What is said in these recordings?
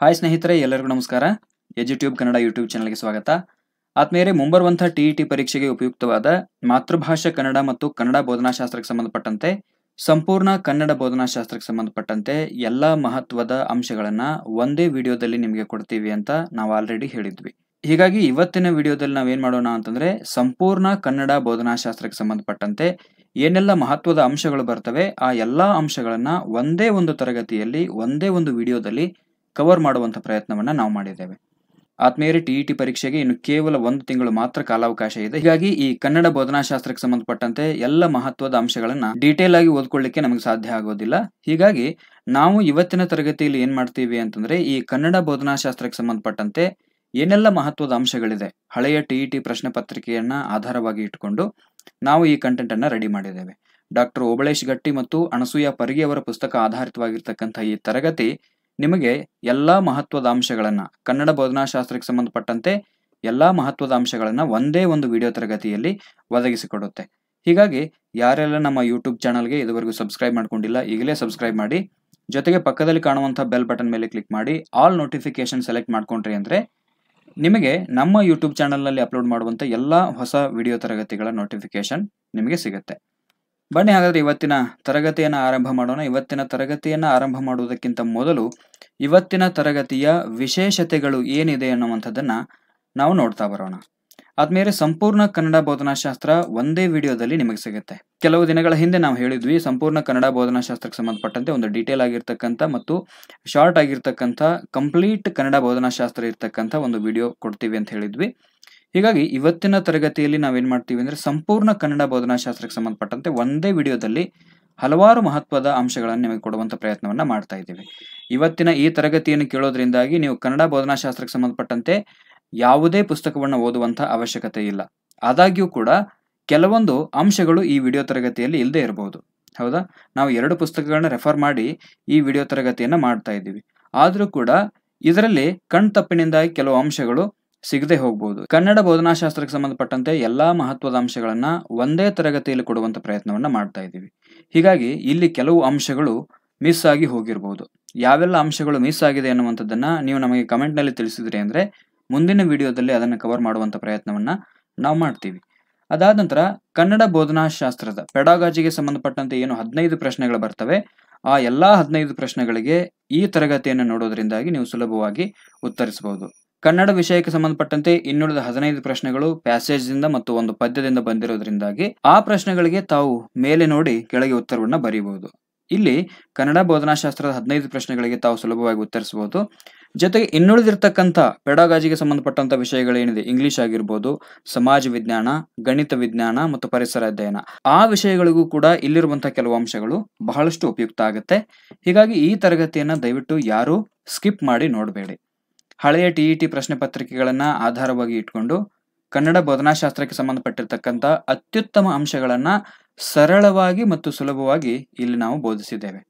Hi ಸ್ನೇಹಿತರೆ, ಎಲ್ಲರಿಗೂ ನಮಸ್ಕಾರ. ಎಜುಟ್ಯೂಬ್ ಕನ್ನಡ ಯೂಟ್ಯೂಬ್ ಚಾನಲ್ಗೆ ಸ್ವಾಗತ. ಆತ್ಮೀಯರೇ ಮುಂಬರುವಂತಹ ಟಿ ಇ ಟಿ ಪರೀಕ್ಷೆಗೆ ಉಪಯುಕ್ತವಾದ ಮಾತೃಭಾಷೆ ಕನ್ನಡ ಮತ್ತು ಕನ್ನಡ ಬೋಧನಾಶಾಸ್ತ್ರಕ್ಕೆ ಸಂಬಂಧಪಟ್ಟಂತೆ, ಸಂಪೂರ್ಣ ಕನ್ನಡ ಬೋಧನಾಶಾಸ್ತ್ರಕ್ಕೆ ಸಂಬಂಧಪಟ್ಟಂತೆ ಎಲ್ಲ ಮಹತ್ವದ ಅಂಶಗಳನ್ನ ಒಂದೇ ವಿಡಿಯೋದಲ್ಲಿ ನಿಮಗೆ ಕೊಡ್ತೀವಿ ಅಂತ ನಾವು ಆಲ್ರೆಡಿ ಹೇಳಿದ್ವಿ. ಹೀಗಾಗಿ ಇವತ್ತಿನ ವಿಡಿಯೋದಲ್ಲಿ ನಾವೇನ್ ಮಾಡೋಣ ಅಂತಂದ್ರೆ, ಸಂಪೂರ್ಣ ಕನ್ನಡ ಬೋಧನಾಶಾಸ್ತ್ರಕ್ಕೆ ಸಂಬಂಧಪಟ್ಟಂತೆ ಏನೆಲ್ಲ ಮಹತ್ವದ ಅಂಶಗಳು ಬರ್ತವೆ, ಆ ಎಲ್ಲಾ ಅಂಶಗಳನ್ನ ಒಂದೇ ಒಂದು ತರಗತಿಯಲ್ಲಿ, ಒಂದೇ ಒಂದು ವಿಡಿಯೋದಲ್ಲಿ ಕವರ್ ಮಾಡುವಂಥ ಪ್ರಯತ್ನವನ್ನು ನಾವು ಮಾಡಿದ್ದೇವೆ. ಆತ್ಮೀಯರೇ ಟಿ ಇ ಟಿ ಪರೀಕ್ಷೆಗೆ ಇನ್ನು ಕೇವಲ ಒಂದು ತಿಂಗಳು ಮಾತ್ರ ಕಾಲಾವಕಾಶ ಇದೆ. ಹೀಗಾಗಿ ಈ ಕನ್ನಡ ಬೋಧನಾಶಾಸ್ತ್ರಕ್ಕೆ ಸಂಬಂಧಪಟ್ಟಂತೆ ಎಲ್ಲ ಮಹತ್ವದ ಅಂಶಗಳನ್ನ ಡೀಟೇಲ್ ಆಗಿ ಓದ್ಕೊಳ್ಳಿಕ್ಕೆ ನಮಗೆ ಸಾಧ್ಯ ಆಗೋದಿಲ್ಲ. ಹೀಗಾಗಿ ನಾವು ಇವತ್ತಿನ ತರಗತಿಯಲ್ಲಿ ಏನ್ ಮಾಡ್ತೀವಿ ಅಂತಂದ್ರೆ ಈ ಕನ್ನಡ ಬೋಧನಾಶಾಸ್ತ್ರಕ್ಕೆ ಸಂಬಂಧಪಟ್ಟಂತೆ ಏನೆಲ್ಲ ಮಹತ್ವದ ಅಂಶಗಳಿದೆ, ಹಳೆಯ ಟಿ ಇ ಟಿ ಪ್ರಶ್ನೆ ಪತ್ರಿಕೆಯನ್ನ ಆಧಾರವಾಗಿ ಇಟ್ಕೊಂಡು ನಾವು ಈ ಕಂಟೆಂಟ್ ಅನ್ನ ರೆಡಿ ಮಾಡಿದ್ದೇವೆ. ಡಾಕ್ಟರ್ ಓಬಳೇಶ್ ಗಟ್ಟಿ ಮತ್ತು ಅಣಸೂಯ ಪರ್ಗಿ ಅವರ ಪುಸ್ತಕ ಆಧಾರಿತವಾಗಿರ್ತಕ್ಕಂಥ ಈ ತರಗತಿ ನಿಮಗೆ ಎಲ್ಲ ಮಹತ್ವದ ಅಂಶಗಳನ್ನು, ಕನ್ನಡ ಬೋಧನಾಶಾಸ್ತ್ರಕ್ಕೆ ಸಂಬಂಧಪಟ್ಟಂತೆ ಎಲ್ಲ ಮಹತ್ವದ ಅಂಶಗಳನ್ನು ಒಂದೇ ಒಂದು ವಿಡಿಯೋ ತರಗತಿಯಲ್ಲಿ ಒದಗಿಸಿಕೊಡುತ್ತೆ. ಹೀಗಾಗಿ ಯಾರೆಲ್ಲ ನಮ್ಮ ಯೂಟ್ಯೂಬ್ ಚಾನಲ್ಗೆ ಇದುವರೆಗೂ ಸಬ್ಸ್ಕ್ರೈಬ್ ಮಾಡ್ಕೊಂಡಿಲ್ಲ, ಈಗಲೇ ಸಬ್ಸ್ಕ್ರೈಬ್ ಮಾಡಿ, ಜೊತೆಗೆ ಪಕ್ಕದಲ್ಲಿ ಕಾಣುವಂಥ ಬೆಲ್ ಬಟನ್ ಮೇಲೆ ಕ್ಲಿಕ್ ಮಾಡಿ ಆಲ್ ನೋಟಿಫಿಕೇಶನ್ ಸೆಲೆಕ್ಟ್ ಮಾಡ್ಕೊಂಡ್ರಿ ಅಂದರೆ ನಿಮಗೆ ನಮ್ಮ ಯೂಟ್ಯೂಬ್ ಚಾನಲ್ನಲ್ಲಿ ಅಪ್ಲೋಡ್ ಮಾಡುವಂಥ ಎಲ್ಲ ಹೊಸ ವಿಡಿಯೋ ತರಗತಿಗಳ ನೋಟಿಫಿಕೇಶನ್ ನಿಮಗೆ ಸಿಗುತ್ತೆ. ಬನ್ನಿ ಹಾಗಾದರೆ ಇವತ್ತಿನ ತರಗತಿಯನ್ನು ಆರಂಭ ಮಾಡೋಣ. ಇವತ್ತಿನ ತರಗತಿಯನ್ನು ಆರಂಭ ಮಾಡುವುದಕ್ಕಿಂತ ಮೊದಲು ಇವತ್ತಿನ ತರಗತಿಯ ವಿಶೇಷತೆಗಳು ಏನಿದೆ ಅನ್ನುವಂಥದ್ದನ್ನು ನಾವು ನೋಡ್ತಾ ಬರೋಣ. ಆದ್ಮೇಲೆ ಸಂಪೂರ್ಣ ಕನ್ನಡ ಬೋಧನಾಶಾಸ್ತ್ರ ಒಂದೇ ವಿಡಿಯೋದಲ್ಲಿ ನಿಮಗೆ ಸಿಗುತ್ತೆ. ಕೆಲವು ದಿನಗಳ ಹಿಂದೆ ನಾವು ಹೇಳಿದ್ವಿ, ಸಂಪೂರ್ಣ ಕನ್ನಡ ಬೋಧನಾಶಾಸ್ತ್ರಕ್ಕೆ ಸಂಬಂಧಪಟ್ಟಂತೆ ಒಂದು ಡೀಟೇಲ್ ಆಗಿರ್ತಕ್ಕಂಥ ಮತ್ತು ಶಾರ್ಟ್ ಆಗಿರ್ತಕ್ಕಂಥ ಕಂಪ್ಲೀಟ್ ಕನ್ನಡ ಬೋಧನಾಶಾಸ್ತ್ರ ಇರ್ತಕ್ಕಂಥ ಒಂದು ವಿಡಿಯೋ ಕೊಡ್ತೀವಿ ಅಂತ ಹೇಳಿದ್ವಿ. ಹೀಗಾಗಿ ಇವತ್ತಿನ ತರಗತಿಯಲ್ಲಿ ನಾವೇನ್ ಮಾಡ್ತೀವಿ ಅಂದ್ರೆ ಸಂಪೂರ್ಣ ಕನ್ನಡ ಬೋಧನಾಶಾಸ್ತ್ರಕ್ಕೆ ಸಂಬಂಧಪಟ್ಟಂತೆ ಒಂದೇ ವಿಡಿಯೋದಲ್ಲಿ ಹಲವಾರು ಮಹತ್ವದ ಅಂಶಗಳನ್ನು ನಿಮಗೆ ಕೊಡುವಂತ ಪ್ರಯತ್ನವನ್ನ ಮಾಡ್ತಾ ಇದ್ದೀವಿ. ಇವತ್ತಿನ ಈ ತರಗತಿಯನ್ನು ಕೇಳೋದ್ರಿಂದಾಗಿ ನೀವು ಕನ್ನಡ ಬೋಧನಾಶಾಸ್ತ್ರಕ್ಕೆ ಸಂಬಂಧಪಟ್ಟಂತೆ ಯಾವುದೇ ಪುಸ್ತಕವನ್ನು ಓದುವಂತ ಅವಶ್ಯಕತೆ ಇಲ್ಲ. ಆದಾಗ್ಯೂ ಕೂಡ ಕೆಲವೊಂದು ಅಂಶಗಳು ಈ ವಿಡಿಯೋ ತರಗತಿಯಲ್ಲಿ ಇಲ್ಲದೆ ಇರಬಹುದು ಹೌದಾ? ನಾವು ಎರಡು ಪುಸ್ತಕಗಳನ್ನ ರೆಫರ್ ಮಾಡಿ ಈ ವಿಡಿಯೋ ತರಗತಿಯನ್ನ ಮಾಡ್ತಾ ಇದ್ದೀವಿ. ಆದರೂ ಕೂಡ ಇದರಲ್ಲಿ ಕಣ್ತಪ್ಪಿನಿಂದಾಗಿ ಕೆಲವು ಅಂಶಗಳು ಸಿಗದೆ ಹೋಗಬಹುದು ಕನ್ನಡ ಬೋಧನಾಶಾಸ್ತ್ರಕ್ಕೆ ಸಂಬಂಧಪಟ್ಟಂತೆ ಎಲ್ಲಾ ಮಹತ್ವದ ಅಂಶಗಳನ್ನ ಒಂದೇ ತರಗತಿಯಲ್ಲಿ ಕೊಡುವಂತ ಪ್ರಯತ್ನವನ್ನ ಮಾಡ್ತಾ ಇದ್ದೀವಿ. ಹೀಗಾಗಿ ಇಲ್ಲಿ ಕೆಲವು ಅಂಶಗಳು ಮಿಸ್ ಆಗಿ ಹೋಗಿರಬಹುದು ಯಾವೆಲ್ಲ ಅಂಶಗಳು ಮಿಸ್ ಆಗಿದೆ ಅನ್ನುವಂಥದ್ದನ್ನ ನೀವು ನಮಗೆ ಕಮೆಂಟ್ನಲ್ಲಿ ತಿಳಿಸಿದ್ರಿ ಅಂದ್ರೆ ಮುಂದಿನ ವಿಡಿಯೋದಲ್ಲಿ ಅದನ್ನು ಕವರ್ ಮಾಡುವಂತ ಪ್ರಯತ್ನವನ್ನ ನಾವು ಮಾಡ್ತೀವಿ. ಅದಾದ ನಂತರ ಕನ್ನಡ ಬೋಧನಾಶಾಸ್ತ್ರದ ಪೆಡಾಗಾಜಿಗೆ ಸಂಬಂಧಪಟ್ಟಂತೆ ಏನು ಹದಿನೈದು ಪ್ರಶ್ನೆಗಳು ಬರ್ತವೆ. ಆ ಎಲ್ಲಾ ಹದಿನೈದು ಪ್ರಶ್ನೆಗಳಿಗೆ ಈ ತರಗತಿಯನ್ನು ನೋಡೋದ್ರಿಂದಾಗಿ ನೀವು ಸುಲಭವಾಗಿ ಉತ್ತರಿಸಬಹುದು. ಕನ್ನಡ ವಿಷಯಕ್ಕೆ ಸಂಬಂಧಪಟ್ಟಂತೆ ಇನ್ನುಳಿದ ಹದಿನೈದು ಪ್ರಶ್ನೆಗಳು ಪ್ಯಾಸೇಜ್ ದಿಂದ ಮತ್ತು ಒಂದು ಪದ್ಯದಿಂದ ಬಂದಿರೋದ್ರಿಂದಾಗಿ ಆ ಪ್ರಶ್ನೆಗಳಿಗೆ ತಾವು ಮೇಲೆ ನೋಡಿ ಕೆಳಗೆ ಉತ್ತರವನ್ನ ಬರೆಯಬಹುದು ಇಲ್ಲಿ ಕನ್ನಡ ಬೋಧನಾಶಾಸ್ತ್ರದ ಹದಿನೈದು ಪ್ರಶ್ನೆಗಳಿಗೆ ತಾವು ಸುಲಭವಾಗಿ ಉತ್ತರಿಸಬಹುದು. ಜೊತೆಗೆ ಇನ್ನುಳಿದಿರ್ತಕ್ಕಂಥ ಪೆಡಾಗಾಜಿಗೆ ಸಂಬಂಧಪಟ್ಟಂತ ವಿಷಯಗಳೇನಿದೆ? ಇಂಗ್ಲಿಷ್ ಆಗಿರ್ಬೋದು, ಸಮಾಜ ವಿಜ್ಞಾನ, ಗಣಿತ ವಿಜ್ಞಾನ ಮತ್ತು ಪರಿಸರ ಅಧ್ಯಯನ. ಆ ವಿಷಯಗಳಿಗೂ ಕೂಡ ಇಲ್ಲಿರುವಂತಹ ಕೆಲವು ಅಂಶಗಳು ಬಹಳಷ್ಟು ಉಪಯುಕ್ತ ಆಗುತ್ತೆ. ಹೀಗಾಗಿ ಈ ತರಗತಿಯನ್ನ ದಯವಿಟ್ಟು ಯಾರು ಸ್ಕಿಪ್ ಮಾಡಿ ನೋಡಬೇಡಿ. ಹಳೆಯ ಟಿ ಇ ಟಿ ಪ್ರಶ್ನೆ ಪತ್ರಿಕೆಗಳನ್ನು ಆಧಾರವಾಗಿ ಇಟ್ಕೊಂಡು ಕನ್ನಡ ಬೋಧನಾಶಾಸ್ತ್ರಕ್ಕೆ ಸಂಬಂಧಪಟ್ಟಿರ್ತಕ್ಕಂಥ ಅತ್ಯುತ್ತಮ ಅಂಶಗಳನ್ನು ಸರಳವಾಗಿ ಮತ್ತು ಸುಲಭವಾಗಿ ಇಲ್ಲಿ ನಾವು ಬೋಧಿಸಿದ್ದೇವೆ.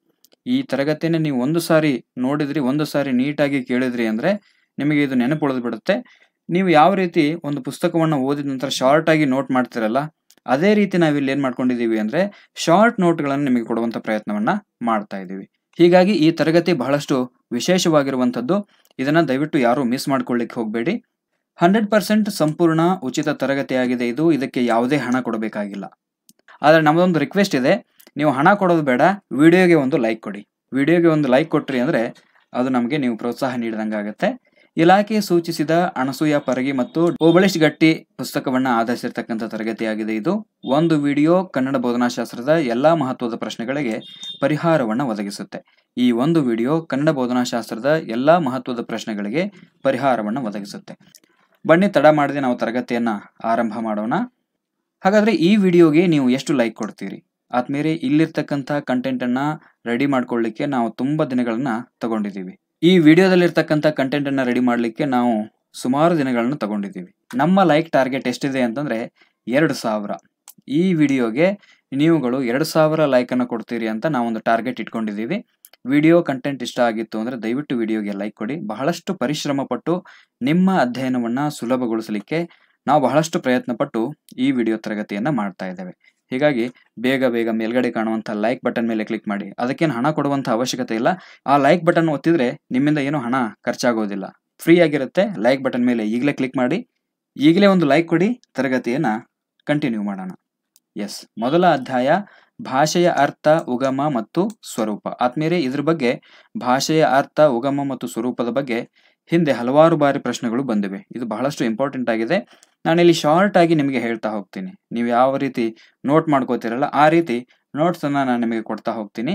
ಈ ತರಗತಿಯನ್ನು ನೀವು ಒಂದು ಸಾರಿ ನೋಡಿದ್ರಿ, ಒಂದು ಸಾರಿ ನೀಟಾಗಿ ಕೇಳಿದ್ರಿ ಅಂದರೆ ನಿಮಗೆ ಇದು ನೆನಪುಳಿದು ಬಿಡುತ್ತೆ. ನೀವು ಯಾವ ರೀತಿ ಒಂದು ಪುಸ್ತಕವನ್ನು ಓದಿದ ನಂತರ ಶಾರ್ಟ್ ಆಗಿ ನೋಟ್ ಮಾಡ್ತಿರಲ್ಲ, ಅದೇ ರೀತಿ ನಾವಿಲ್ಲಿ ಏನು ಮಾಡ್ಕೊಂಡಿದ್ದೀವಿ ಅಂದರೆ ಶಾರ್ಟ್ ನೋಟ್ಗಳನ್ನು ನಿಮಗೆ ಕೊಡುವಂಥ ಪ್ರಯತ್ನವನ್ನು ಮಾಡ್ತಾ ಇದ್ದೀವಿ. ಹೀಗಾಗಿ ಈ ತರಗತಿ ಬಹಳಷ್ಟು ವಿಶೇಷವಾಗಿರುವಂತದ್ದು ಇದನ್ನ ದಯವಿಟ್ಟು ಯಾರೂ ಮಿಸ್ ಮಾಡ್ಕೊಳ್ಳಿಕ್ಕೆ ಹೋಗಬೇಡಿ. ಹಂಡ್ರೆಡ್ ಪರ್ಸೆಂಟ್ ಸಂಪೂರ್ಣ ಉಚಿತ ತರಗತಿಯಾಗಿದೆ ಇದು, ಇದಕ್ಕೆ ಯಾವುದೇ ಹಣ ಕೊಡಬೇಕಾಗಿಲ್ಲ. ಆದರೆ ನಮ್ಮದೊಂದು ರಿಕ್ವೆಸ್ಟ್ ಇದೆ, ನೀವು ಹಣ ಕೊಡೋದು ಬೇಡ ವಿಡಿಯೋಗೆ ಒಂದು ಲೈಕ್ ಕೊಡಿ. ವಿಡಿಯೋಗೆ ಒಂದು ಲೈಕ್ ಕೊಟ್ರಿ ಅಂದರೆ ಅದು ನಮಗೆ ನೀವು ಪ್ರೋತ್ಸಾಹ ನೀಡಿದಂಗೆ ಆಗುತ್ತೆ ಇಲಾಖೆ ಸೂಚಿಸಿದ ಅಣಸೂಯ ಪರಗಿ ಮತ್ತು ಓಬಳೇಶ್ ಗಟ್ಟಿ ಪುಸ್ತಕವನ್ನ ಆಧರಿಸಿರ್ತಕ್ಕಂಥ ತರಗತಿಯಾಗಿದೆ ಇದು. ಒಂದು ವಿಡಿಯೋ ಕನ್ನಡ ಬೋಧನಾಶಾಸ್ತ್ರದ ಎಲ್ಲಾ ಮಹತ್ವದ ಪ್ರಶ್ನೆಗಳಿಗೆ ಪರಿಹಾರವನ್ನ ಒದಗಿಸುತ್ತೆ. ಈ ಒಂದು ವಿಡಿಯೋ ಕನ್ನಡ ಬೋಧನಾಶಾಸ್ತ್ರದ ಎಲ್ಲಾ ಮಹತ್ವದ ಪ್ರಶ್ನೆಗಳಿಗೆ ಪರಿಹಾರವನ್ನ ಒದಗಿಸುತ್ತೆ. ಬನ್ನಿ, ತಡ ಮಾಡದೆ ನಾವು ತರಗತಿಯನ್ನ ಆರಂಭ ಮಾಡೋಣ. ಹಾಗಾದ್ರೆ ಈ ವಿಡಿಯೋಗೆ ನೀವು ಎಷ್ಟು ಲೈಕ್ ಕೊಡ್ತೀರಿ? ಆದ್ಮೇಲೆ ಇಲ್ಲಿರ್ತಕ್ಕಂಥ ಕಂಟೆಂಟ್ ಅನ್ನ ರೆಡಿ ಮಾಡ್ಕೊಳ್ಳಿಕ್ಕೆ ನಾವು ತುಂಬಾ ದಿನಗಳನ್ನ ತಗೊಂಡಿದ್ದೀವಿ. ಈ ವಿಡಿಯೋದಲ್ಲಿರ್ತಕ್ಕಂಥ ಕಂಟೆಂಟ್ ಅನ್ನ ರೆಡಿ ಮಾಡಲಿಕ್ಕೆ ನಾವು ಸುಮಾರು ದಿನಗಳನ್ನು ತಗೊಂಡಿದ್ದೀವಿ. ನಮ್ಮ ಲೈಕ್ ಟಾರ್ಗೆಟ್ ಎಷ್ಟಿದೆ ಅಂತಂದ್ರೆ ಎರಡು ಸಾವಿರ. ಈ ವಿಡಿಯೋಗೆ ನೀವುಗಳು ಎರಡು ಸಾವಿರ ಲೈಕ್ ಅನ್ನು ಕೊಡ್ತೀರಿ ಅಂತ ನಾವೊಂದು ಟಾರ್ಗೆಟ್ ಇಟ್ಕೊಂಡಿದ್ದೀವಿ. ವಿಡಿಯೋ ಕಂಟೆಂಟ್ ಇಷ್ಟ ಆಗಿತ್ತು ಅಂದ್ರೆ ದಯವಿಟ್ಟು ವಿಡಿಯೋಗೆ ಲೈಕ್ ಕೊಡಿ. ಬಹಳಷ್ಟು ಪರಿಶ್ರಮ ಪಟ್ಟು ನಿಮ್ಮ ಅಧ್ಯಯನವನ್ನ ಸುಲಭಗೊಳಿಸಲಿಕ್ಕೆ ನಾವು ಬಹಳಷ್ಟು ಪ್ರಯತ್ನ ಪಟ್ಟು ಈ ವಿಡಿಯೋ ತರಗತಿಯನ್ನ ಮಾಡ್ತಾ ಇದ್ದೇವೆ. ಹೀಗಾಗಿ ಬೇಗ ಬೇಗ ಮೇಲ್ಗಡೆ ಕಾಣುವಂಥ ಲೈಕ್ ಬಟನ್ ಮೇಲೆ ಕ್ಲಿಕ್ ಮಾಡಿ. ಅದಕ್ಕೇನು ಹಣ ಕೊಡುವಂಥ ಅವಶ್ಯಕತೆ ಇಲ್ಲ. ಆ ಲೈಕ್ ಬಟನ್ ಒತ್ತಿದ್ರೆ ನಿಮ್ಮಿಂದ ಏನು ಹಣ ಖರ್ಚಾಗೋದಿಲ್ಲ. ಫ್ರೀ ಆಗಿರುತ್ತೆ ಲೈಕ್ ಬಟನ್ ಮೇಲೆ ಈಗಲೇ ಕ್ಲಿಕ್ ಮಾಡಿ, ಈಗಲೇ ಒಂದು ಲೈಕ್ ಕೊಡಿ, ತರಗತಿಯನ್ನು ಕಂಟಿನ್ಯೂ ಮಾಡೋಣ. ಎಸ್ ಮೊದಲ ಅಧ್ಯಾಯ, ಭಾಷೆಯ ಅರ್ಥ, ಉಗಮ ಮತ್ತು ಸ್ವರೂಪ. ಆತ್ಮೀಯರೇ, ಇದ್ರ ಬಗ್ಗೆ ಭಾಷೆಯ ಅರ್ಥ, ಉಗಮ ಮತ್ತು ಸ್ವರೂಪದ ಬಗ್ಗೆ ಹಿಂದೆ ಹಲವಾರು ಬಾರಿ ಪ್ರಶ್ನೆಗಳು ಬಂದಿವೆ. ಇದು ಬಹಳಷ್ಟು ಇಂಪಾರ್ಟೆಂಟ್ ಆಗಿದೆ. ನಾನಿಲ್ಲಿ ಶಾರ್ಟ್ ಆಗಿ ನಿಮಗೆ ಹೇಳ್ತಾ ಹೋಗ್ತೀನಿ. ನೀವು ಯಾವ ರೀತಿ ನೋಟ್ ಮಾಡ್ಕೋತಿರಲ್ಲ, ಆ ರೀತಿ ನೋಟ್ಸ್ ಅನ್ನ ನಾನು ನಿಮಗೆ ಕೊಡ್ತಾ ಹೋಗ್ತೀನಿ.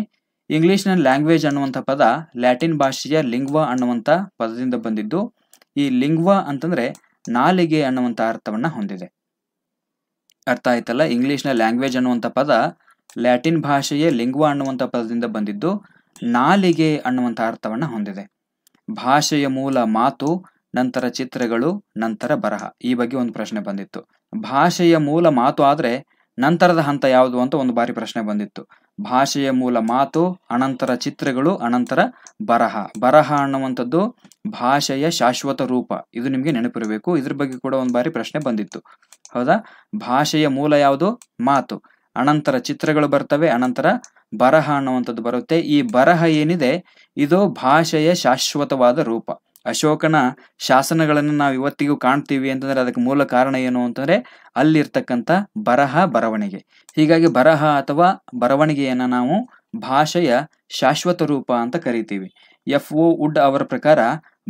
ಇಂಗ್ಲಿಷ್ನ ಲ್ಯಾಂಗ್ವೇಜ್ ಅನ್ನುವಂಥ ಪದ ಲ್ಯಾಟಿನ್ ಭಾಷೆಯ ಲಿಂಗ್ವ ಅನ್ನುವಂಥ ಪದದಿಂದ ಬಂದಿದ್ದು, ಈ ಲಿಂಗ್ವ ಅಂತಂದ್ರೆ ನಾಲಿಗೆ ಅನ್ನುವಂಥ ಅರ್ಥವನ್ನ ಹೊಂದಿದೆ. ಅರ್ಥ ಆಯ್ತಲ್ಲ? ಇಂಗ್ಲಿಷ್ನ ಲ್ಯಾಂಗ್ವೇಜ್ ಅನ್ನುವಂಥ ಪದ ಲ್ಯಾಟಿನ್ ಭಾಷೆಯ ಲಿಂಗ್ವ ಅನ್ನುವಂಥ ಪದದಿಂದ ಬಂದಿದ್ದು, ನಾಲಿಗೆ ಅನ್ನುವಂಥ ಅರ್ಥವನ್ನ ಹೊಂದಿದೆ. ಭಾಷೆಯ ಮೂಲ ಮಾತು ನಂತರ ಚಿತ್ರಗಳು, ನಂತರ ಬರಹ. ಈ ಬಗ್ಗೆ ಒಂದು ಪ್ರಶ್ನೆ ಬಂದಿತ್ತು. ಭಾಷೆಯ ಮೂಲ ಮಾತು ಆದರೆ ನಂತರದ ಹಂತ ಯಾವುದು ಅಂತ ಒಂದು ಬಾರಿ ಪ್ರಶ್ನೆ ಬಂದಿತ್ತು. ಭಾಷೆಯ ಮೂಲ ಮಾತು, ಅನಂತರ ಚಿತ್ರಗಳು, ಅನಂತರ ಬರಹ. ಬರಹ ಅನ್ನುವಂಥದ್ದು ಭಾಷೆಯ ಶಾಶ್ವತ ರೂಪ. ಇದು ನಿಮಗೆ ನೆನಪಿರಬೇಕು. ಇದ್ರ ಬಗ್ಗೆ ಕೂಡ ಒಂದು ಬಾರಿ ಪ್ರಶ್ನೆ ಬಂದಿತ್ತು. ಹೌದಾ? ಭಾಷೆಯ ಮೂಲ ಯಾವುದು? ಮಾತು. ಅನಂತರ ಚಿತ್ರಗಳು ಬರ್ತವೆ, ಅನಂತರ ಬರಹ ಅನ್ನುವಂಥದ್ದು ಬರುತ್ತೆ. ಈ ಬರಹ ಏನಿದೆ? ಇದು ಭಾಷೆಯ ಶಾಶ್ವತವಾದ ರೂಪ. ಅಶೋಕನ ಶಾಸನಗಳನ್ನು ನಾವು ಇವತ್ತಿಗೂ ಕಾಣ್ತೀವಿ ಅಂತಂದ್ರೆ ಅದಕ್ಕೆ ಮೂಲ ಕಾರಣ ಏನು ಅಂತಂದ್ರೆ ಅಲ್ಲಿರ್ತಕ್ಕಂಥ ಬರಹ ಬರವಣಿಗೆ. ಹೀಗಾಗಿ ಬರಹ ಅಥವಾ ಬರವಣಿಗೆಯನ್ನ ನಾವು ಭಾಷೆಯ ಶಾಶ್ವತ ರೂಪ ಅಂತ ಕರಿತೀವಿ. ಎಫ್ ಒ ವುಡ್ ಅವರ ಪ್ರಕಾರ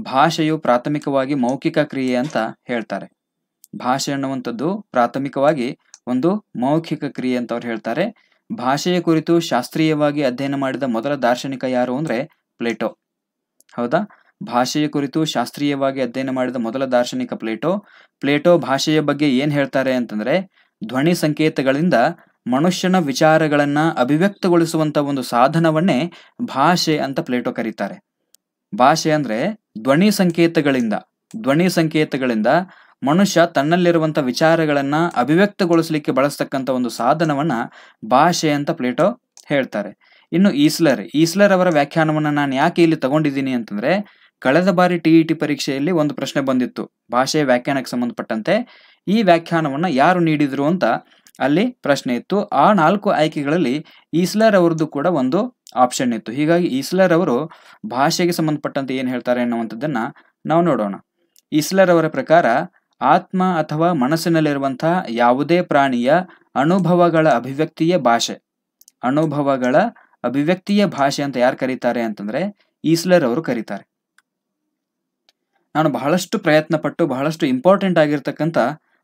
ಭಾಷೆಯು ಪ್ರಾಥಮಿಕವಾಗಿ ಮೌಖಿಕ ಕ್ರಿಯೆ ಅಂತ ಹೇಳ್ತಾರೆ. ಭಾಷೆ ಅನ್ನುವಂಥದ್ದು ಪ್ರಾಥಮಿಕವಾಗಿ ಒಂದು ಮೌಖಿಕ ಕ್ರಿಯೆ ಅಂತ ಅವ್ರು ಹೇಳ್ತಾರೆ. ಭಾಷೆಯ ಕುರಿತು ಶಾಸ್ತ್ರೀಯವಾಗಿ ಅಧ್ಯಯನ ಮಾಡಿದ ಮೊದಲ ದಾರ್ಶನಿಕ ಯಾರು ಅಂದ್ರೆ ಪ್ಲೇಟೋ. ಹೌದಾ? ಭಾಷೆಯ ಕುರಿತು ಶಾಸ್ತ್ರೀಯವಾಗಿ ಅಧ್ಯಯನ ಮಾಡಿದ ಮೊದಲ ದಾರ್ಶನಿಕ ಪ್ಲೇಟೋ ಪ್ಲೇಟೋ ಭಾಷೆಯ ಬಗ್ಗೆ ಏನ್ ಹೇಳ್ತಾರೆ ಅಂತಂದ್ರೆ, ಧ್ವನಿ ಸಂಕೇತಗಳಿಂದ ಮನುಷ್ಯನ ವಿಚಾರಗಳನ್ನ ಅಭಿವ್ಯಕ್ತಗೊಳಿಸುವಂತ ಒಂದು ಸಾಧನವನ್ನೇ ಭಾಷೆ ಅಂತ ಪ್ಲೇಟೋ ಕರೀತಾರೆ. ಭಾಷೆ ಅಂದ್ರೆ ಧ್ವನಿ ಸಂಕೇತಗಳಿಂದ ಧ್ವನಿ ಸಂಕೇತಗಳಿಂದ ಮನುಷ್ಯ ತನ್ನಲ್ಲಿರುವಂತ ವಿಚಾರಗಳನ್ನ ಅಭಿವ್ಯಕ್ತಗೊಳಿಸಲಿಕ್ಕೆ ಬಳಸ್ತಕ್ಕಂಥ ಒಂದು ಸಾಧನವನ್ನ ಭಾಷೆ ಅಂತ ಪ್ಲೇಟೋ ಹೇಳ್ತಾರೆ. ಇನ್ನು ಈಸ್ಲರ್ ಈಸ್ಲರ್ ಅವರ ವ್ಯಾಖ್ಯಾನವನ್ನ ನಾನು ಯಾಕೆ ಇಲ್ಲಿ ತಗೊಂಡಿದ್ದೀನಿ ಅಂತಂದ್ರೆ ಕಳೆದ ಬಾರಿ ಟಿ ಇ ಟಿ ಪರೀಕ್ಷೆಯಲ್ಲಿ ಒಂದು ಪ್ರಶ್ನೆ ಬಂದಿತ್ತು. ಭಾಷೆ ವ್ಯಾಖ್ಯಾನಕ್ಕೆ ಸಂಬಂಧಪಟ್ಟಂತೆ ಈ ವ್ಯಾಖ್ಯಾನವನ್ನು ಯಾರು ನೀಡಿದರು ಅಂತ ಅಲ್ಲಿ ಪ್ರಶ್ನೆ ಇತ್ತು. ಆ ನಾಲ್ಕು ಆಯ್ಕೆಗಳಲ್ಲಿ ಈಸ್ಲರ್ ಅವರದ್ದು ಕೂಡ ಒಂದು ಆಪ್ಷನ್ ಇತ್ತು. ಹೀಗಾಗಿ ಈಸ್ಲರ್ ಅವರು ಭಾಷೆಗೆ ಸಂಬಂಧಪಟ್ಟಂತೆ ಏನು ಹೇಳ್ತಾರೆ ಅನ್ನುವಂಥದ್ದನ್ನು ನಾವು ನೋಡೋಣ. ಈಸ್ಲರ್ ಅವರ ಪ್ರಕಾರ ಆತ್ಮ ಅಥವಾ ಮನಸ್ಸಿನಲ್ಲಿರುವಂತಹ ಯಾವುದೇ ಪ್ರಾಣಿಯ ಅನುಭವಗಳ ಅಭಿವ್ಯಕ್ತಿಯ ಭಾಷೆ. ಅನುಭವಗಳ ಅಭಿವ್ಯಕ್ತಿಯ ಭಾಷೆ ಅಂತ ಯಾರು ಕರೀತಾರೆ ಅಂತಂದ್ರೆ ಈಸ್ಲರ್ ಅವರು ಕರೀತಾರೆ. ನಾನು ಬಹಳಷ್ಟು ಪ್ರಯತ್ನ ಪಟ್ಟು ಬಹಳಷ್ಟು ಇಂಪಾರ್ಟೆಂಟ್ ಆಗಿರ್ತಕ್ಕಂಥ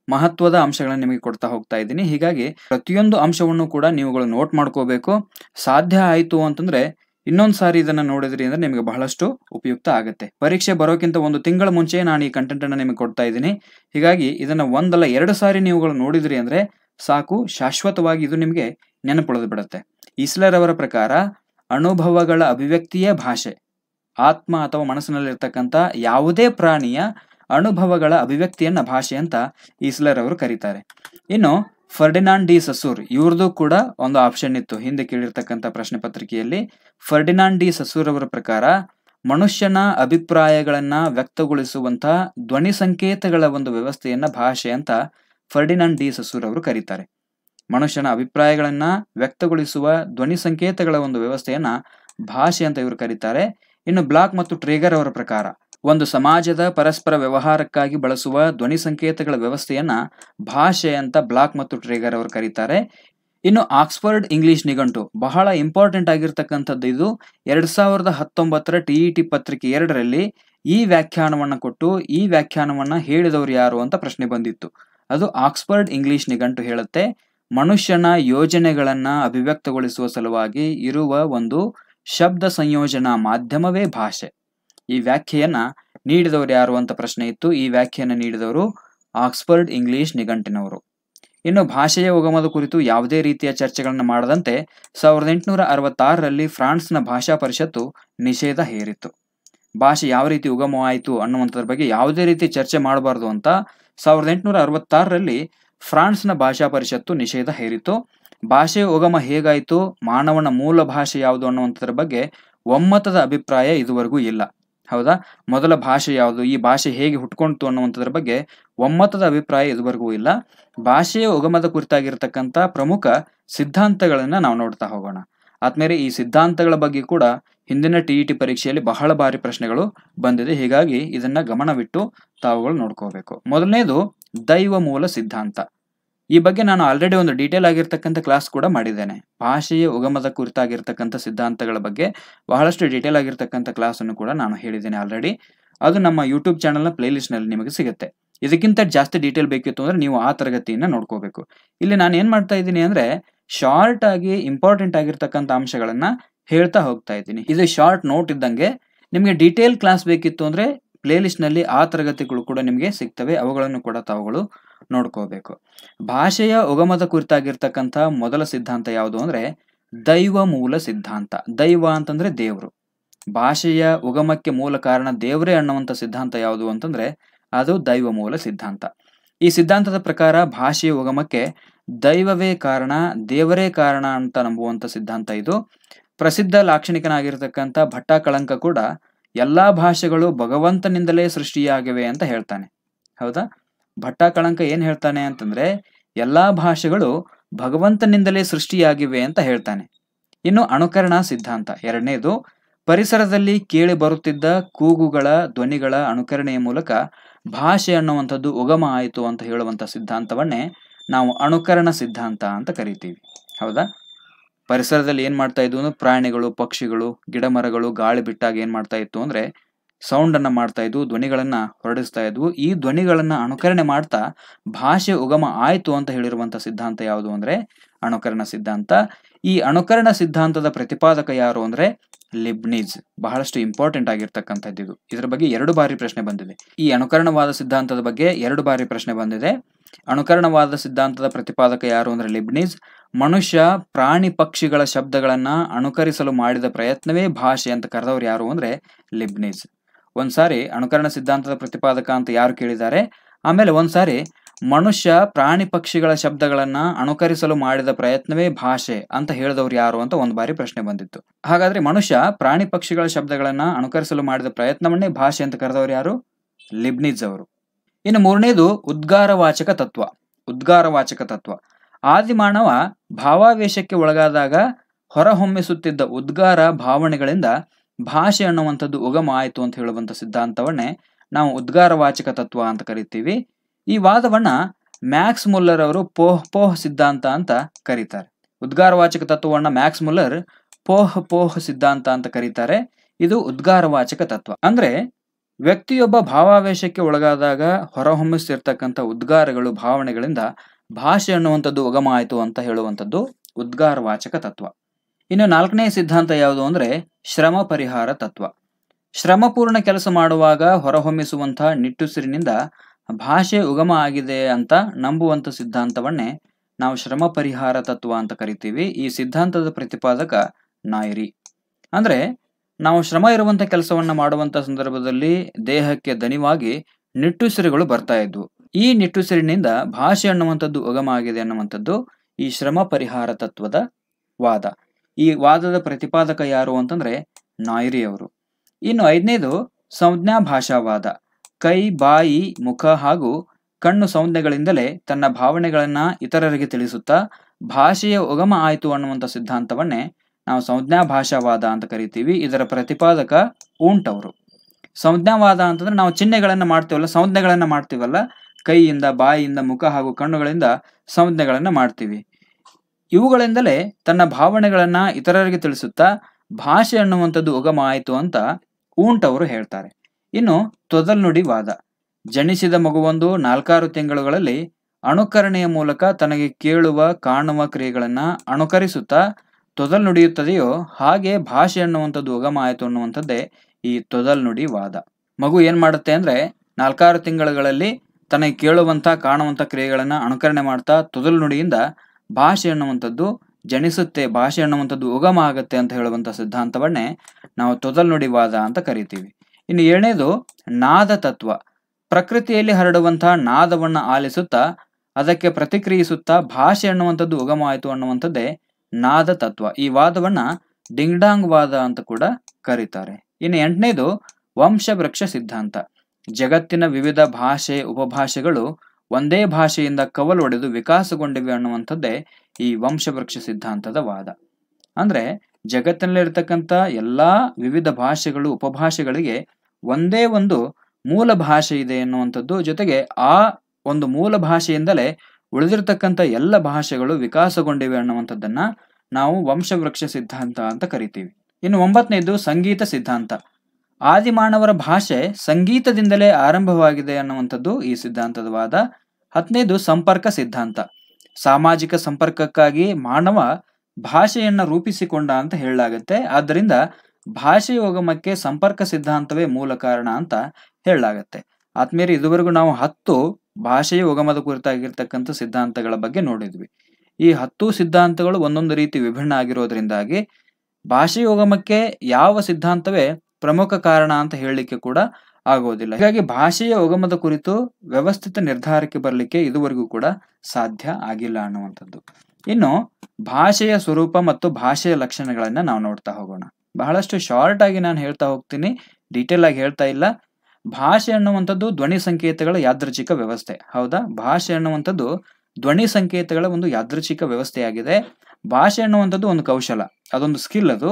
ಮಹತ್ವದ ಅಂಶಗಳನ್ನು ನಿಮಗೆ ಕೊಡ್ತಾ ಹೋಗ್ತಾ ಇದ್ದೀನಿ. ಹೀಗಾಗಿ ಪ್ರತಿಯೊಂದು ಅಂಶವನ್ನು ಕೂಡ ನೀವುಗಳು ನೋಟ್ ಮಾಡ್ಕೋಬೇಕು. ಸಾಧ್ಯ ಆಯಿತು ಅಂತಂದ್ರೆ ಇನ್ನೊಂದು ಸಾರಿ ಇದನ್ನ ನೋಡಿದ್ರಿ ಅಂದ್ರೆ ನಿಮಗೆ ಬಹಳಷ್ಟು ಉಪಯುಕ್ತ ಆಗುತ್ತೆ. ಪರೀಕ್ಷೆ ಬರೋಕ್ಕಿಂತ ಒಂದು ತಿಂಗಳ ಮುಂಚೆ ನಾನು ಈ ಕಂಟೆಂಟ್ ಅನ್ನು ನಿಮಗೆ ಕೊಡ್ತಾ ಇದ್ದೀನಿ. ಹೀಗಾಗಿ ಇದನ್ನ ಒಂದಲ್ಲ ಎರಡು ಸಾರಿ ನೀವುಗಳು ನೋಡಿದ್ರಿ ಅಂದ್ರೆ ಸಾಕು. ಶಾಶ್ವತವಾಗಿ ಇದು ನಿಮಗೆ ನೆನಪುಳಿದು ಬಿಡುತ್ತೆ. ಇಸ್ಲರ್ ಅವರ ಪ್ರಕಾರ ಅನುಭವಗಳ ಅಭಿವ್ಯಕ್ತಿಯೇ ಭಾಷೆ. ಆತ್ಮ ಅಥವಾ ಮನಸ್ಸಿನಲ್ಲಿರ್ತಕ್ಕಂಥ ಯಾವುದೇ ಪ್ರಾಣಿಯ ಅನುಭವಗಳ ಅಭಿವ್ಯಕ್ತಿಯನ್ನ ಭಾಷೆ ಅಂತ ಈಸ್ಲರ್ ಅವರು ಕರೀತಾರೆ. ಇನ್ನು ಫರ್ಡಿನಾಂಡ್ ಡಿ ಸಸೂರ್ ಇವ್ರದ್ದು ಕೂಡ ಒಂದು ಆಪ್ಷನ್ ಇತ್ತು. ಹಿಂದೆ ಕೇಳಿರ್ತಕ್ಕಂಥ ಪ್ರಶ್ನೆ ಪತ್ರಿಕೆಯಲ್ಲಿ ಫರ್ಡಿನಾಂಡ್ ಡಿ ಸಸೂರ್ ಅವರ ಪ್ರಕಾರ ಮನುಷ್ಯನ ಅಭಿಪ್ರಾಯಗಳನ್ನ ವ್ಯಕ್ತಗೊಳಿಸುವಂತಹ ಧ್ವನಿ ಸಂಕೇತಗಳ ಒಂದು ವ್ಯವಸ್ಥೆಯನ್ನ ಭಾಷೆ ಅಂತ ಫರ್ಡಿನಾಂಡ್ ಡಿ ಸಸೂರ್ ಅವರು ಕರೀತಾರೆ. ಮನುಷ್ಯನ ಅಭಿಪ್ರಾಯಗಳನ್ನ ವ್ಯಕ್ತಗೊಳಿಸುವ ಧ್ವನಿ ಸಂಕೇತಗಳ ಒಂದು ವ್ಯವಸ್ಥೆಯನ್ನ ಭಾಷೆ ಅಂತ ಇವರು ಕರೀತಾರೆ. ಇನ್ನು ಬ್ಲಾಕ್ ಮತ್ತು ಟ್ರೇಗರ್ ಅವರ ಪ್ರಕಾರ, ಒಂದು ಸಮಾಜದ ಪರಸ್ಪರ ವ್ಯವಹಾರಕ್ಕಾಗಿ ಬಳಸುವ ಧ್ವನಿ ಸಂಕೇತಗಳ ವ್ಯವಸ್ಥೆಯನ್ನ ಭಾಷೆ ಅಂತ ಬ್ಲಾಕ್ ಮತ್ತು ಟ್ರೇಗರ್ ಅವರು ಕರೀತಾರೆ. ಇನ್ನು ಆಕ್ಸ್ಫರ್ಡ್ ಇಂಗ್ಲಿಷ್ ನಿಘಂಟು, ಬಹಳ ಇಂಪಾರ್ಟೆಂಟ್ ಆಗಿರ್ತಕ್ಕಂಥದ್ದು ಇದು. ಎರಡ್ ಸಾವಿರದ ಹತ್ತೊಂಬತ್ತರ ಟಿ ಇ ಟಿ ಪತ್ರಿಕೆ ಎರಡರಲ್ಲಿ ಈ ವ್ಯಾಖ್ಯಾನವನ್ನ ಕೊಟ್ಟು, ಈ ವ್ಯಾಖ್ಯಾನವನ್ನ ಹೇಳಿದವರು ಯಾರು ಅಂತ ಪ್ರಶ್ನೆ ಬಂದಿತ್ತು. ಅದು ಆಕ್ಸ್ಫರ್ಡ್ ಇಂಗ್ಲಿಷ್ ನಿಘಂಟು ಹೇಳುತ್ತೆ. ಮನುಷ್ಯನ ಯೋಜನೆಗಳನ್ನ ಅಭಿವ್ಯಕ್ತಗೊಳಿಸುವ ಸಲುವಾಗಿ ಇರುವ ಒಂದು ಶಬ್ದ ಸಂಯೋಜನಾ ಮಾಧ್ಯಮವೇ ಭಾಷೆ. ಈ ವ್ಯಾಖ್ಯೆಯನ್ನ ನೀಡಿದವರು ಯಾರು ಅಂತ ಪ್ರಶ್ನೆ ಇತ್ತು. ಈ ವ್ಯಾಖ್ಯೆಯನ್ನು ನೀಡಿದವರು ಆಕ್ಸ್ಫರ್ಡ್ ಇಂಗ್ಲಿಷ್ ನಿಘಂಟಿನವರು. ಇನ್ನು ಭಾಷೆಯ ಉಗಮದ ಕುರಿತು ಯಾವುದೇ ರೀತಿಯ ಚರ್ಚೆಗಳನ್ನು ಮಾಡದಂತೆ ಸಾವಿರದ ಎಂಟುನೂರ ಅರವತ್ತಾರರಲ್ಲಿ ಫ್ರಾನ್ಸ್ನ ಭಾಷಾ ಪರಿಷತ್ತು ನಿಷೇಧ ಹೇರಿತ್ತು. ಭಾಷೆ ಯಾವ ರೀತಿ ಉಗಮವಾಯಿತು ಅನ್ನುವಂಥದ್ರ ಬಗ್ಗೆ ಯಾವುದೇ ರೀತಿ ಚರ್ಚೆ ಮಾಡಬಾರದು ಅಂತ ಸಾವಿರದ ಎಂಟುನೂರ ಅರವತ್ತಾರರಲ್ಲಿ ಫ್ರಾನ್ಸ್ನ ಭಾಷಾ ಪರಿಷತ್ತು ನಿಷೇಧ ಹೇರಿತು ಭಾಷೆಯ ಉಗಮ ಹೇಗಾಯಿತು? ಮಾನವನ ಮೂಲ ಭಾಷೆ ಯಾವುದು ಅನ್ನುವಂಥದ್ರ ಬಗ್ಗೆ ಒಮ್ಮತದ ಅಭಿಪ್ರಾಯ ಇದುವರೆಗೂ ಇಲ್ಲ. ಹೌದಾ? ಮೊದಲ ಭಾಷೆ ಯಾವುದು? ಈ ಭಾಷೆ ಹೇಗೆ ಹುಟ್ಕೊಂತು ಅನ್ನುವಂಥದ್ರ ಬಗ್ಗೆ ಒಮ್ಮತದ ಅಭಿಪ್ರಾಯ ಇದುವರೆಗೂ ಇಲ್ಲ. ಭಾಷೆಯ ಉಗಮದ ಕುರಿತಾಗಿರ್ತಕ್ಕಂಥ ಪ್ರಮುಖ ಸಿದ್ಧಾಂತಗಳನ್ನ ನಾವು ನೋಡ್ತಾ ಹೋಗೋಣ. ಆದ್ಮೇಲೆ ಈ ಸಿದ್ಧಾಂತಗಳ ಬಗ್ಗೆ ಕೂಡ ಹಿಂದಿನ ಟಿ ಇ ಟಿ ಪರೀಕ್ಷೆಯಲ್ಲಿ ಬಹಳ ಬಾರಿ ಪ್ರಶ್ನೆಗಳು ಬಂದಿದೆ. ಹೀಗಾಗಿ ಇದನ್ನ ಗಮನವಿಟ್ಟು ತಾವುಗಳು ನೋಡ್ಕೋಬೇಕು. ಮೊದಲನೇದು ದೈವ ಮೂಲ ಸಿದ್ಧಾಂತ. ಈ ಬಗ್ಗೆ ನಾನು ಆಲ್ರೆಡಿ ಒಂದು ಡೀಟೇಲ್ ಆಗಿರ್ತಕ್ಕಂಥ ಕ್ಲಾಸ್ ಕೂಡ ಮಾಡಿದ್ದೇನೆ. ಭಾಷೆಯ ಉಗಮದ ಕುರಿತಾಗಿರ್ತಕ್ಕಂಥ ಸಿದ್ಧಾಂತಗಳ ಬಗ್ಗೆ ಬಹಳಷ್ಟು ಡೀಟೇಲ್ ಆಗಿರ್ತಕ್ಕಂಥ ಕ್ಲಾಸ್ ಅನ್ನು ಕೂಡ ನಾನು ಹೇಳಿದ್ದೇನೆ ಆಲ್ರೆಡಿ ಅದು ನಮ್ಮ ಯೂಟ್ಯೂಬ್ ಚಾನಲ್ನ ಪ್ಲೇಲಿಸ್ಟ್ನಲ್ಲಿ ನಿಮಗೆ ಸಿಗುತ್ತೆ. ಇದಕ್ಕಿಂತ ಜಾಸ್ತಿ ಡೀಟೇಲ್ ಬೇಕಿತ್ತು ಅಂದ್ರೆ ನೀವು ಆ ತರಗತಿಯನ್ನ ನೋಡ್ಕೋಬೇಕು. ಇಲ್ಲಿ ನಾನು ಏನು ಮಾಡ್ತಾ ಇದ್ದೀನಿ ಅಂದ್ರೆ ಶಾರ್ಟ್ ಆಗಿ ಇಂಪಾರ್ಟೆಂಟ್ ಆಗಿರ್ತಕ್ಕಂಥ ಅಂಶಗಳನ್ನ ಹೇಳ್ತಾ ಹೋಗ್ತಾ ಇದ್ದೀನಿ. ಇದು ಶಾರ್ಟ್ ನೋಟ್ ಇದ್ದಂಗೆ ನಿಮಗೆ ಡೀಟೇಲ್ ಕ್ಲಾಸ್ ಬೇಕಿತ್ತು ಅಂದ್ರೆ ಪ್ಲೇಲಿಸ್ಟ್ನಲ್ಲಿ ಆ ತರಗತಿಗಳು ಕೂಡ ನಿಮಗೆ ಸಿಗ್ತವೆ. ಅವುಗಳನ್ನು ಕೂಡ ತಾವುಗಳು ನೋಡ್ಕೋಬೇಕು. ಭಾಷೆಯ ಉಗಮದ ಕುರಿತಾಗಿರ್ತಕ್ಕಂಥ ಮೊದಲ ಸಿದ್ಧಾಂತ ಯಾವುದು ಅಂದ್ರೆ ದೈವ ಮೂಲ ಸಿದ್ಧಾಂತ. ದೈವ ಅಂತಂದ್ರೆ ದೇವರು. ಭಾಷೆಯ ಉಗಮಕ್ಕೆ ಮೂಲ ಕಾರಣ ದೇವರೇ ಅನ್ನುವಂಥ ಸಿದ್ಧಾಂತ ಯಾವುದು ಅಂತಂದ್ರೆ ಅದು ದೈವ ಮೂಲ ಸಿದ್ಧಾಂತ. ಈ ಸಿದ್ಧಾಂತದ ಪ್ರಕಾರ ಭಾಷೆಯ ಉಗಮಕ್ಕೆ ದೈವವೇ ಕಾರಣ, ದೇವರೇ ಕಾರಣ ಅಂತ ನಂಬುವಂಥ ಸಿದ್ಧಾಂತ ಇದು. ಪ್ರಸಿದ್ಧ ಲಾಕ್ಷಣಿಕನಾಗಿರ್ತಕ್ಕಂಥ ಭಟ್ಟ ಕಳಂಕ ಕೂಡ ಎಲ್ಲಾ ಭಾಷೆಗಳು ಭಗವಂತನಿಂದಲೇ ಸೃಷ್ಟಿಯಾಗಿವೆ ಅಂತ ಹೇಳ್ತಾನೆ. ಹೌದಾ? ಭಟ್ಟ ಕಳಂಕ ಏನ್ ಹೇಳ್ತಾನೆ ಅಂತಂದ್ರೆ, ಎಲ್ಲಾ ಭಾಷೆಗಳು ಭಗವಂತನಿಂದಲೇ ಸೃಷ್ಟಿಯಾಗಿವೆ ಅಂತ ಹೇಳ್ತಾನೆ. ಇನ್ನು ಅನುಕರಣ ಸಿದ್ಧಾಂತ. ಎರಡನೇದು, ಪರಿಸರದಲ್ಲಿ ಕೇಳಿ ಬರುತ್ತಿದ್ದ ಕೂಗುಗಳ, ಧ್ವನಿಗಳ ಅನುಕರಣೆಯ ಮೂಲಕ ಭಾಷೆ ಅನ್ನುವಂಥದ್ದು ಉಗಮ ಆಯಿತು ಅಂತ ಹೇಳುವಂತ ಸಿದ್ಧಾಂತವನ್ನೇ ನಾವು ಅನುಕರಣ ಸಿದ್ಧಾಂತ ಅಂತ ಕರಿತೀವಿ. ಹೌದಾ? ಪರಿಸರದಲ್ಲಿ ಏನ್ ಮಾಡ್ತಾ ಇದ್ವು? ಅಂದ್ರೆ ಪ್ರಾಣಿಗಳು, ಪಕ್ಷಿಗಳು ಗಿಡ ಮರಗಳು ಗಾಳಿ ಬಿಟ್ಟಾಗ ಏನ್ ಮಾಡ್ತಾ ಇತ್ತು ಅಂದ್ರೆ ಸೌಂಡ್ ಅನ್ನ ಮಾಡ್ತಾ ಇದ್ವು, ಧ್ವನಿಗಳನ್ನ ಹೊರಡಿಸ್ತಾ ಇದ್ವು. ಈ ಧ್ವನಿಗಳನ್ನ ಅನುಕರಣೆ ಮಾಡ್ತಾ ಭಾಷೆ ಉಗಮ ಆಯ್ತು ಅಂತ ಹೇಳಿರುವಂತ ಸಿದ್ಧಾಂತ ಯಾವುದು ಅಂದ್ರೆ ಅನುಕರಣ ಸಿದ್ಧಾಂತ. ಈ ಅನುಕರಣ ಸಿದ್ಧಾಂತದ ಪ್ರತಿಪಾದಕ ಯಾರು ಅಂದ್ರೆ ಲಿಬ್ನಿಜ್, ಬಹಳಷ್ಟು ಇಂಪಾರ್ಟೆಂಟ್ ಆಗಿರ್ತಕ್ಕಂಥದ್ದು ಇದು. ಇದರ ಬಗ್ಗೆ ಎರಡು ಬಾರಿ ಪ್ರಶ್ನೆ ಬಂದಿದೆ. ಈ ಅನುಕರಣವಾದ ಸಿದ್ಧಾಂತದ ಬಗ್ಗೆ ಎರಡು ಬಾರಿ ಪ್ರಶ್ನೆ ಬಂದಿದೆ. ಅನುಕರಣವಾದ ಸಿದ್ಧಾಂತದ ಪ್ರತಿಪಾದಕ ಯಾರು ಅಂದ್ರೆ ಲಿಬ್ನಿಜ್? ಮನುಷ್ಯ ಪ್ರಾಣಿ ಪಕ್ಷಿಗಳ ಶಬ್ದಗಳನ್ನ ಅನುಕರಿಸಲು ಮಾಡಿದ ಪ್ರಯತ್ನವೇ ಭಾಷೆ ಅಂತ ಕರೆದವ್ರು ಯಾರು ಅಂದ್ರೆ ಲಿಬ್ನಿಜ್. ಒಂದ್ಸಾರಿ ಅನುಕರಣ ಸಿದ್ಧಾಂತದ ಪ್ರತಿಪಾದಕ ಅಂತ ಯಾರು ಕೇಳಿದ್ದಾರೆ? ಆಮೇಲೆ ಒಂದ್ಸಾರಿ ಮನುಷ್ಯ ಪ್ರಾಣಿ ಪಕ್ಷಿಗಳ ಶಬ್ದಗಳನ್ನ ಅನುಕರಿಸಲು ಮಾಡಿದ ಪ್ರಯತ್ನವೇ ಭಾಷೆ ಅಂತ ಹೇಳಿದವ್ರು ಯಾರು ಅಂತ ಒಂದು ಬಾರಿ ಪ್ರಶ್ನೆ ಬಂದಿತ್ತು. ಹಾಗಾದ್ರೆ ಮನುಷ್ಯ ಪ್ರಾಣಿ ಪಕ್ಷಿಗಳ ಶಬ್ದಗಳನ್ನ ಅನುಕರಿಸಲು ಮಾಡಿದ ಪ್ರಯತ್ನವನ್ನೇ ಭಾಷೆ ಅಂತ ಕರೆದವ್ರು ಯಾರು? ಲಿಬ್ನಿಜ್ ಅವರು. ಇನ್ನು ಮೂರನೇದು ಉದ್ಗಾರವಾಚಕ ತತ್ವ. ಉದ್ಗಾರವಾಚಕ ತತ್ವ. ಆದಿಮಾನವ ಭಾವಾವೇಶಕ್ಕೆ ಒಳಗಾದಾಗ ಹೊರಹೊಮ್ಮಿಸುತ್ತಿದ್ದ ಉದ್ಗಾರ ಭಾವನೆಗಳಿಂದ ಭಾಷೆ ಅನ್ನುವಂಥದ್ದು ಉಗಮ ಆಯಿತು ಅಂತ ಹೇಳುವಂಥ ಸಿದ್ಧಾಂತವನ್ನೇ ನಾವು ಉದ್ಗಾರವಾಚಕ ತತ್ವ ಅಂತ ಕರಿತೀವಿ. ಈ ವಾದವನ್ನ ಮ್ಯಾಕ್ಸ್ ಮುಲ್ಲರ್ ಅವರು ಪೋಹ್ ಪೋಹ್ ಸಿದ್ಧಾಂತ ಅಂತ ಕರೀತಾರೆ. ಉದ್ಗಾರವಾಚಕ ತತ್ವವನ್ನ ಮ್ಯಾಕ್ಸ್ ಮುಲ್ಲರ್ ಪೋಹ್ ಪೋಹ್ ಸಿದ್ಧಾಂತ ಅಂತ ಕರೀತಾರೆ. ಇದು ಉದ್ಗಾರವಾಚಕ ತತ್ವ. ಅಂದ್ರೆ ವ್ಯಕ್ತಿಯೊಬ್ಬ ಭಾವಾವೇಶಕ್ಕೆ ಒಳಗಾದಾಗ ಹೊರಹೊಮ್ಮಿಸಿರ್ತಕ್ಕಂಥ ಉದ್ಗಾರಗಳು, ಭಾವನೆಗಳಿಂದ ಭಾಷೆ ಅನ್ನುವಂಥದ್ದು ಉಗಮ ಆಯಿತು ಅಂತ ಹೇಳುವಂಥದ್ದು ಉದ್ಗಾರವಾಚಕ ತತ್ವ. ಇನ್ನು ನಾಲ್ಕನೇ ಸಿದ್ಧಾಂತ ಯಾವುದು ಅಂದ್ರೆ ಶ್ರಮ ಪರಿಹಾರ ತತ್ವ. ಶ್ರಮಪೂರ್ಣ ಕೆಲಸ ಮಾಡುವಾಗ ಹೊರಹೊಮ್ಮಿಸುವಂತಹ ನಿಟ್ಟುಸಿರಿನಿಂದ ಭಾಷೆ ಉಗಮ ಆಗಿದೆ ಅಂತ ನಂಬುವಂತ ಸಿದ್ಧಾಂತವನ್ನೇ ನಾವು ಶ್ರಮ ಪರಿಹಾರ ತತ್ವ ಅಂತ ಕರಿತೀವಿ. ಈ ಸಿದ್ಧಾಂತದ ಪ್ರತಿಪಾದಕ ನಾಯರಿ. ಅಂದ್ರೆ ನಾವು ಶ್ರಮ ಇರುವಂತ ಕೆಲಸವನ್ನ ಮಾಡುವಂತ ಸಂದರ್ಭದಲ್ಲಿ ದೇಹಕ್ಕೆ ದನಿವಾಗಿ ನಿಟ್ಟುಸಿರುಗಳು ಬರ್ತಾ ಇದ್ವು. ಈ ನಿಟ್ಟುಸಿರಿನಿಂದ ಭಾಷೆ ಅನ್ನುವಂಥದ್ದು ಉಗಮ ಆಗಿದೆ ಅನ್ನುವಂಥದ್ದು ಈ ಶ್ರಮ ಪರಿಹಾರ ತತ್ವದ ವಾದ. ಈ ವಾದದ ಪ್ರತಿಪಾದಕ ಯಾರು ಅಂತಂದ್ರೆ ನಾಯರಿ ಅವರು. ಇನ್ನು ಐದನೇದು ಸಂಜ್ಞಾ ಭಾಷಾವಾದ. ಕೈ, ಬಾಯಿ, ಮುಖ ಹಾಗೂ ಕಣ್ಣು ಸಂಜ್ಞೆಗಳಿಂದಲೇ ತನ್ನ ಭಾವನೆಗಳನ್ನ ಇತರರಿಗೆ ತಿಳಿಸುತ್ತಾ ಭಾಷೆಯ ಉಗಮ ಆಯಿತು ಅನ್ನುವಂಥ ಸಿದ್ಧಾಂತವನ್ನೇ ನಾವು ಸಂಜ್ಞಾ ಭಾಷಾವಾದ ಅಂತ ಕರಿತೀವಿ. ಇದರ ಪ್ರತಿಪಾದಕ ಊಂಟ್ ಅವರು. ಸಂಜ್ಞಾವಾದ ಅಂತಂದ್ರೆ ನಾವು ಚಿಹ್ನೆಗಳನ್ನ ಮಾಡ್ತೀವಲ್ಲ ಸಂಜ್ಞೆಗಳನ್ನ ಮಾಡ್ತೀವಲ್ಲ, ಕೈಯಿಂದ, ಬಾಯಿಯಿಂದ, ಮುಖ ಹಾಗೂ ಕಣ್ಣುಗಳಿಂದ ಸಂಜ್ಞೆಗಳನ್ನ ಮಾಡ್ತೀವಿ. ಇವುಗಳಿಂದಲೇ ತನ್ನ ಭಾವನೆಗಳನ್ನ ಇತರರಿಗೆ ತಿಳಿಸುತ್ತಾ ಭಾಷೆ ಅನ್ನುವಂಥದ್ದು ಉಗಮ ಆಯಿತು ಅಂತ ಊಂಟ್ ಅವರು ಹೇಳ್ತಾರೆ. ಇನ್ನು ತೊದಲ್ನುಡಿ ವಾದ. ಜನಿಸಿದ ಮಗುವೊಂದು ನಾಲ್ಕಾರು ತಿಂಗಳುಗಳಲ್ಲಿ ಅನುಕರಣೆಯ ಮೂಲಕ ತನಗೆ ಕೇಳುವ, ಕಾಣುವ ಕ್ರಿಯೆಗಳನ್ನ ಅನುಕರಿಸುತ್ತಾ ತೊದಲ್ ನುಡಿಯುತ್ತದೆಯೋ ಹಾಗೆ ಭಾಷೆ ಅನ್ನುವಂಥದ್ದು ಉಗಮ ಆಯಿತು ಅನ್ನುವಂಥದ್ದೇ ಈ ತೊದಲ್ ನುಡಿ ವಾದ. ಮಗು ಏನ್ ಮಾಡುತ್ತೆ ಅಂದ್ರೆ ನಾಲ್ಕಾರು ತಿಂಗಳುಗಳಲ್ಲಿ ತನಗೆ ಕೇಳುವಂತ ಕಾಣುವಂತ ಕ್ರಿಯೆಗಳನ್ನ ಅನುಕರಣೆ ಮಾಡ್ತಾ ತೊದಲ್ ನುಡಿಯಿಂದ ಭಾಷೆ ಅನ್ನುವಂಥದ್ದು ಜನಿಸುತ್ತೆ, ಭಾಷೆ ಅನ್ನುವಂಥದ್ದು ಉಗಮ ಆಗುತ್ತೆ ಅಂತ ಹೇಳುವಂಥ ಸಿದ್ಧಾಂತವನ್ನೇ ನಾವು ತೊದಲ್ ನುಡಿವಾದ ಅಂತ ಕರಿತೀವಿ. ಇನ್ನು ಏಳನೇದು ನಾದ ತತ್ವ. ಪ್ರಕೃತಿಯಲ್ಲಿ ಹರಡುವಂತಹ ನಾದವನ್ನು ಆಲಿಸುತ್ತಾ ಅದಕ್ಕೆ ಪ್ರತಿಕ್ರಿಯಿಸುತ್ತಾ ಭಾಷೆ ಅನ್ನುವಂಥದ್ದು ಉಗಮ ಆಯಿತು ಅನ್ನುವಂಥದ್ದೇ ನಾದ ತತ್ವ. ಈ ವಾದವನ್ನ ಡಿಂಗ್ಡಾಂಗ್ ವಾದ ಅಂತ ಕೂಡ ಕರೀತಾರೆ. ಇನ್ನು ಎಂಟನೇದು ವಂಶವೃಕ್ಷ ಸಿದ್ಧಾಂತ. ಜಗತ್ತಿನ ವಿವಿಧ ಭಾಷೆ, ಉಪಭಾಷೆಗಳು ಒಂದೇ ಭಾಷೆಯಿಂದ ಕವಲೊಡೆದು ವಿಕಾಸಗೊಂಡಿವೆ ಅನ್ನುವಂಥದ್ದೇ ಈ ವಂಶವೃಕ್ಷ ಸಿದ್ಧಾಂತದ ವಾದ. ಅಂದ್ರೆ ಜಗತ್ತಿನಲ್ಲಿರ್ತಕ್ಕಂಥ ಎಲ್ಲಾ ವಿವಿಧ ಭಾಷೆಗಳು, ಉಪಭಾಷೆಗಳಿಗೆ ಒಂದೇ ಒಂದು ಮೂಲ ಭಾಷೆ ಇದೆ ಎನ್ನುವಂಥದ್ದು ಜೊತೆಗೆ ಆ ಒಂದು ಮೂಲ ಭಾಷೆಯಿಂದಲೇ ಉಳಿದಿರ್ತಕ್ಕಂಥ ಎಲ್ಲ ಭಾಷೆಗಳು ವಿಕಾಸಗೊಂಡಿವೆ ಅನ್ನುವಂಥದ್ದನ್ನ ನಾವು ವಂಶವೃಕ್ಷ ಸಿದ್ಧಾಂತ ಅಂತ ಕರಿತೀವಿ. ಇನ್ನು ಒಂಬತ್ತನೇದು ಸಂಗೀತ ಸಿದ್ಧಾಂತ. ಆದಿಮಾನವರ ಭಾಷೆ ಸಂಗೀತದಿಂದಲೇ ಆರಂಭವಾಗಿದೆ ಅನ್ನುವಂಥದ್ದು ಈ ಸಿದ್ಧಾಂತದ ವಾದ ಹತ್ತನೇದು ಸಂಪರ್ಕ ಸಿದ್ಧಾಂತ. ಸಾಮಾಜಿಕ ಸಂಪರ್ಕಕ್ಕಾಗಿ ಮಾನವ ಭಾಷೆಯನ್ನು ರೂಪಿಸಿಕೊಂಡ ಅಂತ ಹೇಳಲಾಗುತ್ತೆ. ಆದ್ದರಿಂದ ಭಾಷೆಯೋಗಮಕ್ಕೆ ಸಂಪರ್ಕ ಸಿದ್ಧಾಂತವೇ ಮೂಲ ಕಾರಣ ಅಂತ ಹೇಳಲಾಗತ್ತೆ. ಆತ್ಮೇಲೆ ಇದುವರೆಗೂ ನಾವು ಹತ್ತು ಭಾಷೆಯ ಉಗಮದ ಕುರಿತಾಗಿರ್ತಕ್ಕಂಥ ಸಿದ್ಧಾಂತಗಳ ಬಗ್ಗೆ ನೋಡಿದ್ವಿ. ಈ ಹತ್ತು ಸಿದ್ಧಾಂತಗಳು ಒಂದೊಂದು ರೀತಿ ವಿಭಿನ್ನ ಆಗಿರೋದ್ರಿಂದಾಗಿ ಭಾಷೆಯ ಉಗಮಕ್ಕೆ ಯಾವ ಸಿದ್ಧಾಂತವೇ ಪ್ರಮುಖ ಕಾರಣ ಅಂತ ಹೇಳಲಿಕ್ಕೆ ಕೂಡ ಆಗೋದಿಲ್ಲ. ಹೀಗಾಗಿ ಭಾಷೆಯ ಉಗಮದ ಕುರಿತು ವ್ಯವಸ್ಥಿತ ನಿರ್ಧಾರಕ್ಕೆ ಬರಲಿಕ್ಕೆ ಇದುವರೆಗೂ ಕೂಡ ಸಾಧ್ಯ ಆಗಿಲ್ಲ ಅನ್ನುವಂಥದ್ದು. ಇನ್ನು ಭಾಷೆಯ ಸ್ವರೂಪ ಮತ್ತು ಭಾಷೆಯ ಲಕ್ಷಣಗಳನ್ನ ನಾವು ನೋಡ್ತಾ ಹೋಗೋಣ. ಬಹಳಷ್ಟು ಶಾರ್ಟ್ ಆಗಿ ನಾನು ಹೇಳ್ತಾ ಹೋಗ್ತೀನಿ, ಡೀಟೇಲ್ ಆಗಿ ಹೇಳ್ತಾ ಇಲ್ಲ. ಭಾಷೆ ಅನ್ನುವಂಥದ್ದು ಧ್ವನಿ ಸಂಕೇತಗಳ ಯಾದೃಚ್ಛಿಕ ವ್ಯವಸ್ಥೆ. ಹೌದಾ? ಭಾಷೆ ಅನ್ನುವಂಥದ್ದು ಧ್ವನಿ ಸಂಕೇತಗಳ ಒಂದು ಯಾದೃಚ್ಛಿಕ ವ್ಯವಸ್ಥೆಯಾಗಿದೆ. ಭಾಷೆ ಅನ್ನುವಂಥದ್ದು ಒಂದು ಕೌಶಲ, ಅದೊಂದು ಸ್ಕಿಲ್ ಅದು.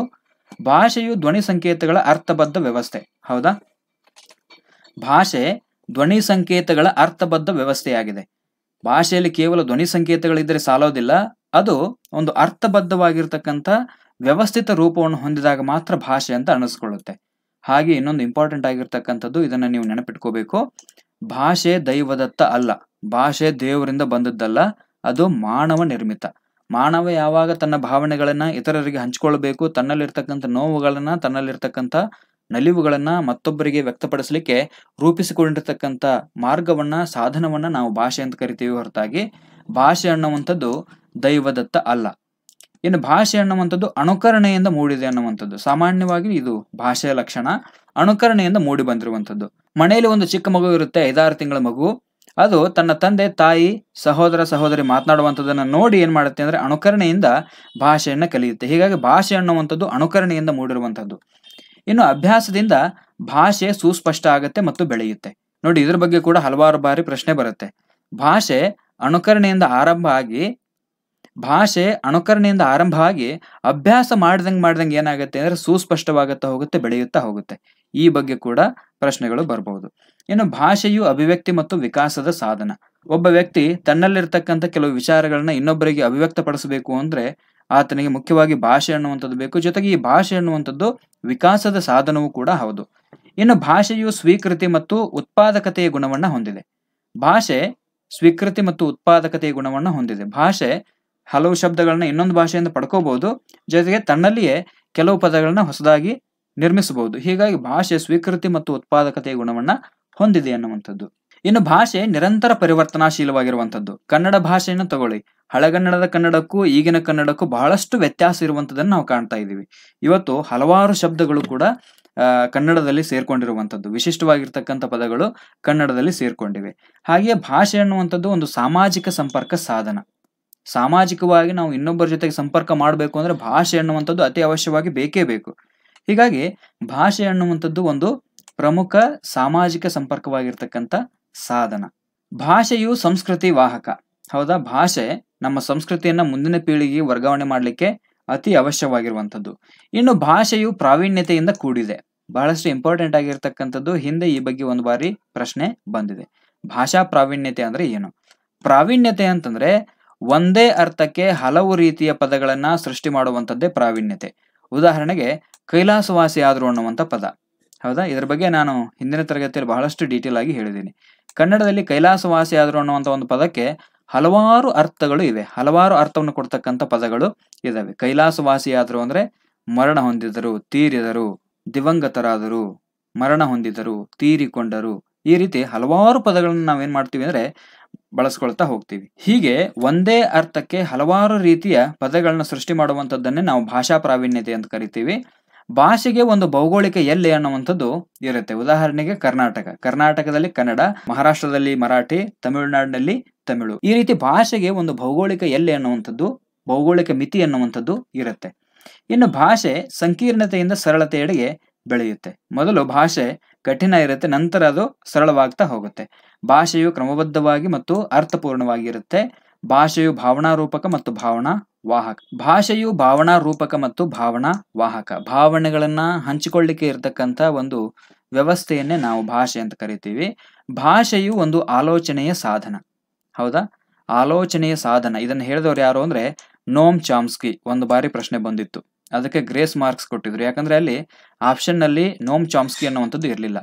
ಭಾಷೆಯು ಧ್ವನಿ ಸಂಕೇತಗಳ ಅರ್ಥಬದ್ಧ ವ್ಯವಸ್ಥೆ. ಹೌದಾ? ಭಾಷೆ ಧ್ವನಿ ಸಂಕೇತಗಳ ಅರ್ಥಬದ್ಧ ವ್ಯವಸ್ಥೆಯಾಗಿದೆ. ಭಾಷೆಯಲ್ಲಿ ಕೇವಲ ಧ್ವನಿ ಸಂಕೇತಗಳಿದ್ದರೆ ಸಾಲೋದಿಲ್ಲ. ಅದು ಒಂದು ಅರ್ಥಬದ್ಧವಾಗಿರ್ತಕ್ಕಂಥ ವ್ಯವಸ್ಥಿತ ರೂಪವನ್ನು ಹೊಂದಿದಾಗ ಮಾತ್ರ ಭಾಷೆ ಅಂತ ಅನಿಸ್ಕೊಳ್ಳುತ್ತೆ. ಹಾಗೆ ಇನ್ನೊಂದು ಇಂಪಾರ್ಟೆಂಟ್ ಆಗಿರ್ತಕ್ಕಂಥದ್ದು ಇದನ್ನ ನೀವು ನೆನಪಿಟ್ಕೋಬೇಕು. ಭಾಷೆ ದೈವದತ್ತ ಅಲ್ಲ. ಭಾಷೆ ದೇವರಿಂದ ಬಂದದ್ದಲ್ಲ. ಅದು ಮಾನವ ನಿರ್ಮಿತ. ಮಾನವ ಯಾವಾಗ ತನ್ನ ಭಾವನೆಗಳನ್ನ ಇತರರಿಗೆ ಹಂಚಿಕೊಳ್ಬೇಕು, ತನ್ನಲ್ಲಿರ್ತಕ್ಕಂಥ ನೋವುಗಳನ್ನ, ತನ್ನಲ್ಲಿರ್ತಕ್ಕಂಥ ನಲಿವುಗಳನ್ನ ಮತ್ತೊಬ್ಬರಿಗೆ ವ್ಯಕ್ತಪಡಿಸಲಿಕ್ಕೆ ರೂಪಿಸಿಕೊಂಡಿರ್ತಕ್ಕಂಥ ಮಾರ್ಗವನ್ನ, ಸಾಧನವನ್ನ ನಾವು ಭಾಷೆ ಅಂತ ಕರಿತೀವಿ. ಹೊರತಾಗಿ ಭಾಷೆ ಅನ್ನುವಂಥದ್ದು ದೈವದತ್ತ ಅಲ್ಲ. ಇನ್ನು ಭಾಷೆ ಅನ್ನುವಂಥದ್ದು ಅನುಕರಣೆಯಿಂದ ಮೂಡಿದೆ ಅನ್ನುವಂಥದ್ದು. ಸಾಮಾನ್ಯವಾಗಿ ಇದು ಭಾಷೆಯ ಲಕ್ಷಣ. ಅನುಕರಣೆಯಿಂದ ಮೂಡಿ ಬಂದಿರುವಂಥದ್ದು. ಮನೆಯಲ್ಲಿ ಒಂದು ಚಿಕ್ಕ ಮಗು ಇರುತ್ತೆ, ಐದಾರು ತಿಂಗಳ ಮಗು. ಅದು ತನ್ನ ತಂದೆ, ತಾಯಿ, ಸಹೋದರ, ಸಹೋದರಿ ಮಾತನಾಡುವಂಥದ್ದನ್ನು ನೋಡಿ ಏನು ಮಾಡುತ್ತೆ ಅಂದ್ರೆ ಅನುಕರಣೆಯಿಂದ ಭಾಷೆಯನ್ನು ಕಲಿಯುತ್ತೆ. ಹೀಗಾಗಿ ಭಾಷೆ ಅನ್ನುವಂಥದ್ದು ಅನುಕರಣೆಯಿಂದ ಮೂಡಿರುವಂಥದ್ದು. ಇನ್ನು ಅಭ್ಯಾಸದಿಂದ ಭಾಷೆ ಸುಸ್ಪಷ್ಟ ಆಗುತ್ತೆ ಮತ್ತು ಬೆಳೆಯುತ್ತೆ. ನೋಡಿ, ಇದ್ರ ಬಗ್ಗೆ ಕೂಡ ಹಲವಾರು ಬಾರಿ ಪ್ರಶ್ನೆ ಬರುತ್ತೆ. ಭಾಷೆ ಅನುಕರಣೆಯಿಂದ ಆರಂಭ ಆಗಿ, ಭಾಷೆ ಅನುಕರಣೆಯಿಂದ ಆರಂಭ ಆಗಿ ಅಭ್ಯಾಸ ಮಾಡ್ದಂಗೆ ಮಾಡ್ದಂಗೆ ಏನಾಗುತ್ತೆ ಅಂದ್ರೆ ಸುಸ್ಪಷ್ಟವಾಗುತ್ತಾ ಹೋಗುತ್ತೆ, ಬೆಳೆಯುತ್ತಾ ಹೋಗುತ್ತೆ. ಈ ಬಗ್ಗೆ ಕೂಡ ಪ್ರಶ್ನೆಗಳು ಬರಬಹುದು ಇನ್ನು ಭಾಷೆಯು ಅಭಿವ್ಯಕ್ತಿ ಮತ್ತು ವಿಕಾಸದ ಸಾಧನ. ಒಬ್ಬ ವ್ಯಕ್ತಿ ತನ್ನಲ್ಲಿರ್ತಕ್ಕಂಥ ಕೆಲವು ವಿಚಾರಗಳನ್ನ ಇನ್ನೊಬ್ಬರಿಗೆ ಅಭಿವ್ಯಕ್ತಪಡಿಸಬೇಕು ಅಂದ್ರೆ ಆತನಿಗೆ ಮುಖ್ಯವಾಗಿ ಭಾಷೆ ಅನ್ನುವಂಥದ್ದು ಬೇಕು. ಜೊತೆಗೆ ಈ ಭಾಷೆ ಅನ್ನುವಂಥದ್ದು ವಿಕಾಸದ ಸಾಧನವೂ ಕೂಡ ಹೌದು. ಇನ್ನು ಭಾಷೆಯು ಸ್ವೀಕೃತಿ ಮತ್ತು ಉತ್ಪಾದಕತೆಯ ಗುಣವನ್ನ ಹೊಂದಿದೆ. ಭಾಷೆ ಸ್ವೀಕೃತಿ ಮತ್ತು ಉತ್ಪಾದಕತೆಯ ಗುಣವನ್ನ ಹೊಂದಿದೆ. ಭಾಷೆ ಹಲವು ಶಬ್ದಗಳನ್ನ ಇನ್ನೊಂದು ಭಾಷೆಯಿಂದ ಪಡ್ಕೋಬಹುದು. ಜೊತೆಗೆ ತನ್ನಲ್ಲಿಯೇ ಕೆಲವು ಪದಗಳನ್ನ ಹೊಸದಾಗಿ ನಿರ್ಮಿಸಬಹುದು. ಹೀಗಾಗಿ ಭಾಷೆ ಸ್ವೀಕೃತಿ ಮತ್ತು ಉತ್ಪಾದಕತೆಯ ಗುಣವನ್ನ ಹೊಂದಿದೆ ಅನ್ನುವಂಥದ್ದು ಇನ್ನು ಭಾಷೆ ನಿರಂತರ ಪರಿವರ್ತನಾಶೀಲವಾಗಿರುವಂಥದ್ದು. ಕನ್ನಡ ಭಾಷೆಯನ್ನು ತಗೊಳ್ಳಿ. ಹಳೆಗನ್ನಡದ ಕನ್ನಡಕ್ಕೂ ಈಗಿನ ಕನ್ನಡಕ್ಕೂ ಬಹಳಷ್ಟು ವ್ಯತ್ಯಾಸ ಇರುವಂಥದ್ದನ್ನು ನಾವು ಕಾಣ್ತಾ ಇದ್ದೀವಿ. ಇವತ್ತು ಹಲವಾರು ಶಬ್ದಗಳು ಕೂಡ ಕನ್ನಡದಲ್ಲಿ ಸೇರ್ಕೊಂಡಿರುವಂಥದ್ದು. ವಿಶಿಷ್ಟವಾಗಿರ್ತಕ್ಕಂಥ ಪದಗಳು ಕನ್ನಡದಲ್ಲಿ ಸೇರ್ಕೊಂಡಿವೆ. ಹಾಗೆಯೇ ಭಾಷೆ ಅನ್ನುವಂಥದ್ದು ಒಂದು ಸಾಮಾಜಿಕ ಸಂಪರ್ಕ ಸಾಧನ. ಸಾಮಾಜಿಕವಾಗಿ ನಾವು ಇನ್ನೊಬ್ಬರ ಜೊತೆಗೆ ಸಂಪರ್ಕ ಮಾಡಬೇಕು ಅಂದ್ರೆ ಭಾಷೆ ಅನ್ನುವಂಥದ್ದು ಅತಿ ಅವಶ್ಯವಾಗಿ ಬೇಕೇ ಬೇಕು. ಹೀಗಾಗಿ ಭಾಷೆ ಅನ್ನುವಂಥದ್ದು ಒಂದು ಪ್ರಮುಖ ಸಾಮಾಜಿಕ ಸಂಪರ್ಕವಾಗಿರ್ತಕ್ಕಂಥ ಸಾಧನ. ಭಾಷೆಯು ಸಂಸ್ಕೃತಿ ವಾಹಕ. ಹೌದಾ? ಭಾಷೆ ನಮ್ಮ ಸಂಸ್ಕೃತಿಯನ್ನ ಮುಂದಿನ ಪೀಳಿಗೆಗೆ ವರ್ಗಾವಣೆ ಮಾಡಲಿಕ್ಕೆ ಅತಿ ಅವಶ್ಯವಾಗಿರುವಂಥದ್ದು. ಇನ್ನು ಭಾಷೆಯು ಪ್ರಾವೀಣ್ಯತೆಯಿಂದ ಕೂಡಿದೆ. ಬಹಳಷ್ಟು ಇಂಪಾರ್ಟೆಂಟ್ ಆಗಿರ್ತಕ್ಕಂಥದ್ದು ಹಿಂದೆ ಈ ಬಗ್ಗೆ ಒಂದು ಬಾರಿ ಪ್ರಶ್ನೆ ಬಂದಿದೆ. ಭಾಷಾ ಪ್ರಾವೀಣ್ಯತೆ ಅಂದ್ರೆ ಏನು? ಪ್ರಾವೀಣ್ಯತೆ ಅಂತಂದ್ರೆ ಒಂದೇ ಅರ್ಥಕ್ಕೆ ಹಲವು ರೀತಿಯ ಪದಗಳನ್ನ ಸೃಷ್ಟಿ ಮಾಡುವಂಥದ್ದೇ ಪ್ರಾವೀಣ್ಯತೆ. ಉದಾಹರಣೆಗೆ ಕೈಲಾಸವಾಸಿ ಆದರು ಅನ್ನುವಂಥ ಪದ. ಹೌದಾ? ಇದ್ರ ಬಗ್ಗೆ ನಾನು ಹಿಂದಿನ ತರಗತಿಯಲ್ಲಿ ಬಹಳಷ್ಟು ಡೀಟೇಲ್ ಆಗಿ ಹೇಳಿದ್ದೀನಿ. ಕನ್ನಡದಲ್ಲಿ ಕೈಲಾಸವಾಸಿ ಆದ್ರು ಅನ್ನುವಂಥ ಒಂದು ಪದಕ್ಕೆ ಹಲವಾರು ಅರ್ಥಗಳು ಇವೆ. ಹಲವಾರು ಅರ್ಥವನ್ನು ಕೊಡ್ತಕ್ಕಂಥ ಪದಗಳು ಇದಾವೆ. ಕೈಲಾಸವಾಸಿ ಆದರು ಅಂದ್ರೆ ಮರಣ ಹೊಂದಿದರು, ತೀರಿದರು, ದಿವಂಗತರಾದರು, ಮರಣ ಹೊಂದಿದರು, ತೀರಿಕೊಂಡರು. ಈ ರೀತಿ ಹಲವಾರು ಪದಗಳನ್ನು ನಾವೇನ್ ಮಾಡ್ತೀವಿ ಅಂದ್ರೆ ಬಳಸ್ಕೊಳ್ತಾ ಹೋಗ್ತೀವಿ. ಹೀಗೆ ಒಂದೇ ಅರ್ಥಕ್ಕೆ ಹಲವಾರು ರೀತಿಯ ಪದಗಳನ್ನು ಸೃಷ್ಟಿ ಮಾಡುವಂಥದ್ದನ್ನೇ ನಾವು ಭಾಷಾ ಪ್ರಾವೀಣ್ಯತೆ ಅಂತ ಕರಿತೀವಿ. ಭಾಷೆಗೆ ಒಂದು ಭೌಗೋಳಿಕ ಎಲ್ಲೆ ಅನ್ನುವಂಥದ್ದು ಇರುತ್ತೆ. ಉದಾಹರಣೆಗೆ ಕರ್ನಾಟಕ. ಕರ್ನಾಟಕದಲ್ಲಿ ಕನ್ನಡ, ಮಹಾರಾಷ್ಟ್ರದಲ್ಲಿ ಮರಾಠಿ, ತಮಿಳುನಾಡಿನಲ್ಲಿ ತಮಿಳು. ಈ ರೀತಿ ಭಾಷೆಗೆ ಒಂದು ಭೌಗೋಳಿಕ ಎಲ್ಲೆ ಅನ್ನುವಂಥದ್ದು, ಭೌಗೋಳಿಕ ಮಿತಿ ಅನ್ನುವಂಥದ್ದು ಇರುತ್ತೆ. ಇನ್ನು ಭಾಷೆ ಸಂಕೀರ್ಣತೆಯಿಂದ ಸರಳತೆಯೆಡೆಗೆ ಬೆಳೆಯುತ್ತೆ. ಮೊದಲು ಭಾಷೆ ಕಠಿಣ ಇರುತ್ತೆ, ನಂತರ ಅದು ಸರಳವಾಗ್ತಾ ಹೋಗುತ್ತೆ. ಭಾಷೆಯು ಕ್ರಮಬದ್ಧವಾಗಿ ಮತ್ತು ಅರ್ಥಪೂರ್ಣವಾಗಿರುತ್ತೆ. ಭಾಷೆಯು ಭಾವನಾರೂಪಕ ಮತ್ತು ಭಾವನಾ ವಾಹಕ. ಭಾಷೆಯು ಭಾವನಾ ರೂಪಕ ಮತ್ತು ಭಾವನಾ ವಾಹಕ. ಭಾವನೆಗಳನ್ನ ಹಂಚಿಕೊಳ್ಳಿಕ್ಕೆ ಇರತಕ್ಕಂತ ಒಂದು ವ್ಯವಸ್ಥೆಯನ್ನೇ ನಾವು ಭಾಷೆ ಅಂತ ಕರಿತೀವಿ. ಭಾಷೆಯು ಒಂದು ಆಲೋಚನೆಯ ಸಾಧನ. ಹೌದಾ? ಆಲೋಚನೆಯ ಸಾಧನ. ಇದನ್ನು ಹೇಳಿದವರು ಯಾರು ಅಂದ್ರೆ ನೋಮ್ ಚಾಮ್ಸ್ಕಿ ಒಂದು ಬಾರಿ ಪ್ರಶ್ನೆ ಬಂದಿತ್ತು. ಅದಕ್ಕೆ ಗ್ರೇಸ್ ಮಾರ್ಕ್ಸ್ ಕೊಟ್ಟಿದ್ರು. ಯಾಕಂದ್ರೆ ಅಲ್ಲಿ ಆಪ್ಷನ್ನಲ್ಲಿ ನೋಮ್ ಚಾಮ್ಸ್ಕಿ ಅನ್ನುವಂಥದ್ದು ಇರಲಿಲ್ಲ.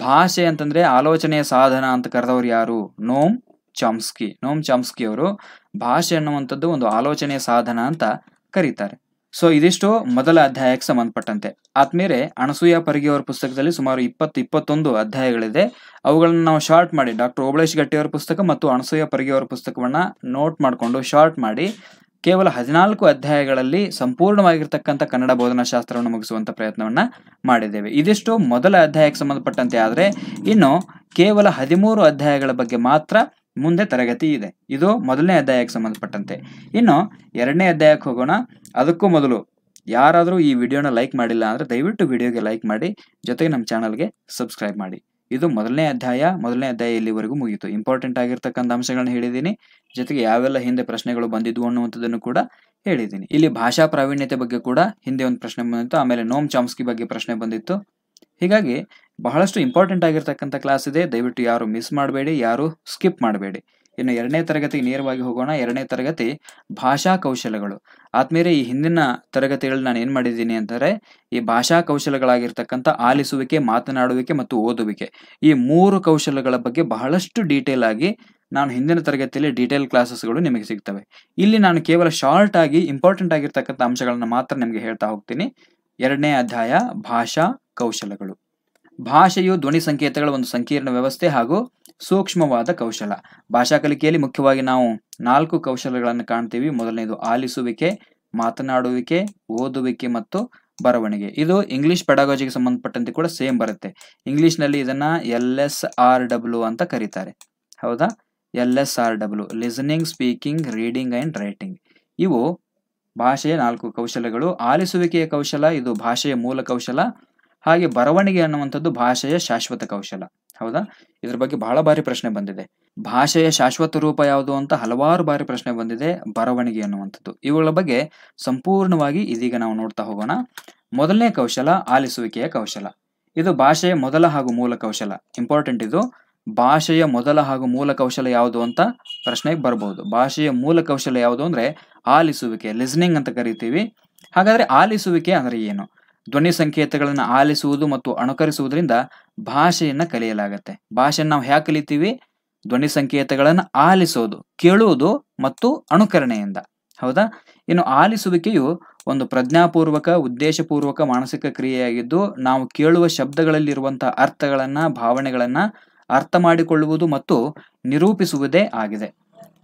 ಭಾಷೆ ಅಂತಂದ್ರೆ ಆಲೋಚನೆಯ ಸಾಧನ ಅಂತ ಕರೆದವರು ಯಾರು? ನೋಮ್ ಚಾಮ್ಸ್ಕಿ. ನೋಮ್ ಚಾಮ್ಸ್ಕಿ ಅವರು ಭಾಷೆ ಅನ್ನುವಂಥದ್ದು ಒಂದು ಆಲೋಚನೆಯ ಸಾಧನ ಅಂತ ಕರೀತಾರೆ. ಸೊ ಇದಿಷ್ಟು ಮೊದಲ ಅಧ್ಯಾಯಕ್ಕೆ ಸಂಬಂಧಪಟ್ಟಂತೆ. ಆದ್ಮೇಲೆ ಅಣಸೂಯ ಪರಿಗೆಯವರ ಪುಸ್ತಕದಲ್ಲಿ ಸುಮಾರು ಇಪ್ಪತ್ತು, ಇಪ್ಪತ್ತೊಂದು ಅಧ್ಯಾಯಗಳಿದೆ. ಅವುಗಳನ್ನು ನಾವು ಶಾರ್ಟ್ ಮಾಡಿ ಡಾಕ್ಟರ್ ಓಬಳೇಶ್ ಗಟ್ಟಿಯವರ ಪುಸ್ತಕ ಮತ್ತು ಅಣಸೂಯ ಪರಿಗೆಯವರ ಪುಸ್ತಕವನ್ನ ನೋಟ್ ಮಾಡಿಕೊಂಡು ಶಾರ್ಟ್ ಮಾಡಿ, ಕೇವಲ ಹದಿನಾಲ್ಕು ಅಧ್ಯಾಯಗಳಲ್ಲಿ ಸಂಪೂರ್ಣವಾಗಿರ್ತಕ್ಕಂಥ ಕನ್ನಡ ಬೋಧನಾ ಶಾಸ್ತ್ರವನ್ನು ಮುಗಿಸುವಂಥ ಪ್ರಯತ್ನವನ್ನು ಮಾಡಿದ್ದೇವೆ. ಇದಿಷ್ಟು ಮೊದಲ ಅಧ್ಯಾಯಕ್ಕೆ ಸಂಬಂಧಪಟ್ಟಂತೆ ಆದರೆ, ಇನ್ನು ಕೇವಲ ಹದಿಮೂರು ಅಧ್ಯಾಯಗಳ ಬಗ್ಗೆ ಮಾತ್ರ ಮುಂದೆ ತರಗತಿ ಇದೆ. ಇದು ಮೊದಲನೇ ಅಧ್ಯಾಯಕ್ಕೆ ಸಂಬಂಧಪಟ್ಟಂತೆ. ಇನ್ನು ಎರಡನೇ ಅಧ್ಯಾಯಕ್ಕೆ ಹೋಗೋಣ. ಅದಕ್ಕೂ ಮೊದಲು ಯಾರಾದರೂ ಈ ವಿಡಿಯೋನ ಲೈಕ್ ಮಾಡಿಲ್ಲ ಅಂದ್ರೆ ದಯವಿಟ್ಟು ವಿಡಿಯೋಗೆ ಲೈಕ್ ಮಾಡಿ, ಜೊತೆಗೆ ನಮ್ಮ ಚಾನಲ್ಗೆ ಸಬ್ಸ್ಕ್ರೈಬ್ ಮಾಡಿ. ಇದು ಮೊದಲನೇ ಅಧ್ಯಾಯ. ಮೊದಲನೇ ಅಧ್ಯಾಯ ಇಲ್ಲಿವರೆಗೂ ಮುಗೀತು ಇಂಪಾರ್ಟೆಂಟ್ ಆಗಿರ್ತಕ್ಕಂಥ ಅಂಶಗಳನ್ನ ಹೇಳಿದ್ದೀನಿ. ಜೊತೆಗೆ ಯಾವೆಲ್ಲ ಹಿಂದೆ ಪ್ರಶ್ನೆಗಳು ಬಂದಿದ್ವು ಅನ್ನುವಂಥದ್ದನ್ನು ಕೂಡ ಹೇಳಿದ್ದೀನಿ. ಇಲ್ಲಿ ಭಾಷಾ ಪ್ರಾವೀಣ್ಯತೆ ಬಗ್ಗೆ ಕೂಡ ಹಿಂದೆ ಒಂದು ಪ್ರಶ್ನೆ ಬಂದಿತ್ತು. ಆಮೇಲೆ ನೋಮ್ ಚಾಮ್ಸ್ಕಿ ಬಗ್ಗೆ ಪ್ರಶ್ನೆ ಬಂದಿತ್ತು. ಹೀಗಾಗಿ ಬಹಳಷ್ಟು ಇಂಪಾರ್ಟೆಂಟ್ ಆಗಿರ್ತಕ್ಕಂಥ ಕ್ಲಾಸ್ ಇದೆ. ದಯವಿಟ್ಟು ಯಾರು ಮಿಸ್ ಮಾಡಬೇಡಿ, ಯಾರು ಸ್ಕಿಪ್ ಮಾಡಬೇಡಿ. ಇನ್ನು ಎರಡನೇ ತರಗತಿಗೆ ನೇರವಾಗಿ ಹೋಗೋಣ. ಎರಡನೇ ತರಗತಿ ಭಾಷಾ ಕೌಶಲಗಳು. ಆದ್ಮೇಲೆ ಈ ಹಿಂದಿನ ತರಗತಿಗಳು ನಾನು ಏನು ಮಾಡಿದ್ದೀನಿ ಅಂದರೆ, ಈ ಭಾಷಾ ಕೌಶಲಗಳಾಗಿರ್ತಕ್ಕಂಥ ಆಲಿಸುವಿಕೆ, ಮಾತನಾಡುವಿಕೆ ಮತ್ತು ಓದುವಿಕೆ. ಈ ಮೂರು ಕೌಶಲಗಳ ಬಗ್ಗೆ ಬಹಳಷ್ಟು ಡೀಟೇಲ್ ಆಗಿ ನಾನು ಹಿಂದಿನ ತರಗತಿಯಲ್ಲಿ ಡೀಟೇಲ್ ಕ್ಲಾಸಸ್ಗಳು ನಿಮಗೆ ಸಿಗ್ತವೆ. ಇಲ್ಲಿ ನಾನು ಕೇವಲ ಶಾರ್ಟ್ ಆಗಿ ಇಂಪಾರ್ಟೆಂಟ್ ಆಗಿರ್ತಕ್ಕಂಥ ಅಂಶಗಳನ್ನ ಮಾತ್ರ ನಿಮಗೆ ಹೇಳ್ತಾ ಹೋಗ್ತೀನಿ. ಎರಡನೇ ಅಧ್ಯಾಯ ಭಾಷಾ ಕೌಶಲಗಳು. ಭಾಷೆಯು ಧ್ವನಿ ಸಂಕೇತಗಳ ಒಂದು ಸಂಕೀರ್ಣ ವ್ಯವಸ್ಥೆ ಹಾಗೂ ಸೂಕ್ಷ್ಮವಾದ ಕೌಶಲ. ಭಾಷಾ ಕಲಿಕೆಯಲ್ಲಿ ಮುಖ್ಯವಾಗಿ ನಾವು ನಾಲ್ಕು ಕೌಶಲಗಳನ್ನು ಕಾಣ್ತೀವಿ. ಮೊದಲನೇದು ಆಲಿಸುವಿಕೆ, ಮಾತನಾಡುವಿಕೆ, ಓದುವಿಕೆ ಮತ್ತು ಬರವಣಿಗೆ. ಇದು ಇಂಗ್ಲಿಷ್ ಪೆಡಾಗೋಜಿಗೆ ಸಂಬಂಧಪಟ್ಟಂತೆ ಕೂಡ ಸೇಮ್ ಬರುತ್ತೆ. ಇಂಗ್ಲಿಷ್ನಲ್ಲಿ ಇದನ್ನ ಎಲ್ ಎಸ್ ಆರ್ ಡಬ್ಲ್ಯೂ ಅಂತ ಕರೀತಾರೆ. ಹೌದಾ? L S R W, listening, speaking, reading and writing. ಇವು ಭಾಷೆಯ ನಾಲ್ಕು ಕೌಶಲಗಳು. ಆಲಿಸುವಿಕೆಯ ಕೌಶಲ, ಇದು ಭಾಷೆಯ ಮೂಲ ಕೌಶಲ. ಹಾಗೆ ಬರವಣಿಗೆ ಅನ್ನುವಂಥದ್ದು ಭಾಷೆಯ ಶಾಶ್ವತ ಕೌಶಲ. ಹೌದಾ? ಇದ್ರ ಬಗ್ಗೆ ಬಹಳ ಬಾರಿ ಪ್ರಶ್ನೆ ಬಂದಿದೆ. ಭಾಷೆಯ ಶಾಶ್ವತ ರೂಪ ಯಾವುದು ಅಂತ ಹಲವಾರು ಬಾರಿ ಪ್ರಶ್ನೆ ಬಂದಿದೆ, ಬರವಣಿಗೆ ಅನ್ನುವಂಥದ್ದು. ಇವುಗಳ ಬಗ್ಗೆ ಸಂಪೂರ್ಣವಾಗಿ ಇದೀಗ ನಾವು ನೋಡ್ತಾ ಹೋಗೋಣ. ಮೊದಲನೇ ಕೌಶಲ, ಆಲಿಸುವಿಕೆಯ ಕೌಶಲ. ಇದು ಭಾಷೆಯ ಮೊದಲ ಹಾಗೂ ಮೂಲ ಕೌಶಲ. ಇಂಪಾರ್ಟೆಂಟ್ ಇದು. ಭಾಷೆಯ ಮೊದಲ ಹಾಗೂ ಮೂಲ ಕೌಶಲ ಯಾವುದು ಅಂತ ಪ್ರಶ್ನೆಗೆ ಬರಬಹುದು ಭಾಷೆಯ ಮೂಲ ಕೌಶಲ ಯಾವುದು ಅಂದ್ರೆ ಆಲಿಸುವಿಕೆ, ಲಿಸ್ನಿಂಗ್ ಅಂತ ಕರಿತೀವಿ. ಹಾಗಾದ್ರೆ ಆಲಿಸುವಿಕೆ ಅಂದ್ರೆ ಏನು? ಧ್ವನಿ ಸಂಕೇತಗಳನ್ನು ಆಲಿಸುವುದು ಮತ್ತು ಅನುಕರಿಸುವುದರಿಂದ ಭಾಷೆಯನ್ನು ಕಲಿಯಲಾಗತ್ತೆ. ಭಾಷೆಯನ್ನು ನಾವು ಹ್ಯಾಕೆ ಕಲಿತೀವಿ? ಧ್ವನಿ ಸಂಕೇತಗಳನ್ನು ಆಲಿಸೋದು, ಕೇಳುವುದು ಮತ್ತು ಅನುಕರಣೆಯಿಂದ. ಹೌದಾ? ಇನ್ನು ಆಲಿಸುವಿಕೆಯು ಒಂದು ಪ್ರಜ್ಞಾಪೂರ್ವಕ, ಉದ್ದೇಶಪೂರ್ವಕ, ಮಾನಸಿಕ ಕ್ರಿಯೆಯಾಗಿದ್ದು ನಾವು ಕೇಳುವ ಶಬ್ದಗಳಲ್ಲಿರುವಂತಹ ಅರ್ಥಗಳನ್ನ, ಭಾವನೆಗಳನ್ನ ಅರ್ಥ ಮಾಡಿಕೊಳ್ಳುವುದು ಮತ್ತು ನಿರೂಪಿಸುವುದೇ ಆಗಿದೆ.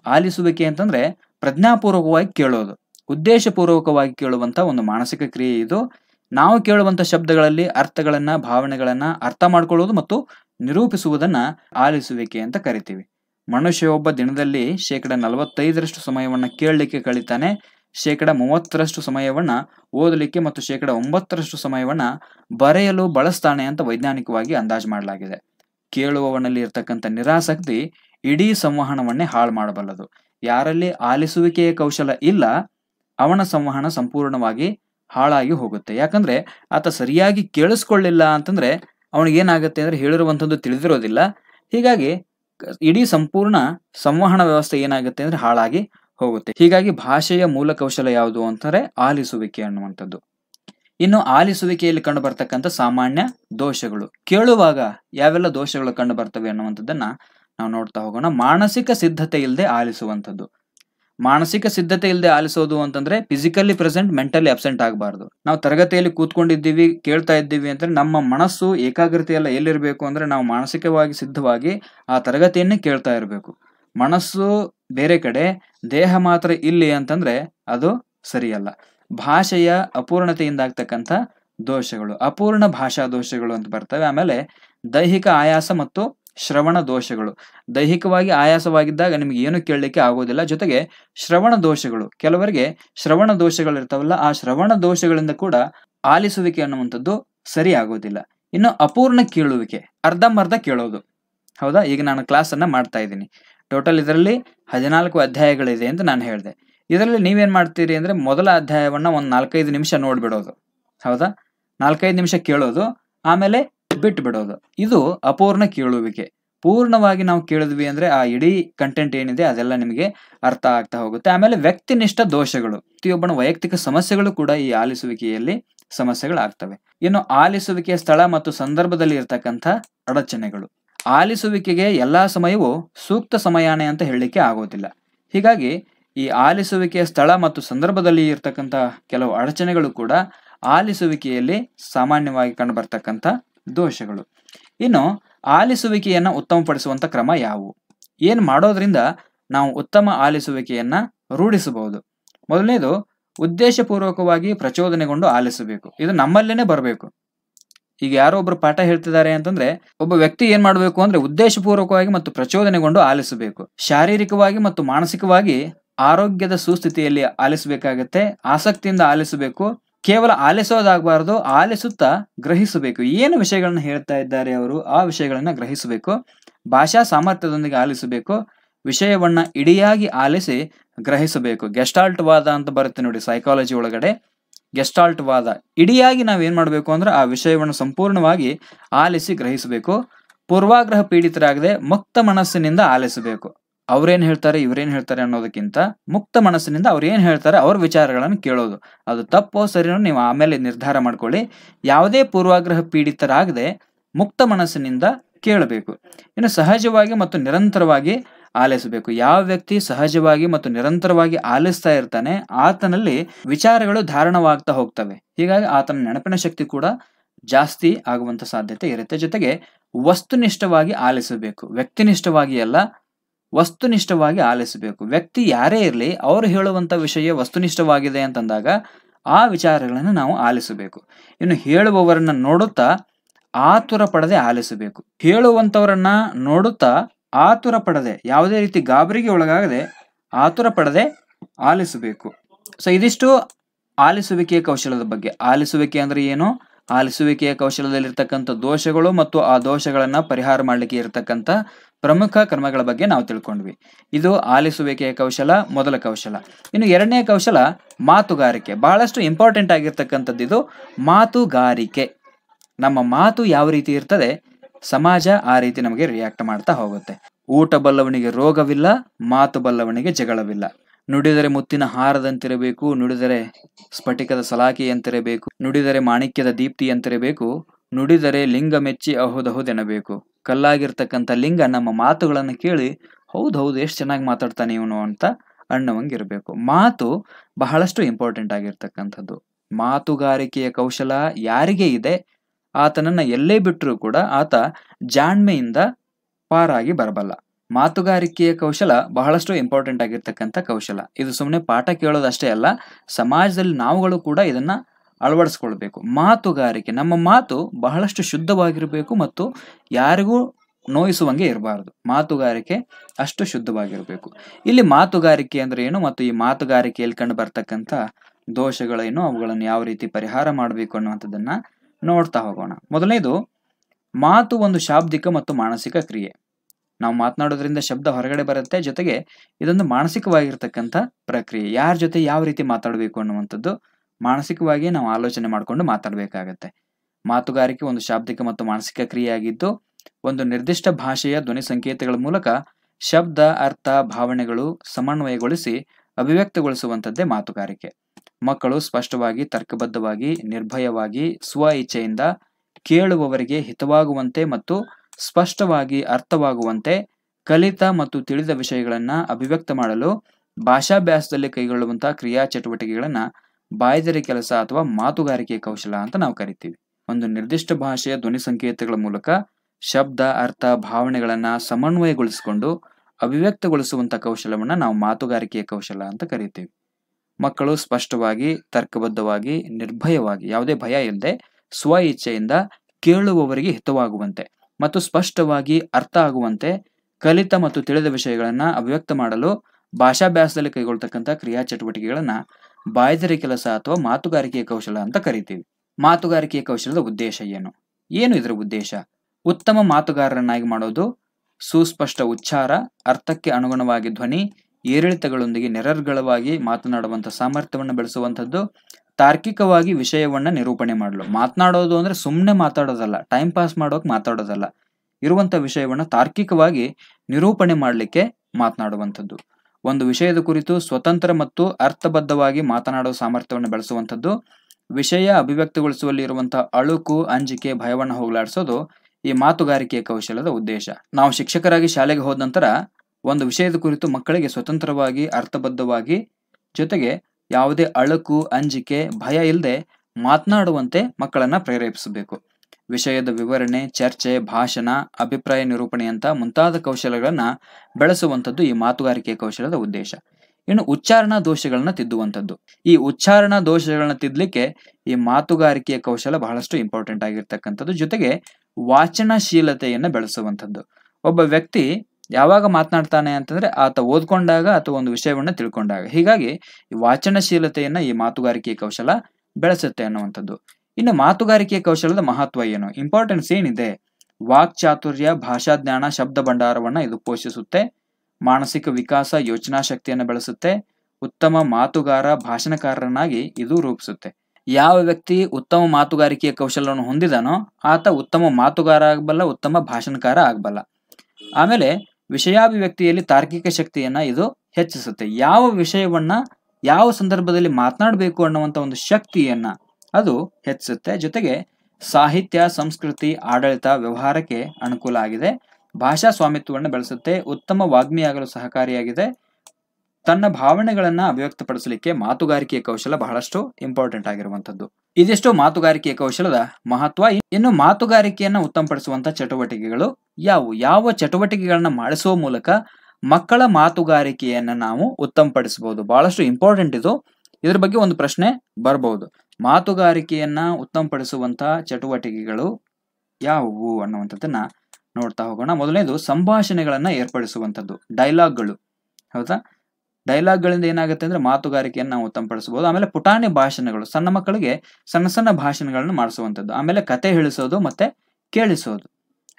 ಆಲಿಸುವಿಕೆ ಅಂತಂದ್ರೆ ಪ್ರಜ್ಞಾಪೂರ್ವಕವಾಗಿ ಕೇಳೋದು, ಉದ್ದೇಶಪೂರ್ವಕವಾಗಿ ಕೇಳುವಂತ ಒಂದು ಮಾನಸಿಕ ಕ್ರಿಯೆ ಇದು. ನಾವು ಕೇಳುವಂತ ಶಬ್ದಗಳಲ್ಲಿ ಅರ್ಥಗಳನ್ನ, ಭಾವನೆಗಳನ್ನ ಅರ್ಥ ಮಾಡ್ಕೊಳ್ಳೋದು ಮತ್ತು ನಿರೂಪಿಸುವುದನ್ನ ಆಲಿಸುವಿಕೆ ಅಂತ ಕರಿತೀವಿ. ಮನುಷ್ಯ ಒಬ್ಬ ದಿನದಲ್ಲಿ ಶೇಕಡ ನಲವತ್ತೈದರಷ್ಟು ಸಮಯವನ್ನ ಕೇಳಲಿಕ್ಕೆ ಕಳಿತಾನೆ, ಶೇಕಡ ಮೂವತ್ತರಷ್ಟು ಸಮಯವನ್ನ ಓದಲಿಕ್ಕೆ ಮತ್ತು ಶೇಕಡ ಒಂಬತ್ತರಷ್ಟು ಸಮಯವನ್ನ ಬರೆಯಲು ಬಳಸ್ತಾನೆ ಅಂತ ವೈಜ್ಞಾನಿಕವಾಗಿ ಅಂದಾಜು ಮಾಡಲಾಗಿದೆ. ಕೇಳುವವನಲ್ಲಿ ಇರತಕ್ಕಂಥ ನಿರಾಸಕ್ತಿ ಇಡೀ ಸಂವಹನವನ್ನೇ ಹಾಳು ಮಾಡಬಲ್ಲದು. ಯಾರಲ್ಲಿ ಆಲಿಸುವಿಕೆಯ ಕೌಶಲ ಇಲ್ಲ, ಅವನ ಸಂವಹನ ಸಂಪೂರ್ಣವಾಗಿ ಹಾಳಾಗಿ ಹೋಗುತ್ತೆ. ಯಾಕಂದ್ರೆ ಆತ ಸರಿಯಾಗಿ ಕೇಳಿಸ್ಕೊಳ್ಳಿಲ್ಲ ಅಂತಂದ್ರೆ ಅವನಿಗೆ ಏನಾಗುತ್ತೆ ಅಂದ್ರೆ ಹೇಳಿರುವಂಥದ್ದು ತಿಳಿದಿರೋದಿಲ್ಲ. ಹೀಗಾಗಿ ಇಡೀ ಸಂಪೂರ್ಣ ಸಂವಹನ ವ್ಯವಸ್ಥೆ ಏನಾಗುತ್ತೆ ಅಂದ್ರೆ ಹಾಳಾಗಿ ಹೋಗುತ್ತೆ. ಹೀಗಾಗಿ ಭಾಷೆಯ ಮೂಲ ಕೌಶಲ ಯಾವುದು ಅಂತಂದ್ರೆ ಆಲಿಸುವಿಕೆ ಅನ್ನುವಂಥದ್ದು. ಇನ್ನು ಆಲಿಸುವಿಕೆಯಲ್ಲಿ ಕಂಡು ಬರ್ತಕ್ಕಂಥ ಸಾಮಾನ್ಯ ದೋಷಗಳು. ಕೇಳುವಾಗ ಯಾವೆಲ್ಲ ದೋಷಗಳು ಕಂಡು ಬರ್ತವೆ ಅನ್ನುವಂಥದ್ದನ್ನ ನಾವು ನೋಡ್ತಾ ಹೋಗೋಣ. ಮಾನಸಿಕ ಸಿದ್ಧತೆ ಇಲ್ಲದೆ ಆಲಿಸುವಂಥದ್ದು. ಮಾನಸಿಕ ಸಿದ್ಧತೆ ಇಲ್ಲದೆ ಆಲಿಸೋದು ಅಂತಂದ್ರೆ ಫಿಸಿಕಲಿ ಪ್ರೆಸೆಂಟ್ ಮೆಂಟಲಿ ಅಬ್ಸೆಂಟ್ ಆಗಬಾರ್ದು. ನಾವು ತರಗತಿಯಲ್ಲಿ ಕೂತ್ಕೊಂಡಿದ್ದೀವಿ, ಕೇಳ್ತಾ ಇದ್ದೀವಿ ಅಂದ್ರೆ ನಮ್ಮ ಮನಸ್ಸು ಏಕಾಗ್ರತೆ ಎಲ್ಲ ಎಲ್ಲಿರಬೇಕು ಅಂದ್ರೆ ನಾವು ಮಾನಸಿಕವಾಗಿ ಸಿದ್ಧವಾಗಿ ಆ ತರಗತಿಯನ್ನೇ ಕೇಳ್ತಾ ಇರಬೇಕು. ಮನಸ್ಸು ಬೇರೆ ಕಡೆ, ದೇಹ ಮಾತ್ರ ಇಲ್ಲಿ ಅಂತಂದ್ರೆ ಅದು ಸರಿಯಲ್ಲ. ಭಾಷೆಯ ಅಪೂರ್ಣತೆಯಿಂದ ಆಗ್ತಕ್ಕಂಥ ದೋಷಗಳು, ಅಪೂರ್ಣ ಭಾಷಾ ದೋಷಗಳು ಅಂತ ಬರ್ತವೆ. ಆಮೇಲೆ ದೈಹಿಕ ಆಯಾಸ ಮತ್ತು ಶ್ರವಣ ದೋಷಗಳು. ದೈಹಿಕವಾಗಿ ಆಯಾಸವಾಗಿದ್ದಾಗ ನಿಮ್ಗೆ ಏನು ಕೇಳಲಿಕ್ಕೆ ಆಗೋದಿಲ್ಲ. ಜೊತೆಗೆ ಶ್ರವಣ ದೋಷಗಳು. ಕೆಲವರಿಗೆ ಶ್ರವಣ ದೋಷಗಳು ಇರ್ತಾವಲ್ಲ, ಆ ಶ್ರವಣ ದೋಷಗಳಿಂದ ಕೂಡ ಆಲಿಸುವಿಕೆ ಅನ್ನುವಂಥದ್ದು ಸರಿ ಆಗೋದಿಲ್ಲ. ಇನ್ನು ಅಪೂರ್ಣ ಕೇಳುವಿಕೆ, ಅರ್ಧಂಬರ್ಧ ಕೇಳೋದು. ಹೌದಾ? ಈಗ ನಾನು ಕ್ಲಾಸನ್ನು ಮಾಡ್ತಾ ಇದ್ದೀನಿ. ಟೋಟಲ್ ಇದರಲ್ಲಿ ಹದಿನಾಲ್ಕು ಅಧ್ಯಾಯಗಳಿದೆ ಅಂತ ನಾನು ಹೇಳಿದೆ. ಇದರಲ್ಲಿ ನೀವೇನ್ ಮಾಡ್ತೀರಿ ಅಂದ್ರೆ ಮೊದಲ ಅಧ್ಯಾಯವನ್ನ ಒಂದು ನಾಲ್ಕೈದು ನಿಮಿಷ ನೋಡ್ಬಿಡೋದು. ಹೌದಾ? ನಾಲ್ಕೈದು ನಿಮಿಷ ಕೇಳೋದು. ಆಮೇಲೆ ಬಿಟ್ಟು ಬಿಡೋದು ಇದು ಅಪೂರ್ಣ ಕೇಳುವಿಕೆ. ಪೂರ್ಣವಾಗಿ ನಾವು ಕೇಳಿದ್ವಿ ಅಂದ್ರೆ ಆ ಇಡೀ ಕಂಟೆಂಟ್ ಏನಿದೆ ಅದೆಲ್ಲ ನಿಮಗೆ ಅರ್ಥ ಆಗ್ತಾ ಹೋಗುತ್ತೆ. ಆಮೇಲೆ ವ್ಯಕ್ತಿನಿಷ್ಠ ದೋಷಗಳು. ಪ್ರತಿಯೊಬ್ಬನ ವೈಯಕ್ತಿಕ ಸಮಸ್ಯೆಗಳು ಕೂಡ ಈ ಆಲಿಸುವಿಕೆಯಲ್ಲಿ ಸಮಸ್ಯೆಗಳಾಗ್ತವೆ. ಇನ್ನು ಆಲಿಸುವಿಕೆಯ ಸ್ಥಳ ಮತ್ತು ಸಂದರ್ಭದಲ್ಲಿ ಇರತಕ್ಕಂಥ ಅಡಚಣೆಗಳು. ಆಲಿಸುವಿಕೆಗೆ ಎಲ್ಲಾ ಸಮಯವೂ ಸೂಕ್ತ ಸಮಯಾನೆ ಅಂತ ಹೇಳಲಿಕ್ಕೆ ಆಗೋದಿಲ್ಲ. ಹೀಗಾಗಿ ಈ ಆಲಿಸುವಿಕೆಯ ಸ್ಥಳ ಮತ್ತು ಸಂದರ್ಭದಲ್ಲಿ ಇರತಕ್ಕಂಥ ಕೆಲವು ಅಡಚಣೆಗಳು ಕೂಡ ಆಲಿಸುವಿಕೆಯಲ್ಲಿ ಸಾಮಾನ್ಯವಾಗಿ ಕಂಡುಬರ್ತಕ್ಕಂಥ ದೋಷಗಳು. ಇನ್ನು ಆಲಿಸುವಿಕೆಯನ್ನು ಉತ್ತಮಪಡಿಸುವಂತ ಕ್ರಮ ಯಾವುವು ಏನು ಮಾಡೋದ್ರಿಂದ ನಾವು ಉತ್ತಮ ಆಲಿಸುವಿಕೆಯನ್ನ ರೂಢಿಸಬಹುದು? ಮೊದಲನೇದು, ಉದ್ದೇಶಪೂರ್ವಕವಾಗಿ ಪ್ರಚೋದನೆಗೊಂಡು ಆಲಿಸಬೇಕು. ಇದು ನಮ್ಮಲ್ಲೇನೆ ಬರಬೇಕು. ಈಗ ಯಾರೋ ಒಬ್ರು ಪಾಠ ಹೇಳ್ತಿದ್ದಾರೆ ಅಂತಂದ್ರೆ, ಒಬ್ಬ ವ್ಯಕ್ತಿ ಏನ್ ಮಾಡಬೇಕು ಅಂದ್ರೆ ಉದ್ದೇಶಪೂರ್ವಕವಾಗಿ ಮತ್ತು ಪ್ರಚೋದನೆಗೊಂಡು ಆಲಿಸಬೇಕು. ಶಾರೀರಿಕವಾಗಿ ಮತ್ತು ಮಾನಸಿಕವಾಗಿ ಆರೋಗ್ಯದ ಸುಸ್ಥಿತಿಯಲ್ಲಿ ಆಲಿಸಬೇಕಾಗತ್ತೆ, ಆಸಕ್ತಿಯಿಂದ ಆಲಿಸಬೇಕು ಕೇವಲ ಆಲಿಸೋದಾಗಬಾರದು, ಆಲಿಸುತ್ತಾ ಗ್ರಹಿಸಬೇಕು. ಏನು ವಿಷಯಗಳನ್ನು ಹೇಳ್ತಾ ಇದ್ದಾರೆ ಅವರು, ಆ ವಿಷಯಗಳನ್ನ ಗ್ರಹಿಸಬೇಕು. ಭಾಷಾ ಸಾಮರ್ಥ್ಯದೊಂದಿಗೆ ಆಲಿಸಬೇಕು. ವಿಷಯವನ್ನ ಇಡಿಯಾಗಿ ಆಲಿಸಿ ಗ್ರಹಿಸಬೇಕು. ಗೆಸ್ಟಾಲ್ಟ್ ವಾದ ಅಂತ ಬರುತ್ತೆ ನೋಡಿ ಸೈಕಾಲಜಿ ಒಳಗಡೆ. ಗೆಸ್ಟಾಲ್ಟ್ ವಾದ ಇಡಿಯಾಗಿ ನಾವು ಏನ್ ಮಾಡಬೇಕು ಅಂದ್ರೆ ಆ ವಿಷಯವನ್ನು ಸಂಪೂರ್ಣವಾಗಿ ಆಲಿಸಿ ಗ್ರಹಿಸಬೇಕು. ಪೂರ್ವಾಗ್ರಹ ಪೀಡಿತರಾಗದೆ ಮುಕ್ತ ಮನಸ್ಸಿನಿಂದ ಆಲಿಸಬೇಕು. ಅವ್ರೇನ್ ಹೇಳ್ತಾರೆ, ಇವ್ರೇನು ಹೇಳ್ತಾರೆ ಅನ್ನೋದಕ್ಕಿಂತ ಮುಕ್ತ ಮನಸ್ಸಿನಿಂದ ಅವ್ರು ಏನು ಹೇಳ್ತಾರೆ, ಅವ್ರ ವಿಚಾರಗಳನ್ನು ಕೇಳೋದು. ಅದು ತಪ್ಪೋ ಸರಿನೋ ನೀವು ಆಮೇಲೆ ನಿರ್ಧಾರ ಮಾಡ್ಕೊಳ್ಳಿ. ಯಾವುದೇ ಪೂರ್ವಾಗ್ರಹ ಪೀಡಿತರಾಗದೆ ಮುಕ್ತ ಮನಸ್ಸಿನಿಂದ ಕೇಳಬೇಕು. ಇನ್ನು ಸಹಜವಾಗಿ ಮತ್ತು ನಿರಂತರವಾಗಿ ಆಲಿಸಬೇಕು. ಯಾವ ವ್ಯಕ್ತಿ ಸಹಜವಾಗಿ ಮತ್ತು ನಿರಂತರವಾಗಿ ಆಲಿಸ್ತಾ ಇರ್ತಾನೆ, ಆತನಲ್ಲಿ ವಿಚಾರಗಳು ಧಾರಣವಾಗ್ತಾ ಹೋಗ್ತವೆ. ಹೀಗಾಗಿ ಆತನ ನೆನಪಿನ ಶಕ್ತಿ ಕೂಡ ಜಾಸ್ತಿ ಆಗುವಂತ ಸಾಧ್ಯತೆ ಇರುತ್ತೆ. ಜೊತೆಗೆ ವಸ್ತುನಿಷ್ಠವಾಗಿ ಆಲಿಸಬೇಕು. ವ್ಯಕ್ತಿನಿಷ್ಠವಾಗಿ ಅಲ್ಲ ವಸ್ತುನಿಷ್ಠವಾಗಿ ಆಲಿಸಬೇಕು. ವ್ಯಕ್ತಿ ಯಾರೇ ಇರಲಿ, ಅವರು ಹೇಳುವಂಥ ವಿಷಯ ವಸ್ತುನಿಷ್ಠವಾಗಿದೆ ಅಂತಂದಾಗ ಆ ವಿಚಾರಗಳನ್ನು ನಾವು ಆಲಿಸಬೇಕು. ಇನ್ನು ಹೇಳುವವರನ್ನ ನೋಡುತ್ತಾ ಆತುರ ಪಡದೆ ಆಲಿಸಬೇಕು. ಹೇಳುವಂಥವರನ್ನ ನೋಡುತ್ತಾ ಆತುರ ಪಡದೆ, ಯಾವುದೇ ರೀತಿ ಗಾಬರಿಗೆ ಒಳಗಾಗದೆ ಆತುರ ಪಡದೆ ಆಲಿಸಬೇಕು. ಸೊ ಇದಿಷ್ಟು ಆಲಿಸುವಿಕೆಯ ಕೌಶಲದ ಬಗ್ಗೆ. ಆಲಿಸುವಿಕೆ ಅಂದ್ರೆ ಏನು? ಆಲಿಸುವಿಕೆಯ ಕೌಶಲದಲ್ಲಿರ್ತಕ್ಕಂಥ ದೋಷಗಳು ಮತ್ತು ಆ ದೋಷಗಳನ್ನ ಪರಿಹಾರ ಮಾಡಲಿಕ್ಕೆ ಇರತಕ್ಕಂಥ ಪ್ರಮುಖ ಕ್ರಮಗಳ ಬಗ್ಗೆ ನಾವು ತಿಳ್ಕೊಂಡ್ವಿ. ಇದು ಆಲಿಸುವಿಕೆಯ ಕೌಶಲ, ಮೊದಲ ಕೌಶಲ. ಇನ್ನು ಎರಡನೇ ಕೌಶಲ, ಮಾತುಗಾರಿಕೆ. ಬಹಳಷ್ಟು ಇಂಪಾರ್ಟೆಂಟ್ ಆಗಿರ್ತಕ್ಕಂಥದ್ದು ಇದು ಮಾತುಗಾರಿಕೆ. ನಮ್ಮ ಮಾತು ಯಾವ ರೀತಿ ಇರ್ತದೆ, ಸಮಾಜ ಆ ರೀತಿ ನಮಗೆ ರಿಯಾಕ್ಟ್ ಮಾಡ್ತಾ ಹೋಗುತ್ತೆ. ಊಟ ಬಲ್ಲವನಿಗೆ ರೋಗವಿಲ್ಲ, ಮಾತು ಬಲ್ಲವನಿಗೆ ಜಗಳವಿಲ್ಲ. ನುಡಿದರೆ ಮುತ್ತಿನ ಹಾರದಂತಿರಬೇಕು, ನುಡಿದರೆ ಸ್ಫಟಿಕದ ಸಲಾಖೆಯಂತಿರಬೇಕು ನುಡಿದರೆ ಮಾಣಿಕ್ಯದ ದೀಪ್ತಿಯಂತಿರಬೇಕು, ನುಡಿದರೆ ಲಿಂಗ ಮೆಚ್ಚಿ ಅಹುದಹುದೆನಬೇಕು. ಕಲ್ಲಾಗಿರ್ತಕ್ಕಂಥ ಲಿಂಗ ನಮ್ಮ ಮಾತುಗಳನ್ನು ಕೇಳಿ, ಹೌದು ಹೌದು, ಎಷ್ಟು ಚೆನ್ನಾಗಿ ಮಾತಾಡ್ತಾನೆ ಇವನು ಅಂತ ಅಣ್ಣವಂಗಿರಬೇಕು ಮಾತು ಬಹಳಷ್ಟು ಇಂಪಾರ್ಟೆಂಟ್ ಆಗಿರ್ತಕ್ಕಂಥದ್ದು. ಮಾತುಗಾರಿಕೆಯ ಕೌಶಲ ಯಾರಿಗೆ ಇದೆ, ಆತನನ್ನ ಎಲ್ಲೇ ಬಿಟ್ಟರೂ ಕೂಡ ಆತ ಜಾಣ್ಮೆಯಿಂದ ಪಾರಾಗಿ ಬರಬಲ್ಲ. ಮಾತುಗಾರಿಕೆಯ ಕೌಶಲ ಬಹಳಷ್ಟು ಇಂಪಾರ್ಟೆಂಟ್ ಆಗಿರ್ತಕ್ಕಂಥ ಕೌಶಲ. ಇದು ಸುಮ್ಮನೆ ಪಾಠ ಕೇಳೋದಷ್ಟೇ ಅಲ್ಲ, ಸಮಾಜದಲ್ಲಿ ನಾವುಗಳು ಕೂಡ ಇದನ್ನ ಅಳವಡಿಸ್ಕೊಳ್ಬೇಕು. ಮಾತುಗಾರಿಕೆ, ನಮ್ಮ ಮಾತು ಬಹಳಷ್ಟು ಶುದ್ಧವಾಗಿರಬೇಕು ಮತ್ತು ಯಾರಿಗೂ ನೋಯಿಸುವಂಗೆ ಇರಬಾರದು. ಮಾತುಗಾರಿಕೆ ಅಷ್ಟು ಶುದ್ಧವಾಗಿರಬೇಕು. ಇಲ್ಲಿ ಮಾತುಗಾರಿಕೆ ಅಂದ್ರೆ ಏನು ಮತ್ತು ಈ ಮಾತುಗಾರಿಕೆಯಲ್ಲಿ ಕಂಡು ಬರ್ತಕ್ಕಂಥ ದೋಷಗಳೇನು ಅವುಗಳನ್ನು ಯಾವ ರೀತಿ ಪರಿಹಾರ ಮಾಡಬೇಕು ಅನ್ನುವಂಥದ್ದನ್ನ ನೋಡ್ತಾ ಹೋಗೋಣ. ಮೊದಲನೇದು, ಮಾತು ಒಂದು ಶಾಬ್ದಿಕ ಮತ್ತು ಮಾನಸಿಕ ಕ್ರಿಯೆ. ನಾವು ಮಾತನಾಡೋದ್ರಿಂದ ಶಬ್ದ ಹೊರಗಡೆ ಬರುತ್ತೆ, ಜೊತೆಗೆ ಇದೊಂದು ಮಾನಸಿಕವಾಗಿರ್ತಕ್ಕಂಥ ಪ್ರಕ್ರಿಯೆ. ಯಾರ ಜೊತೆ ಯಾವ ರೀತಿ ಮಾತಾಡಬೇಕು ಅನ್ನುವಂಥದ್ದು ಮಾನಸಿಕವಾಗಿ ನಾವು ಆಲೋಚನೆ ಮಾಡಿಕೊಂಡು ಮಾತಾಡಬೇಕಾಗತ್ತೆ. ಮಾತುಗಾರಿಕೆ ಒಂದು ಶಾಬ್ದಿಕ ಮತ್ತು ಮಾನಸಿಕ ಕ್ರಿಯೆಯಾಗಿದ್ದು, ಒಂದು ನಿರ್ದಿಷ್ಟ ಭಾಷೆಯ ಧ್ವನಿ ಸಂಕೇತಗಳ ಮೂಲಕ ಶಬ್ದ, ಅರ್ಥ, ಭಾವನೆಗಳು ಸಮನ್ವಯಗೊಳಿಸಿ ಅಭಿವ್ಯಕ್ತಗೊಳಿಸುವಂಥದ್ದೇ ಮಾತುಗಾರಿಕೆ. ಮಕ್ಕಳು ಸ್ಪಷ್ಟವಾಗಿ, ತರ್ಕಬದ್ಧವಾಗಿ, ನಿರ್ಭಯವಾಗಿ ಸ್ವ ಇಚ್ಛೆಯಿಂದ ಕೇಳುವವರಿಗೆ ಹಿತವಾಗುವಂತೆ ಮತ್ತು ಸ್ಪಷ್ಟವಾಗಿ ಅರ್ಥವಾಗುವಂತೆ ಕಲಿತ ಮತ್ತು ತಿಳಿದ ವಿಷಯಗಳನ್ನ ಅಭಿವ್ಯಕ್ತ ಮಾಡಲು ಭಾಷಾಭ್ಯಾಸದಲ್ಲಿ ಕೈಗೊಳ್ಳುವಂತಹ ಕ್ರಿಯಾ ಚಟುವಟಿಕೆಗಳನ್ನ ಬಾಯ್ದರಿ ಕೆಲಸ ಅಥವಾ ಮಾತುಗಾರಿಕೆ ಕೌಶಲ ಅಂತ ನಾವು ಕರಿತೀವಿ. ಒಂದು ನಿರ್ದಿಷ್ಟ ಭಾಷೆಯ ಧ್ವನಿ ಸಂಕೇತಗಳ ಮೂಲಕ ಶಬ್ದ, ಅರ್ಥ, ಭಾವನೆಗಳನ್ನ ಸಮನ್ವಯಗೊಳಿಸಿಕೊಂಡು ಅಭಿವ್ಯಕ್ತಗೊಳಿಸುವಂತ ಕೌಶಲವನ್ನ ನಾವು ಮಾತುಗಾರಿಕೆಯ ಕೌಶಲ ಅಂತ ಕರಿತೀವಿ. ಮಕ್ಕಳು ಸ್ಪಷ್ಟವಾಗಿ, ತರ್ಕಬದ್ಧವಾಗಿ, ನಿರ್ಭಯವಾಗಿ, ಯಾವುದೇ ಭಯ ಇಲ್ಲದೆ ಸ್ವ ಇಚ್ಛೆಯಿಂದ ಕೇಳುವವರಿಗೆ ಹಿತವಾಗುವಂತೆ ಮತ್ತು ಸ್ಪಷ್ಟವಾಗಿ ಅರ್ಥ ಆಗುವಂತೆ ಕಲಿತ ಮತ್ತು ತಿಳಿದ ವಿಷಯಗಳನ್ನ ಅಭಿವ್ಯಕ್ತ ಮಾಡಲು ಭಾಷಾಭ್ಯಾಸದಲ್ಲಿ ಕೈಗೊಳ್ತಕ್ಕಂಥ ಕ್ರಿಯಾ ಚಟುವಟಿಕೆಗಳನ್ನ ಬಾಯ್ದರಿ ಕೆಲಸ ಅಥವಾ ಮಾತುಗಾರಿಕೆಯ ಕೌಶಲ ಅಂತ ಕರಿತೀವಿ. ಮಾತುಗಾರಿಕೆಯ ಕೌಶಲದ ಉದ್ದೇಶ ಏನು? ಏನು ಇದರ ಉದ್ದೇಶ? ಉತ್ತಮ ಮಾತುಗಾರರನ್ನಾಗಿ ಮಾಡೋದು, ಸುಸ್ಪಷ್ಟ ಉಚ್ಚಾರ, ಅರ್ಥಕ್ಕೆ ಅನುಗುಣವಾಗಿ ಧ್ವನಿ, ಏರಿಳಿತಗಳೊಂದಿಗೆ ನಿರರ್ಗಳವಾಗಿ ಮಾತನಾಡುವಂಥ ಸಾಮರ್ಥ್ಯವನ್ನು ಬೆಳೆಸುವಂಥದ್ದು, ತಾರ್ಕಿಕವಾಗಿ ವಿಷಯವನ್ನ ನಿರೂಪಣೆ ಮಾಡಲು. ಮಾತನಾಡೋದು ಅಂದ್ರೆ ಸುಮ್ಮನೆ ಮಾತಾಡೋದಲ್ಲ, ಟೈಮ್ ಪಾಸ್ ಮಾಡೋಕೆ ಮಾತಾಡೋದಲ್ಲ. ಇರುವಂಥ ವಿಷಯವನ್ನ ತಾರ್ಕಿಕವಾಗಿ ನಿರೂಪಣೆ ಮಾಡಲಿಕ್ಕೆ ಮಾತನಾಡುವಂಥದ್ದು. ಒಂದು ವಿಷಯದ ಕುರಿತು ಸ್ವತಂತ್ರ ಮತ್ತು ಅರ್ಥಬದ್ಧವಾಗಿ ಮಾತನಾಡುವ ಸಾಮರ್ಥ್ಯವನ್ನು ಬೆಳೆಸುವಂಥದ್ದು, ವಿಷಯ ಅಭಿವ್ಯಕ್ತಿಗೊಳಿಸುವಲ್ಲಿ ಇರುವಂತಹ ಅಳುಕು, ಅಂಜಿಕೆ, ಭಯವನ್ನು ಹೋಗಲಾಡಿಸೋದು ಈ ಮಾತುಗಾರಿಕೆಯ ಕೌಶಲ್ಯದ ಉದ್ದೇಶ. ನಾವು ಶಿಕ್ಷಕರಾಗಿ ಶಾಲೆಗೆ ಹೋದ ನಂತರ ಒಂದು ವಿಷಯದ ಕುರಿತು ಮಕ್ಕಳಿಗೆ ಸ್ವತಂತ್ರವಾಗಿ, ಅರ್ಥಬದ್ಧವಾಗಿ ಜೊತೆಗೆ ಯಾವುದೇ ಅಳುಕು, ಅಂಜಿಕೆ, ಭಯ ಇಲ್ಲದೆ ಮಾತನಾಡುವಂತೆ ಮಕ್ಕಳನ್ನ ಪ್ರೇರೇಪಿಸಬೇಕು. ವಿಷಯದ ವಿವರಣೆ, ಚರ್ಚೆ, ಭಾಷಣ, ಅಭಿಪ್ರಾಯ ನಿರೂಪಣೆಯಂತ ಮುಂತಾದ ಕೌಶಲಗಳನ್ನು ಬೆಳೆಸುವಂಥದ್ದು ಈ ಮಾತುಗಾರಿಕೆ ಕೌಶಲದ ಉದ್ದೇಶ. ಇನ್ನು ಉಚ್ಚಾರಣಾ ದೋಷಗಳನ್ನ ತಿದ್ದುವಂಥದ್ದು. ಈ ಉಚ್ಚಾರಣಾ ದೋಷಗಳನ್ನ ತಿದ್ದಲಿಕ್ಕೆ ಈ ಮಾತುಗಾರಿಕೆಯ ಕೌಶಲ ಬಹಳಷ್ಟು ಇಂಪಾರ್ಟೆಂಟ್ ಆಗಿರ್ತಕ್ಕಂಥದ್ದು. ಜೊತೆಗೆ ವಾಚನಶೀಲತೆಯನ್ನು ಬೆಳೆಸುವಂಥದ್ದು. ಒಬ್ಬ ವ್ಯಕ್ತಿ ಯಾವಾಗ ಮಾತನಾಡ್ತಾನೆ ಅಂತಂದ್ರೆ ಆತ ಓದ್ಕೊಂಡಾಗ ಅಥವಾ ಒಂದು ವಿಷಯವನ್ನ ತಿಳ್ಕೊಂಡಾಗ. ಹೀಗಾಗಿ ವಾಚನಶೀಲತೆಯನ್ನ ಈ ಮಾತುಗಾರಿಕೆಯ ಕೌಶಲ ಬೆಳೆಸುತ್ತೆ ಅನ್ನುವಂಥದ್ದು. ಇನ್ನು ಮಾತುಗಾರಿಕೆಯ ಕೌಶಲದ ಮಹತ್ವ ಏನು? ಇಂಪಾರ್ಟೆನ್ಸ್ ಏನಿದೆ? ವಾಕ್ ಚಾತುರ್ಯ ಭಾಷಾ ಜ್ಞಾನ ಶಬ್ದ ಭಂಡಾರವನ್ನ ಇದು ಪೋಷಿಸುತ್ತೆ. ಮಾನಸಿಕ ವಿಕಾಸ, ಯೋಚನಾ ಶಕ್ತಿಯನ್ನು ಬೆಳೆಸುತ್ತೆ. ಉತ್ತಮ ಮಾತುಗಾರ, ಭಾಷಣಕಾರರನ್ನಾಗಿ ಇದು ರೂಪಿಸುತ್ತೆ. ಯಾವ ವ್ಯಕ್ತಿ ಉತ್ತಮ ಮಾತುಗಾರಿಕೆಯ ಕೌಶಲ್ಯವನ್ನು ಹೊಂದಿದಾನೋ, ಆತ ಉತ್ತಮ ಮಾತುಗಾರ ಆಗಬಲ್ಲ, ಉತ್ತಮ ಭಾಷಣಕಾರ ಆಗಬಲ್ಲ. ಆಮೇಲೆ ವಿಷಯಾಭಿವ್ಯಕ್ತಿಯಲ್ಲಿ ತಾರ್ಕಿಕ ಶಕ್ತಿಯನ್ನ ಇದು ಹೆಚ್ಚಿಸುತ್ತೆ. ಯಾವ ವಿಷಯವನ್ನ ಯಾವ ಸಂದರ್ಭದಲ್ಲಿ ಮಾತನಾಡಬೇಕು ಅನ್ನುವಂಥ ಒಂದು ಶಕ್ತಿಯನ್ನ ಅದು ಹೆಚ್ಚುತ್ತೆ. ಜೊತೆಗೆ ಸಾಹಿತ್ಯ, ಸಂಸ್ಕೃತಿ, ಆಡಳಿತ ವ್ಯವಹಾರಕ್ಕೆ ಅನುಕೂಲ ಆಗಿದೆ. ಭಾಷಾ ಸ್ವಾಮಿತ್ವವನ್ನು ಬೆಳೆಸುತ್ತೆ, ಉತ್ತಮ ವಾಗ್ಮಿಯಾಗಲು ಸಹಕಾರಿಯಾಗಿದೆ. ತನ್ನ ಭಾವನೆಗಳನ್ನ ಅಭಿವ್ಯಕ್ತಪಡಿಸಲಿಕ್ಕೆ ಮಾತುಗಾರಿಕೆಯ ಕೌಶಲ ಬಹಳಷ್ಟು ಇಂಪಾರ್ಟೆಂಟ್ ಆಗಿರುವಂತದ್ದು ಇದಿಷ್ಟು ಮಾತುಗಾರಿಕೆಯ ಕೌಶಲದ ಮಹತ್ವ. ಇನ್ನು ಮಾತುಗಾರಿಕೆಯನ್ನ ಉತ್ತಮಪಡಿಸುವಂತ ಚಟುವಟಿಕೆಗಳು ಯಾವುವು? ಯಾವ ಚಟುವಟಿಕೆಗಳನ್ನ ಮಾಡಿಸುವ ಮೂಲಕ ಮಕ್ಕಳ ಮಾತುಗಾರಿಕೆಯನ್ನ ನಾವು ಉತ್ತಮಪಡಿಸಬಹುದು? ಬಹಳಷ್ಟು ಇಂಪಾರ್ಟೆಂಟ್ ಇದು. ಇದ್ರ ಬಗ್ಗೆ ಒಂದು ಪ್ರಶ್ನೆ ಬರಬಹುದು ಮಾತುಗಾರಿಕೆಯನ್ನ ಉತ್ತಮಪಡಿಸುವಂತ ಚಟುವಟಿಕೆಗಳು ಯಾವುವು ಅನ್ನುವಂಥದ್ದನ್ನ ನೋಡ್ತಾ ಹೋಗೋಣ. ಮೊದಲನೇದು ಸಂಭಾಷಣೆಗಳನ್ನ ಏರ್ಪಡಿಸುವಂಥದ್ದು ಡೈಲಾಗ್ಗಳು ಹೌದಾ? ಡೈಲಾಗ್ಗಳಿಂದ ಏನಾಗುತ್ತೆ ಅಂದ್ರೆ ಮಾತುಗಾರಿಕೆಯನ್ನು ನಾವು ಉತ್ತಮಪಡಿಸಬಹುದು. ಆಮೇಲೆ ಪುಟಾಣಿ ಭಾಷಣಗಳು, ಸಣ್ಣ ಮಕ್ಕಳಿಗೆ ಸಣ್ಣ ಸಣ್ಣ ಭಾಷಣಗಳನ್ನು ಮಾಡಿಸುವಂಥದ್ದು. ಆಮೇಲೆ ಕತೆ ಹೇಳಿಸೋದು ಮತ್ತೆ ಕೇಳಿಸೋದು.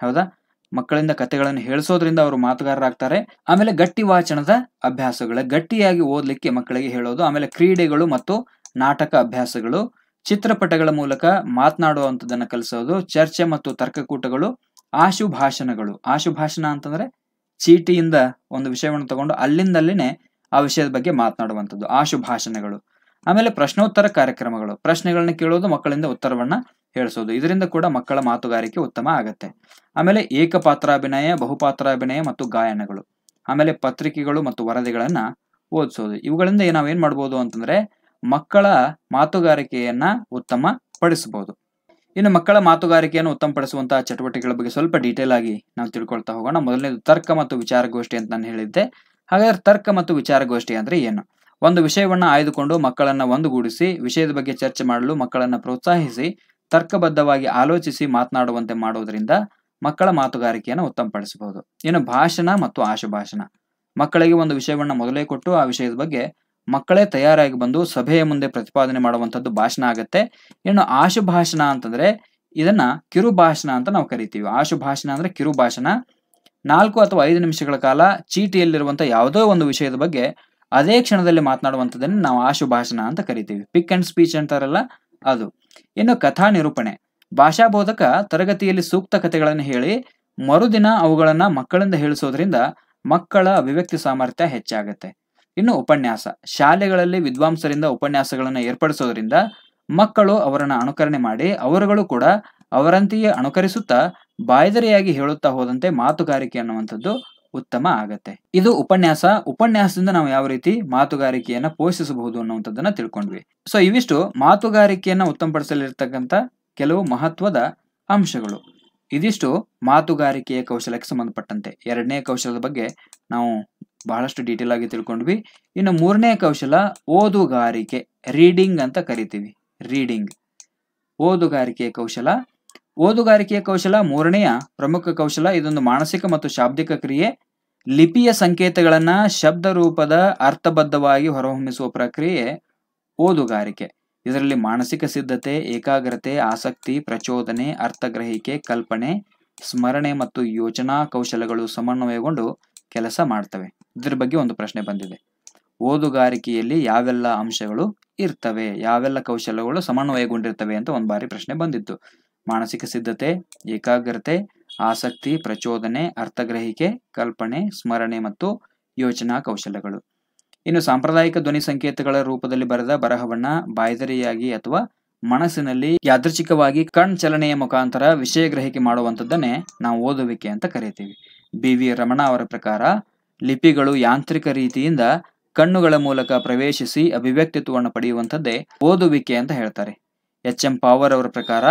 ಹೌದಾ? ಮಕ್ಕಳಿಂದ ಕತೆಗಳನ್ನು ಹೇಳಿಸೋದ್ರಿಂದ ಅವರು ಮಾತುಗಾರರಾಗ್ತಾರೆ. ಆಮೇಲೆ ಗಟ್ಟಿ ವಾಚನದ ಅಭ್ಯಾಸಗಳು, ಗಟ್ಟಿಯಾಗಿ ಓದಲಿಕ್ಕೆ ಮಕ್ಕಳಿಗೆ ಹೇಳೋದು, ಆಮೇಲೆ ಕ್ರೀಡೆಗಳು ಮತ್ತು ನಾಟಕ ಅಭ್ಯಾಸಗಳು, ಚಿತ್ರಪಟಗಳ ಮೂಲಕ ಮಾತನಾಡುವಂಥದ್ದನ್ನು ಕಲಿಸೋದು, ಚರ್ಚೆ ಮತ್ತು ತರ್ಕಕೂಟಗಳು ಆಶು ಭಾಷಣಗಳು ಆಶು ಅಂತಂದ್ರೆ ಚೀಟಿಯಿಂದ ಒಂದು ವಿಷಯವನ್ನು ತಗೊಂಡು ಅಲ್ಲಿಂದಲ್ಲಿನೇ ಆ ವಿಷಯದ ಬಗ್ಗೆ ಮಾತನಾಡುವಂಥದ್ದು ಆಶು ಭಾಷಣಗಳು ಆಮೇಲೆ ಪ್ರಶ್ನೋತ್ತರ ಕಾರ್ಯಕ್ರಮಗಳು. ಪ್ರಶ್ನೆಗಳನ್ನ ಕೇಳೋದು ಮಕ್ಕಳಿಂದ ಉತ್ತರವನ್ನ ಹೇಳಿಸೋದು. ಇದರಿಂದ ಕೂಡ ಮಕ್ಕಳ ಮಾತುಗಾರಿಕೆ ಉತ್ತಮ ಆಗತ್ತೆ. ಆಮೇಲೆ ಏಕಪಾತ್ರಾಭಿನಯ, ಬಹುಪಾತ್ರಾಭಿನಯ ಮತ್ತು ಗಾಯನಗಳು. ಆಮೇಲೆ ಪತ್ರಿಕೆಗಳು ಮತ್ತು ವರದಿಗಳನ್ನ ಓದಿಸೋದು. ಇವುಗಳಿಂದ ನಾವೇನ್ ಮಾಡ್ಬೋದು ಅಂತಂದ್ರೆ ಮಕ್ಕಳ ಮಾತುಗಾರಿಕೆಯನ್ನ ಉತ್ತಮ ಪಡಿಸಬಹುದು ಇನ್ನು ಮಕ್ಕಳ ಮಾತುಗಾರಿಕೆಯನ್ನು ಉತ್ತಮಪಡಿಸುವಂತಹ ಚಟುವಟಿಕೆಗಳ ಬಗ್ಗೆ ಸ್ವಲ್ಪ ಡೀಟೇಲ್ ಆಗಿ ನಾವು ತಿಳ್ಕೊಳ್ತಾ ಹೋಗೋಣ. ಮೊದಲನೇದು ತರ್ಕ ಮತ್ತು ವಿಚಾರಗೋಷ್ಠಿ ಅಂತ ನಾನು ಹೇಳಿದ್ದೆ. ಹಾಗಾದ್ರೆ ತರ್ಕ ಮತ್ತು ವಿಚಾರಗೋಷ್ಠಿ ಅಂದ್ರೆ ಏನು? ಒಂದು ವಿಷಯವನ್ನ ಆಯ್ದುಕೊಂಡು ಮಕ್ಕಳನ್ನ ಒಂದುಗೂಡಿಸಿ, ವಿಷಯದ ಬಗ್ಗೆ ಚರ್ಚೆ ಮಾಡಲು ಮಕ್ಕಳನ್ನ ಪ್ರೋತ್ಸಾಹಿಸಿ, ತರ್ಕಬದ್ಧವಾಗಿ ಆಲೋಚಿಸಿ ಮಾತನಾಡುವಂತೆ ಮಾಡುವುದರಿಂದ ಮಕ್ಕಳ ಮಾತುಗಾರಿಕೆಯನ್ನು ಉತ್ತಮಪಡಿಸಬಹುದು. ಇನ್ನು ಭಾಷಣ ಮತ್ತು ಆಶುಭಾಷಣ. ಮಕ್ಕಳಿಗೆ ಒಂದು ವಿಷಯವನ್ನ ಮೊದಲೇ ಕೊಟ್ಟು ಆ ವಿಷಯದ ಬಗ್ಗೆ ಮಕ್ಕಳೇ ತಯಾರಾಗಿ ಬಂದು ಸಭೆಯ ಮುಂದೆ ಪ್ರತಿಪಾದನೆ ಮಾಡುವಂಥದ್ದು ಭಾಷಣ ಆಗತ್ತೆ. ಇನ್ನು ಆಶು ಭಾಷಣ ಅಂತಂದ್ರೆ ಇದನ್ನ ಕಿರು ಭಾಷಣ ಅಂತ ನಾವು ಕರಿತೀವಿ. ಆಶು ಭಾಷಣ ಅಂದ್ರೆ ಕಿರು ಭಾಷಣ ನಾಲ್ಕು ಅಥವಾ ಐದು ನಿಮಿಷಗಳ ಕಾಲ ಚೀಟಿಯಲ್ಲಿರುವಂತಹ ಯಾವುದೋ ಒಂದು ವಿಷಯದ ಬಗ್ಗೆ ಅದೇ ಕ್ಷಣದಲ್ಲಿ ಮಾತನಾಡುವಂಥದ್ದನ್ನು ನಾವು ಆಶು ಭಾಷಣ ಅಂತ ಕರಿತೀವಿ. ಪಿಕ್ ಅಂಡ್ ಸ್ಪೀಚ್ ಅಂತಾರಲ್ಲ ಅದು. ಇನ್ನು ಕಥಾ ನಿರೂಪಣೆ. ಭಾಷಾ ಬೋಧಕ ತರಗತಿಯಲ್ಲಿ ಸೂಕ್ತ ಕಥೆಗಳನ್ನು ಹೇಳಿ ಮರುದಿನ ಅವುಗಳನ್ನ ಮಕ್ಕಳಿಂದ ಹೇಳಿಸೋದ್ರಿಂದ ಮಕ್ಕಳ ಅಭಿವ್ಯಕ್ತಿ ಸಾಮರ್ಥ್ಯ ಹೆಚ್ಚಾಗತ್ತೆ. ಇನ್ನು ಉಪನ್ಯಾಸ. ಶಾಲೆಗಳಲ್ಲಿ ವಿದ್ವಾಂಸರಿಂದ ಉಪನ್ಯಾಸಗಳನ್ನು ಏರ್ಪಡಿಸೋದ್ರಿಂದ ಮಕ್ಕಳು ಅವರನ್ನ ಅನುಕರಣೆ ಮಾಡಿ ಅವರುಗಳು ಕೂಡ ಅವರಂತೆಯೇ ಅನುಕರಿಸುತ್ತಾ ಬಾಯ್ದರಿಯಾಗಿ ಹೇಳುತ್ತಾ ಹೋದಂತೆ ಮಾತುಗಾರಿಕೆ ಅನ್ನುವಂಥದ್ದು ಉತ್ತಮ ಆಗತ್ತೆ. ಇದು ಉಪನ್ಯಾಸ. ಉಪನ್ಯಾಸದಿಂದ ನಾವು ಯಾವ ರೀತಿ ಮಾತುಗಾರಿಕೆಯನ್ನ ಪೋಷಿಸಬಹುದು ಅನ್ನುವಂಥದ್ದನ್ನ ತಿಳ್ಕೊಂಡ್ವಿ. ಸೊ, ಇವಿಷ್ಟು ಮಾತುಗಾರಿಕೆಯನ್ನ ಉತ್ತಮಪಡಿಸಲಿರ್ತಕ್ಕಂಥ ಕೆಲವು ಮಹತ್ವದ ಅಂಶಗಳು. ಇದಿಷ್ಟು ಮಾತುಗಾರಿಕೆಯ ಕೌಶಲಕ್ಕೆ ಸಂಬಂಧಪಟ್ಟಂತೆ. ಎರಡನೇ ಕೌಶಲದ ಬಗ್ಗೆ ನಾವು ಬಹಳಷ್ಟು ಡೀಟೇಲ್ ಆಗಿ ತಿಳ್ಕೊಂಡ್ವಿ. ಇನ್ನು ಮೂರನೇ ಕೌಶಲ, ಓದುಗಾರಿಕೆ ರೀಡಿಂಗ್ ಅಂತ ಕರಿತೀವಿ. ರೀಡಿಂಗ್ ಓದುಗಾರಿಕೆಯ ಕೌಶಲ. ಓದುಗಾರಿಕೆಯ ಕೌಶಲ ಮೂರನೆಯ ಪ್ರಮುಖ ಕೌಶಲ, ಇದೊಂದು ಮಾನಸಿಕ ಮತ್ತು ಶಾಬ್ದಿಕ ಕ್ರಿಯೆ. ಲಿಪಿಯ ಸಂಕೇತಗಳನ್ನ ಶಬ್ದ ರೂಪದ ಅರ್ಥಬದ್ಧವಾಗಿ ಹೊರಹೊಮ್ಮಿಸುವ ಪ್ರಕ್ರಿಯೆ ಓದುಗಾರಿಕೆ. ಇದರಲ್ಲಿ ಮಾನಸಿಕ ಸಿದ್ಧತೆ, ಏಕಾಗ್ರತೆ, ಆಸಕ್ತಿ, ಪ್ರಚೋದನೆ, ಅರ್ಥಗ್ರಹಿಕೆ, ಕಲ್ಪನೆ, ಸ್ಮರಣೆ ಮತ್ತು ಯೋಚನಾ ಕೌಶಲಗಳು ಸಮನ್ವಯಗೊಂಡು ಕೆಲಸ ಮಾಡ್ತವೆ. ಇದ್ರ ಬಗ್ಗೆ ಒಂದು ಪ್ರಶ್ನೆ ಬಂದಿದೆ. ಓದುಗಾರಿಕೆಯಲ್ಲಿ ಯಾವೆಲ್ಲ ಅಂಶಗಳು ಇರ್ತವೆ? ಯಾವೆಲ್ಲ ಕೌಶಲ್ಯಗಳು ಸಮನ್ವಯಗೊಂಡಿರ್ತವೆ ಅಂತ ಒಂದು ಬಾರಿ ಪ್ರಶ್ನೆ ಬಂದಿತ್ತು. ಮಾನಸಿಕ ಸಿದ್ಧತೆ, ಏಕಾಗ್ರತೆ, ಆಸಕ್ತಿ, ಪ್ರಚೋದನೆ, ಅರ್ಥಗ್ರಹಿಕೆ, ಕಲ್ಪನೆ, ಸ್ಮರಣೆ ಮತ್ತು ಯೋಚನಾ ಕೌಶಲ್ಯಗಳು ಇನ್ನು ಸಾಂಪ್ರದಾಯಿಕ ಧ್ವನಿ ಸಂಕೇತಗಳ ರೂಪದಲ್ಲಿ ಬರೆದ ಬರಹವನ್ನ ಬಾಯ್ದರಿಯಾಗಿ ಅಥವಾ ಮನಸ್ಸಿನಲ್ಲಿ ಯಾದೃಚ್ಛಿಕವಾಗಿ ಕಣ್ ಚಲನೆಯ ಮುಖಾಂತರ ವಿಷಯ ಗ್ರಹಿಕೆ ಮಾಡುವಂಥದ್ದನ್ನೇ ನಾವು ಓದುವಿಕೆ ಅಂತ ಕರಿತೀವಿ ಬಿ ವಿ ರಮಣ ಅವರ ಪ್ರಕಾರ ಲಿಪಿಗಳು ಯಾಂತ್ರಿಕ ರೀತಿಯಿಂದ ಕಣ್ಣುಗಳ ಮೂಲಕ ಪ್ರವೇಶಿಸಿ ಅಭಿವ್ಯಕ್ತಿತ್ವವನ್ನು ಪಡೆಯುವಂಥದ್ದೇ ಓದುವಿಕೆ ಅಂತ ಹೇಳ್ತಾರೆ. ಎಚ್ ಎಂ ಪಾವರ್ ಅವರ ಪ್ರಕಾರ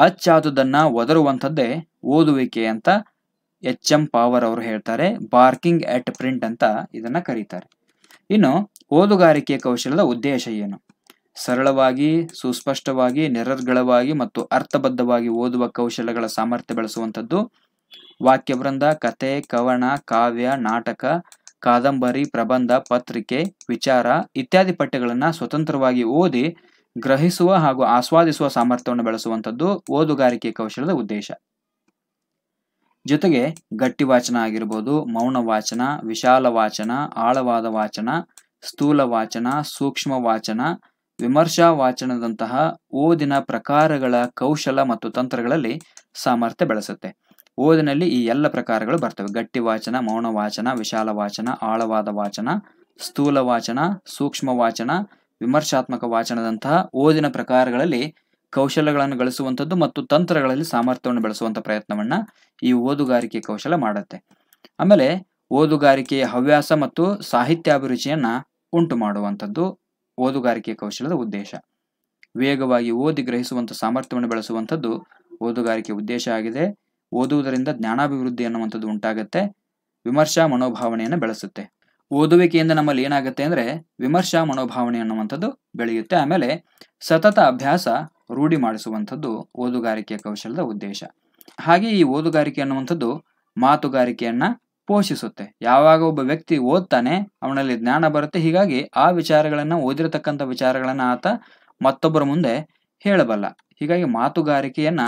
ಅಚ್ಚಾದುದನ್ನ ಒದರುವಂಥದ್ದೇ ಓದುವಿಕೆ ಅಂತ ಎಚ್ ಎಂ ಪಾವರ್ ಅವರು ಹೇಳ್ತಾರೆ. ಬಾರ್ಕಿಂಗ್ ಅಟ್ ಪ್ರಿಂಟ್ ಅಂತ ಇದನ್ನ ಕರೀತಾರೆ. ಇನ್ನು ಓದುಗಾರಿಕೆ ಕೌಶಲ್ಯದ ಉದ್ದೇಶ ಏನು? ಸರಳವಾಗಿ, ಸುಸ್ಪಷ್ಟವಾಗಿ, ನಿರರ್ಗಳವಾಗಿ ಮತ್ತು ಅರ್ಥಬದ್ಧವಾಗಿ ಓದುವ ಕೌಶಲ್ಯಗಳ ಸಾಮರ್ಥ್ಯ ಬೆಳೆಸುವಂಥದ್ದು ವಾಕ್ಯವೃಂದ ಕತೆ ಕವನ, ಕಾವ್ಯ, ನಾಟಕ, ಕಾದಂಬರಿ, ಪ್ರಬಂಧ, ಪತ್ರಿಕೆ, ವಿಚಾರ ಇತ್ಯಾದಿ ಪಠ್ಯಗಳನ್ನು ಸ್ವತಂತ್ರವಾಗಿ ಓದಿ ಗ್ರಹಿಸುವ ಹಾಗೂ ಆಸ್ವಾದಿಸುವ ಸಾಮರ್ಥ್ಯವನ್ನು ಬೆಳೆಸುವಂಥದ್ದು ಓದುಗಾರಿಕೆ ಕೌಶಲ್ಯದ ಉದ್ದೇಶ. ಜೊತೆಗೆ ಗಟ್ಟಿ ವಾಚನ ಆಗಿರ್ಬೋದು, ಮೌನ ವಾಚನ, ವಿಶಾಲ ವಾಚನ, ಆಳವಾದ ವಾಚನ, ಸ್ಥೂಲ ವಾಚನ, ಸೂಕ್ಷ್ಮ ವಾಚನ, ವಿಮರ್ಶಾ ವಾಚನದಂತಹ ಓದಿನ ಪ್ರಕಾರಗಳ ಕೌಶಲ ಮತ್ತು ತಂತ್ರಗಳಲ್ಲಿ ಸಾಮರ್ಥ್ಯ ಬೆಳೆಸುತ್ತೆ. ಓದಿನಲ್ಲಿ ಈ ಎಲ್ಲ ಪ್ರಕಾರಗಳು ಬರ್ತವೆ. ಗಟ್ಟಿ ವಾಚನ, ಮೌನ ವಾಚನ, ವಿಶಾಲ ವಾಚನ, ಆಳವಾದ ವಾಚನ, ಸ್ಥೂಲ ವಾಚನ, ಸೂಕ್ಷ್ಮ ವಾಚನ, ವಿಮರ್ಶಾತ್ಮಕ ವಾಚನದಂತಹ ಓದಿನ ಪ್ರಕಾರಗಳಲ್ಲಿ ಕೌಶಲ್ಯಗಳನ್ನು ಗಳಿಸುವಂಥದ್ದು ಮತ್ತು ತಂತ್ರಗಳಲ್ಲಿ ಸಾಮರ್ಥ್ಯವನ್ನು ಬೆಳೆಸುವಂಥ ಪ್ರಯತ್ನವನ್ನ ಈ ಓದುಗಾರಿಕೆ ಕೌಶಲ ಮಾಡುತ್ತೆ. ಆಮೇಲೆ ಓದುಗಾರಿಕೆಯ ಹವ್ಯಾಸ ಮತ್ತು ಸಾಹಿತ್ಯಾಭಿರುಚಿಯನ್ನ ಉಂಟು ಮಾಡುವಂಥದ್ದು ಓದುಗಾರಿಕೆ ಕೌಶಲದ ಉದ್ದೇಶ. ವೇಗವಾಗಿ ಓದಿ ಗ್ರಹಿಸುವಂಥ ಸಾಮರ್ಥ್ಯವನ್ನು ಬೆಳೆಸುವಂಥದ್ದು ಓದುಗಾರಿಕೆ ಉದ್ದೇಶ ಆಗಿದೆ. ಓದುವುದರಿಂದ ಜ್ಞಾನಾಭಿವೃದ್ಧಿ ಅನ್ನುವಂಥದ್ದು ಉಂಟಾಗತ್ತೆ. ವಿಮರ್ಶಾ ಮನೋಭಾವನೆಯನ್ನು ಬೆಳೆಸುತ್ತೆ. ಓದುವಿಕೆಯಿಂದ ನಮ್ಮಲ್ಲಿ ಏನಾಗುತ್ತೆ ಅಂದ್ರೆ ವಿಮರ್ಶಾ ಮನೋಭಾವನೆ ಅನ್ನುವಂಥದ್ದು ಬೆಳೆಯುತ್ತೆ. ಆಮೇಲೆ ಸತತ ಅಭ್ಯಾಸ ರೂಢಿ ಮಾಡಿಸುವಂಥದ್ದು ಓದುಗಾರಿಕೆಯ ಕೌಶಲ್ಯದ ಉದ್ದೇಶ. ಹಾಗೆ ಈ ಓದುಗಾರಿಕೆ ಅನ್ನುವಂಥದ್ದು ಮಾತುಗಾರಿಕೆಯನ್ನ ಪೋಷಿಸುತ್ತೆ. ಯಾವಾಗ ಒಬ್ಬ ವ್ಯಕ್ತಿ ಓದ್ತಾನೆ, ಅವನಲ್ಲಿ ಜ್ಞಾನ ಬರುತ್ತೆ. ಹೀಗಾಗಿ ಆ ವಿಚಾರಗಳನ್ನ, ಓದಿರತಕ್ಕಂಥ ವಿಚಾರಗಳನ್ನ ಆತ ಮತ್ತೊಬ್ಬರ ಮುಂದೆ ಹೇಳಬಲ್ಲ. ಹೀಗಾಗಿ ಮಾತುಗಾರಿಕೆಯನ್ನ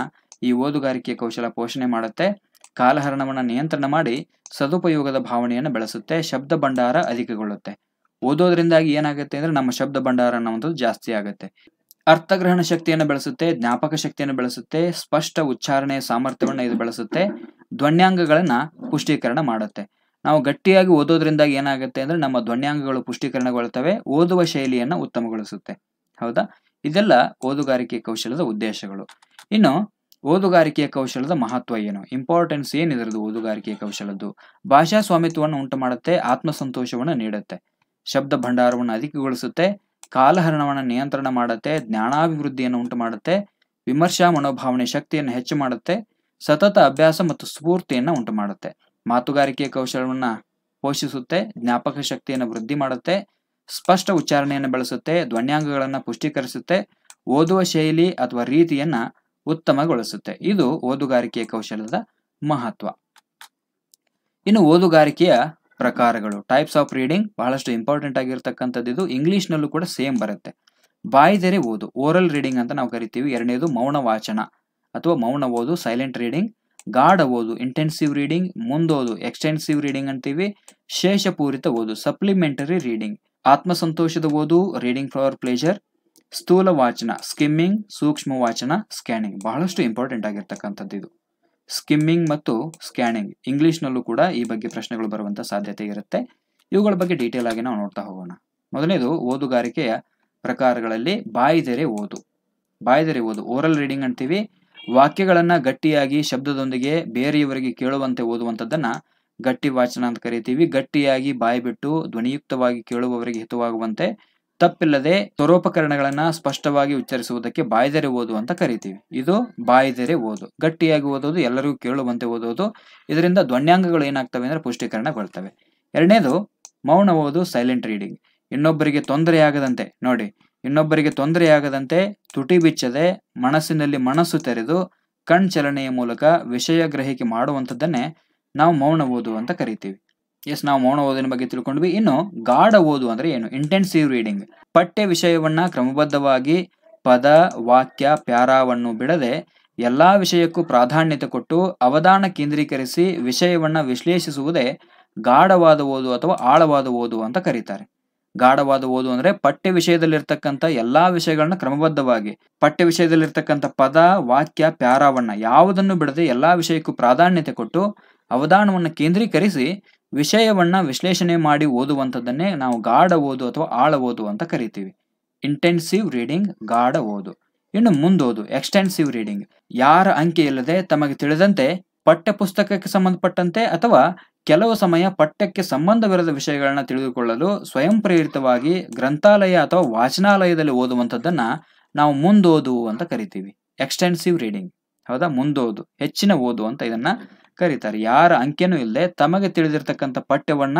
ಈ ಓದುಗಾರಿಕೆ ಕೌಶಲ ಪೋಷಣೆ ಮಾಡುತ್ತೆ. ಕಾಲಹರಣವನ್ನು ನಿಯಂತ್ರಣ ಮಾಡಿ ಸದುಪಯೋಗದ ಭಾವನೆಯನ್ನು ಬೆಳೆಸುತ್ತೆ. ಶಬ್ದ ಭಂಡಾರ ಅಧಿಕಗೊಳ್ಳುತ್ತೆ. ಓದೋದ್ರಿಂದಾಗಿ ಏನಾಗುತ್ತೆ ಅಂದ್ರೆ ನಮ್ಮ ಶಬ್ದ ಭಂಡಾರ ಅನ್ನುವಂಥದ್ದು ಜಾಸ್ತಿ ಆಗುತ್ತೆ. ಅರ್ಥಗ್ರಹಣ ಶಕ್ತಿಯನ್ನು ಬೆಳೆಸುತ್ತೆ, ಜ್ಞಾಪಕ ಶಕ್ತಿಯನ್ನು ಬೆಳೆಸುತ್ತೆ, ಸ್ಪಷ್ಟ ಉಚ್ಚಾರಣೆಯ ಸಾಮರ್ಥ್ಯವನ್ನು ಇದು ಬೆಳೆಸುತ್ತೆ, ಧ್ವನ್ಯಾಂಗಗಳನ್ನ ಪುಷ್ಟೀಕರಣ ಮಾಡುತ್ತೆ. ನಾವು ಗಟ್ಟಿಯಾಗಿ ಓದೋದ್ರಿಂದಾಗಿ ಏನಾಗುತ್ತೆ ಅಂದ್ರೆ ನಮ್ಮ ಧ್ವನ್ಯಾಂಗಗಳು ಪುಷ್ಟೀಕರಣಗೊಳ್ಳುತ್ತವೆ, ಓದುವ ಶೈಲಿಯನ್ನು ಉತ್ತಮಗೊಳಿಸುತ್ತೆ. ಹೌದಾ? ಇದೆಲ್ಲ ಓದುಗಾರಿಕೆ ಕೌಶಲದ ಉದ್ದೇಶಗಳು. ಇನ್ನು ಓದುಗಾರಿಕೆಯ ಕೌಶಲದ ಮಹತ್ವ ಏನು? ಇಂಪಾರ್ಟೆನ್ಸ್ ಏನಿದ್ರದ್ದು ಓದುಗಾರಿಕೆಯ ಕೌಶಲದ್ದು? ಭಾಷಾ ಸ್ವಾಮಿತ್ವವನ್ನು ಉಂಟು ಮಾಡುತ್ತೆ, ಆತ್ಮಸಂತೋಷವನ್ನು ನೀಡುತ್ತೆ. ಶಬ್ದ ಭಂಡಾರವನ್ನು ಅಧಿಕಗೊಳಿಸುತ್ತೆ, ಕಾಲಹರಣವನ್ನು ನಿಯಂತ್ರಣ ಮಾಡುತ್ತೆ, ಜ್ಞಾನಾಭಿವೃದ್ಧಿಯನ್ನು ಉಂಟು ಮಾಡುತ್ತೆ, ವಿಮರ್ಶಾ ಮನೋಭಾವನೆ ಶಕ್ತಿಯನ್ನು ಹೆಚ್ಚು ಮಾಡುತ್ತೆ, ಸತತ ಅಭ್ಯಾಸ ಮತ್ತು ಸ್ಫೂರ್ತಿಯನ್ನು ಉಂಟು ಮಾಡುತ್ತೆ. ಮಾತುಗಾರಿಕೆಯ ಕೌಶಲವನ್ನು ಪೋಷಿಸುತ್ತೆ, ಜ್ಞಾಪಕ ಶಕ್ತಿಯನ್ನು ವೃದ್ಧಿ ಮಾಡುತ್ತೆ, ಸ್ಪಷ್ಟ ಉಚ್ಚಾರಣೆಯನ್ನು ಬೆಳೆಸುತ್ತೆ, ಧ್ವನ್ಯಾಂಗಗಳನ್ನು ಪುಷ್ಟೀಕರಿಸುತ್ತೆ, ಓದುವ ಶೈಲಿ ಅಥವಾ ರೀತಿಯನ್ನ ಉತ್ತಮಗೊಳಿಸುತ್ತೆ. ಇದು ಓದುಗಾರಿಕೆಯ ಕೌಶಲ್ಯದ ಮಹತ್ವ. ಇನ್ನು ಓದುಗಾರಿಕೆಯ ಪ್ರಕಾರಗಳು. ಟೈಪ್ಸ್ ಆಫ್ ರೀಡಿಂಗ್ ಬಹಳಷ್ಟು ಇಂಪಾರ್ಟೆಂಟ್ ಆಗಿರ್ತಕ್ಕಂಥದ್ದು ಇದು. ಇಂಗ್ಲಿಷ್ನಲ್ಲೂ ಕೂಡ ಸೇಮ್ ಬರುತ್ತೆ. ಬಾಯ್ದೆರೆ ಓದು. ಓರಲ್ ರೀಡಿಂಗ್ ಅಂತ ನಾವು ಕರಿತೀವಿ. ಎರಡನೇದು ಮೌನ ವಾಚನ ಅಥವಾ ಮೌನ ಓದು ಸೈಲೆಂಟ್ ರೀಡಿಂಗ್ ಗಾಢ ಓದು ಇಂಟೆನ್ಸಿವ್ ರೀಡಿಂಗ್ ಮುಂದೋದು ಎಕ್ಸ್ಟೆನ್ಸಿವ್ ರೀಡಿಂಗ್ ಅಂತೀವಿ. ಶೇಷಪೂರಿತ ಓದು ಸಪ್ಲಿಮೆಂಟರಿ ರೀಡಿಂಗ್ ಆತ್ಮಸಂತೋಷದ ಓದು ರೀಡಿಂಗ್ ಫಾರ್ ಪ್ಲೇಜರ್ ಸ್ಥೂಲ ವಾಚನ ಸ್ಕಿಮ್ಮಿಂಗ್ ಸೂಕ್ಷ್ಮ ವಾಚನ ಸ್ಕ್ಯಾನಿಂಗ್ ಬಹಳಷ್ಟು ಇಂಪಾರ್ಟೆಂಟ್ ಆಗಿರ್ತಕ್ಕಂಥದ್ದು ಇದು. ಸ್ಕಿಮ್ಮಿಂಗ್ ಮತ್ತು ಸ್ಕ್ಯಾನಿಂಗ್ ಇಂಗ್ಲಿಷ್ನಲ್ಲೂ ಕೂಡ ಈ ಬಗ್ಗೆ ಪ್ರಶ್ನೆಗಳು ಬರುವಂತಹ ಸಾಧ್ಯತೆ ಇರುತ್ತೆ. ಇವುಗಳ ಬಗ್ಗೆ ಡೀಟೇಲ್ ಆಗಿ ನಾವು ನೋಡ್ತಾ ಹೋಗೋಣ. ಮೊದಲನೇದು, ಓದುಗಾರಿಕೆಯ ಪ್ರಕಾರಗಳಲ್ಲಿ ಬಾಯಿದೆರೆ ಓದು. ಬಾಯಿದೆರೆ ಓದು. ಓರಲ್ ರೀಡಿಂಗ್ ಅಂತೀವಿ. ವಾಕ್ಯಗಳನ್ನ ಗಟ್ಟಿಯಾಗಿ, ಶಬ್ದದೊಂದಿಗೆ ಬೇರೆಯವರಿಗೆ ಕೇಳುವಂತೆ ಓದುವಂಥದ್ದನ್ನ ಗಟ್ಟಿ ವಾಚನ ಅಂತ ಕರಿತೀವಿ. ಗಟ್ಟಿಯಾಗಿ, ಬಾಯಿ ಬಿಟ್ಟು ಧ್ವನಿಯುಕ್ತವಾಗಿ ಕೇಳುವವರಿಗೆ ಹಿತವಾಗುವಂತೆ ತಪ್ಪಿಲ್ಲದೆ ತ್ವರೋಪಕರಣಗಳನ್ನ ಸ್ಪಷ್ಟವಾಗಿ ಉಚ್ಚರಿಸುವುದಕ್ಕೆ ಬಾಯ್ದೆರೆ ಓದು ಅಂತ ಕರಿತೀವಿ. ಇದು ಬಾಯ್ದೆರೆ ಓದು. ಗಟ್ಟಿಯಾಗಿ ಓದೋದು, ಎಲ್ಲರಿಗೂ ಕೇಳುವಂತೆ ಓದೋದು. ಇದರಿಂದ ಧ್ವನ್ಯಾಂಗಗಳು ಏನಾಗ್ತವೆ ಅಂದ್ರೆ ಪುಷ್ಟೀಕರಣಗೊಳ್ತವೆ. ಎರಡನೇದು ಮೌನ ಓದು ಸೈಲೆಂಟ್ ರೀಡಿಂಗ್ ಇನ್ನೊಬ್ಬರಿಗೆ ತೊಂದರೆಯಾಗದಂತೆ, ನೋಡಿ, ಇನ್ನೊಬ್ಬರಿಗೆ ತೊಂದರೆಯಾಗದಂತೆ ತುಟಿ ಬಿಚ್ಚದೆ ಮನಸ್ಸಿನಲ್ಲಿ ಮನಸ್ಸು ತೆರೆದು ಕಣ್ ಚಲನೆಯ ಮೂಲಕ ವಿಷಯ ಗ್ರಹಿಕೆ ಮಾಡುವಂಥದ್ದನ್ನೇ ನಾವು ಮೌನ ಓದು ಅಂತ ಕರಿತೀವಿ. ಎಸ್, ನಾವು ಮೌನ ಓದಿನ ಬಗ್ಗೆ ತಿಳ್ಕೊಂಡ್ವಿ. ಇನ್ನು ಗಾಢ ಓದು ಅಂದ್ರೆ ಏನು? ಇಂಟೆನ್ಸಿವ್ ರೀಡಿಂಗ್ ಪಠ್ಯ ವಿಷಯವನ್ನ ಕ್ರಮಬದ್ಧವಾಗಿ ಪದ, ವಾಕ್ಯ, ಪ್ಯಾರಾವನ್ನು ಬಿಡದೆ ಎಲ್ಲಾ ವಿಷಯಕ್ಕೂ ಪ್ರಾಧಾನ್ಯತೆ ಕೊಟ್ಟು ಅವಧಾನ ಕೇಂದ್ರೀಕರಿಸಿ ವಿಷಯವನ್ನ ವಿಶ್ಲೇಷಿಸುವುದೇ ಗಾಢವಾದ ಓದು ಅಥವಾ ಆಳವಾದ ಓದು ಅಂತ ಕರೀತಾರೆ. ಗಾಢವಾದ ಓದು ಅಂದ್ರೆ ಪಠ್ಯ ವಿಷಯದಲ್ಲಿರ್ತಕ್ಕಂಥ ಎಲ್ಲಾ ವಿಷಯಗಳನ್ನ ಕ್ರಮಬದ್ಧವಾಗಿ, ಪಠ್ಯ ವಿಷಯದಲ್ಲಿರ್ತಕ್ಕಂಥ ಪದ, ವಾಕ್ಯ, ಪ್ಯಾರಾವನ್ನ ಯಾವುದನ್ನು ಬಿಡದೆ ಎಲ್ಲಾ ವಿಷಯಕ್ಕೂ ಪ್ರಾಧಾನ್ಯತೆ ಕೊಟ್ಟು ಅವಧಾನವನ್ನು ಕೇಂದ್ರೀಕರಿಸಿ ವಿಷಯವನ್ನ ವಿಶ್ಲೇಷಣೆ ಮಾಡಿ ಓದುವಂಥದ್ದನ್ನೇ ನಾವು ಗಾಢ ಓದು ಅಥವಾ ಆಳ ಓದು ಅಂತ ಕರಿತೀವಿ. ಇಂಟೆನ್ಸಿವ್ ರೀಡಿಂಗ್ ಗಾಢ ಓದು. ಇನ್ನು ಮುಂದೋದು ಎಕ್ಸ್ಟೆನ್ಸಿವ್ ರೀಡಿಂಗ್ ಯಾರ ಅಂಕೆ ಇಲ್ಲದೆ ತಮಗೆ ತಿಳಿದಂತೆ ಪಠ್ಯ ಪುಸ್ತಕಕ್ಕೆ ಸಂಬಂಧಪಟ್ಟಂತೆ ಅಥವಾ ಕೆಲವು ಸಮಯ ಪಠ್ಯಕ್ಕೆ ಸಂಬಂಧವಿರದ ವಿಷಯಗಳನ್ನ ತಿಳಿದುಕೊಳ್ಳಲು ಸ್ವಯಂ ಪ್ರೇರಿತವಾಗಿ ಗ್ರಂಥಾಲಯ ಅಥವಾ ವಾಚನಾಲಯದಲ್ಲಿ ಓದುವಂಥದ್ದನ್ನ ನಾವು ಮುಂದೋದು ಅಂತ ಕರಿತೀವಿ. ಎಕ್ಸ್ಟೆನ್ಸಿವ್ ರೀಡಿಂಗ್ ಹೌದಾ? ಮುಂದೋದು, ಹೆಚ್ಚಿನ ಓದು ಅಂತ ಇದನ್ನ ಕರೀತಾರೆ. ಯಾರ ಅಂಕೆನೂ ಇಲ್ಲದೆ ತಮಗೆ ತಿಳಿದಿರ್ತಕ್ಕಂಥ ಪಠ್ಯವನ್ನ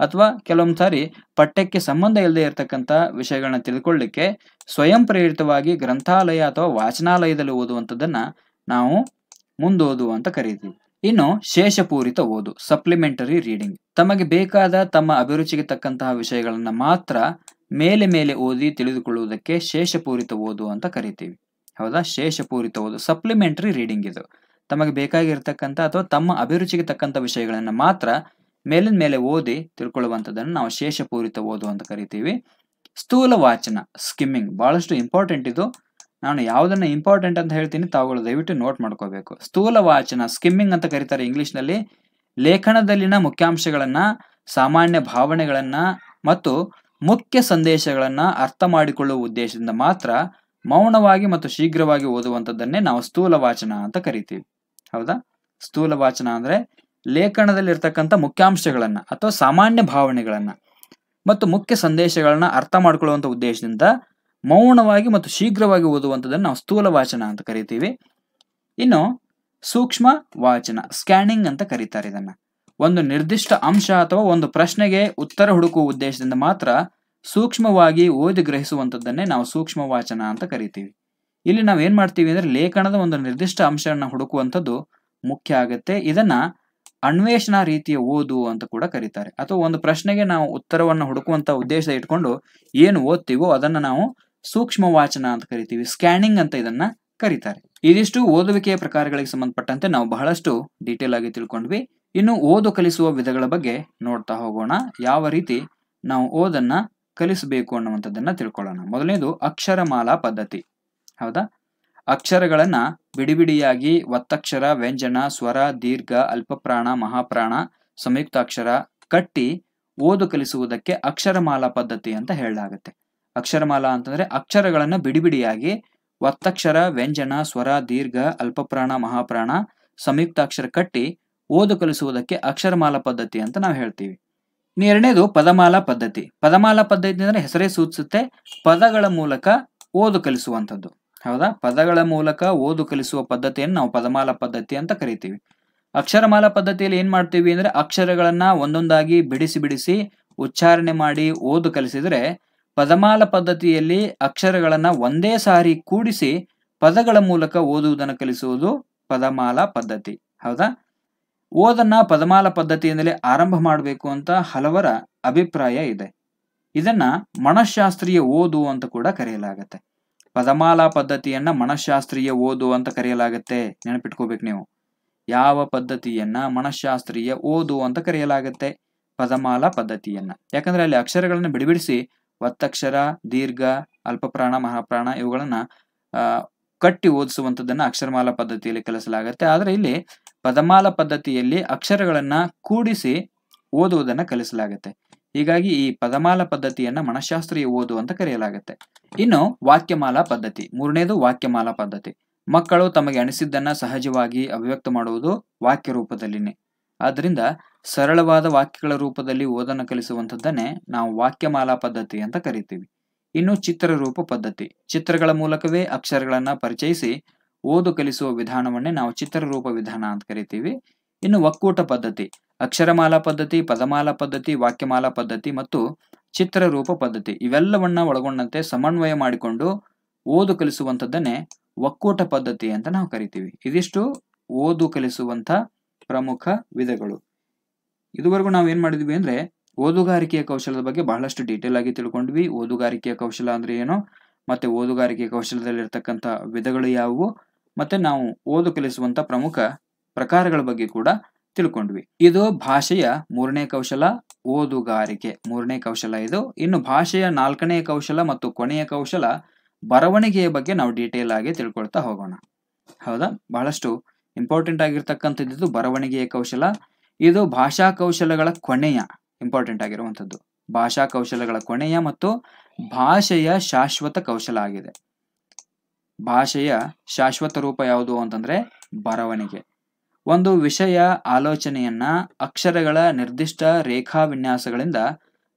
ಅಥವಾ ಕೆಲವೊಂದು ಸಾರಿ ಪಠ್ಯಕ್ಕೆ ಸಂಬಂಧ ಇಲ್ಲದೆ ಇರತಕ್ಕಂಥ ವಿಷಯಗಳನ್ನ ತಿಳ್ಕೊಳ್ಳಿಕ್ಕೆ ಸ್ವಯಂ ಪ್ರೇರಿತವಾಗಿ ಗ್ರಂಥಾಲಯ ಅಥವಾ ವಾಚನಾಲಯದಲ್ಲಿ ಓದುವಂಥದ್ದನ್ನ ನಾವು ಮುಂದೋದು ಅಂತ ಕರೀತೀವಿ. ಇನ್ನು ಶೇಷಪೂರಿತ ಓದು ಸಪ್ಲಿಮೆಂಟರಿ ರೀಡಿಂಗ್ ತಮಗೆ ಬೇಕಾದ ತಮ್ಮ ಅಭಿರುಚಿಗೆ ತಕ್ಕಂತಹ ವಿಷಯಗಳನ್ನ ಮಾತ್ರ ಮೇಲೆ ಮೇಲೆ ಓದಿ ತಿಳಿದುಕೊಳ್ಳುವುದಕ್ಕೆ ಶೇಷಪೂರಿತ ಓದು ಅಂತ ಕರಿತೀವಿ. ಹೌದಾ? ಶೇಷಪೂರಿತ ಓದು ಸಪ್ಲಿಮೆಂಟರಿ ರೀಡಿಂಗ್ ಇದು. ತಮಗೆ ಬೇಕಾಗಿರ್ತಕ್ಕಂಥ ಅಥವಾ ತಮ್ಮ ಅಭಿರುಚಿಗೆ ತಕ್ಕಂಥ ವಿಷಯಗಳನ್ನು ಮಾತ್ರ ಮೇಲಿನ ಮೇಲೆ ಓದಿ ತಿಳ್ಕೊಳ್ಳುವಂಥದ್ದನ್ನು ನಾವು ಶೇಷಪೂರಿತ ಓದು ಅಂತ ಕರಿತೀವಿ. ಸ್ಥೂಲ ವಾಚನ ಸ್ಕಿಮ್ಮಿಂಗ್ ಬಹಳಷ್ಟು ಇಂಪಾರ್ಟೆಂಟ್ ಇದು. ನಾನು ಯಾವುದನ್ನು ಇಂಪಾರ್ಟೆಂಟ್ ಅಂತ ಹೇಳ್ತೀನಿ, ತಾವುಗಳು ದಯವಿಟ್ಟು ನೋಟ್ ಮಾಡ್ಕೋಬೇಕು. ಸ್ಥೂಲ ವಾಚನ ಸ್ಕಿಮ್ಮಿಂಗ್ ಅಂತ ಕರೀತಾರೆ ಇಂಗ್ಲೀಷ್ನಲ್ಲಿ. ಲೇಖನದಲ್ಲಿನ ಮುಖ್ಯಾಂಶಗಳನ್ನ, ಸಾಮಾನ್ಯ ಭಾವನೆಗಳನ್ನ ಮತ್ತು ಮುಖ್ಯ ಸಂದೇಶಗಳನ್ನ ಅರ್ಥ ಮಾಡಿಕೊಳ್ಳುವ ಉದ್ದೇಶದಿಂದ ಮಾತ್ರ ಮೌನವಾಗಿ ಮತ್ತು ಶೀಘ್ರವಾಗಿ ಓದುವಂಥದ್ದನ್ನೇ ನಾವು ಸ್ಥೂಲ ವಾಚನ ಅಂತ ಕರಿತೀವಿ. ಹೌದಾ? ಸ್ಥೂಲ ವಾಚನ ಅಂದ್ರೆ ಲೇಖನದಲ್ಲಿರ್ತಕ್ಕಂಥ ಮುಖ್ಯಾಂಶಗಳನ್ನ ಅಥವಾ ಸಾಮಾನ್ಯ ಭಾವನೆಗಳನ್ನ ಮತ್ತು ಮುಖ್ಯ ಸಂದೇಶಗಳನ್ನ ಅರ್ಥ ಮಾಡ್ಕೊಳ್ಳುವಂಥ ಉದ್ದೇಶದಿಂದ ಮೌನವಾಗಿ ಮತ್ತು ಶೀಘ್ರವಾಗಿ ಓದುವಂಥದ್ದನ್ನು ನಾವು ಸ್ಥೂಲ ವಾಚನ ಅಂತ ಕರಿತೀವಿ. ಇನ್ನು ಸೂಕ್ಷ್ಮ ವಾಚನ, ಸ್ಕ್ಯಾನಿಂಗ್ ಅಂತ ಕರೀತಾರೆ ಇದನ್ನ. ಒಂದು ನಿರ್ದಿಷ್ಟ ಅಂಶ ಅಥವಾ ಒಂದು ಪ್ರಶ್ನೆಗೆ ಉತ್ತರ ಹುಡುಕುವ ಉದ್ದೇಶದಿಂದ ಮಾತ್ರ ಸೂಕ್ಷ್ಮವಾಗಿ ಓದಿ ಗ್ರಹಿಸುವಂಥದ್ದನ್ನೇ ನಾವು ಸೂಕ್ಷ್ಮ ವಾಚನ ಅಂತ ಕರಿತೀವಿ. ಇಲ್ಲಿ ನಾವು ಏನ್ ಮಾಡ್ತೀವಿ ಅಂದ್ರೆ ಲೇಖನದ ಒಂದು ನಿರ್ದಿಷ್ಟ ಅಂಶವನ್ನು ಹುಡುಕುವಂಥದ್ದು ಮುಖ್ಯ ಆಗುತ್ತೆ. ಇದನ್ನ ಅನ್ವೇಷಣಾ ರೀತಿಯ ಓದು ಅಂತ ಕೂಡ ಕರೀತಾರೆ. ಅಥವಾ ಒಂದು ಪ್ರಶ್ನೆಗೆ ನಾವು ಉತ್ತರವನ್ನು ಹುಡುಕುವಂತ ಉದ್ದೇಶ ಇಟ್ಕೊಂಡು ಏನು ಓದ್ತೀವೋ ಅದನ್ನ ನಾವು ಸೂಕ್ಷ್ಮ ವಾಚನ ಅಂತ ಕರಿತೀವಿ. ಸ್ಕ್ಯಾನಿಂಗ್ ಅಂತ ಇದನ್ನ ಕರೀತಾರೆ. ಇದಿಷ್ಟು ಓದುವಿಕೆಯ ಪ್ರಕಾರಗಳಿಗೆ ಸಂಬಂಧಪಟ್ಟಂತೆ ನಾವು ಬಹಳಷ್ಟು ಡೀಟೇಲ್ ಆಗಿ ತಿಳ್ಕೊಂಡ್ವಿ. ಇನ್ನು ಓದು ಕಲಿಸುವ ವಿಧಗಳ ಬಗ್ಗೆ ನೋಡ್ತಾ ಹೋಗೋಣ. ಯಾವ ರೀತಿ ನಾವು ಓದನ್ನ ಕಲಿಸಬೇಕು ಅನ್ನುವಂಥದ್ದನ್ನ ತಿಳ್ಕೊಳ್ಳೋಣ. ಮೊದಲನೇದು ಅಕ್ಷರಮಾಲಾ ಪದ್ಧತಿ. ಹೌದಾ? ಅಕ್ಷರಗಳನ್ನ ಬಿಡಿಬಿಡಿಯಾಗಿ ಒತ್ತಕ್ಷರ, ವ್ಯಂಜನ, ಸ್ವರ, ದೀರ್ಘ, ಅಲ್ಪಪ್ರಾಣ, ಮಹಾಪ್ರಾಣ, ಸಂಯುಕ್ತಾಕ್ಷರ ಕಟ್ಟಿ ಓದು ಕಲಿಸುವುದಕ್ಕೆ ಅಕ್ಷರಮಾಲಾ ಪದ್ಧತಿ ಅಂತ ಹೇಳಲಾಗುತ್ತೆ. ಅಕ್ಷರಮಾಲಾ ಅಂತಂದ್ರೆ ಅಕ್ಷರಗಳನ್ನ ಬಿಡಿಬಿಡಿಯಾಗಿ ಒತ್ತಕ್ಷರ, ವ್ಯಂಜನ, ಸ್ವರ, ದೀರ್ಘ, ಅಲ್ಪಪ್ರಾಣ, ಮಹಾಪ್ರಾಣ, ಸಂಯುಕ್ತಾಕ್ಷರ ಕಟ್ಟಿ ಓದು ಕಲಿಸುವುದಕ್ಕೆ ಅಕ್ಷರಮಾಲಾ ಪದ್ಧತಿ ಅಂತ ನಾವು ಹೇಳ್ತೀವಿ. ಎರಡನೇದು ಪದಮಾಲಾ ಪದ್ಧತಿ. ಪದಮಾಲಾ ಪದ್ಧತಿ ಅಂದ್ರೆ ಹೆಸರೇ ಸೂಚಿಸುತ್ತೆ. ಪದಗಳ ಮೂಲಕ ಓದು ಕಲಿಸುವಂಥದ್ದು. ಹೌದಾ? ಪದಗಳ ಮೂಲಕ ಓದು ಕಲಿಸುವ ಪದ್ಧತಿಯನ್ನು ನಾವು ಪದಮಾಲ ಪದ್ಧತಿ ಅಂತ ಕರಿತೀವಿ. ಅಕ್ಷರಮಾಲ ಪದ್ಧತಿಯಲ್ಲಿ ಏನ್ ಮಾಡ್ತೀವಿ ಅಂದ್ರೆ ಅಕ್ಷರಗಳನ್ನ ಒಂದೊಂದಾಗಿ ಬಿಡಿಸಿ ಬಿಡಿಸಿ ಉಚ್ಚಾರಣೆ ಮಾಡಿ ಓದು ಕಲಿಸಿದ್ರೆ ಪದಮಾಲ ಪದ್ಧತಿಯಲ್ಲಿ ಅಕ್ಷರಗಳನ್ನ ಒಂದೇ ಸಾರಿ ಕೂಡಿಸಿ ಪದಗಳ ಮೂಲಕ ಓದುವುದನ್ನು ಕಲಿಸುವುದು ಪದಮಾಲ ಪದ್ಧತಿ. ಹೌದಾ? ಓದನ್ನ ಪದಮಾಲ ಪದ್ಧತಿಯಿಂದಲೇ ಆರಂಭ ಮಾಡಬೇಕು ಅಂತ ಹಲವರ ಅಭಿಪ್ರಾಯ ಇದೆ. ಇದನ್ನ ಮನಃಶಾಸ್ತ್ರೀಯ ಓದು ಅಂತ ಕೂಡ ಕರೆಯಲಾಗತ್ತೆ. ಪದಮಾಲಾ ಪದ್ಧತಿಯನ್ನ ಮನಃಶಾಸ್ತ್ರೀಯ ಓದು ಅಂತ ಕರೆಯಲಾಗತ್ತೆ. ನೆನಪಿಟ್ಕೋಬೇಕು ನೀವು. ಯಾವ ಪದ್ಧತಿಯನ್ನ ಮನಃಶಾಸ್ತ್ರೀಯ ಓದು ಅಂತ ಕರೆಯಲಾಗತ್ತೆ? ಪದಮಾಲಾ ಪದ್ಧತಿಯನ್ನ. ಯಾಕಂದ್ರೆ ಅಲ್ಲಿ ಅಕ್ಷರಗಳನ್ನ ಬಿಡಿಬಿಡಿಸಿ ಒತ್ತಕ್ಷರ ದೀರ್ಘ, ಅಲ್ಪಪ್ರಾಣ, ಮಹಾಪ್ರಾಣ ಇವುಗಳನ್ನ ಕಟ್ಟಿ ಓದಿಸುವಂಥದ್ದನ್ನ ಅಕ್ಷರಮಾಲಾ ಪದ್ಧತಿಯಲ್ಲಿ ಕಲಿಸಲಾಗುತ್ತೆ. ಆದ್ರೆ ಇಲ್ಲಿ ಪದಮಾಲಾ ಪದ್ಧತಿಯಲ್ಲಿ ಅಕ್ಷರಗಳನ್ನ ಕೂಡಿಸಿ ಓದುವುದನ್ನ ಕಲಿಸಲಾಗತ್ತೆ. ಹೀಗಾಗಿ ಈ ಪದಮಾಲ ಪದ್ಧತಿಯನ್ನ ಮನಃಶಾಸ್ತ್ರೀಯ ಓದು ಅಂತ ಕರೆಯಲಾಗುತ್ತೆ. ಇನ್ನು ವಾಕ್ಯಮಾಲಾ ಪದ್ಧತಿ, ಮೂರನೇದು ವಾಕ್ಯಮಾಲಾ ಪದ್ಧತಿ. ಮಕ್ಕಳು ತಮಗೆ ಅನಿಸಿದ್ದನ್ನ ಸಹಜವಾಗಿ ಅಭಿವ್ಯಕ್ತ ಮಾಡುವುದು ವಾಕ್ಯ ರೂಪದಲ್ಲಿನೇ. ಆದ್ರಿಂದ ಸರಳವಾದ ವಾಕ್ಯಗಳ ರೂಪದಲ್ಲಿ ಓದನ್ನು ಕಲಿಸುವಂಥದ್ದನ್ನೇ ನಾವು ವಾಕ್ಯಮಾಲಾ ಪದ್ಧತಿ ಅಂತ ಕರಿತೀವಿ. ಇನ್ನು ಚಿತ್ರರೂಪ ಪದ್ಧತಿ, ಚಿತ್ರಗಳ ಮೂಲಕವೇ ಅಕ್ಷರಗಳನ್ನ ಪರಿಚಯಿಸಿ ಓದು ಕಲಿಸುವ ವಿಧಾನವನ್ನೇ ನಾವು ಚಿತ್ರರೂಪ ವಿಧಾನ ಅಂತ ಕರಿತೀವಿ. ಇನ್ನು ಒಕ್ಕೂಟ ಪದ್ಧತಿ ಅಕ್ಷರಮಾಲಾ ಪದ್ಧತಿ, ಪದಮಾಲಾ ಪದ್ಧತಿ, ವಾಕ್ಯಮಾಲಾ ಪದ್ಧತಿ ಮತ್ತು ಚಿತ್ರರೂಪ ಪದ್ಧತಿ. ಇವೆಲ್ಲವನ್ನ ಒಳಗೊಂಡಂತೆ ಸಮನ್ವಯ ಮಾಡಿಕೊಂಡು ಓದು ಕಲಿಸುವಂಥದ್ದನ್ನೇ ಒಕ್ಕೂಟ ಪದ್ಧತಿ ಅಂತ ನಾವು ಕರಿತೀವಿ. ಇದಿಷ್ಟು ಓದು ಕಲಿಸುವಂಥ ಪ್ರಮುಖ ವಿಧಗಳು. ಇದುವರೆಗೂ ನಾವು ಏನು ಮಾಡಿದ್ವಿ ಅಂದ್ರೆ ಓದುಗಾರಿಕೆಯ ಕೌಶಲದ ಬಗ್ಗೆ ಬಹಳಷ್ಟು ಡೀಟೇಲ್ ಆಗಿ ತಿಳ್ಕೊಂಡ್ವಿ. ಓದುಗಾರಿಕೆಯ ಕೌಶಲ ಅಂದ್ರೆ ಏನು? ಮತ್ತೆ ಓದುಗಾರಿಕೆ ಕೌಶಲದಲ್ಲಿರ್ತಕ್ಕಂಥ ವಿಧಗಳು ಯಾವುವು? ಮತ್ತೆ ನಾವು ಓದು ಕಲಿಸುವಂಥ ಪ್ರಮುಖ ಪ್ರಕಾರಗಳ ಬಗ್ಗೆ ಕೂಡ ತಿಳ್ಕೊಂಡ್ವಿ. ಇದು ಭಾಷೆಯ ಮೂರನೇ ಕೌಶಲ, ಓದುಗಾರಿಕೆ. ಮೂರನೇ ಕೌಶಲ ಇದು. ಇನ್ನು ಭಾಷೆಯ ನಾಲ್ಕನೇ ಕೌಶಲ ಮತ್ತು ಕೊನೆಯ ಕೌಶಲ ಬರವಣಿಗೆಯ ಬಗ್ಗೆ ನಾವು ಡೀಟೇಲ್ ಆಗಿ ತಿಳ್ಕೊಳ್ತಾ ಹೋಗೋಣ. ಹೌದಾ? ಬಹಳಷ್ಟು ಇಂಪಾರ್ಟೆಂಟ್ ಆಗಿರ್ತಕ್ಕಂಥದ್ದು ಬರವಣಿಗೆಯ ಕೌಶಲ. ಇದು ಭಾಷಾ ಕೌಶಲಗಳ ಕೊನೆಯ ಇಂಪಾರ್ಟೆಂಟ್ ಆಗಿರುವಂಥದ್ದು. ಭಾಷಾ ಕೌಶಲಗಳ ಕೊನೆಯ ಮತ್ತು ಭಾಷೆಯ ಶಾಶ್ವತ ಕೌಶಲ ಆಗಿದೆ. ಭಾಷೆಯ ಶಾಶ್ವತ ರೂಪ ಯಾವುದು ಅಂತಂದ್ರೆ ಬರವಣಿಗೆ. ಒಂದು ವಿಷಯ ಆಲೋಚನೆಯನ್ನ ಅಕ್ಷರಗಳ ನಿರ್ದಿಷ್ಟ ರೇಖಾ ವಿನ್ಯಾಸಗಳಿಂದ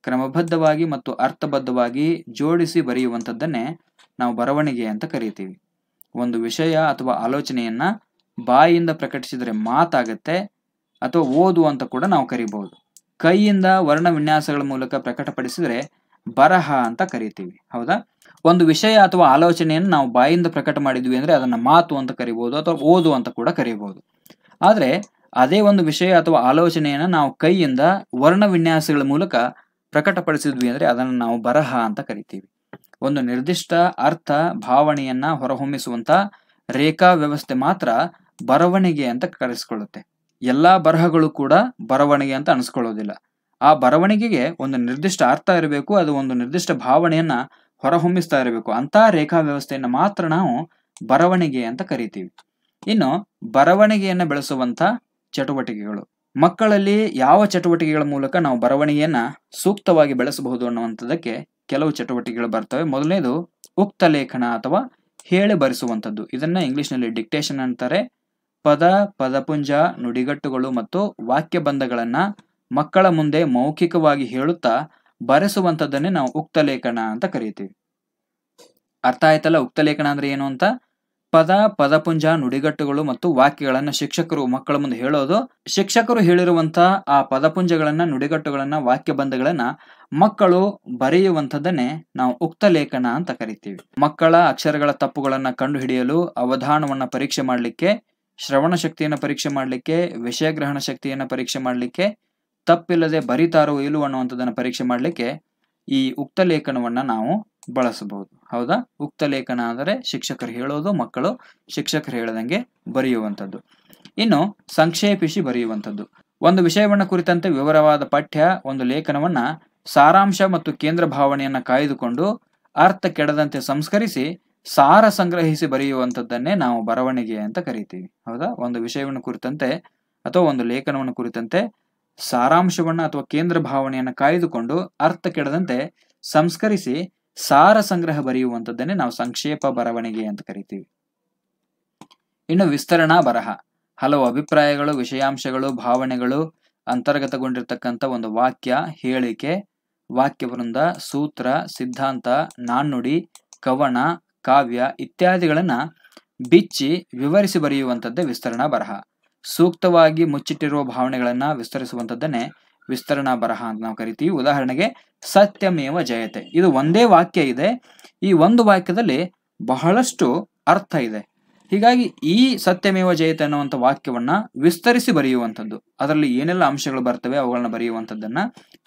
ಕ್ರಮಬದ್ಧವಾಗಿ ಮತ್ತು ಅರ್ಥಬದ್ಧವಾಗಿ ಜೋಡಿಸಿ ಬರೆಯುವಂಥದ್ದನ್ನೇ ನಾವು ಬರವಣಿಗೆ ಅಂತ ಕರಿತೀವಿ. ಒಂದು ವಿಷಯ ಅಥವಾ ಆಲೋಚನೆಯನ್ನ ಬಾಯಿಯಿಂದ ಪ್ರಕಟಿಸಿದರೆ ಮಾತಾಗತ್ತೆ ಅಥವಾ ಓದು ಅಂತ ಕೂಡ ನಾವು ಕರಿಬಹುದು. ಕೈಯಿಂದ ವರ್ಣ ವಿನ್ಯಾಸಗಳ ಮೂಲಕ ಪ್ರಕಟಪಡಿಸಿದರೆ ಬರಹ ಅಂತ ಕರಿತೀವಿ, ಹೌದಾ? ಒಂದು ವಿಷಯ ಅಥವಾ ಆಲೋಚನೆಯನ್ನು ನಾವು ಬಾಯಿಂದ ಪ್ರಕಟ ಮಾಡಿದ್ವಿ ಅಂದ್ರೆ ಅದನ್ನ ಮಾತು ಅಂತ ಕರಿಬಹುದು ಅಥವಾ ಓದು ಅಂತ ಕೂಡ ಕರಿಬಹುದು. ಆದ್ರೆ ಅದೇ ಒಂದು ವಿಷಯ ಅಥವಾ ಆಲೋಚನೆಯನ್ನು ನಾವು ಕೈಯಿಂದ ವರ್ಣ ವಿನ್ಯಾಸಗಳ ಮೂಲಕ ಪ್ರಕಟಪಡಿಸಿದ್ವಿ ಅಂದ್ರೆ ಅದನ್ನು ನಾವು ಬರಹ ಅಂತ ಕರಿತೀವಿ. ಒಂದು ನಿರ್ದಿಷ್ಟ ಅರ್ಥ ಭಾವನೆಯನ್ನ ಹೊರಹೊಮ್ಮಿಸುವಂತ ರೇಖಾ ವ್ಯವಸ್ಥೆ ಮಾತ್ರ ಬರವಣಿಗೆ ಅಂತ ಕರೆಸಿಕೊಳ್ಳುತ್ತೆ. ಎಲ್ಲಾ ಬರಹಗಳು ಕೂಡ ಬರವಣಿಗೆ ಅಂತ ಅನಿಸ್ಕೊಳ್ಳೋದಿಲ್ಲ. ಆ ಬರವಣಿಗೆಗೆ ಒಂದು ನಿರ್ದಿಷ್ಟ ಅರ್ಥ ಇರಬೇಕು, ಅದು ಒಂದು ನಿರ್ದಿಷ್ಟ ಭಾವನೆಯನ್ನ ಹೊರಹೊಮ್ಮಿಸ್ತಾ ಇರಬೇಕು. ಅಂತ ರೇಖಾ ವ್ಯವಸ್ಥೆಯನ್ನು ಮಾತ್ರ ನಾವು ಬರವಣಿಗೆ ಅಂತ ಕರಿತೀವಿ. ಇನ್ನು ಬರವಣಿಗೆಯನ್ನ ಬೆಳೆಸುವಂಥ ಚಟುವಟಿಕೆಗಳು. ಮಕ್ಕಳಲ್ಲಿ ಯಾವ ಚಟುವಟಿಕೆಗಳ ಮೂಲಕ ನಾವು ಬರವಣಿಗೆಯನ್ನ ಸೂಕ್ತವಾಗಿ ಬೆಳೆಸಬಹುದು ಅನ್ನುವಂಥದ್ದಕ್ಕೆ ಕೆಲವು ಚಟುವಟಿಕೆಗಳು ಬರ್ತವೆ. ಮೊದಲನೇದು ಉಕ್ತ ಲೇಖನ ಅಥವಾ ಹೇಳಿ ಬರೆಸುವಂಥದ್ದು. ಇದನ್ನ ಇಂಗ್ಲಿಷ್ನಲ್ಲಿ ಡಿಕ್ಟೇಷನ್ ಅಂತಾರೆ. ಪದ, ಪದಪುಂಜ, ನುಡಿಗಟ್ಟುಗಳು ಮತ್ತು ವಾಕ್ಯ ಬಂಧಗಳನ್ನ ಮಕ್ಕಳ ಮುಂದೆ ಮೌಖಿಕವಾಗಿ ಹೇಳುತ್ತಾ ಬರೆಸುವಂಥದ್ದನ್ನೇ ನಾವು ಉಕ್ತ ಲೇಖನ ಅಂತ ಕರಿತೀವಿ ಅರ್ಥ ಆಯ್ತಲ್ಲ ಉಕ್ತ ಲೇಖನ ಅಂದ್ರೆ ಏನು ಅಂತ? ಪದ, ಪದಪುಂಜ, ನುಡಿಗಟ್ಟುಗಳು ಮತ್ತು ವಾಕ್ಯಗಳನ್ನ ಶಿಕ್ಷಕರು, ಮಕ್ಕಳ ಮುಂದೆ ಹೇಳೋದು. ಶಿಕ್ಷಕರು ಹೇಳಿರುವಂತಹ ಆ ಪದಪುಂಜಗಳನ್ನ, ನುಡಿಗಟ್ಟುಗಳನ್ನ ವಾಕ್ಯ ಬಂಧಗಳನ್ನ ಮಕ್ಕಳು ಬರೆಯುವಂಥದ್ದನ್ನೇ ನಾವು ಉಕ್ತ ಲೇಖನ ಅಂತ ಕರಿತೀವಿ. ಮಕ್ಕಳ ಅಕ್ಷರಗಳ ತಪ್ಪುಗಳನ್ನ ಕಂಡುಹಿಡಿಯಲು ಅವಧಾನವನ್ನ ಪರೀಕ್ಷೆ ಮಾಡಲಿಕ್ಕೆ, ಶ್ರವಣ ಶಕ್ತಿಯನ್ನ ಪರೀಕ್ಷೆ ಮಾಡಲಿಕ್ಕೆ ವಿಷಯ ಗ್ರಹಣ ಶಕ್ತಿಯನ್ನ ಪರೀಕ್ಷೆ ಮಾಡಲಿಕ್ಕೆ, ತಪ್ಪಿಲ್ಲದೆ ಬರಿತಾರೋ ಇಲ್ಲೋ ಅನ್ನುವಂಥದ್ದನ್ನ ಪರೀಕ್ಷೆ ಮಾಡಲಿಕ್ಕೆ ಈ ಉಕ್ತ ಲೇಖನವನ್ನು ನಾವು ಬಳಸಬಹುದು. ಹೌದಾ? ಉಕ್ತ ಲೇಖನ ಅಂದರೆ ಶಿಕ್ಷಕರು ಹೇಳೋದು, ಮಕ್ಕಳು ಶಿಕ್ಷಕರು ಹೇಳದಂಗೆ ಬರೆಯುವಂಥದ್ದು. ಇನ್ನು ಸಂಕ್ಷೇಪಿಸಿ ಬರೆಯುವಂಥದ್ದು. ಒಂದು ವಿಷಯವನ್ನ ಕುರಿತಂತೆ ವಿವರವಾದ ಪಠ್ಯ, ಒಂದು ಲೇಖನವನ್ನ ಸಾರಾಂಶ ಮತ್ತು ಕೇಂದ್ರ ಭಾವನೆಯನ್ನ ಕಾಯ್ದುಕೊಂಡು ಅರ್ಥ ಕೆಡದಂತೆ ಸಂಸ್ಕರಿಸಿ ಸಾರ ಸಂಗ್ರಹಿಸಿ ಬರೆಯುವಂಥದ್ದನ್ನೇ ನಾವು ಬರವಣಿಗೆ ಅಂತ ಕರಿತೀವಿ. ಹೌದಾ? ಒಂದು ವಿಷಯವನ್ನು ಕುರಿತಂತೆ ಅಥವಾ ಒಂದು ಲೇಖನವನ್ನು ಕುರಿತಂತೆ ಸಾರಾಂಶವನ್ನ ಅಥವಾ ಕೇಂದ್ರ ಭಾವನೆಯನ್ನ ಕಾಯ್ದುಕೊಂಡು ಅರ್ಥ ಕೆಡದಂತೆ ಸಂಸ್ಕರಿಸಿ ಸಾರ ಸಂಗ್ರಹ ಬರೆಯುವಂಥದ್ದನ್ನೇ ನಾವು ಸಂಕ್ಷೇಪ ಬರವಣಿಗೆ ಅಂತ ಕರಿತೀವಿ. ಇನ್ನು ವಿಸ್ತರಣಾ ಬರಹ. ಹಲವು ಅಭಿಪ್ರಾಯಗಳು, ವಿಷಯಾಂಶಗಳು, ಭಾವನೆಗಳು ಅಂತರ್ಗತಗೊಂಡಿರ್ತಕ್ಕಂಥ ಒಂದು ವಾಕ್ಯ, ಹೇಳಿಕೆ ವಾಕ್ಯವೃಂದ ಸೂತ್ರ, ಸಿದ್ಧಾಂತ, ನಾಣ್ಣುಡಿ, ಕವನ, ಕಾವ್ಯ ಇತ್ಯಾದಿಗಳನ್ನ ಬಿಚ್ಚಿ ವಿವರಿಸಿ ಬರೆಯುವಂಥದ್ದೇ ವಿಸ್ತರಣಾ ಬರಹ. ಸೂಕ್ತವಾಗಿ ಮುಚ್ಚಿಟ್ಟಿರುವ ಭಾವನೆಗಳನ್ನ ವಿಸ್ತರಿಸುವಂಥದ್ದನ್ನೇ ವಿಸ್ತರಣಾ ಬರಹ ಅಂತ ನಾವು ಕರಿತೀವಿ. ಉದಾಹರಣೆಗೆ, ಸತ್ಯಮೇವ ಜಯತೆ. ಇದು ಒಂದೇ ವಾಕ್ಯ ಇದೆ. ಈ ಒಂದು ವಾಕ್ಯದಲ್ಲಿ ಬಹಳಷ್ಟು ಅರ್ಥ ಇದೆ. ಹೀಗಾಗಿ ಈ ಸತ್ಯಮೇವ ಜಯತೆ ಅನ್ನುವಂಥ ವಾಕ್ಯವನ್ನ ವಿಸ್ತರಿಸಿ ಬರೆಯುವಂಥದ್ದು. ಅದರಲ್ಲಿ ಏನೆಲ್ಲ ಅಂಶಗಳು ಬರ್ತವೆ ಅವುಗಳನ್ನ ಬರೆಯುವಂಥದ್ದನ್ನ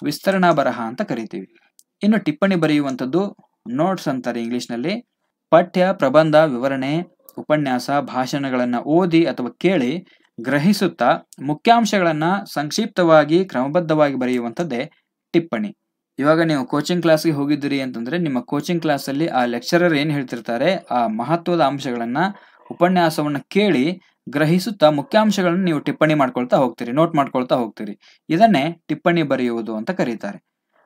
ವಿಸ್ತರಣಾ ಬರಹ ಅಂತ ಕರಿತೀವಿ. ಇನ್ನು ಟಿಪ್ಪಣಿ ಬರೆಯುವಂಥದ್ದು ನೋಟ್ಸ್ ಅಂತಾರೆ ಇಂಗ್ಲಿಷ್ನಲ್ಲಿ. ಪಠ್ಯ, ಪ್ರಬಂಧ, ವಿವರಣೆ, ಉಪನ್ಯಾಸ, ಭಾಷಣಗಳನ್ನು ಓದಿ ಅಥವಾ ಕೇಳಿ ಗ್ರಹಿಸುತ್ತಾ ಮುಖ್ಯಾಂಶಗಳನ್ನ ಸಂಕ್ಷಿಪ್ತವಾಗಿ, ಕ್ರಮಬದ್ಧವಾಗಿ ಬರೆಯುವಂಥದ್ದೇ ಟಿಪ್ಪಣಿ. ಇವಾಗ ನೀವು ಕೋಚಿಂಗ್ ಕ್ಲಾಸ್ಗೆ ಹೋಗಿದ್ದೀರಿ ಅಂತಂದ್ರೆ ನಿಮ್ಮ ಕೋಚಿಂಗ್ ಕ್ಲಾಸಲ್ಲಿ ಆ ಲೆಕ್ಚರರ್ ಏನು ಹೇಳ್ತಿರ್ತಾರೆ, ಆ ಮಹತ್ವದ ಅಂಶಗಳನ್ನ, ಉಪನ್ಯಾಸವನ್ನ ಕೇಳಿ ಗ್ರಹಿಸುತ್ತಾ ಮುಖ್ಯಾಂಶಗಳನ್ನು ನೀವು ಟಿಪ್ಪಣಿ ಮಾಡ್ಕೊಳ್ತಾ ಹೋಗ್ತೀರಿ ನೋಟ್ ಮಾಡ್ಕೊಳ್ತಾ ಹೋಗ್ತೀರಿ. ಇದನ್ನೇ ಟಿಪ್ಪಣಿ ಬರೆಯುವುದು ಅಂತ ಕರೀತಾರೆ.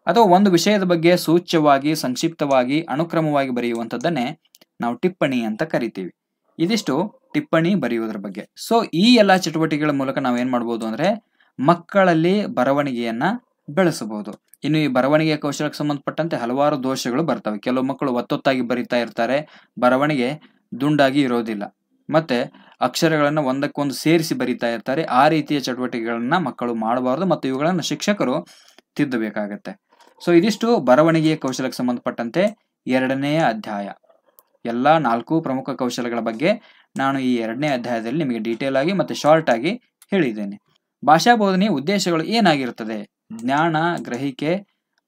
ಅಥವಾ ಒಂದು ವಿಷಯದ ಬಗ್ಗೆ ಸೂಚ್ಯವಾಗಿ, ಸಂಕ್ಷಿಪ್ತವಾಗಿ, ಅನುಕ್ರಮವಾಗಿ ಬರೆಯುವಂಥದ್ದನ್ನೇ ನಾವು ಟಿಪ್ಪಣಿ ಅಂತ ಕರಿತೀವಿ. ಇದಿಷ್ಟು ಟಿಪ್ಪಣಿ ಬರೆಯುವುದರ ಬಗ್ಗೆ. ಸೊ ಈ ಎಲ್ಲ ಚಟುವಟಿಕೆಗಳ ಮೂಲಕ ನಾವು ಏನ್ ಮಾಡ್ಬೋದು ಅಂದ್ರೆ ಮಕ್ಕಳಲ್ಲಿ ಬರವಣಿಗೆಯನ್ನ ಬೆಳೆಸಬಹುದು. ಇನ್ನು ಈ ಬರವಣಿಗೆಯ ಕೌಶಲಕ್ಕೆ ಸಂಬಂಧಪಟ್ಟಂತೆ ಹಲವಾರು ದೋಷಗಳು ಬರ್ತವೆ. ಕೆಲವು ಮಕ್ಕಳು ಒತ್ತೊತ್ತಾಗಿ ಬರೀತಾ ಇರ್ತಾರೆ, ಬರವಣಿಗೆ ದುಂಡಾಗಿ ಇರೋದಿಲ್ಲ. ಮತ್ತೆ ಅಕ್ಷರಗಳನ್ನು ಒಂದಕ್ಕೊಂದು ಸೇರಿಸಿ ಬರಿತಾ ಇರ್ತಾರೆ. ಆ ರೀತಿಯ ಚಟುವಟಿಕೆಗಳನ್ನ ಮಕ್ಕಳು ಮಾಡಬಾರದು ಮತ್ತು ಇವುಗಳನ್ನು ಶಿಕ್ಷಕರು ತಿದ್ದಬೇಕಾಗತ್ತೆ. ಸೊ ಇದಿಷ್ಟು ಬರವಣಿಗೆಯ ಕೌಶಲಕ್ಕೆ ಸಂಬಂಧಪಟ್ಟಂತೆ ಎರಡನೆಯ ಅಧ್ಯಾಯ. ಎಲ್ಲ ನಾಲ್ಕು ಪ್ರಮುಖ ಕೌಶಲಗಳ ಬಗ್ಗೆ ನಾನು ಈ ಎರಡನೇ ಅಧ್ಯಾಯದಲ್ಲಿ ನಿಮಗೆ ಡೀಟೇಲ್ ಆಗಿ ಮತ್ತೆ ಶಾರ್ಟ್ ಆಗಿ ಹೇಳಿದ್ದೇನೆ. ಭಾಷಾ ಬೋಧನೆಯ ಉದ್ದೇಶಗಳು ಏನಾಗಿರುತ್ತದೆ? ಜ್ಞಾನ, ಗ್ರಹಿಕೆ,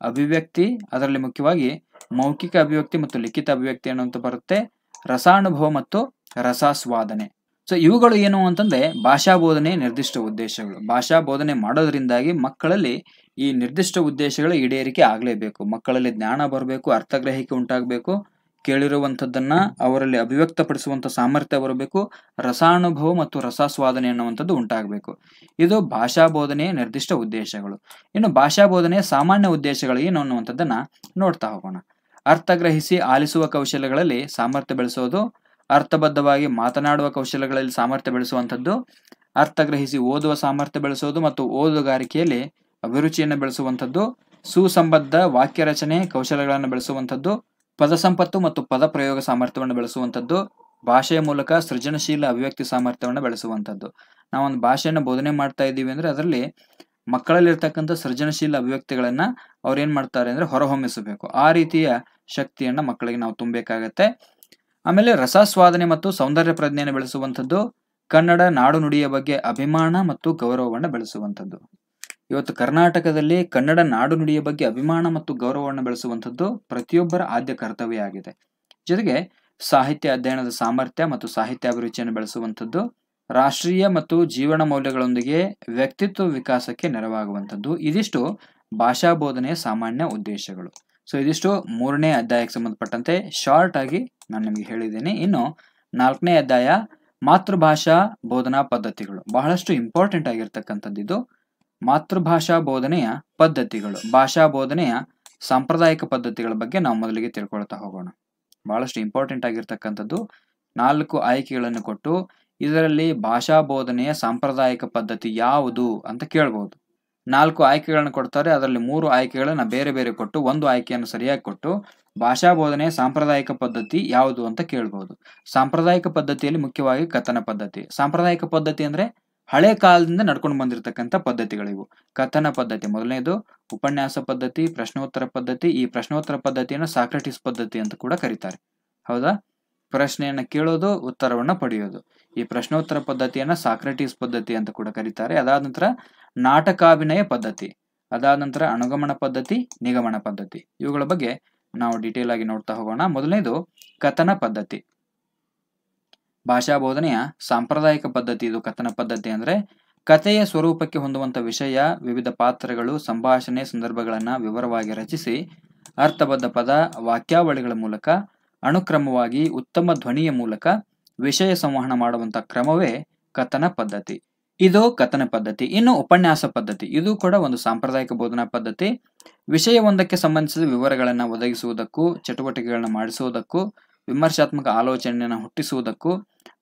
ಅಭಿವ್ಯಕ್ತಿ, ಅದರಲ್ಲಿ ಮುಖ್ಯವಾಗಿ ಮೌಖಿಕ ಅಭಿವ್ಯಕ್ತಿ ಮತ್ತು ಲಿಖಿತ ಅಭಿವ್ಯಕ್ತಿ ಅನ್ನುವಂಥ ಬರುತ್ತೆ. ರಸಾನುಭವ ಮತ್ತು ರಸಾಸ್ವಾದನೆ. ಸೊ ಇವುಗಳು ಏನು ಅಂತಂದ್ರೆ ಭಾಷಾ ಬೋಧನೆ ನಿರ್ದಿಷ್ಟ ಉದ್ದೇಶಗಳು. ಭಾಷಾ ಬೋಧನೆ ಮಾಡೋದ್ರಿಂದಾಗಿ ಮಕ್ಕಳಲ್ಲಿ ಈ ನಿರ್ದಿಷ್ಟ ಉದ್ದೇಶಗಳ ಈಡೇರಿಕೆ ಆಗಲೇಬೇಕು. ಮಕ್ಕಳಲ್ಲಿ ಜ್ಞಾನ ಬರಬೇಕು, ಅರ್ಥಗ್ರಹಿಕೆ ಉಂಟಾಗಬೇಕು. ಕೇಳಿರುವಂಥದ್ದನ್ನ ಅವರಲ್ಲಿ ಅಭಿವ್ಯಕ್ತಪಡಿಸುವಂಥ ಸಾಮರ್ಥ್ಯ ಬರಬೇಕು, ರಸಾನುಭವ ಮತ್ತು ರಸಾಸ್ವಾದನೆ ಅನ್ನುವಂಥದ್ದು ಉಂಟಾಗಬೇಕು. ಇದು ಭಾಷಾ ಬೋಧನೆಯ ನಿರ್ದಿಷ್ಟ ಉದ್ದೇಶಗಳು. ಇನ್ನು ಭಾಷಾ ಬೋಧನೆಯ ಸಾಮಾನ್ಯ ಉದ್ದೇಶಗಳು ಏನು ಅನ್ನುವಂಥದ್ದನ್ನ ನೋಡ್ತಾ ಹೋಗೋಣ. ಅರ್ಥಗ್ರಹಿಸಿ ಆಲಿಸುವ ಕೌಶಲ್ಯಗಳಲ್ಲಿ ಸಾಮರ್ಥ್ಯ ಬೆಳೆಸೋದು, ಅರ್ಥಬದ್ಧವಾಗಿ ಮಾತನಾಡುವ ಕೌಶಲ್ಯಗಳಲ್ಲಿ ಸಾಮರ್ಥ್ಯ ಬೆಳೆಸುವಂಥದ್ದು ಅರ್ಥಗ್ರಹಿಸಿ ಓದುವ ಸಾಮರ್ಥ್ಯ ಬೆಳೆಸೋದು ಮತ್ತು ಓದುಗಾರಿಕೆಯಲ್ಲಿ ಅಭಿರುಚಿಯನ್ನು ಬೆಳೆಸುವಂಥದ್ದು, ಸುಸಂಬದ್ಧ ವಾಕ್ಯ ರಚನೆ ಕೌಶಲ್ಯಗಳನ್ನು ಬೆಳೆಸುವಂಥದ್ದು ಪದ ಸಂಪತ್ತು ಮತ್ತು ಪದ ಪ್ರಯೋಗ ಸಾಮರ್ಥ್ಯವನ್ನು ಬೆಳೆಸುವಂಥದ್ದು, ಭಾಷೆಯ ಮೂಲಕ ಸೃಜನಶೀಲ ಅಭಿವ್ಯಕ್ತಿ ಸಾಮರ್ಥ್ಯವನ್ನು ಬೆಳೆಸುವಂಥದ್ದು. ನಾವೊಂದು ಭಾಷೆಯನ್ನು ಬೋಧನೆ ಮಾಡ್ತಾ ಇದ್ದೀವಿ ಅಂದ್ರೆ ಅದರಲ್ಲಿ ಮಕ್ಕಳಲ್ಲಿರ್ತಕ್ಕಂಥ ಸೃಜನಶೀಲ ಅಭಿವ್ಯಕ್ತಿಗಳನ್ನ ಅವ್ರು ಏನ್ ಮಾಡ್ತಾರೆ ಅಂದ್ರೆ ಹೊರಹೊಮ್ಮಿಸಬೇಕು. ಆ ರೀತಿಯ ಶಕ್ತಿಯನ್ನ ಮಕ್ಕಳಿಗೆ ನಾವು ತುಂಬಬೇಕಾಗತ್ತೆ. ಆಮೇಲೆ ರಸಾಸ್ವಾದನೆ ಮತ್ತು ಸೌಂದರ್ಯ ಪ್ರಜ್ಞೆಯನ್ನು ಬೆಳೆಸುವಂಥದ್ದು, ಕನ್ನಡ ನಾಡು ನುಡಿಯ ಬಗ್ಗೆ ಅಭಿಮಾನ ಮತ್ತು ಗೌರವವನ್ನು ಬೆಳೆಸುವಂಥದ್ದು. ಇವತ್ತು ಕರ್ನಾಟಕದಲ್ಲಿ ಕನ್ನಡ ನಾಡು ನುಡಿಯ ಬಗ್ಗೆ ಅಭಿಮಾನ ಮತ್ತು ಗೌರವವನ್ನು ಬೆಳೆಸುವಂಥದ್ದು ಪ್ರತಿಯೊಬ್ಬರ ಆದ್ಯ ಕರ್ತವ್ಯ ಆಗಿದೆ. ಜೊತೆಗೆ ಸಾಹಿತ್ಯ ಅಧ್ಯಯನದ ಸಾಮರ್ಥ್ಯ ಮತ್ತು ಸಾಹಿತ್ಯ ಅಭಿರುಚಿಯನ್ನು ಬೆಳೆಸುವಂಥದ್ದು ರಾಷ್ಟ್ರೀಯ ಮತ್ತು ಜೀವನ ಮೌಲ್ಯಗಳೊಂದಿಗೆ ವ್ಯಕ್ತಿತ್ವ ವಿಕಾಸಕ್ಕೆ ನೆರವಾಗುವಂಥದ್ದು. ಇದಿಷ್ಟು ಭಾಷಾ ಬೋಧನೆಯ ಸಾಮಾನ್ಯ ಉದ್ದೇಶಗಳು. ಸೊ ಇದಿಷ್ಟು ಮೂರನೇ ಅಧ್ಯಾಯಕ್ಕೆ ಸಂಬಂಧಪಟ್ಟಂತೆ ಶಾರ್ಟ್ ಆಗಿ ನಾನು ನಿಮಗೆ ಹೇಳಿದ್ದೇನೆ. ಇನ್ನು ನಾಲ್ಕನೇ ಅಧ್ಯಾಯ ಮಾತೃಭಾಷಾ ಬೋಧನಾ ಪದ್ಧತಿಗಳು. ಬಹಳಷ್ಟು ಇಂಪಾರ್ಟೆಂಟ್ ಆಗಿರ್ತಕ್ಕಂಥದ್ದು ಮಾತೃಭಾಷಾ ಬೋಧನೆಯ ಪದ್ಧತಿಗಳು, ಭಾಷಾ ಬೋಧನೆಯ ಸಾಂಪ್ರದಾಯಿಕ ಪದ್ಧತಿಗಳ ಬಗ್ಗೆ ನಾವು ಮೊದಲಿಗೆ ತಿಳ್ಕೊಳ್ತಾ ಹೋಗೋಣ. ಬಹಳಷ್ಟು ಇಂಪಾರ್ಟೆಂಟ್ ಆಗಿರ್ತಕ್ಕಂಥದ್ದು ನಾಲ್ಕು ಆಯ್ಕೆಗಳನ್ನು ಕೊಟ್ಟು ಇದರಲ್ಲಿ ಭಾಷಾ ಬೋಧನೆಯ ಸಾಂಪ್ರದಾಯಿಕ ಪದ್ಧತಿ ಯಾವುದು ಅಂತ ಕೇಳ್ಬೋದು. ನಾಲ್ಕು ಆಯ್ಕೆಗಳನ್ನು ಕೊಡ್ತಾರೆ, ಅದರಲ್ಲಿ ಮೂರು ಆಯ್ಕೆಗಳನ್ನು ಬೇರೆ ಬೇರೆ ಕೊಟ್ಟು, ಒಂದು ಆಯ್ಕೆಯನ್ನು ಸರಿಯಾಗಿ ಕೊಟ್ಟು ಭಾಷಾ ಬೋಧನೆಯ ಸಾಂಪ್ರದಾಯಿಕ ಪದ್ಧತಿ ಯಾವುದು ಅಂತ ಕೇಳ್ಬೋದು. ಸಾಂಪ್ರದಾಯಿಕ ಪದ್ಧತಿಯಲ್ಲಿ ಮುಖ್ಯವಾಗಿ ಕಥನ ಪದ್ಧತಿ. ಸಾಂಪ್ರದಾಯಿಕ ಪದ್ಧತಿ ಅಂದ್ರೆ ಹಳೆ ಕಾಲದಿಂದ ನಡ್ಕೊಂಡು ಬಂದಿರತಕ್ಕಂಥ ಪದ್ಧತಿಗಳಿವು ಕಥನ ಪದ್ಧತಿ ಮೊದಲನೇದು, ಉಪನ್ಯಾಸ ಪದ್ಧತಿ, ಪ್ರಶ್ನೋತ್ತರ ಪದ್ಧತಿ, ಈ ಪ್ರಶ್ನೋತ್ತರ ಪದ್ಧತಿಯನ್ನು ಸಾಕ್ರೆಟಿಸ್ ಪದ್ಧತಿ ಅಂತ ಕೂಡ ಕರೀತಾರೆ. ಹೌದಾ? ಪ್ರಶ್ನೆಯನ್ನ ಕೇಳೋದು, ಉತ್ತರವನ್ನ ಪಡೆಯೋದು. ಈ ಪ್ರಶ್ನೋತ್ತರ ಪದ್ಧತಿಯನ್ನ ಸಾಕ್ರೆಟಿಸ್ ಪದ್ಧತಿ ಅಂತ ಕೂಡ ಕರೀತಾರೆ. ಅದಾದ ನಂತರ ನಾಟಕಾಭಿನಯ ಪದ್ಧತಿ, ಅದಾದ ನಂತರ ಅನುಗಮನ ಪದ್ಧತಿ, ನಿಗಮನ ಪದ್ಧತಿ. ಇವುಗಳ ಬಗ್ಗೆ ನಾವು ಡಿಟೇಲ್ ಆಗಿ ನೋಡ್ತಾ ಹೋಗೋಣ. ಮೊದಲನೇದು ಕಥನ ಪದ್ಧತಿ. ಭಾಷಾ ಬೋಧನೆಯ ಸಾಂಪ್ರದಾಯಿಕ ಪದ್ಧತಿ ಇದು ಕಥನ ಪದ್ಧತಿ ಅಂದ್ರೆ ಕಥೆಯ ಸ್ವರೂಪಕ್ಕೆ ಹೊಂದುವಂತ ವಿಷಯ, ವಿವಿಧ ಪಾತ್ರಗಳು, ಸಂಭಾಷಣೆ ಸಂದರ್ಭಗಳನ್ನು ವಿವರವಾಗಿ ರಚಿಸಿ ಅರ್ಥಬದ್ಧ ಪದ, ವಾಕ್ಯಾವಳಿಗಳ ಮೂಲಕ, ಅನುಕ್ರಮವಾಗಿ ಉತ್ತಮ ಧ್ವನಿಯ ಮೂಲಕ ವಿಷಯ ಸಂವಹನ ಮಾಡುವಂತ ಕ್ರಮವೇ ಕಥನ ಪದ್ಧತಿ. ಇದು ಕಥನ ಪದ್ಧತಿ, ಇನ್ನು ಉಪನ್ಯಾಸ ಪದ್ಧತಿ. ಇದು ಕೂಡ ಒಂದು ಸಾಂಪ್ರದಾಯಿಕ ಬೋಧನಾ ಪದ್ಧತಿ. ವಿಷಯವೊಂದಕ್ಕೆ ಸಂಬಂಧಿಸಿದ ವಿವರಗಳನ್ನು ಒದಗಿಸುವುದಕ್ಕೂ, ಚಟುವಟಿಕೆಗಳನ್ನು ಮಾಡಿಸುವುದಕ್ಕೂ, ವಿಮರ್ಶಾತ್ಮಕ ಆಲೋಚನೆಯನ್ನು ಹುಟ್ಟಿಸುವುದಕ್ಕೂ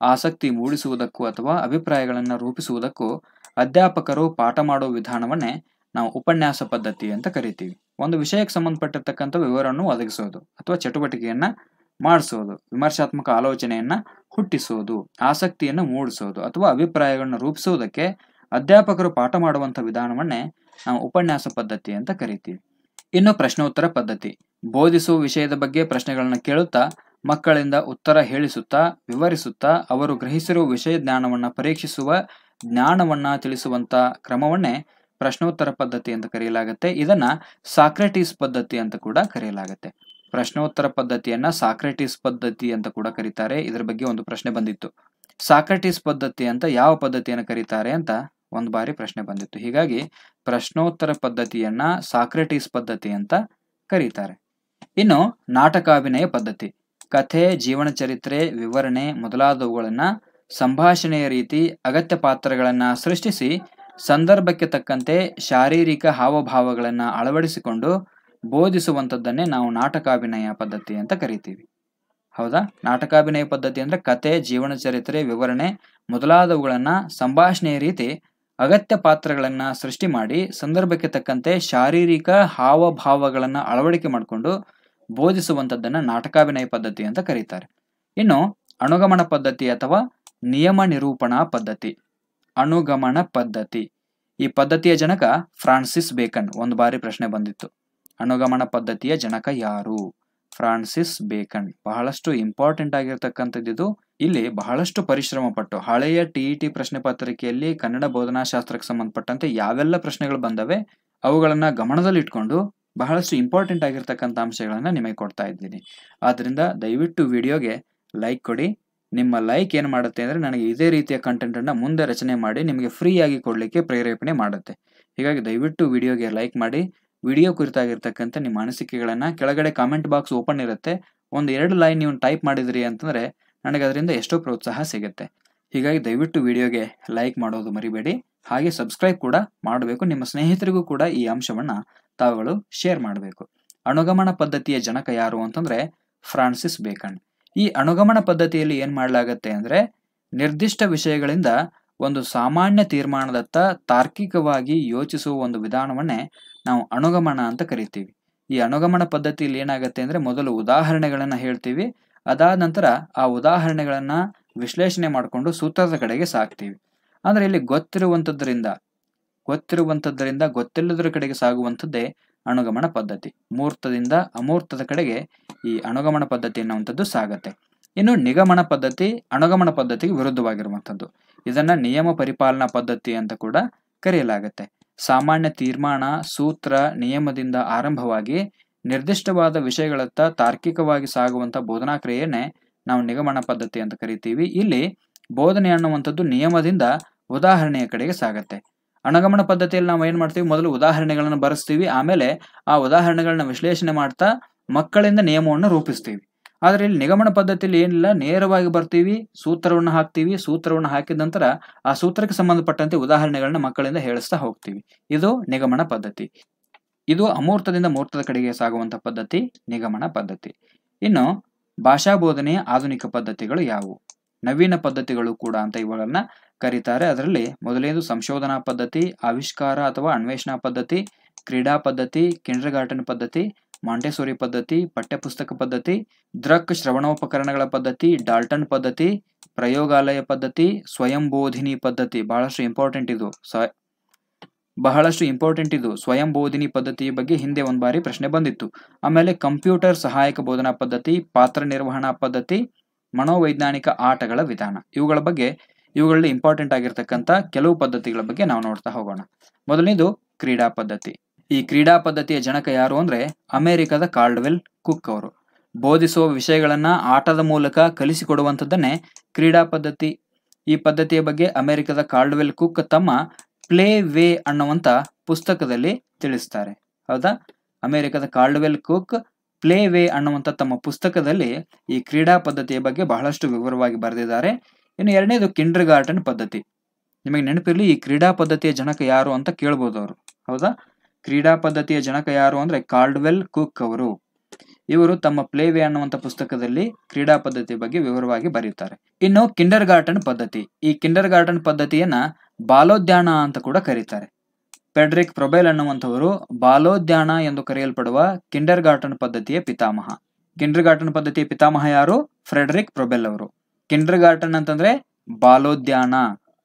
ಆಸಕ್ತಿ ಮೂಡಿಸುವುದಕ್ಕೂ ಅಥವಾ ಅಭಿಪ್ರಾಯಗಳನ್ನು ರೂಪಿಸುವುದಕ್ಕೂ ಅಧ್ಯಾಪಕರು ಪಾಠ ಮಾಡುವ ವಿಧಾನವನ್ನೇ ನಾವು ಉಪನ್ಯಾಸ ಪದ್ಧತಿ ಅಂತ ಕರಿತೀವಿ. ಒಂದು ವಿಷಯಕ್ಕೆ ಸಂಬಂಧಪಟ್ಟಿರ್ತಕ್ಕಂಥ ವಿವರವನ್ನು ಒದಗಿಸೋದು ಅಥವಾ ಚಟುವಟಿಕೆಯನ್ನ ಮಾಡಿಸೋದು, ವಿಮರ್ಶಾತ್ಮಕ ಆಲೋಚನೆಯನ್ನ ಹುಟ್ಟಿಸೋದು, ಆಸಕ್ತಿಯನ್ನು ಮೂಡಿಸೋದು ಅಥವಾ ಅಭಿಪ್ರಾಯಗಳನ್ನು ರೂಪಿಸುವುದಕ್ಕೆ ಅಧ್ಯಾಪಕರು ಪಾಠ ಮಾಡುವಂಥ ವಿಧಾನವನ್ನೇ ನಾವು ಉಪನ್ಯಾಸ ಪದ್ಧತಿ ಅಂತ ಕರಿತೀವಿ. ಇನ್ನು ಪ್ರಶ್ನೋತ್ತರ ಪದ್ಧತಿ. ಬೋಧಿಸುವ ವಿಷಯದ ಬಗ್ಗೆ ಪ್ರಶ್ನೆಗಳನ್ನು ಕೇಳುತ್ತಾ ಮಕ್ಕಳಿಂದ ಉತ್ತರ ಹೇಳಿಸುತ್ತಾ, ವಿವರಿಸುತ್ತಾ, ಅವರು ಗ್ರಹಿಸಿರುವ ವಿಷಯ ಜ್ಞಾನವನ್ನ ಪರೀಕ್ಷಿಸುವ ಜ್ಞಾನವನ್ನ ತಿಳಿಸುವಂತ ಕ್ರಮವನ್ನೇ ಪ್ರಶ್ನೋತ್ತರ ಪದ್ಧತಿ ಅಂತ ಕರೆಯಲಾಗುತ್ತೆ. ಇದನ್ನ ಸಾಕ್ರೆಟಿಸ್ ಪದ್ಧತಿ ಅಂತ ಕೂಡ ಕರೆಯಲಾಗುತ್ತೆ. ಪ್ರಶ್ನೋತ್ತರ ಪದ್ಧತಿಯನ್ನ ಸಾಕ್ರೆಟಿಸ್ ಪದ್ಧತಿ ಅಂತ ಕೂಡ ಕರೀತಾರೆ. ಇದರ ಬಗ್ಗೆ ಒಂದು ಪ್ರಶ್ನೆ ಬಂದಿತ್ತು. ಸಾಕ್ರೆಟಿಸ್ ಪದ್ಧತಿ ಅಂತ ಯಾವ ಪದ್ಧತಿಯನ್ನು ಕರೀತಾರೆ ಅಂತ ಒಂದು ಬಾರಿ ಪ್ರಶ್ನೆ ಬಂದಿತ್ತು. ಹೀಗಾಗಿ ಪ್ರಶ್ನೋತ್ತರ ಪದ್ಧತಿಯನ್ನ ಸಾಕ್ರೆಟಿಸ್ ಪದ್ಧತಿ ಅಂತ ಕರೀತಾರೆ. ಇನ್ನು ನಾಟಕಾಭಿನಯ ಪದ್ಧತಿ. ಕಥೆ ಜೀವನ ಚರಿತ್ರೆ ವಿವರಣೆ ಮೊದಲಾದವುಗಳನ್ನು ಸಂಭಾಷಣೆಯ ರೀತಿ, ಅಗತ್ಯ ಪಾತ್ರಗಳನ್ನು ಸೃಷ್ಟಿಸಿ, ಸಂದರ್ಭಕ್ಕೆ ತಕ್ಕಂತೆ ಶಾರೀರಿಕ ಹಾವಭಾವಗಳನ್ನು ಅಳವಡಿಸಿಕೊಂಡು ಬೋಧಿಸುವಂಥದ್ದನ್ನೇ ನಾವು ನಾಟಕಾಭಿನಯ ಪದ್ಧತಿ ಅಂತ ಕರಿತೀವಿ. ಹೌದಾ? ನಾಟಕಾಭಿನಯ ಪದ್ಧತಿ ಅಂದರೆ ಕತೆ ಜೀವನ ಚರಿತ್ರೆ ವಿವರಣೆ ಮೊದಲಾದವುಗಳನ್ನು ಸಂಭಾಷಣೆಯ ರೀತಿ, ಅಗತ್ಯ ಪಾತ್ರಗಳನ್ನು ಸೃಷ್ಟಿ ಮಾಡಿ, ಸಂದರ್ಭಕ್ಕೆ ತಕ್ಕಂತೆ ಶಾರೀರಿಕ ಹಾವಭಾವಗಳನ್ನು ಅಳವಡಿಕೆ ಮಾಡಿಕೊಂಡು ಬೋಧಿಸುವಂಥದ್ದನ್ನ ನಾಟಕಾಭಿನಯ ಪದ್ಧತಿ ಅಂತ ಕರೀತಾರೆ. ಇನ್ನು ಅನುಗಮನ ಪದ್ಧತಿ ಅಥವಾ ನಿಯಮ ನಿರೂಪಣಾ ಪದ್ಧತಿ. ಅನುಗಮನ ಪದ್ಧತಿ. ಈ ಪದ್ಧತಿಯ ಜನಕ ಫ್ರಾನ್ಸಿಸ್ ಬೇಕನ್ ಒಂದು ಬಾರಿ ಪ್ರಶ್ನೆ ಬಂದಿತ್ತು. ಅನುಗಮನ ಪದ್ಧತಿಯ ಜನಕ ಯಾರು? Francis Bacon. ಬಹಳಷ್ಟು ಇಂಪಾರ್ಟೆಂಟ್ ಆಗಿರ್ತಕ್ಕಂಥದ್ದು ಇಲ್ಲಿ ಬಹಳಷ್ಟು ಪರಿಶ್ರಮ ಪಟ್ಟು ಹಳೆಯ ಟಿಇಟಿ ಪ್ರಶ್ನೆ ಪತ್ರಿಕೆಯಲ್ಲಿ ಕನ್ನಡ ಬೋಧನಾ ಶಾಸ್ತ್ರಕ್ಕೆ ಸಂಬಂಧಪಟ್ಟಂತೆ ಯಾವೆಲ್ಲ ಪ್ರಶ್ನೆಗಳು ಬಂದವೆ, ಅವುಗಳನ್ನ ಗಮನದಲ್ಲಿಟ್ಕೊಂಡು ಬಹಳಷ್ಟು ಇಂಪಾರ್ಟೆಂಟ್ ಆಗಿರ್ತಕ್ಕಂಥ ಅಂಶಗಳನ್ನು ನಿಮಗೆ ಕೊಡ್ತಾ ಇದ್ದೀನಿ. ಆದ್ದರಿಂದ ದಯವಿಟ್ಟು ವಿಡಿಯೋಗೆ ಲೈಕ್ ಕೊಡಿ. ನಿಮ್ಮ ಲೈಕ್ ಏನು ಮಾಡುತ್ತೆ ಅಂದರೆ ನನಗೆ ಇದೇ ರೀತಿಯ ಕಂಟೆಂಟನ್ನು ಮುಂದೆ ರಚನೆ ಮಾಡಿ ನಿಮಗೆ ಫ್ರೀಯಾಗಿ ಕೊಡಲಿಕ್ಕೆ ಪ್ರೇರೇಪಣೆ ಮಾಡುತ್ತೆ. ಹೀಗಾಗಿ ದಯವಿಟ್ಟು ವಿಡಿಯೋಗೆ ಲೈಕ್ ಮಾಡಿ. ವಿಡಿಯೋ ಕುರಿತಾಗಿರ್ತಕ್ಕಂಥ ನಿಮ್ಮ ಅನಿಸಿಕೆಗಳನ್ನು ಕೆಳಗಡೆ ಕಾಮೆಂಟ್ ಬಾಕ್ಸ್ ಓಪನ್ ಇರುತ್ತೆ. ಒಂದು ಎರಡು ಲೈನ್ ನೀವು ಟೈಪ್ ಮಾಡಿದ್ರಿ ಅಂತಂದರೆ ನನಗೆ ಅದರಿಂದ ಎಷ್ಟೋ ಪ್ರೋತ್ಸಾಹ ಸಿಗುತ್ತೆ. ಹೀಗಾಗಿ ದಯವಿಟ್ಟು ವಿಡಿಯೋಗೆ ಲೈಕ್ ಮಾಡೋದು ಮರಿಬೇಡಿ. ಹಾಗೆ ಸಬ್ಸ್ಕ್ರೈಬ್ ಕೂಡ ಮಾಡಬೇಕು. ನಿಮ್ಮ ಸ್ನೇಹಿತರಿಗೂ ಕೂಡ ಈ ಅಂಶವನ್ನು ತಾವುಗಳು ಶೇರ್ ಮಾಡಬೇಕು. ಅನುಗಮನ ಪದ್ಧತಿಯ ಜನಕ ಯಾರು ಅಂತಂದ್ರೆ ಫ್ರಾನ್ಸಿಸ್ ಬೇಕನ್. ಈ ಅನುಗಮನ ಪದ್ಧತಿಯಲ್ಲಿ ಏನು ಮಾಡಲಾಗತ್ತೆ ಅಂದ್ರೆ ನಿರ್ದಿಷ್ಟ ವಿಷಯಗಳಿಂದ ಒಂದು ಸಾಮಾನ್ಯ ತೀರ್ಮಾನದತ್ತ ತಾರ್ಕಿಕವಾಗಿ ಯೋಚಿಸುವ ಒಂದು ವಿಧಾನವನ್ನೇ ನಾವು ಅನುಗಮನ ಅಂತ ಕರಿತೀವಿ. ಈ ಅನುಗಮನ ಪದ್ಧತಿಯಲ್ಲಿ ಏನಾಗುತ್ತೆ ಅಂದ್ರೆ ಮೊದಲು ಉದಾಹರಣೆಗಳನ್ನು ಹೇಳ್ತೀವಿ, ಅದಾದ ನಂತರ ಆ ಉದಾಹರಣೆಗಳನ್ನು ವಿಶ್ಲೇಷಣೆ ಮಾಡಿಕೊಂಡು ಸೂತ್ರದ ಕಡೆಗೆ ಸಾಕ್ತೀವಿ. ಅಂದ್ರೆ ಇಲ್ಲಿ ಗೊತ್ತಿರುವಂಥದ್ರಿಂದ ಗೊತ್ತಿರುವಂಥದ್ರಿಂದ ಗೊತ್ತಿಲ್ಲದರ ಕಡೆಗೆ ಸಾಗುವಂಥದ್ದೇ ಅನುಗಮನ ಪದ್ಧತಿ. ಮೂರ್ತದಿಂದ ಅಮೂರ್ತದ ಕಡೆಗೆ ಈ ಅನುಗಮನ ಪದ್ಧತಿ ಅನ್ನುವಂಥದ್ದು ಸಾಗತ್ತೆ. ಇನ್ನು ನಿಗಮನ ಪದ್ಧತಿ, ಅನುಗಮನ ಪದ್ಧತಿಗೆ ವಿರುದ್ಧವಾಗಿರುವಂಥದ್ದು. ಇದನ್ನ ನಿಯಮ ಪರಿಪಾಲನಾ ಪದ್ಧತಿ ಅಂತ ಕೂಡ ಕರೆಯಲಾಗುತ್ತೆ. ಸಾಮಾನ್ಯ ತೀರ್ಮಾನ, ಸೂತ್ರ, ನಿಯಮದಿಂದ ಆರಂಭವಾಗಿ ನಿರ್ದಿಷ್ಟವಾದ ವಿಷಯಗಳತ್ತ ತಾರ್ಕಿಕವಾಗಿ ಸಾಗುವಂಥ ಬೋಧನಾ ಕ್ರಿಯೆಯನ್ನೇ ನಾವು ನಿಗಮನ ಪದ್ಧತಿ ಅಂತ ಕರಿತೀವಿ. ಇಲ್ಲಿ ಬೋಧನೆ ಅನ್ನುವಂಥದ್ದು ನಿಯಮದಿಂದ ಉದಾಹರಣೆಯ ಕಡೆಗೆ ಸಾಗತ್ತೆ. ಅನುಗಮನ ಪದ್ಧತಿಯಲ್ಲಿ ನಾವು ಏನ್ ಮಾಡ್ತೀವಿ? ಮೊದಲು ಉದಾಹರಣೆಗಳನ್ನು ಬರೆಸ್ತೀವಿ. ಆಮೇಲೆ ಆ ಉದಾಹರಣೆಗಳನ್ನ ವಿಶ್ಲೇಷಣೆ ಮಾಡ್ತಾ ಮಕ್ಕಳಿಂದ ನಿಯಮವನ್ನು ರೂಪಿಸ್ತೀವಿ. ಆದರೆ ಇಲ್ಲಿ ನಿಗಮನ ಪದ್ಧತಿಯಲ್ಲಿ ಏನಿಲ್ಲ. ನೇರವಾಗಿ ಬರ್ತೀವಿ, ಸೂತ್ರವನ್ನು ಹಾಕ್ತೀವಿ. ಸೂತ್ರವನ್ನು ಹಾಕಿದ ನಂತರ ಆ ಸೂತ್ರಕ್ಕೆ ಸಂಬಂಧಪಟ್ಟಂತೆ ಉದಾಹರಣೆಗಳನ್ನ ಮಕ್ಕಳಿಂದ ಹೇಳಿಸ್ತಾ ಹೋಗ್ತೀವಿ. ಇದು ನಿಗಮನ ಪದ್ಧತಿ. ಇದು ಅಮೂರ್ತದಿಂದ ಮೂರ್ತದ ಕಡೆಗೆ ಸಾಗುವಂತ ಪದ್ಧತಿ, ನಿಗಮನ ಪದ್ಧತಿ. ಇನ್ನು ಭಾಷಾ ಬೋಧನೆಯ ಆಧುನಿಕ ಪದ್ಧತಿಗಳು ಯಾವುವು? ನವೀನ ಪದ್ಧತಿಗಳು ಕೂಡ ಅಂತ ಇವುಗಳನ್ನ ಕರೀತಾರೆ. ಅದರಲ್ಲಿ ಮೊದಲನೇದು ಸಂಶೋಧನಾ ಪದ್ಧತಿ, ಆವಿಷ್ಕಾರ ಅಥವಾ ಅನ್ವೇಷಣಾ ಪದ್ಧತಿ, ಕ್ರೀಡಾ ಪದ್ಧತಿ ಕಿಂಡರ್ ಗಾರ್ಟನ್ ಪದ್ಧತಿ, ಮಾಂಟೆಸೋರಿ ಪದ್ಧತಿ, ಪಠ್ಯಪುಸ್ತಕ ಪದ್ಧತಿ ದ್ರಕ್ ಶ್ರವಣೋಪಕರಣಗಳ ಪದ್ಧತಿ, ಡಾಲ್ಟನ್ ಪದ್ಧತಿ, ಪ್ರಯೋಗಾಲಯ ಪದ್ಧತಿ ಸ್ವಯಂ ಬೋಧಿನಿ ಪದ್ಧತಿ. ಬಹಳಷ್ಟು ಇಂಪಾರ್ಟೆಂಟ್ ಇದು. ಬಹಳಷ್ಟು ಇಂಪಾರ್ಟೆಂಟ್ ಇದು. ಸ್ವಯಂ ಬೋಧಿನಿ ಪದ್ಧತಿಯ ಬಗ್ಗೆ ಹಿಂದೆ ಒಂದು ಬಾರಿ ಪ್ರಶ್ನೆ ಬಂದಿತ್ತು. ಆಮೇಲೆ ಕಂಪ್ಯೂಟರ್ ಸಹಾಯಕ ಬೋಧನಾ ಪದ್ಧತಿ, ಪಾತ್ರ ನಿರ್ವಹಣಾ ಪದ್ಧತಿ, ಮನೋವೈಜ್ಞಾನಿಕ ಆಟಗಳ ವಿಧಾನ. ಇವುಗಳ ಬಗ್ಗೆ ಇವುಗಳಲ್ಲಿ ಇಂಪಾರ್ಟೆಂಟ್ ಆಗಿರ್ತಕ್ಕಂಥ ಕೆಲವು ಪದ್ಧತಿಗಳ ಬಗ್ಗೆ ನಾವು ನೋಡ್ತಾ ಹೋಗೋಣ. ಮೊದಲನೇದು ಕ್ರೀಡಾ ಪದ್ಧತಿ. ಈ ಕ್ರೀಡಾ ಪದ್ಧತಿಯ ಜನಕ ಯಾರು ಅಂದ್ರೆ ಅಮೆರಿಕದ ಕಾರ್ಡ್ವೆಲ್ ಕುಕ್ ಅವರು. ಬೋಧಿಸುವ ವಿಷಯಗಳನ್ನ ಆಟದ ಮೂಲಕ ಕಲಿಸಿಕೊಡುವಂಥದ್ದನ್ನೇ ಕ್ರೀಡಾ ಪದ್ಧತಿ. ಈ ಪದ್ಧತಿಯ ಬಗ್ಗೆ ಅಮೆರಿಕದ ಕಾರ್ಡ್ವೆಲ್ ಕುಕ್ ತಮ್ಮ ಪ್ಲೇ ವೇ ಅನ್ನುವಂಥ ಪುಸ್ತಕದಲ್ಲಿ ತಿಳಿಸ್ತಾರೆ. ಹೌದಾ? ಅಮೆರಿಕದ ಕಾರ್ಡ್ವೆಲ್ ಕುಕ್ ಪ್ಲೇ ವೇ ಅನ್ನುವಂಥ ತಮ್ಮ ಪುಸ್ತಕದಲ್ಲಿ ಈ ಕ್ರೀಡಾ ಪದ್ಧತಿಯ ಬಗ್ಗೆ ಬಹಳಷ್ಟು ವಿವರವಾಗಿ ಬರೆದಿದ್ದಾರೆ. ಇನ್ನು ಎರಡನೇದು ಕಿಂಡರ್ ಗಾರ್ಡನ್ ಪದ್ಧತಿ. ನಿಮಗೆ ನೆನಪಿರಲಿ, ಈ ಕ್ರೀಡಾ ಪದ್ಧತಿಯ ಜನಕ ಯಾರು ಅಂತ ಕೇಳ್ಬೋದು ಅವರು. ಹೌದಾ? ಕ್ರೀಡಾ ಪದ್ಧತಿಯ ಜನಕ ಯಾರು ಅಂದ್ರೆ ಕಾರ್ಡ್ವೆಲ್ ಕುಕ್ ಅವರು. ಇವರು ತಮ್ಮ ಪ್ಲೇ ವೇ ಅನ್ನುವಂಥ ಪುಸ್ತಕದಲ್ಲಿ ಕ್ರೀಡಾ ಪದ್ಧತಿ ಬಗ್ಗೆ ವಿವರವಾಗಿ ಬರೆಯುತ್ತಾರೆ. ಇನ್ನು ಕಿಂಡರ್ ಗಾರ್ಟನ್ ಪದ್ಧತಿ. ಈ ಕಿಂಡರ್ ಗಾರ್ಟನ್ ಪದ್ಧತಿಯನ್ನ ಬಾಲೋದ್ಯಾನ ಅಂತ ಕೂಡ ಕರೀತಾರೆ. ಪೆಡ್ರಿಕ್ ಪ್ರೊಬೆಲ್ ಅನ್ನುವಂಥವರು ಬಾಲೋದ್ಯಾನ ಎಂದು ಕರೆಯಲ್ಪಡುವ ಕಿಂಡರ್ ಗಾರ್ಟನ್ ಪದ್ಧತಿಯ ಪಿತಾಮಹ. ಕಿಂಡರ್ ಗಾರ್ಟನ್ ಪದ್ಧತಿಯ ಪಿತಾಮಹ ಯಾರು? ಫ್ರೆಡ್ರಿಕ್ ಪ್ರೊಬೆಲ್ ಅವರು. ಕಿಂಡರ್ ಗಾರ್ಟನ್ ಅಂತಂದ್ರೆ ಬಾಲೋದ್ಯಾನ.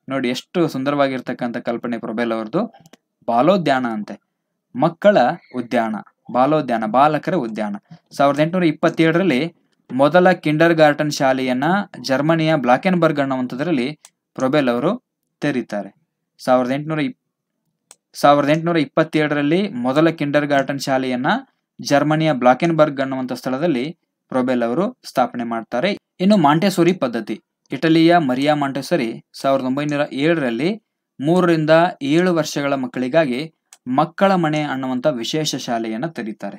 ನೋಡಿ, ಎಷ್ಟು ಸುಂದರವಾಗಿರ್ತಕ್ಕಂಥ ಕಲ್ಪನೆ ಪ್ರೊಬೆಲ್ ಅವ್ರದ್ದು ಬಾಲೋದ್ಯಾನ ಅಂತೆ. ಮಕ್ಕಳ ಉದ್ಯಾನ, ಬಾಲೋದ್ಯಾನ, ಬಾಲಕರ ಉದ್ಯಾನ. ಸಾವಿರದ ಎಂಟುನೂರ ಇಪ್ಪತ್ತೇಳರಲ್ಲಿ ಮೊದಲ ಕಿಂಡರ್ ಗಾರ್ಟನ್ ಶಾಲೆಯನ್ನ ಜರ್ಮನಿಯ ಬ್ಲಾಕೆನ್ಬರ್ಗ್ ಅನ್ನುವಂಥದ್ರಲ್ಲಿ ಪ್ರೊಬೆಲ್ ಅವರು ತೆರೀತಾರೆ. ಸಾವಿರದ ಎಂಟುನೂರ ಇಪ್ ಸಾವಿರದ ಎಂಟುನೂರ ಇಪ್ಪತ್ತೇಳರಲ್ಲಿ ಮೊದಲ ಕಿಂಡರ್ ಗಾರ್ಟನ್ ಶಾಲೆಯನ್ನ ಜರ್ಮನಿಯ ಬ್ಲಾಕೆನ್ಬರ್ಗ್ ಅನ್ನುವಂಥ ಸ್ಥಳದಲ್ಲಿ ಪ್ರೊಬೆಲ್ ಅವರು ಸ್ಥಾಪನೆ ಮಾಡ್ತಾರೆ. ಇನ್ನು ಮಾಂಟೆಸೋರಿ ಪದ್ಧತಿ. ಇಟಲಿಯ ಮರಿಯಾ ಮಾಂಟೆಸರಿ ಸಾವಿರದ ಒಂಬೈನೂರ ಏಳರಲ್ಲಿ ಮೂರರಿಂದ ಏಳು ವರ್ಷಗಳ ಮಕ್ಕಳಿಗಾಗಿ ಮಕ್ಕಳ ಮನೆ ಅನ್ನುವಂಥ ವಿಶೇಷ ಶಾಲೆಯನ್ನು ತೆರೀತಾರೆ.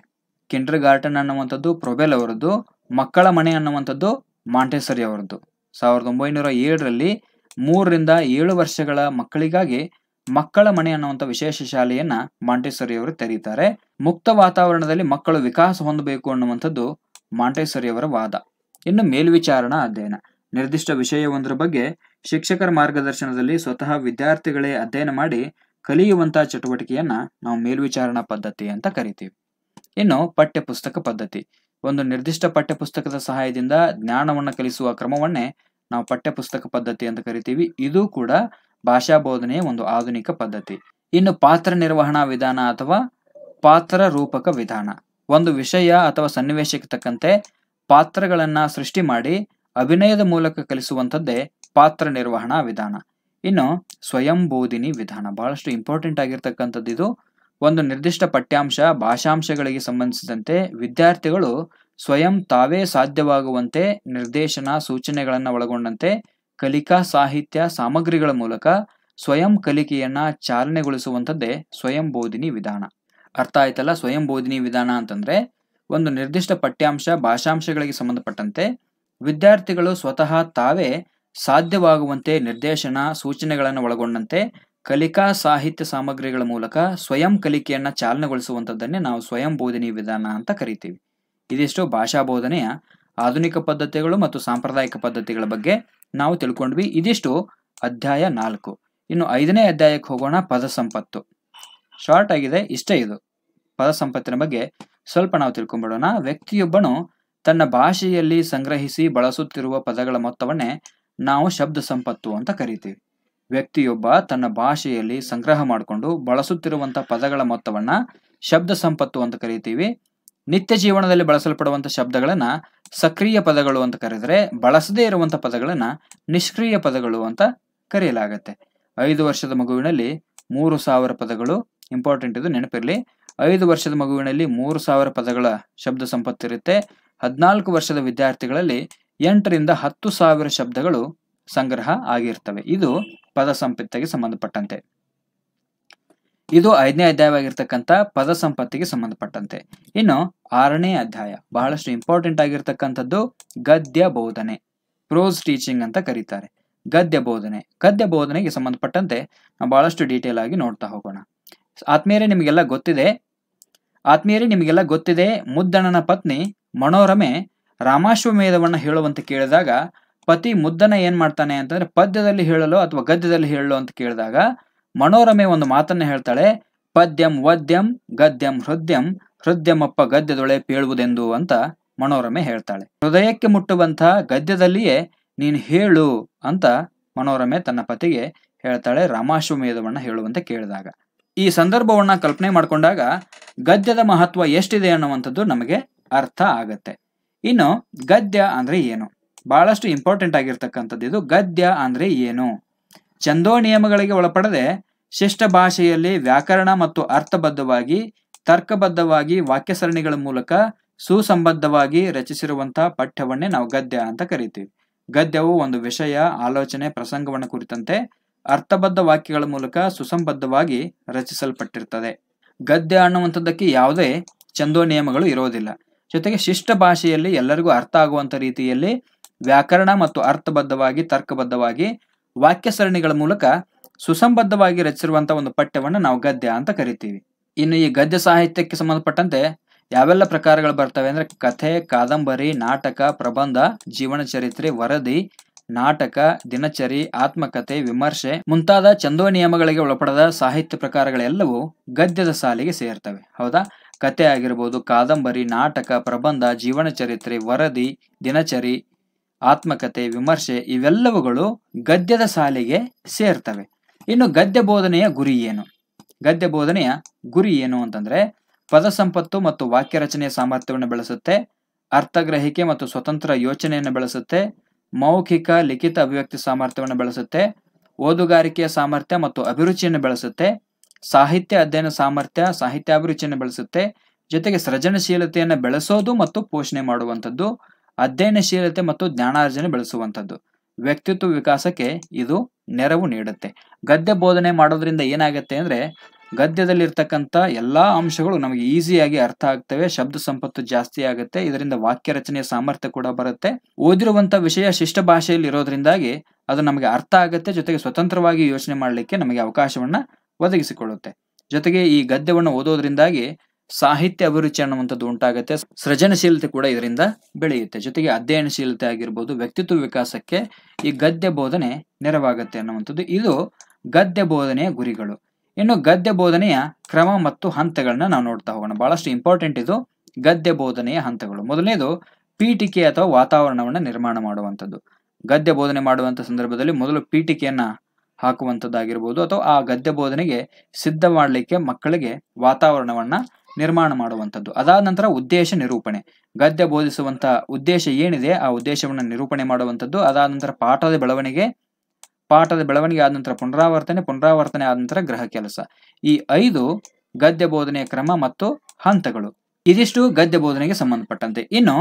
ಕಿಂಡರ್ ಗಾರ್ಟನ್ ಅನ್ನುವಂಥದ್ದು ಪ್ರೊಬೆಲ್ ಅವರದ್ದು, ಮಕ್ಕಳ ಮನೆ ಅನ್ನುವಂಥದ್ದು ಮಾಂಟೆಸರಿ ಅವರದ್ದು. ಸಾವಿರದ ಒಂಬೈನೂರ ಏಳರಲ್ಲಿ ಮೂರರಿಂದ ಏಳು ವರ್ಷಗಳ ಮಕ್ಕಳಿಗಾಗಿ ಮಕ್ಕಳ ಮನೆ ಅನ್ನುವಂಥ ವಿಶೇಷ ಶಾಲೆಯನ್ನ ಮಾಂಟೆಸರಿ ಅವರು ತೆರೀತಾರೆ. ಮುಕ್ತ ವಾತಾವರಣದಲ್ಲಿ ಮಕ್ಕಳು ವಿಕಾಸ ಹೊಂದಬೇಕು ಅನ್ನುವಂಥದ್ದು ಮಾಂಟೆಸರಿ ಅವರ ವಾದ. ಇನ್ನು ಮೇಲ್ವಿಚಾರಣಾ ಅಧ್ಯಯನ. ನಿರ್ದಿಷ್ಟ ವಿಷಯವೊಂದರ ಬಗ್ಗೆ ಶಿಕ್ಷಕರ ಮಾರ್ಗದರ್ಶನದಲ್ಲಿ ಸ್ವತಃ ವಿದ್ಯಾರ್ಥಿಗಳೇ ಅಧ್ಯಯನ ಮಾಡಿ ಕಲಿಯುವಂತಹ ಚಟುವಟಿಕೆಯನ್ನ ನಾವು ಮೇಲ್ವಿಚಾರಣಾ ಪದ್ಧತಿ ಅಂತ ಕರಿತೀವಿ. ಇನ್ನು ಪಠ್ಯಪುಸ್ತಕ ಪದ್ಧತಿ. ಒಂದು ನಿರ್ದಿಷ್ಟ ಪಠ್ಯಪುಸ್ತಕದ ಸಹಾಯದಿಂದ ಜ್ಞಾನವನ್ನು ಕಲಿಸುವ ಕ್ರಮವನ್ನೇ ನಾವು ಪಠ್ಯಪುಸ್ತಕ ಪದ್ಧತಿ ಅಂತ ಕರಿತೀವಿ. ಇದು ಕೂಡ ಭಾಷಾ ಬೋಧನೆಯ ಒಂದು ಆಧುನಿಕ ಪದ್ಧತಿ. ಇನ್ನು ಪಾತ್ರ ನಿರ್ವಹಣಾ ವಿಧಾನ ಅಥವಾ ಪಾತ್ರ ರೂಪಕ ವಿಧಾನ. ಒಂದು ವಿಷಯ ಅಥವಾ ಸನ್ನಿವೇಶಕ್ಕೆ ತಕ್ಕಂತೆ ಪಾತ್ರಗಳನ್ನ ಸೃಷ್ಟಿ ಮಾಡಿ ಅಭಿನಯದ ಮೂಲಕ ಕಲಿಸುವಂಥದ್ದೇ ಪಾತ್ರ ನಿರ್ವಹಣಾ ವಿಧಾನ. ಇನ್ನು ಸ್ವಯಂ ಬೋಧಿನಿ ವಿಧಾನ ಬಹಳಷ್ಟು ಇಂಪಾರ್ಟೆಂಟ್ ಆಗಿರ್ತಕ್ಕಂಥದ್ದು ಇದು. ಒಂದು ನಿರ್ದಿಷ್ಟ ಪಠ್ಯಾಂಶ, ಭಾಷಾಂಶಗಳಿಗೆ ಸಂಬಂಧಿಸಿದಂತೆ ವಿದ್ಯಾರ್ಥಿಗಳು ಸ್ವಯಂ ತಾವೇ ಸಾಧ್ಯವಾಗುವಂತೆ ನಿರ್ದೇಶನ, ಸೂಚನೆಗಳನ್ನು ಒಳಗೊಂಡಂತೆ ಕಲಿಕಾ ಸಾಹಿತ್ಯ ಸಾಮಗ್ರಿಗಳ ಮೂಲಕ ಸ್ವಯಂ ಕಲಿಕೆಯನ್ನ ಚಾಲನೆಗೊಳಿಸುವಂಥದ್ದೇ ಸ್ವಯಂ ಬೋಧಿನಿ ವಿಧಾನ. ಅರ್ಥ ಆಯ್ತಲ್ಲ ಸ್ವಯಂ ಬೋಧಿನಿ ವಿಧಾನ ಅಂತಂದ್ರೆ? ಒಂದು ನಿರ್ದಿಷ್ಟ ಪಠ್ಯಾಂಶ ಭಾಷಾಂಶಗಳಿಗೆ ಸಂಬಂಧಪಟ್ಟಂತೆ ವಿದ್ಯಾರ್ಥಿಗಳು ಸ್ವತಃ ತಾವೇ ಸಾಧ್ಯವಾಗುವಂತೆ ನಿರ್ದೇಶನ ಸೂಚನೆಗಳನ್ನು ಒಳಗೊಂಡಂತೆ ಕಲಿಕಾ ಸಾಹಿತ್ಯ ಸಾಮಗ್ರಿಗಳ ಮೂಲಕ ಸ್ವಯಂ ಕಲಿಕೆಯನ್ನು ಚಾಲನೆಗೊಳಿಸುವಂಥದ್ದನ್ನೇ ನಾವು ಸ್ವಯಂ ಬೋಧನೆ ವಿಧಾನ ಅಂತ ಕರಿತೀವಿ. ಇದಿಷ್ಟು ಭಾಷಾ ಬೋಧನೆಯ ಆಧುನಿಕ ಪದ್ಧತಿಗಳು ಮತ್ತು ಸಾಂಪ್ರದಾಯಿಕ ಪದ್ಧತಿಗಳ ಬಗ್ಗೆ ನಾವು ತಿಳ್ಕೊಂಡ್ವಿ. ಇದಿಷ್ಟು ಅಧ್ಯಾಯ ನಾಲ್ಕು. ಇನ್ನು ಐದನೇ ಅಧ್ಯಾಯಕ್ಕೆ ಹೋಗೋಣ. ಪದ ಸಂಪತ್ತು ಶಾರ್ಟ್ ಆಗಿದೆ. ಇಷ್ಟೇ ಇದು. ಪದ ಸಂಪತ್ತಿನ ಬಗ್ಗೆ ಸ್ವಲ್ಪ ನಾವು ತಿಳ್ಕೊಂಬಿಡೋಣ. ವ್ಯಕ್ತಿಯೊಬ್ಬನು ತನ್ನ ಭಾಷೆಯಲ್ಲಿ ಸಂಗ್ರಹಿಸಿ ಬಳಸುತ್ತಿರುವ ಪದಗಳ ಮೊತ್ತವನ್ನೇ ನಾವು ಶಬ್ದ ಸಂಪತ್ತು ಅಂತ ಕರಿತೀವಿ. ವ್ಯಕ್ತಿಯೊಬ್ಬ ತನ್ನ ಭಾಷೆಯಲ್ಲಿ ಸಂಗ್ರಹ ಮಾಡಿಕೊಂಡು ಬಳಸುತ್ತಿರುವಂಥ ಪದಗಳ ಮೊತ್ತವನ್ನ ಶಬ್ದ ಸಂಪತ್ತು ಅಂತ ಕರಿತೀವಿ. ನಿತ್ಯ ಜೀವನದಲ್ಲಿ ಬಳಸಲ್ಪಡುವಂಥ ಶಬ್ದಗಳನ್ನ ಸಕ್ರಿಯ ಪದಗಳು ಅಂತ ಕರೆದರೆ ಬಳಸದೇ ಇರುವಂತ ಪದಗಳನ್ನ ನಿಷ್ಕ್ರಿಯ ಪದಗಳು ಅಂತ ಕರೆಯಲಾಗತ್ತೆ. ಐದು ವರ್ಷದ ಮಗುವಿನಲ್ಲಿ ಮೂರು ಸಾವಿರ ಪದಗಳು. ಇಂಪಾರ್ಟೆಂಟ್ ಇದು ನೆನಪಿರಲಿ. ಐದು ವರ್ಷದ ಮಗುವಿನಲ್ಲಿ ಮೂರು ಸಾವಿರ ಪದಗಳ ಶಬ್ದ ಸಂಪತ್ತಿರುತ್ತೆ. ಹದಿನಾಲ್ಕು ವರ್ಷದ ವಿದ್ಯಾರ್ಥಿಗಳಲ್ಲಿ ಎಂಟರಿಂದ ಹತ್ತು ಸಾವಿರ ಶಬ್ದಗಳು ಸಂಗ್ರಹ ಆಗಿರ್ತವೆ. ಇದು ಪದ ಸಂಪತ್ತಿಗೆ ಸಂಬಂಧಪಟ್ಟಂತೆ. ಇದು ಐದನೇ ಅಧ್ಯಾಯವಾಗಿರ್ತಕ್ಕಂಥ ಪದ ಸಂಪತ್ತಿಗೆ ಸಂಬಂಧಪಟ್ಟಂತೆ. ಇನ್ನು ಆರನೇ ಅಧ್ಯಾಯ, ಬಹಳಷ್ಟು ಇಂಪಾರ್ಟೆಂಟ್ ಆಗಿರ್ತಕ್ಕಂಥದ್ದು ಗದ್ಯ ಬೋಧನೆ. ಪ್ರೋಸ್ ಟೀಚಿಂಗ್ ಅಂತ ಕರೀತಾರೆ. ಗದ್ಯ ಬೋಧನೆ. ಗದ್ಯ ಬೋಧನೆಗೆ ಸಂಬಂಧಪಟ್ಟಂತೆ ನಾವು ಬಹಳಷ್ಟು ಡೀಟೇಲ್ ಆಗಿ ನೋಡ್ತಾ ಹೋಗೋಣ. ಆತ್ಮೀಯರೇ, ನಿಮಗೆಲ್ಲ ಗೊತ್ತಿದೆ ಆತ್ಮೀಯರೇ, ನಿಮಗೆಲ್ಲ ಗೊತ್ತಿದೆ, ಮುದ್ದಣ್ಣನ ಪತ್ನಿ ಮನೋರಮೆ ರಾಮಾಶ್ವಮೇಧವನ್ನ ಹೇಳುವಂತ ಕೇಳಿದಾಗ, ಪತಿ ಮುದ್ದನ ಏನ್ ಮಾಡ್ತಾನೆ ಅಂತಂದ್ರೆ ಪದ್ಯದಲ್ಲಿ ಹೇಳಲು ಅಥವಾ ಗದ್ಯದಲ್ಲಿ ಹೇಳಲು ಅಂತ ಕೇಳಿದಾಗ, ಮನೋರಮೆ ಒಂದು ಮಾತನ್ನ ಹೇಳ್ತಾಳೆ, ಪದ್ಯಂ ವದ್ಯಂ ಗದ್ಯಂ ಹೃದಯಂ ಹೃದಯಮಪ್ಪ ಗದ್ಯದೊಳೆ ಪೇಳುವುದೆಂದು ಅಂತ ಮನೋರಮೆ ಹೇಳ್ತಾಳೆ. ಹೃದಯಕ್ಕೆ ಮುಟ್ಟುವಂತ ಗದ್ಯದಲ್ಲಿಯೇ ನೀನು ಹೇಳು ಅಂತ ಮನೋರಮೆ ತನ್ನ ಪತಿಗೆ ಹೇಳ್ತಾಳೆ, ರಾಮಾಶ್ವಮೇಧವನ್ನ ಹೇಳುವಂತೆ ಕೇಳಿದಾಗ. ಈ ಸಂದರ್ಭವನ್ನ ಕಲ್ಪನೆ ಮಾಡಿಕೊಂಡಾಗ ಗದ್ಯದ ಮಹತ್ವ ಎಷ್ಟಿದೆ ಅನ್ನುವಂಥದ್ದು ನಮಗೆ ಅರ್ಥ ಆಗತ್ತೆ. ಇನ್ನು ಗದ್ಯ ಅಂದ್ರೆ ಏನು? ಬಹಳಷ್ಟು ಇಂಪಾರ್ಟೆಂಟ್ ಆಗಿರ್ತಕ್ಕಂಥದ್ದು ಇದು ಗದ್ಯ ಅಂದ್ರೆ ಏನು? ಚಂದೋ ನಿಯಮಗಳಿಗೆ ಒಳಪಡದೆ ಶಿಷ್ಟ ಭಾಷೆಯಲ್ಲಿ ವ್ಯಾಕರಣ ಮತ್ತು ಅರ್ಥಬದ್ಧವಾಗಿ, ತರ್ಕಬದ್ಧವಾಗಿ ವಾಕ್ಯ ಸರಣಿಗಳ ಮೂಲಕ ಸುಸಂಬದ್ಧವಾಗಿ ರಚಿಸಿರುವಂತಹ ಪಠ್ಯವನ್ನೇ ನಾವು ಗದ್ಯ ಅಂತ ಕರಿತೀವಿ. ಗದ್ಯವು ಒಂದು ವಿಷಯ, ಆಲೋಚನೆ, ಪ್ರಸಂಗವನ್ನು ಕುರಿತಂತೆ ಅರ್ಥಬದ್ಧ ವಾಕ್ಯಗಳ ಮೂಲಕ ಸುಸಂಬದ್ಧವಾಗಿ ರಚಿಸಲ್ಪಟ್ಟಿರ್ತದೆ. ಗದ್ಯ ಅನ್ನುವಂಥದ್ದಕ್ಕೆ ಯಾವುದೇ ಚಂದೋ ನಿಯಮಗಳು ಇರೋದಿಲ್ಲ ಜೊತೆಗೆ ಶಿಷ್ಟ ಭಾಷೆಯಲ್ಲಿ ಎಲ್ಲರಿಗೂ ಅರ್ಥ ಆಗುವಂಥ ರೀತಿಯಲ್ಲಿ ವ್ಯಾಕರಣ ಮತ್ತು ಅರ್ಥಬದ್ಧವಾಗಿ, ತರ್ಕಬದ್ಧವಾಗಿ ವಾಕ್ಯ ಸರಣಿಗಳ ಮೂಲಕ ಸುಸಂಬದ್ಧವಾಗಿ ರಚಿಸಿರುವಂತಹ ಒಂದು ಪಠ್ಯವನ್ನು ನಾವು ಗದ್ಯ ಅಂತ ಕರಿತೀವಿ. ಇನ್ನು ಈ ಗದ್ಯ ಸಾಹಿತ್ಯಕ್ಕೆ ಸಂಬಂಧಪಟ್ಟಂತೆ ಯಾವೆಲ್ಲ ಪ್ರಕಾರಗಳು ಬರ್ತವೆ ಅಂದ್ರೆ ಕಥೆ, ಕಾದಂಬರಿ, ನಾಟಕ, ಪ್ರಬಂಧ, ಜೀವನ ಚರಿತ್ರೆ, ವರದಿ ನಾಟಕ, ದಿನಚರಿ, ಆತ್ಮಕಥೆ, ವಿಮರ್ಶೆ ಮುಂತಾದ ಚಂದೋ ನಿಯಮಗಳಿಗೆ ಒಳಪಡದ ಸಾಹಿತ್ಯ ಪ್ರಕಾರಗಳೆಲ್ಲವೂ ಗದ್ಯದ ಸಾಲಿಗೆ ಸೇರ್ತವೆ. ಹೌದಾ? ಕತೆ ಆಗಿರ್ಬೋದು, ಕಾದಂಬರಿ, ನಾಟಕ, ಪ್ರಬಂಧ, ಜೀವನ ಚರಿತ್ರೆ, ವರದಿ, ದಿನಚರಿ ಆತ್ಮಕತೆ ವಿಮರ್ಶೆ ಇವೆಲ್ಲವುಗಳು ಗದ್ಯದ ಸಾಲಿಗೆ ಸೇರ್ತವೆ. ಇನ್ನು ಗದ್ಯ ಬೋಧನೆಯ ಗುರಿ ಏನು? ಗದ್ಯ ಬೋಧನೆಯ ಗುರಿ ಏನು ಅಂತಂದ್ರೆ, ಪದ ಸಂಪತ್ತು ಮತ್ತು ವಾಕ್ಯ ರಚನೆಯ ಸಾಮರ್ಥ್ಯವನ್ನು ಬೆಳೆಸುತ್ತೆ, ಅರ್ಥಗ್ರಹಿಕೆ ಮತ್ತು ಸ್ವತಂತ್ರ ಯೋಚನೆಯನ್ನು ಬೆಳೆಸುತ್ತೆ ಮೌಖಿಕ, ಲಿಖಿತ ಅಭಿವ್ಯಕ್ತಿ ಸಾಮರ್ಥ್ಯವನ್ನು ಬೆಳೆಸುತ್ತೆ. ಓದುಗಾರಿಕೆಯ ಸಾಮರ್ಥ್ಯ ಮತ್ತು ಅಭಿರುಚಿಯನ್ನು ಬೆಳೆಸುತ್ತೆ. ಸಾಹಿತ್ಯ ಅಧ್ಯಯನ ಸಾಮರ್ಥ್ಯ ಸಾಹಿತ್ಯ ಅಭಿರುಚಿಯನ್ನು ಬೆಳೆಸುತ್ತೆ. ಜೊತೆಗೆ ಸೃಜನಶೀಲತೆಯನ್ನು ಬೆಳೆಸೋದು ಮತ್ತು ಪೋಷಣೆ ಮಾಡುವಂಥದ್ದು, ಅಧ್ಯಯನಶೀಲತೆ ಮತ್ತು ಜ್ಞಾನಾರ್ಜನೆ ಬೆಳೆಸುವಂಥದ್ದು. ವ್ಯಕ್ತಿತ್ವ ವಿಕಾಸಕ್ಕೆ ಇದು ನೆರವು ನೀಡುತ್ತೆ. ಗದ್ಯ ಬೋಧನೆ ಮಾಡೋದ್ರಿಂದ ಏನಾಗುತ್ತೆ ಅಂದ್ರೆ ಗದ್ಯದಲ್ಲಿರ್ತಕ್ಕಂಥ ಎಲ್ಲಾ ಅಂಶಗಳು ನಮಗೆ ಈಸಿಯಾಗಿ ಅರ್ಥ ಆಗ್ತವೆ, ಶಬ್ದ ಸಂಪತ್ತು ಜಾಸ್ತಿ ಆಗುತ್ತೆ, ಇದರಿಂದ ವಾಕ್ಯ ರಚನೆಯ ಸಾಮರ್ಥ್ಯ ಕೂಡ ಬರುತ್ತೆ. ಓದಿರುವಂತ ವಿಷಯ ಶಿಷ್ಟ ಭಾಷೆಯಲ್ಲಿ ಇರೋದ್ರಿಂದಾಗಿ ಅದು ನಮಗೆ ಅರ್ಥ ಆಗುತ್ತೆ, ಜೊತೆಗೆ ಸ್ವತಂತ್ರವಾಗಿ ಯೋಚನೆ ಮಾಡಲಿಕ್ಕೆ ನಮಗೆ ಅವಕಾಶವನ್ನ ಒದಗಿಸಿಕೊಳ್ಳುತ್ತೆ. ಜೊತೆಗೆ ಈ ಗದ್ಯವನ್ನು ಓದೋದ್ರಿಂದಾಗಿ ಸಾಹಿತ್ಯ ಅಭಿರುಚಿ ಅನ್ನುವಂಥದ್ದು ಉಂಟಾಗುತ್ತೆ, ಸೃಜನಶೀಲತೆ ಕೂಡ ಇದರಿಂದ ಬೆಳೆಯುತ್ತೆ. ಜೊತೆಗೆ ಅಧ್ಯಯನಶೀಲತೆ ಆಗಿರ್ಬೋದು, ವ್ಯಕ್ತಿತ್ವ ವಿಕಾಸಕ್ಕೆ ಈ ಗದ್ಯ ಬೋಧನೆ ನೆರವಾಗುತ್ತೆ ಅನ್ನುವಂಥದ್ದು. ಇದು ಗದ್ಯ ಬೋಧನೆಯ ಗುರಿಗಳು. ಇನ್ನು ಗದ್ಯ ಬೋಧನೆಯ ಕ್ರಮ ಮತ್ತು ಹಂತಗಳನ್ನ ನಾವು ನೋಡ್ತಾ ಹೋಗೋಣ. ಬಹಳಷ್ಟು ಇಂಪಾರ್ಟೆಂಟ್ ಇದು ಗದ್ಯ ಬೋಧನೆಯ ಹಂತಗಳು. ಮೊದಲನೇದು ಪೀಠಿಕೆ ಅಥವಾ ವಾತಾವರಣವನ್ನ ನಿರ್ಮಾಣ ಮಾಡುವಂಥದ್ದು. ಗದ್ಯ ಬೋಧನೆ ಮಾಡುವಂತ ಸಂದರ್ಭದಲ್ಲಿ ಮೊದಲು ಪೀಠಿಕೆಯನ್ನ ಹಾಕುವಂಥದ್ದಾಗಿರ್ಬೋದು ಅಥವಾ ಆ ಗದ್ಯ ಬೋಧನೆಗೆ ಸಿದ್ಧ ಮಾಡಲಿಕ್ಕೆ ಮಕ್ಕಳಿಗೆ ವಾತಾವರಣವನ್ನ ನಿರ್ಮಾಣ ಮಾಡುವಂಥದ್ದು. ಅದಾದ ನಂತರ ಉದ್ದೇಶ ನಿರೂಪಣೆ. ಗದ್ಯ ಬೋಧಿಸುವಂತ ಉದ್ದೇಶ ಏನಿದೆ? ಆ ಉದ್ದೇಶವನ್ನು ನಿರೂಪಣೆ ಮಾಡುವಂಥದ್ದು. ಅದಾದ ನಂತರ ಪಾಠದ ಬೆಳವಣಿಗೆ ಪಾಠದ ಬೆಳವಣಿಗೆ ಆದ ನಂತರ ಪುನರಾವರ್ತನೆ ಪುನರಾವರ್ತನೆ ಆದ ನಂತರ ಗ್ರಹ ಕೆಲಸ. ಈ ಐದು ಗದ್ಯ ಬೋಧನೆಯ ಕ್ರಮ ಮತ್ತು ಹಂತಗಳು. ಇದಿಷ್ಟು ಗದ್ಯ ಬೋಧನೆಗೆ ಸಂಬಂಧಪಟ್ಟಂತೆ. ಇನ್ನು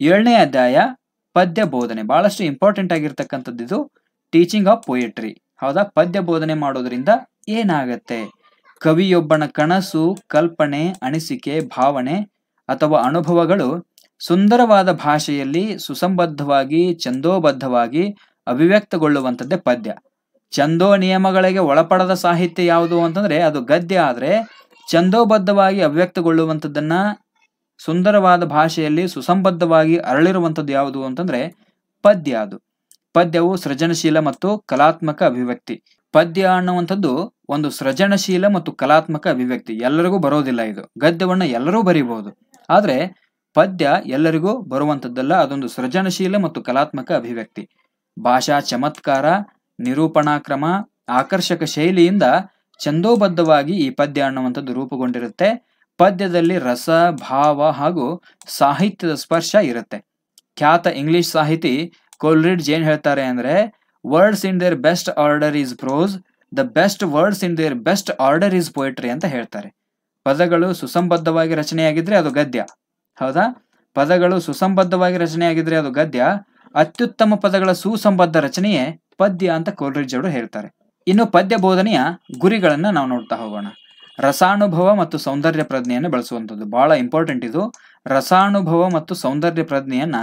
ಏಳನೇ ಅಧ್ಯಾಯ ಪದ್ಯ ಬೋಧನೆ. ಬಹಳಷ್ಟು ಇಂಪಾರ್ಟೆಂಟ್ ಆಗಿರ್ತಕ್ಕಂಥದ್ದು ಇದು ಟೀಚಿಂಗ್ ಆಫ್ ಪೊಯೆಟ್ರಿ ಹೌದಾ? ಪದ್ಯ ಬೋಧನೆ ಮಾಡೋದ್ರಿಂದ ಏನಾಗತ್ತೆ? ಕವಿಯೊಬ್ಬನ ಕನಸು, ಕಲ್ಪನೆ, ಅನಿಸಿಕೆ, ಭಾವನೆ ಅಥವಾ ಅನುಭವಗಳು ಸುಂದರವಾದ ಭಾಷೆಯಲ್ಲಿ ಸುಸಂಬದ್ಧವಾಗಿ ಛಂದೋಬದ್ಧವಾಗಿ ಅಭಿವ್ಯಕ್ತಗೊಳ್ಳುವಂಥದ್ದೇ ಪದ್ಯ. ಛಂದೋ ನಿಯಮಗಳಿಗೆ ಒಳಪಡದ ಸಾಹಿತ್ಯ ಯಾವುದು ಅಂತಂದ್ರೆ ಅದು ಗದ್ಯ ಆದರೆ ಛಂದೋಬದ್ಧವಾಗಿ ಅಭಿವ್ಯಕ್ತಗೊಳ್ಳುವಂಥದ್ದನ್ನ ಸುಂದರವಾದ ಭಾಷೆಯಲ್ಲಿ ಸುಸಂಬದ್ಧವಾಗಿ ಅರಳಿರುವಂಥದ್ದು ಯಾವುದು ಅಂತಂದ್ರೆ ಪದ್ಯ ಅದು. ಪದ್ಯವು ಸೃಜನಶೀಲ ಮತ್ತು ಕಲಾತ್ಮಕ ಅಭಿವ್ಯಕ್ತಿ. ಪದ್ಯ ಅನ್ನುವಂಥದ್ದು ಒಂದು ಸೃಜನಶೀಲ ಮತ್ತು ಕಲಾತ್ಮಕ ಅಭಿವ್ಯಕ್ತಿ. ಎಲ್ಲರಿಗೂ ಬರೋದಿಲ್ಲ ಇದು. ಗದ್ಯವನ್ನು ಎಲ್ಲರೂ ಬರೀಬಹುದು. ಆದರೆ ಪದ್ಯ ಎಲ್ಲರಿಗೂ ಬರುವಂಥದ್ದಲ್ಲ, ಅದೊಂದು ಸೃಜನಶೀಲ ಮತ್ತು ಕಲಾತ್ಮಕ ಅಭಿವ್ಯಕ್ತಿ. ಭಾಷಾ ಚಮತ್ಕಾರ ನಿರೂಪಣಾ ಕ್ರಮ ಆಕರ್ಷಕ ಶೈಲಿಯಿಂದ ಛಂದೋಬದ್ಧವಾಗಿ ಈ ಪದ್ಯ ಅನ್ನುವಂಥದ್ದು ರೂಪುಗೊಂಡಿರುತ್ತೆ. ಪದ್ಯದಲ್ಲಿ ರಸ, ಭಾವ ಹಾಗೂ ಸಾಹಿತ್ಯದ ಸ್ಪರ್ಶ ಇರುತ್ತೆ. ಖ್ಯಾತ ಇಂಗ್ಲಿಷ್ ಸಾಹಿತಿ ಕೋಲ್ರಿಡ್ಜ್ ಏನ್ ಹೇಳ್ತಾರೆ ಅಂದ್ರೆ words in their best order is prose the best words in their best order is poetry ಅಂತ ಹೇಳ್ತಾರೆ. ಪದಗಳು ಸುಸಂಬದ್ಧವಾಗಿ ರಚನೆಯಾಗಿದ್ರೆ ಅದು ಗದ್ಯ. ಹೌದಾ? ಪದಗಳು ಸುಸಂಬದ್ಧವಾಗಿ ರಚನೆಯಾಗಿದ್ರೆ ಅದು ಗದ್ಯ. ಅತ್ಯುತ್ತಮ ಪದಗಳ ಸುಸಂಬದ್ಧ ರಚನೆಯೇ ಪದ್ಯ ಅಂತ ಕೋಲ್ರಿಡ್ಜ್ ಅವರು ಹೇಳ್ತಾರೆ. ಇನ್ನು ಪದ್ಯ ಬೋಧನೆಯ ಗುರಿಗಳನ್ನ ನಾವು ನೋಡ್ತಾ ಹೋಗೋಣ. ರಸಾನುಭವ ಮತ್ತು ಸೌಂದರ್ಯ ಪ್ರಜ್ಞೆಯನ್ನು ಬಳಸುವಂಥದ್ದು ಬಹಳ ಇಂಪಾರ್ಟೆಂಟ್ ಇದು. ರಸಾನುಭವ ಮತ್ತು ಸೌಂದರ್ಯ ಪ್ರಜ್ಞೆಯನ್ನ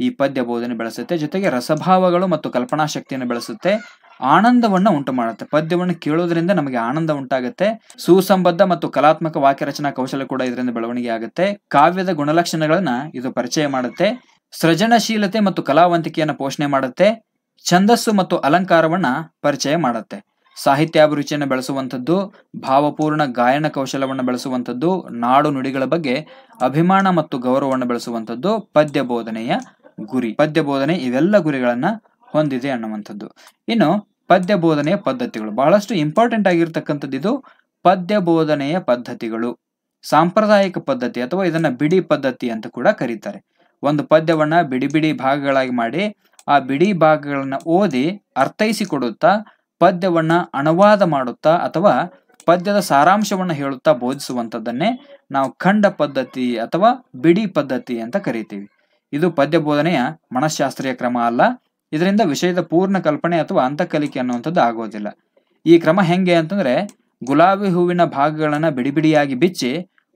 ಈ ಪದ್ಯ ಬೋಧನೆ ಬೆಳೆಸುತ್ತೆ. ಜೊತೆಗೆ ರಸಭಾವಗಳು ಮತ್ತು ಕಲ್ಪನಾ ಶಕ್ತಿಯನ್ನು ಬೆಳೆಸುತ್ತೆ. ಆನಂದವನ್ನ ಉಂಟು ಮಾಡುತ್ತೆ. ಪದ್ಯವನ್ನು ಕೇಳೋದ್ರಿಂದ ನಮಗೆ ಆನಂದ ಉಂಟಾಗುತ್ತೆ. ಸುಸಂಬದ್ಧ ಮತ್ತು ಕಲಾತ್ಮಕ ವಾಕ್ಯ ರಚನಾ ಕೌಶಲ ಕೂಡ ಇದರಿಂದ ಬೆಳವಣಿಗೆ ಆಗುತ್ತೆ. ಕಾವ್ಯದ ಗುಣಲಕ್ಷಣಗಳನ್ನ ಇದು ಪರಿಚಯ ಮಾಡುತ್ತೆ. ಸೃಜನಶೀಲತೆ ಮತ್ತು ಕಲಾವಂತಿಕೆಯನ್ನು ಪೋಷಣೆ ಮಾಡುತ್ತೆ, ಛಂದಸ್ಸು ಮತ್ತು ಅಲಂಕಾರವನ್ನ ಪರಿಚಯ ಮಾಡುತ್ತೆ. ಸಾಹಿತ್ಯಾಭಿರುಚಿಯನ್ನು ಬೆಳೆಸುವಂಥದ್ದು, ಭಾವಪೂರ್ಣ ಗಾಯನ ಕೌಶಲವನ್ನು ಬೆಳೆಸುವಂಥದ್ದು, ನಾಡು ನುಡಿಗಳ ಬಗ್ಗೆ ಅಭಿಮಾನ ಮತ್ತು ಗೌರವವನ್ನು ಬೆಳೆಸುವಂಥದ್ದು ಪದ್ಯ ಬೋಧನೆಯ ಗುರಿ. ಪದ್ಯ ಬೋಧನೆ ಇವೆಲ್ಲ ಗುರಿಗಳನ್ನ ಹೊಂದಿದೆ ಅನ್ನುವಂಥದ್ದು. ಇನ್ನು ಪದ್ಯ ಬೋಧನೆಯ ಪದ್ಧತಿಗಳು. ಬಹಳಷ್ಟು ಇಂಪಾರ್ಟೆಂಟ್ ಆಗಿರ್ತಕ್ಕಂಥದ್ದು ಇದು ಪದ್ಯ ಬೋಧನೆಯ ಪದ್ಧತಿಗಳು. ಸಾಂಪ್ರದಾಯಿಕ ಪದ್ಧತಿ ಅಥವಾ ಇದನ್ನ ಬಿಡಿ ಪದ್ಧತಿ ಅಂತ ಕೂಡ ಕರೀತಾರೆ. ಒಂದು ಪದ್ಯವನ್ನ ಬಿಡಿ ಬಿಡಿ ಭಾಗಗಳಾಗಿ ಮಾಡಿ ಆ ಬಿಡಿ ಭಾಗಗಳನ್ನ ಓದಿ ಅರ್ಥೈಸಿಕೊಡುತ್ತಾ ಪದ್ಯವನ್ನ ಅನುವಾದ ಮಾಡುತ್ತಾ ಅಥವಾ ಪದ್ಯದ ಸಾರಾಂಶವನ್ನ ಹೇಳುತ್ತಾ ಬೋಧಿಸುವಂಥದ್ದನ್ನೇ ನಾವು ಖಂಡ ಪದ್ಧತಿ ಅಥವಾ ಬಿಡಿ ಪದ್ಧತಿ ಅಂತ ಕರಿತೀವಿ. ಇದು ಪದ್ಯ ಬೋಧನೆಯ ಮನಃಶಾಸ್ತ್ರೀಯ ಕ್ರಮ ಅಲ್ಲ. ಇದರಿಂದ ವಿಷಯದ ಪೂರ್ಣ ಕಲ್ಪನೆ ಅಥವಾ ಅಂತಕಲಿಕೆ ಅನ್ನುವಂಥದ್ದು ಆಗೋದಿಲ್ಲ. ಈ ಕ್ರಮ ಹೆಂಗೆ ಅಂತಂದ್ರೆ ಗುಲಾಬಿ ಹೂವಿನ ಭಾಗಗಳನ್ನ ಬಿಡಿ ಬಿಡಿಯಾಗಿ ಬಿಚ್ಚಿ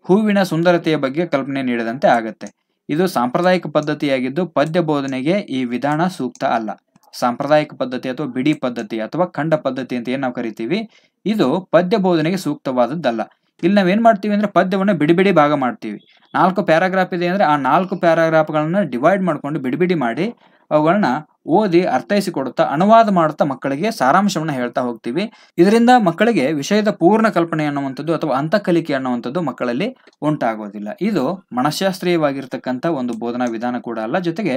ಹೂವಿನ ಸುಂದರತೆಯ ಬಗ್ಗೆ ಕಲ್ಪನೆ ನೀಡದಂತೆ ಆಗತ್ತೆ. ಇದು ಸಾಂಪ್ರದಾಯಿಕ ಪದ್ಧತಿಯಾಗಿದ್ದು ಪದ್ಯ ಬೋಧನೆಗೆ ಈ ವಿಧಾನ ಸೂಕ್ತ ಅಲ್ಲ. ಸಾಂಪ್ರದಾಯಿಕ ಪದ್ಧತಿ ಅಥವಾ ಬಿಡಿ ಪದ್ಧತಿ ಅಥವಾ ಖಂಡ ಪದ್ಧತಿ ಅಂತ ಏನ್ ನಾವು ಕರಿತೀವಿ? ಇದು ಪದ್ಯ ಬೋಧನೆಗೆ ಸೂಕ್ತವಾದದ್ದಲ್ಲ. ಇಲ್ಲಿ ನಾವೇನ್ ಮಾಡ್ತೀವಿ ಅಂದ್ರೆ ಪದ್ಯವನ್ನು ಬಿಡಿ ಬಿಡಿ ಭಾಗ ಮಾಡ್ತೀವಿ. ನಾಲ್ಕು ಪ್ಯಾರಾಗ್ರಾಫ್ ಇದೆ ಅಂದ್ರೆ ಆ ನಾಲ್ಕು ಪ್ಯಾರಾಗ್ರಾಫ್ಗಳನ್ನ ಡಿವೈಡ್ ಮಾಡ್ಕೊಂಡು ಬಿಡಿ ಬಿಡಿ ಮಾಡಿ ಅವುಗಳನ್ನ ಓದಿ ಅರ್ಥೈಸಿಕೊಡುತ್ತಾ ಅನುವಾದ ಮಾಡುತ್ತಾ ಮಕ್ಕಳಿಗೆ ಸಾರಾಂಶವನ್ನ ಹೇಳ್ತಾ ಹೋಗ್ತೀವಿ. ಇದರಿಂದ ಮಕ್ಕಳಿಗೆ ವಿಷಯದ ಪೂರ್ಣ ಕಲ್ಪನೆ ಅನ್ನುವಂಥದ್ದು ಅಥವಾ ಅಂತಕಲಿಕೆ ಅನ್ನುವಂಥದ್ದು ಮಕ್ಕಳಲ್ಲಿ ಉಂಟಾಗೋದಿಲ್ಲ. ಇದು ಮನಃಶಾಸ್ತ್ರೀಯವಾಗಿರ್ತಕ್ಕಂಥ ಒಂದು ಬೋಧನಾ ವಿಧಾನ ಕೂಡ ಅಲ್ಲ. ಜೊತೆಗೆ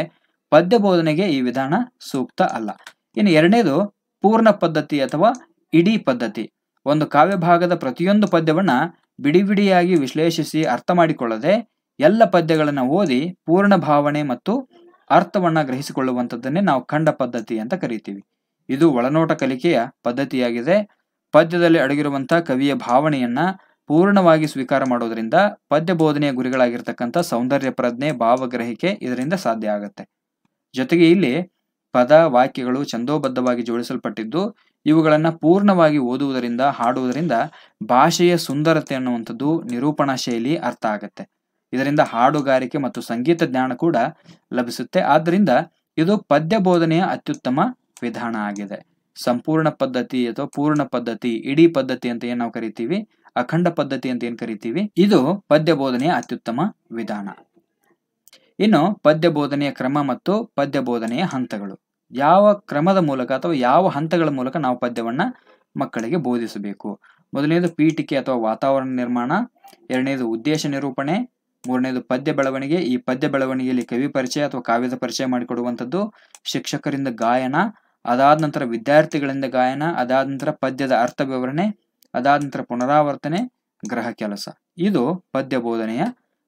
ಪದ್ಯ ಬೋಧನೆಗೆ ಈ ವಿಧಾನ ಸೂಕ್ತ ಅಲ್ಲ. ಇನ್ನು ಎರಡನೇದು ಪೂರ್ಣ ಪದ್ಧತಿ ಅಥವಾ ಇಡೀ ಪದ್ಧತಿ. ಒಂದು ಕಾವ್ಯ ಭಾಗದ ಪ್ರತಿಯೊಂದು ಪದ್ಯವನ್ನ ಬಿಡಿ ಬಿಡಿಯಾಗಿ ವಿಶ್ಲೇಷಿಸಿ ಅರ್ಥ ಮಾಡಿಕೊಳ್ಳದೆ ಎಲ್ಲ ಪದ್ಯಗಳನ್ನು ಓದಿ ಪೂರ್ಣ ಭಾವನೆ ಮತ್ತು ಅರ್ಥವನ್ನ ಗ್ರಹಿಸಿಕೊಳ್ಳುವಂಥದ್ದನ್ನೇ ನಾವು ಖಂಡ ಪದ್ಧತಿ ಅಂತ ಕರಿತೀವಿ. ಇದು ಒಳನೋಟ ಕಲಿಕೆಯ ಪದ್ಧತಿಯಾಗಿದೆ. ಪದ್ಯದಲ್ಲಿ ಅಡಗಿರುವಂತಹ ಕವಿಯ ಭಾವನೆಯನ್ನ ಪೂರ್ಣವಾಗಿ ಸ್ವೀಕಾರ ಮಾಡೋದ್ರಿಂದ ಪದ್ಯ ಬೋಧನೆಯ ಗುರಿಗಳಾಗಿರ್ತಕ್ಕಂಥ ಸೌಂದರ್ಯ ಪ್ರಜ್ಞೆ, ಭಾವಗ್ರಹಿಕೆ ಇದರಿಂದ ಸಾಧ್ಯ ಆಗುತ್ತೆ. ಜೊತೆಗೆ ಇಲ್ಲಿ ಪದ, ವಾಕ್ಯಗಳು ಛಂದೋಬದ್ಧವಾಗಿ ಜೋಡಿಸಲ್ಪಟ್ಟಿದ್ದು ಇವುಗಳನ್ನ ಪೂರ್ಣವಾಗಿ ಓದುವುದರಿಂದ, ಹಾಡುವುದರಿಂದ ಭಾಷೆಯ ಸುಂದರತೆ ಅನ್ನುವಂಥದ್ದು ನಿರೂಪಣಾ ಶೈಲಿ ಅರ್ಥ ಆಗತ್ತೆ. ಇದರಿಂದ ಹಾಡುಗಾರಿಕೆ ಮತ್ತು ಸಂಗೀತ ಜ್ಞಾನ ಕೂಡ ಲಭಿಸುತ್ತೆ. ಆದ್ದರಿಂದ ಇದು ಪದ್ಯ ಬೋಧನೆಯ ಅತ್ಯುತ್ತಮ ವಿಧಾನ ಆಗಿದೆ. ಸಂಪೂರ್ಣ ಪದ್ಧತಿ ಅಥವಾ ಪೂರ್ಣ ಪದ್ಧತಿ, ಇಡೀ ಪದ್ಧತಿ ಅಂತ ಏನ್ ನಾವು ಕರಿತೀವಿ? ಅಖಂಡ ಪದ್ಧತಿ ಅಂತ ಏನ್ ಕರಿತೀವಿ? ಇದು ಪದ್ಯ ಬೋಧನೆಯ ಅತ್ಯುತ್ತಮ ವಿಧಾನ. ಇನ್ನು ಪದ್ಯ ಬೋಧನೆಯ ಕ್ರಮ ಮತ್ತು ಪದ್ಯ ಬೋಧನೆಯ ಹಂತಗಳು. ಯಾವ ಕ್ರಮದ ಮೂಲಕ ಅಥವಾ ಯಾವ ಹಂತಗಳ ಮೂಲಕ ನಾವು ಪದ್ಯವನ್ನ ಮಕ್ಕಳಿಗೆ ಬೋಧಿಸಬೇಕು? ಮೊದಲನೇದು ಪೀಠಿಕೆ ಅಥವಾ ವಾತಾವರಣ ನಿರ್ಮಾಣ, ಎರಡನೇದು ಉದ್ದೇಶ ನಿರೂಪಣೆ ಮೂರನೇದು, ಪದ್ಯ ಬೆಳವಣಿಗೆ. ಈ ಪದ್ಯ ಬೆಳವಣಿಗೆಯಲ್ಲಿ ಕವಿ ಪರಿಚಯ ಅಥವಾ ಕಾವ್ಯದ ಪರಿಚಯ ಮಾಡಿಕೊಡುವಂಥದ್ದು ಶಿಕ್ಷಕರಿಂದ ಗಾಯನ, ಅದಾದ ನಂತರ ವಿದ್ಯಾರ್ಥಿಗಳಿಂದ ಗಾಯನ, ಅದಾದ ನಂತರ ಪದ್ಯದ ಅರ್ಥ ವಿವರಣೆ, ಅದಾದ ನಂತರ ಪುನರಾವರ್ತನೆ, ಗ್ರಹ ಕೆಲಸ. ಇದು ಪದ್ಯ ಬೋಧನೆಯ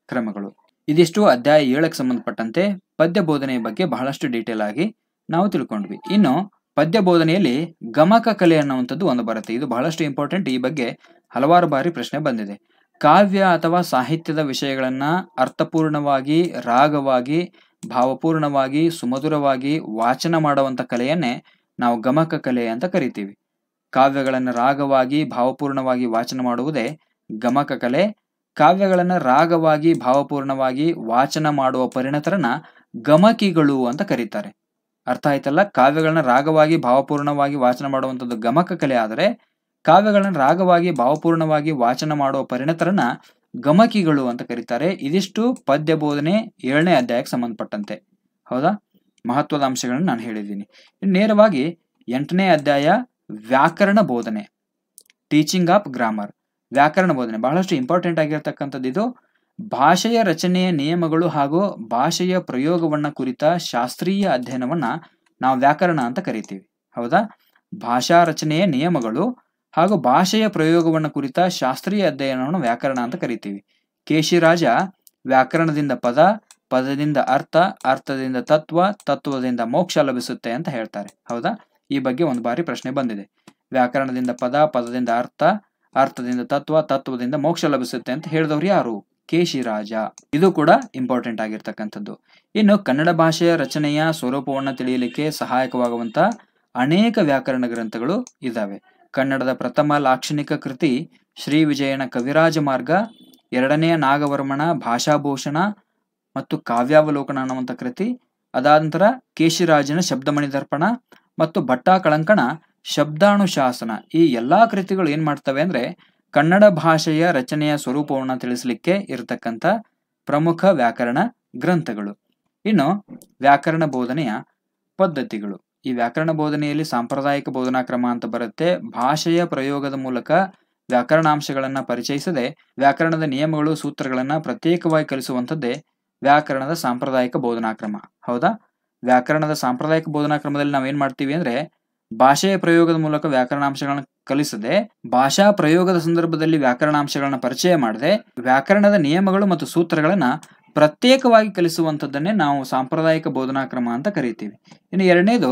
ಕ್ರಮಗಳು. ಇದಿಷ್ಟು ಅಧ್ಯಾಯ ಏಳಕ್ಕೆ ಸಂಬಂಧಪಟ್ಟಂತೆ ಪದ್ಯ ಬೋಧನೆಯ ಬಗ್ಗೆ ಬಹಳಷ್ಟು ಡೀಟೇಲ್ ಆಗಿ ನಾವು ತಿಳ್ಕೊಂಡ್ವಿ. ಇನ್ನು ಪದ್ಯ ಬೋಧನೆಯಲ್ಲಿ ಗಮಕ ಕಲೆ ಅನ್ನುವಂಥದ್ದು ಒಂದು ಬರುತ್ತೆ. ಇದು ಬಹಳಷ್ಟು ಇಂಪಾರ್ಟೆಂಟ್ ಈ ಬಗ್ಗೆ ಹಲವಾರು ಬಾರಿ ಪ್ರಶ್ನೆ ಬಂದಿದೆ. ಕಾವ್ಯ ಅಥವಾ ಸಾಹಿತ್ಯದ ವಿಷಯಗಳನ್ನು ಅರ್ಥಪೂರ್ಣವಾಗಿ, ರಾಗವಾಗಿ, ಭಾವಪೂರ್ಣವಾಗಿ, ಸುಮಧುರವಾಗಿ ವಾಚನ ಮಾಡುವಂಥ ಕಲೆಯನ್ನೇ ನಾವು ಗಮಕ ಕಲೆ ಅಂತ ಕರಿತೀವಿ. ಕಾವ್ಯಗಳನ್ನು ರಾಗವಾಗಿ, ಭಾವಪೂರ್ಣವಾಗಿ ವಾಚನ ಮಾಡುವುದೇ ಗಮಕ ಕಲೆ. ಕಾವ್ಯಗಳನ್ನು ರಾಗವಾಗಿ, ಭಾವಪೂರ್ಣವಾಗಿ ವಾಚನ ಮಾಡುವ ಪರಿಣತರನ್ನ ಗಮಕಿಗಳು ಅಂತ ಕರೀತಾರೆ. ಅರ್ಥ ಆಯ್ತಲ್ಲ? ಕಾವ್ಯಗಳನ್ನ ರಾಗವಾಗಿ, ಭಾವಪೂರ್ಣವಾಗಿ ವಾಚನ ಮಾಡುವಂಥದ್ದು ಗಮಕ ಕಲೆ ಆದರೆ ಕಾವ್ಯಗಳನ್ನ ರಾಗವಾಗಿ, ಭಾವಪೂರ್ಣವಾಗಿ ವಾಚನ ಮಾಡುವ ಪರಿಣತರನ್ನ ಗಮಕಿಗಳು ಅಂತ ಕರೀತಾರೆ. ಇದಿಷ್ಟು ಪದ್ಯ ಬೋಧನೆ ಏಳನೇ ಅಧ್ಯಾಯಕ್ಕೆ ಸಂಬಂಧಪಟ್ಟಂತೆ. ಹೌದಾ? ಮಹತ್ವದ ಅಂಶಗಳನ್ನು ನಾನು ಹೇಳಿದ್ದೀನಿ. ನೇರವಾಗಿ ಎಂಟನೇ ಅಧ್ಯಾಯ ವ್ಯಾಕರಣ ಬೋಧನೆ ಟೀಚಿಂಗ್ ಆಫ್ ಗ್ರಾಮರ್ ವ್ಯಾಕರಣ ಬೋಧನೆ ಬಹಳಷ್ಟು ಇಂಪಾರ್ಟೆಂಟ್ ಆಗಿರ್ತಕ್ಕಂಥದ್ದು ಇದು. ಭಾಷೆಯ ರಚನೆಯ ನಿಯಮಗಳು ಹಾಗೂ ಭಾಷೆಯ ಪ್ರಯೋಗವನ್ನ ಕುರಿತ ಶಾಸ್ತ್ರೀಯ ಅಧ್ಯಯನವನ್ನ ನಾವು ವ್ಯಾಕರಣ ಅಂತ ಕರಿತೀವಿ. ಹೌದಾ? ಭಾಷಾ ರಚನೆಯ ನಿಯಮಗಳು ಹಾಗೂ ಭಾಷೆಯ ಪ್ರಯೋಗವನ್ನು ಕುರಿತ ಶಾಸ್ತ್ರೀಯ ಅಧ್ಯಯನವನ್ನು ವ್ಯಾಕರಣ ಅಂತ ಕರಿತೀವಿ. ಕೇಶಿರಾಜ ವ್ಯಾಕರಣದಿಂದ ಪದ, ಪದದಿಂದ ಅರ್ಥ, ಅರ್ಥದಿಂದ ತತ್ವ, ತತ್ವದಿಂದ ಮೋಕ್ಷ ಲಭಿಸುತ್ತೆ ಅಂತ ಹೇಳ್ತಾರೆ. ಹೌದಾ? ಈ ಬಗ್ಗೆ ಒಂದು ಬಾರಿ ಪ್ರಶ್ನೆ ಬಂದಿದೆ. ವ್ಯಾಕರಣದಿಂದ ಪದ, ಪದದಿಂದ ಅರ್ಥ, ಅರ್ಥದಿಂದ ತತ್ವ, ತತ್ವದಿಂದ ಮೋಕ್ಷ ಲಭಿಸುತ್ತೆ ಅಂತ ಹೇಳಿದವ್ರು ಯಾರು? ಕೇಶಿರಾಜ. ಇದು ಕೂಡ ಇಂಪಾರ್ಟೆಂಟ್ ಆಗಿರ್ತಕ್ಕಂಥದ್ದು. ಇನ್ನು ಕನ್ನಡ ಭಾಷೆಯ ರಚನೆಯ ಸ್ವರೂಪವನ್ನು ತಿಳಿಯಲಿಕ್ಕೆ ಸಹಾಯಕವಾಗುವಂತ ಅನೇಕ ವ್ಯಾಕರಣ ಗ್ರಂಥಗಳು ಇದ್ದಾವೆ ಕನ್ನಡದ ಪ್ರಥಮ ಲಾಕ್ಷಣಿಕ ಕೃತಿ ಶ್ರೀ ವಿಜಯನ ಕವಿರಾಜ ಮಾರ್ಗ, ಎರಡನೆಯ ನಾಗವರ್ಮಣ ಭಾಷಾಭೂಷಣ ಮತ್ತು ಕಾವ್ಯಾವಲೋಕನ ಅನ್ನುವಂಥ ಕೃತಿ ಅದಾದ ನಂತರ ಕೇಶಿರಾಜನ ಶಬ್ದಮಣಿ ದರ್ಪಣ ಮತ್ತು ಭಟ್ಟಾ ಕಳಂಕಣ ಶಬ್ದಾನುಶಾಸನ. ಈ ಎಲ್ಲಾ ಕೃತಿಗಳು ಏನು ಮಾಡ್ತವೆ ಅಂದ್ರೆ ಕನ್ನಡ ಭಾಷೆಯ ರಚನೆಯ ಸ್ವರೂಪವನ್ನು ತಿಳಿಸಲಿಕ್ಕೆ ಇರತಕ್ಕಂಥ ಪ್ರಮುಖ ವ್ಯಾಕರಣ ಗ್ರಂಥಗಳು. ಇನ್ನು ವ್ಯಾಕರಣ ಬೋಧನೆಯ ಪದ್ಧತಿಗಳು. ಈ ವ್ಯಾಕರಣ ಬೋಧನೆಯಲ್ಲಿ ಸಾಂಪ್ರದಾಯಿಕ ಬೋಧನಾ ಕ್ರಮ ಅಂತ ಬರುತ್ತೆ. ಭಾಷೆಯ ಪ್ರಯೋಗದ ಮೂಲಕ ವ್ಯಾಕರಣಾಂಶಗಳನ್ನ ಪರಿಚಯಿಸದೆ ವ್ಯಾಕರಣದ ನಿಯಮಗಳು, ಸೂತ್ರಗಳನ್ನ ಪ್ರತ್ಯೇಕವಾಗಿ ಕಲಿಸುವಂಥದ್ದೇ ವ್ಯಾಕರಣದ ಸಾಂಪ್ರದಾಯಿಕ ಬೋಧನಾ ಕ್ರಮ ಹೌದಾ? ವ್ಯಾಕರಣದ ಸಾಂಪ್ರದಾಯಿಕ ಬೋಧನಾ ಕ್ರಮದಲ್ಲಿ ನಾವೇನ್ ಮಾಡ್ತೀವಿ ಅಂದ್ರೆ ಭಾಷೆಯ ಪ್ರಯೋಗದ ಮೂಲಕ ವ್ಯಾಕರಣಾಂಶಗಳನ್ನ ಕಲಿಸದೆ ಭಾಷಾ ಪ್ರಯೋಗದ ಸಂದರ್ಭದಲ್ಲಿ ವ್ಯಾಕರಣಾಂಶಗಳನ್ನ ಪರಿಚಯ ಮಾಡದೆ ವ್ಯಾಕರಣದ ನಿಯಮಗಳು ಮತ್ತು ಸೂತ್ರಗಳನ್ನ ಪ್ರತ್ಯೇಕವಾಗಿ ಕಲಿಸುವಂಥದ್ದನ್ನೇ ನಾವು ಸಾಂಪ್ರದಾಯಿಕ ಬೋಧನಾ ಕ್ರಮ ಅಂತ ಕರಿತೀವಿ. ಇನ್ನು ಎರಡನೇದು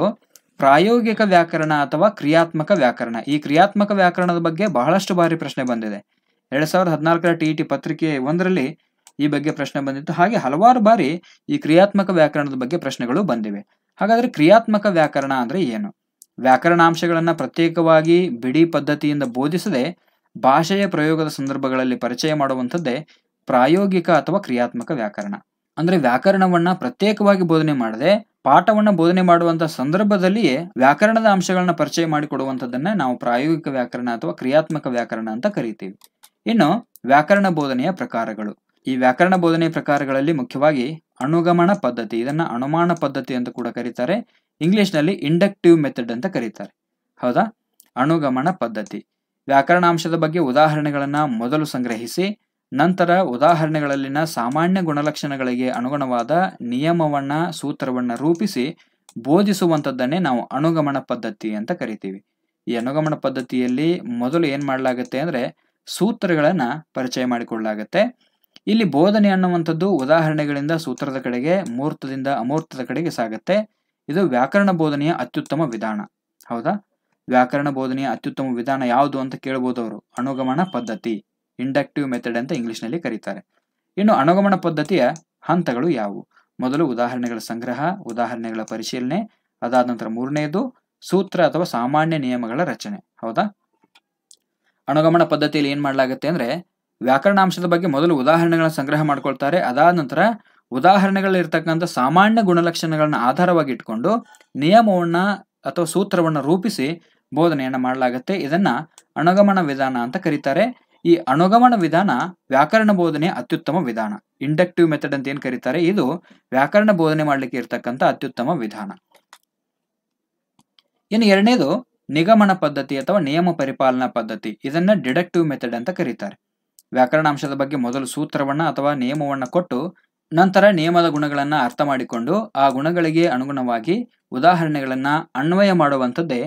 ಪ್ರಾಯೋಗಿಕ ವ್ಯಾಕರಣ ಅಥವಾ ಕ್ರಿಯಾತ್ಮಕ ವ್ಯಾಕರಣ. ಈ ಕ್ರಿಯಾತ್ಮಕ ವ್ಯಾಕರಣದ ಬಗ್ಗೆ ಬಹಳಷ್ಟು ಬಾರಿ ಪ್ರಶ್ನೆ ಬಂದಿದೆ. ಎರಡ್ ಸಾವಿರದ ಹದಿನಾಲ್ಕರ ಟಿ ಟಿ ಪತ್ರಿಕೆ ಒಂದರಲ್ಲಿ ಈ ಬಗ್ಗೆ ಪ್ರಶ್ನೆ ಬಂದಿತ್ತು. ಹಾಗೆ ಹಲವಾರು ಬಾರಿ ಈ ಕ್ರಿಯಾತ್ಮಕ ವ್ಯಾಕರಣದ ಬಗ್ಗೆ ಪ್ರಶ್ನೆಗಳು ಬಂದಿವೆ. ಹಾಗಾದ್ರೆ ಕ್ರಿಯಾತ್ಮಕ ವ್ಯಾಕರಣ ಅಂದ್ರೆ ಏನು? ವ್ಯಾಕರಣಾಂಶಗಳನ್ನು ಪ್ರತ್ಯೇಕವಾಗಿ ಬಿಡಿ ಪದ್ಧತಿಯಿಂದ ಬೋಧಿಸದೆ ಭಾಷೆಯ ಪ್ರಯೋಗದ ಸಂದರ್ಭಗಳಲ್ಲಿ ಪರಿಚಯ ಮಾಡುವಂಥದ್ದೇ ಪ್ರಾಯೋಗಿಕ ಅಥವಾ ಕ್ರಿಯಾತ್ಮಕ ವ್ಯಾಕರಣ. ಅಂದ್ರೆ ವ್ಯಾಕರಣವನ್ನ ಪ್ರತ್ಯೇಕವಾಗಿ ಬೋಧನೆ ಮಾಡದೆ, ಪಾಠವನ್ನ ಬೋಧನೆ ಮಾಡುವಂತಹ ಸಂದರ್ಭದಲ್ಲಿಯೇ ವ್ಯಾಕರಣದ ಅಂಶಗಳನ್ನ ಪರಿಚಯ ಮಾಡಿಕೊಡುವಂಥದ್ದನ್ನ ನಾವು ಪ್ರಾಯೋಗಿಕ ವ್ಯಾಕರಣ ಅಥವಾ ಕ್ರಿಯಾತ್ಮಕ ವ್ಯಾಕರಣ ಅಂತ ಕರಿತೀವಿ. ಇನ್ನು ವ್ಯಾಕರಣ ಬೋಧನೆಯ ಪ್ರಕಾರಗಳು. ಈ ವ್ಯಾಕರಣ ಬೋಧನೆಯ ಪ್ರಕಾರಗಳಲ್ಲಿ ಮುಖ್ಯವಾಗಿ ಅನುಗಮನ ಪದ್ಧತಿ, ಇದನ್ನ ಅನುಮಾನ ಪದ್ಧತಿ ಅಂತ ಕೂಡ ಕರೀತಾರೆ. ಇಂಗ್ಲಿಷ್ನಲ್ಲಿ ಇಂಡಕ್ಟಿವ್ ಮೆಥಡ್ ಅಂತ ಕರೀತಾರೆ. ಹೌದಾ? ಅನುಗಮನ ಪದ್ಧತಿ. ವ್ಯಾಕರಣಾಂಶದ ಬಗ್ಗೆ ಉದಾಹರಣೆಗಳನ್ನ ಮೊದಲು ಸಂಗ್ರಹಿಸಿ ನಂತರ ಉದಾಹರಣೆಗಳಲ್ಲಿನ ಸಾಮಾನ್ಯ ಗುಣಲಕ್ಷಣಗಳಿಗೆ ಅನುಗುಣವಾದ ನಿಯಮವನ್ನ ಸೂತ್ರವನ್ನ ರೂಪಿಸಿ ಬೋಧಿಸುವಂಥದ್ದನ್ನೇ ನಾವು ಅನುಗಮನ ಪದ್ಧತಿ ಅಂತ ಕರಿತೀವಿ. ಈ ಅನುಗಮನ ಪದ್ಧತಿಯಲ್ಲಿ ಮೊದಲು ಏನ್ ಮಾಡಲಾಗುತ್ತೆ ಅಂದ್ರೆ ಸೂತ್ರಗಳನ್ನ ಪರಿಚಯ ಮಾಡಿಕೊಳ್ಳಲಾಗುತ್ತೆ ಇಲ್ಲಿ ಬೋಧನೆ ಅನ್ನುವಂಥದ್ದು ಉದಾಹರಣೆಗಳಿಂದ ಸೂತ್ರದ ಕಡೆಗೆ, ಮೂರ್ತದಿಂದ ಅಮೂರ್ತದ ಕಡೆಗೆ ಸಾಗುತ್ತೆ. ಇದು ವ್ಯಾಕರಣ ಬೋಧನೆಯ ಅತ್ಯುತ್ತಮ ವಿಧಾನ. ಹೌದಾ? ವ್ಯಾಕರಣ ಬೋಧನೆಯ ಅತ್ಯುತ್ತಮ ವಿಧಾನ ಯಾವುದು ಅಂತ ಕೇಳಬಹುದು ಅವರು. ಅನುಗಮನ ಪದ್ಧತಿ. ಇಂಡಕ್ಟಿವ್ ಮೆಥಡ್ ಅಂತ ಇಂಗ್ಲಿಷ್ನಲ್ಲಿ ಕರೀತಾರೆ. ಇನ್ನು ಅನುಗಮನ ಪದ್ಧತಿಯ ಹಂತಗಳು ಯಾವುವು? ಮೊದಲು ಉದಾಹರಣೆಗಳ ಸಂಗ್ರಹ, ಉದಾಹರಣೆಗಳ ಪರಿಶೀಲನೆ, ಅದಾದ ನಂತರ ಮೂರನೆಯದು ಸೂತ್ರ ಅಥವಾ ಸಾಮಾನ್ಯ ನಿಯಮಗಳ ರಚನೆ. ಹೌದಾ? ಅನುಗಮನ ಪದ್ಧತಿಯಲ್ಲಿ ಏನ್ ಮಾಡಲಾಗುತ್ತೆ ಅಂದ್ರೆ ವ್ಯಾಕರಣಾಂಶದ ಬಗ್ಗೆ ಮೊದಲು ಉದಾಹರಣೆಗಳನ್ನ ಸಂಗ್ರಹ ಮಾಡ್ಕೊಳ್ತಾರೆ, ಅದಾದ ನಂತರ ಉದಾಹರಣೆಗಳಿರ್ತಕ್ಕಂಥ ಸಾಮಾನ್ಯ ಗುಣಲಕ್ಷಣಗಳನ್ನ ಆಧಾರವಾಗಿ ಇಟ್ಕೊಂಡು ನಿಯಮವನ್ನ ಅಥವಾ ಸೂತ್ರವನ್ನ ರೂಪಿಸಿ ಬೋಧನೆಯನ್ನ ಮಾಡಲಾಗುತ್ತೆ. ಇದನ್ನ ಅನುಗಮನ ವಿಧಾನ ಅಂತ ಕರೀತಾರೆ. ಈ ಅನುಗಮನ ವಿಧಾನ ವ್ಯಾಕರಣ ಬೋಧನೆ ಅತ್ಯುತ್ತಮ ವಿಧಾನ. ಇಂಡಕ್ಟಿವ್ ಮೆಥಡ್ ಅಂತ ಏನ್ ಕರೀತಾರೆ? ಇದು ವ್ಯಾಕರಣ ಬೋಧನೆ ಮಾಡ್ಲಿಕ್ಕೆ ಇರ್ತಕ್ಕಂಥ ಅತ್ಯುತ್ತಮ ವಿಧಾನ. ಇನ್ನು ಎರಡನೇದು ನಿಗಮನ ಪದ್ಧತಿ ಅಥವಾ ನಿಯಮ ಪರಿಪಾಲನಾ ಪದ್ಧತಿ. ಇದನ್ನ ಡಿಡಕ್ಟಿವ್ ಮೆಥಡ್ ಅಂತ ಕರೀತಾರೆ. ವ್ಯಾಕರಣಾಂಶದ ಬಗ್ಗೆ ಮೊದಲು ಸೂತ್ರವನ್ನ ಅಥವಾ ನಿಯಮವನ್ನ ಕೊಟ್ಟು ನಂತರ ನಿಯಮದ ಗುಣಗಳನ್ನ ಅರ್ಥ ಮಾಡಿಕೊಂಡು ಆ ಗುಣಗಳಿಗೆ ಅನುಗುಣವಾಗಿ ಉದಾಹರಣೆಗಳನ್ನ ಅನ್ವಯ ಮಾಡುವಂಥದ್ದೇ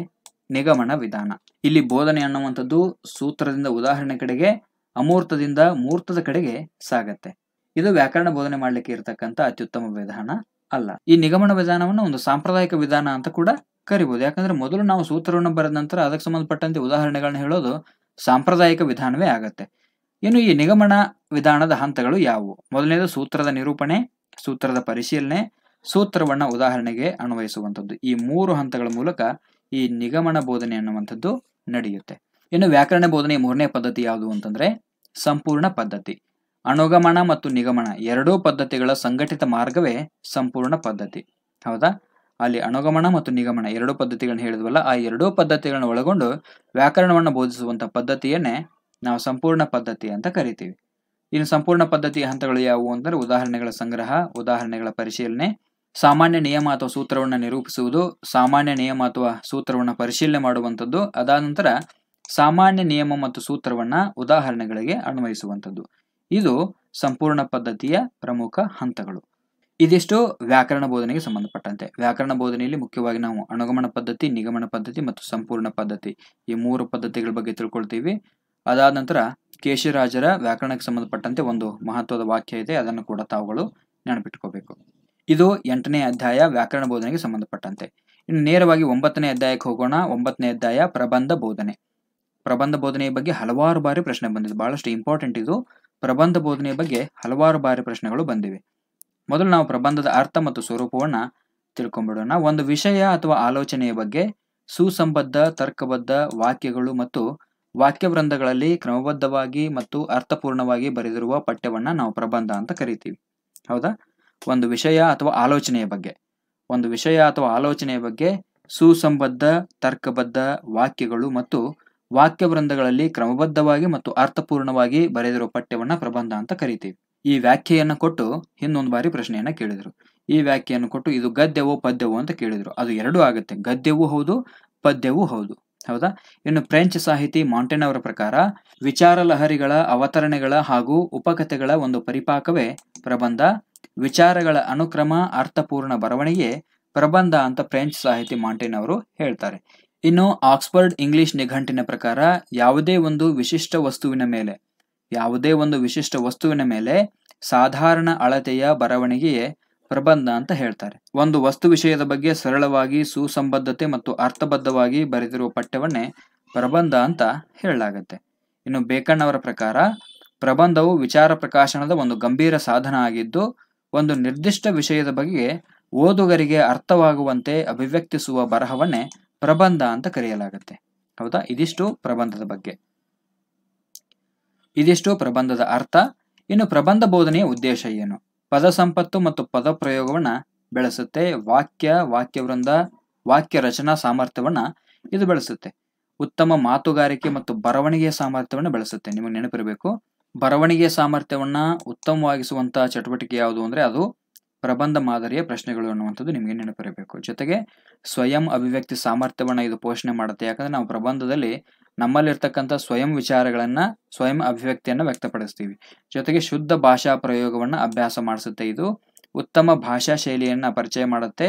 ನಿಗಮನ ವಿಧಾನ. ಇಲ್ಲಿ ಬೋಧನೆ ಅನ್ನುವಂಥದ್ದು ಸೂತ್ರದಿಂದ ಉದಾಹರಣೆ ಕಡೆಗೆ, ಅಮೂರ್ತದಿಂದ ಮೂರ್ತದ ಕಡೆಗೆ ಸಾಗತ್ತೆ. ಇದು ವ್ಯಾಕರಣ ಬೋಧನೆ ಮಾಡ್ಲಿಕ್ಕೆ ಇರತಕ್ಕಂತ ಅತ್ಯುತ್ತಮ ವಿಧಾನ ಅಲ್ಲ. ಈ ನಿಗಮನ ವಿಧಾನವನ್ನು ಒಂದು ಸಾಂಪ್ರದಾಯಿಕ ವಿಧಾನ ಅಂತ ಕೂಡ ಕರಿಬಹುದು ಯಾಕಂದ್ರೆ ಮೊದಲು ನಾವು ಸೂತ್ರವನ್ನು ಬರೆದ ನಂತರ ಅದಕ್ಕೆ ಸಂಬಂಧಪಟ್ಟಂತೆ ಉದಾಹರಣೆಗಳನ್ನ ಹೇಳೋದು ಸಾಂಪ್ರದಾಯಿಕ ವಿಧಾನವೇ ಆಗತ್ತೆ. ಇನ್ನು ಈ ನಿಗಮನ ವಿಧಾನದ ಹಂತಗಳು ಯಾವುವು? ಮೊದಲನೇದು ಸೂತ್ರದ ನಿರೂಪಣೆ, ಸೂತ್ರದ ಪರಿಶೀಲನೆ, ಸೂತ್ರವನ್ನ ಉದಾಹರಣೆಗೆ ಅನ್ವಯಿಸುವಂಥದ್ದು. ಈ ಮೂರು ಹಂತಗಳ ಮೂಲಕ ಈ ನಿಗಮನ ಬೋಧನೆ ಅನ್ನುವಂಥದ್ದು ನಡೆಯುತ್ತೆ. ಇನ್ನು ವ್ಯಾಕರಣ ಬೋಧನೆ ಮೂರನೇ ಪದ್ಧತಿ ಯಾವುದು ಅಂತಂದ್ರೆ ಸಂಪೂರ್ಣ ಪದ್ಧತಿ. ಅನುಗಮನ ಮತ್ತು ನಿಗಮನ ಎರಡೂ ಪದ್ಧತಿಗಳ ಸಂಘಟಿತ ಮಾರ್ಗವೇ ಸಂಪೂರ್ಣ ಪದ್ಧತಿ. ಹೌದಾ? ಅಲ್ಲಿ ಅನುಗಮನ ಮತ್ತು ನಿಗಮನ ಎರಡೂ ಪದ್ಧತಿಗಳನ್ನ ಹೇಳಿದ್ವಲ್ಲ, ಆ ಎರಡೂ ಪದ್ಧತಿಗಳನ್ನ ಒಳಗೊಂಡು ವ್ಯಾಕರಣವನ್ನು ಬೋಧಿಸುವಂತ ಪದ್ಧತಿಯನ್ನೇ ನಾವು ಸಂಪೂರ್ಣ ಪದ್ಧತಿ ಅಂತ ಕರಿತೀವಿ. ಇನ್ನು ಸಂಪೂರ್ಣ ಪದ್ಧತಿಯ ಹಂತಗಳು ಯಾವುವು ಅಂದರೆ ಉದಾಹರಣೆಗಳ ಸಂಗ್ರಹ, ಉದಾಹರಣೆಗಳ ಪರಿಶೀಲನೆ ಸಾಮಾನ್ಯ ನಿಯಮ ಅಥವಾ ಸೂತ್ರವನ್ನು ನಿರೂಪಿಸುವುದು, ಸಾಮಾನ್ಯ ನಿಯಮ ಅಥವಾ ಸೂತ್ರವನ್ನು ಪರಿಶೀಲನೆ ಮಾಡುವಂಥದ್ದು, ಅದಾದ ನಂತರ ಸಾಮಾನ್ಯ ನಿಯಮ ಮತ್ತು ಸೂತ್ರವನ್ನ ಉದಾಹರಣೆಗಳಿಗೆ ಅನ್ವಯಿಸುವಂಥದ್ದು. ಇದು ಸಂಪೂರ್ಣ ಪದ್ಧತಿಯ ಪ್ರಮುಖ ಹಂತಗಳು. ಇದಿಷ್ಟು ವ್ಯಾಕರಣ ಬೋಧನೆಗೆ ಸಂಬಂಧಪಟ್ಟಂತೆ. ವ್ಯಾಕರಣ ಬೋಧನೆಯಲ್ಲಿ ಮುಖ್ಯವಾಗಿ ನಾವು ಅನುಗಮನ ಪದ್ಧತಿ, ನಿಗಮನ ಪದ್ಧತಿ ಮತ್ತು ಸಂಪೂರ್ಣ ಪದ್ಧತಿ ಈ ಮೂರು ಪದ್ಧತಿಗಳ ಬಗ್ಗೆ ತಿಳ್ಕೊಳ್ತೀವಿ. ಅದಾದ ನಂತರ ಕೇಶಿರಾಜರ ವ್ಯಾಕರಣಕ್ಕೆ ಸಂಬಂಧಪಟ್ಟಂತೆ ಒಂದು ಮಹತ್ವದ ವಾಕ್ಯ ಇದೆ, ಅದನ್ನು ಕೂಡ ತಾವುಗಳು ನೆನಪಿಟ್ಕೋಬೇಕು. ಇದು ಎಂಟನೇ ಅಧ್ಯಾಯ ವ್ಯಾಕರಣ ಬೋಧನೆಗೆ ಸಂಬಂಧಪಟ್ಟಂತೆ. ಇನ್ನು ನೇರವಾಗಿ ಒಂಬತ್ತನೇ ಅಧ್ಯಾಯಕ್ಕೆ ಹೋಗೋಣ. ಒಂಬತ್ತನೇ ಅಧ್ಯಾಯ ಪ್ರಬಂಧ ಬೋಧನೆ. ಪ್ರಬಂಧ ಬೋಧನೆಯ ಬಗ್ಗೆ ಹಲವಾರು ಬಾರಿ ಪ್ರಶ್ನೆ ಬಂದಿದೆ. ಬಹಳಷ್ಟು ಇಂಪಾರ್ಟೆಂಟ್ ಇದು. ಪ್ರಬಂಧ ಬೋಧನೆಯ ಬಗ್ಗೆ ಹಲವಾರು ಬಾರಿ ಪ್ರಶ್ನೆಗಳು ಬಂದಿವೆ. ಮೊದಲು ನಾವು ಪ್ರಬಂಧದ ಅರ್ಥ ಮತ್ತು ಸ್ವರೂಪವನ್ನ ತಿಳ್ಕೊಂಡ್ಬಿಡೋಣ ಒಂದು ವಿಷಯ ಅಥವಾ ಆಲೋಚನೆಯ ಬಗ್ಗೆ ಸುಸಂಬದ್ಧ, ತರ್ಕಬದ್ಧ ವಾಕ್ಯಗಳು ಮತ್ತು ವಾಕ್ಯವೃಂದಗಳಲ್ಲಿ ಕ್ರಮಬದ್ಧವಾಗಿ ಮತ್ತು ಅರ್ಥಪೂರ್ಣವಾಗಿ ಬರೆದಿರುವ ಪಠ್ಯವನ್ನು ನಾವು ಪ್ರಬಂಧ ಅಂತ ಕರಿತೀವಿ. ಹೌದಾ? ಒಂದು ವಿಷಯ ಅಥವಾ ಆಲೋಚನೆಯ ಬಗ್ಗೆ? ಒಂದು ವಿಷಯ ಅಥವಾ ಆಲೋಚನೆಯ ಬಗ್ಗೆ ಸುಸಂಬದ್ಧ, ತರ್ಕಬದ್ಧ ವಾಕ್ಯಗಳು ಮತ್ತು ವಾಕ್ಯ ವೃಂದಗಳಲ್ಲಿ ಕ್ರಮಬದ್ಧವಾಗಿ ಮತ್ತು ಅರ್ಥಪೂರ್ಣವಾಗಿ ಬರೆದಿರುವ ಪಠ್ಯವನ್ನ ಪ್ರಬಂಧ ಅಂತ ಕರಿತೀವಿ. ಈ ವ್ಯಾಖ್ಯೆಯನ್ನು ಕೊಟ್ಟು ಇನ್ನೊಂದು ಬಾರಿ ಪ್ರಶ್ನೆಯನ್ನ ಕೇಳಿದರು. ಈ ವ್ಯಾಖ್ಯೆಯನ್ನು ಕೊಟ್ಟು ಇದು ಗದ್ಯವೋ ಪದ್ಯವೋ ಅಂತ ಕೇಳಿದರು. ಅದು ಎರಡೂ ಆಗುತ್ತೆ. ಗದ್ಯವೂ ಹೌದು, ಪದ್ಯವೂ ಹೌದು. ಹೌದಾ? ಇನ್ನು ಫ್ರೆಂಚ್ ಸಾಹಿತಿ ಮಾಂಟೆನ್ ಅವರ ಪ್ರಕಾರ ವಿಚಾರ ಲಹರಿಗಳ ಅವತರಣೆಗಳ ಹಾಗೂ ಉಪಕಥೆಗಳ ಒಂದು ಪರಿಪಾಕವೇ ಪ್ರಬಂಧ. ವಿಚಾರಗಳ ಅನುಕ್ರಮ, ಅರ್ಥಪೂರ್ಣ ಬರವಣಿಗೆ, ಪ್ರಬಂಧ ಅಂತ ಫ್ರೆಂಚ್ ಸಾಹಿತಿ ಮಾಂಟೇನ್ ಅವರು ಹೇಳ್ತಾರೆ. ಇನ್ನು ಆಕ್ಸ್ಫರ್ಡ್ ಇಂಗ್ಲಿಷ್ ನಿಘಂಟಿನ ಪ್ರಕಾರ ಯಾವುದೇ ಒಂದು ವಿಶಿಷ್ಟ ವಸ್ತುವಿನ ಮೇಲೆ, ಯಾವುದೇ ಒಂದು ವಿಶಿಷ್ಟ ವಸ್ತುವಿನ ಮೇಲೆ ಸಾಧಾರಣ ಅಳತೆಯ ಬರವಣಿಗೆಯೇ ಪ್ರಬಂಧ ಅಂತ ಹೇಳ್ತಾರೆ. ಒಂದು ವಸ್ತು ವಿಷಯದ ಬಗ್ಗೆ ಸರಳವಾಗಿ, ಸುಸಂಬದ್ಧತೆ ಮತ್ತು ಅರ್ಥಬದ್ಧವಾಗಿ ಬರೆದಿರುವ ಪಠ್ಯವನ್ನೇ ಪ್ರಬಂಧ ಅಂತ ಹೇಳಲಾಗತ್ತೆ. ಇನ್ನು ಬೇಕಣ್ಣವರ ಪ್ರಕಾರ ಪ್ರಬಂಧವು ವಿಚಾರ ಪ್ರಕಾಶನದ ಒಂದು ಗಂಭೀರ ಸಾಧನ ಆಗಿದ್ದು ಒಂದು ನಿರ್ದಿಷ್ಟ ವಿಷಯದ ಬಗ್ಗೆ ಓದುಗರಿಗೆ ಅರ್ಥವಾಗುವಂತೆ ಅಭಿವ್ಯಕ್ತಿಸುವ ಬರಹವನ್ನೇ ಪ್ರಬಂಧ ಅಂತ ಕರೆಯಲಾಗುತ್ತೆ. ಹೌದಾ? ಇದಿಷ್ಟು ಪ್ರಬಂಧದ ಬಗ್ಗೆ. ಇದಿಷ್ಟು ಪ್ರಬಂಧದ ಅರ್ಥ. ಇನ್ನು ಪ್ರಬಂಧ ಬೋಧನೆಯ ಉದ್ದೇಶ ಏನು? ಪದ ಸಂಪತ್ತು ಮತ್ತು ಪದ ಪ್ರಯೋಗವನ್ನ ಬೆಳೆಸುತ್ತೆ. ವಾಕ್ಯ ವಾಕ್ಯವೃಂದ ವಾಕ್ಯ ರಚನಾ ಸಾಮರ್ಥ್ಯವನ್ನ ಇದು ಬೆಳೆಸುತ್ತೆ. ಉತ್ತಮ ಮಾತುಗಾರಿಕೆ ಮತ್ತು ಬರವಣಿಗೆಯ ಸಾಮರ್ಥ್ಯವನ್ನು ಬೆಳೆಸುತ್ತೆ. ನಿಮಗೆ ನೆನಪಿರಬೇಕು. ಬರವಣಿಗೆಯ ಸಾಮರ್ಥ್ಯವನ್ನು ಉತ್ತಮವಾಗಿಸುವಂಥ ಚಟುವಟಿಕೆ ಯಾವುದು ಅಂದರೆ ಅದು ಪ್ರಬಂಧ ಮಾದರಿಯ ಪ್ರಶ್ನೆಗಳು ಅನ್ನುವಂಥದ್ದು ನಿಮಗೆ ನೆನಪಿರಬೇಕು ಜೊತೆಗೆ ಸ್ವಯಂ ಅಭಿವ್ಯಕ್ತಿ ಸಾಮರ್ಥ್ಯವನ್ನ ಇದು ಪೋಷಣೆ ಮಾಡುತ್ತೆ. ಯಾಕಂದ್ರೆ ನಾವು ಪ್ರಬಂಧದಲ್ಲಿ ನಮ್ಮಲ್ಲಿರ್ತಕ್ಕಂಥ ಸ್ವಯಂ ವಿಚಾರಗಳನ್ನ, ಸ್ವಯಂ ಅಭಿವ್ಯಕ್ತಿಯನ್ನು ವ್ಯಕ್ತಪಡಿಸ್ತೀವಿ. ಜೊತೆಗೆ ಶುದ್ಧ ಭಾಷಾ ಪ್ರಯೋಗವನ್ನು ಅಭ್ಯಾಸ ಮಾಡಿಸುತ್ತೆ ಇದು. ಉತ್ತಮ ಭಾಷಾ ಶೈಲಿಯನ್ನ ಪರಿಚಯ ಮಾಡುತ್ತೆ.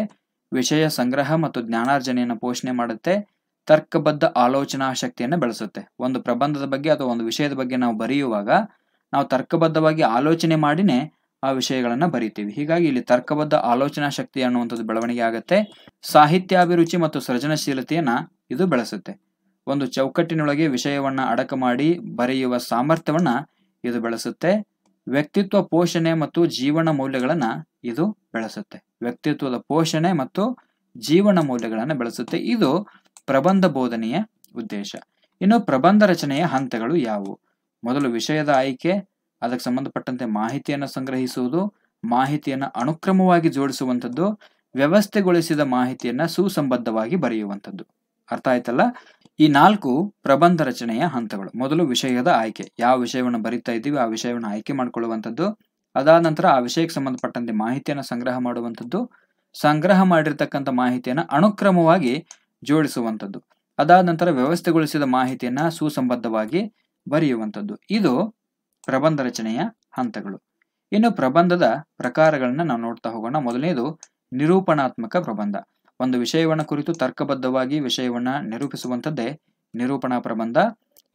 ವಿಷಯ ಸಂಗ್ರಹ ಮತ್ತು ಜ್ಞಾನಾರ್ಜನೆಯನ್ನು ಪೋಷಣೆ ಮಾಡುತ್ತೆ. ತರ್ಕಬದ್ಧ ಆಲೋಚನಾ ಶಕ್ತಿಯನ್ನು ಬೆಳೆಸುತ್ತೆ. ಒಂದು ಪ್ರಬಂಧದ ಬಗ್ಗೆ ಅಥವಾ ಒಂದು ವಿಷಯದ ಬಗ್ಗೆ ನಾವು ಬರೆಯುವಾಗ ನಾವು ತರ್ಕಬದ್ಧವಾಗಿ ಆಲೋಚನೆ ಮಾಡಿನೇ ಆ ವಿಷಯಗಳನ್ನು ಬರೀತೀವಿ. ಹೀಗಾಗಿ ಇಲ್ಲಿ ತರ್ಕಬದ್ಧ ಆಲೋಚನಾ ಶಕ್ತಿ ಅನ್ನುವಂಥದ್ದು ಬೆಳವಣಿಗೆ ಆಗುತ್ತೆ. ಸಾಹಿತ್ಯಾಭಿರುಚಿ ಮತ್ತು ಸೃಜನಶೀಲತೆಯನ್ನು ಇದು ಬೆಳೆಸುತ್ತೆ. ಒಂದು ಚೌಕಟ್ಟಿನೊಳಗೆ ವಿಷಯವನ್ನ ಅಡಕ ಮಾಡಿ ಬರೆಯುವ ಸಾಮರ್ಥ್ಯವನ್ನ ಇದು ಬೆಳೆಸುತ್ತೆ. ವ್ಯಕ್ತಿತ್ವ ಪೋಷಣೆ ಮತ್ತು ಜೀವನ ಮೌಲ್ಯಗಳನ್ನ ಇದು ಬೆಳೆಸುತ್ತೆ. ವ್ಯಕ್ತಿತ್ವದ ಪೋಷಣೆ ಮತ್ತು ಜೀವನ ಮೌಲ್ಯಗಳನ್ನು ಬೆಳೆಸುತ್ತೆ. ಇದು ಪ್ರಬಂಧ ಬೋಧನೆಯ ಉದ್ದೇಶ. ಇನ್ನು ಪ್ರಬಂಧ ರಚನೆಯ ಹಂತಗಳು ಯಾವುವು? ಮೊದಲು ವಿಷಯದ ಆಯ್ಕೆ, ಅದಕ್ಕೆ ಸಂಬಂಧಪಟ್ಟಂತೆ ಮಾಹಿತಿಯನ್ನು ಸಂಗ್ರಹಿಸುವುದು, ಮಾಹಿತಿಯನ್ನು ಅನುಕ್ರಮವಾಗಿ ಜೋಡಿಸುವಂಥದ್ದು, ವ್ಯವಸ್ಥೆಗೊಳಿಸಿದ ಮಾಹಿತಿಯನ್ನ ಸುಸಂಬದ್ಧವಾಗಿ ಬರೆಯುವಂಥದ್ದು. ಅರ್ಥ ಆಯ್ತಲ್ಲ? ಈ ನಾಲ್ಕು ಪ್ರಬಂಧ ರಚನೆಯ ಹಂತಗಳು. ಮೊದಲು ವಿಷಯದ ಆಯ್ಕೆ. ಯಾವ ವಿಷಯವನ್ನು ಬರಿತಾ ಇದ್ದೀವಿ, ಆ ವಿಷಯವನ್ನು ಆಯ್ಕೆ ಮಾಡಿಕೊಳ್ಳುವಂಥದ್ದು. ಅದಾದ ನಂತರ ಆ ವಿಷಯಕ್ಕೆ ಸಂಬಂಧಪಟ್ಟಂತೆ ಮಾಹಿತಿಯನ್ನು ಸಂಗ್ರಹ ಮಾಡುವಂಥದ್ದು. ಸಂಗ್ರಹ ಮಾಡಿರ್ತಕ್ಕಂಥ ಮಾಹಿತಿಯನ್ನು ಅನುಕ್ರಮವಾಗಿ ಜೋಡಿಸುವಂಥದ್ದು. ಅದಾದ ನಂತರ ವ್ಯವಸ್ಥೆಗೊಳಿಸಿದ ಮಾಹಿತಿಯನ್ನ ಸುಸಂಬದ್ಧವಾಗಿ ಬರೆಯುವಂಥದ್ದು. ಇದು ಪ್ರಬಂಧ ರಚನೆಯ ಹಂತಗಳು. ಇನ್ನು ಪ್ರಬಂಧದ ಪ್ರಕಾರಗಳನ್ನ ನಾವು ನೋಡ್ತಾ ಹೋಗೋಣ. ಮೊದಲನೇದು, ನಿರೂಪಣಾತ್ಮಕ ಪ್ರಬಂಧ. ಒಂದು ವಿಷಯವನ್ನ ಕುರಿತು ತರ್ಕಬದ್ಧವಾಗಿ ವಿಷಯವನ್ನ ನಿರೂಪಿಸುವಂಥದ್ದೇ ನಿರೂಪಣಾ ಪ್ರಬಂಧ.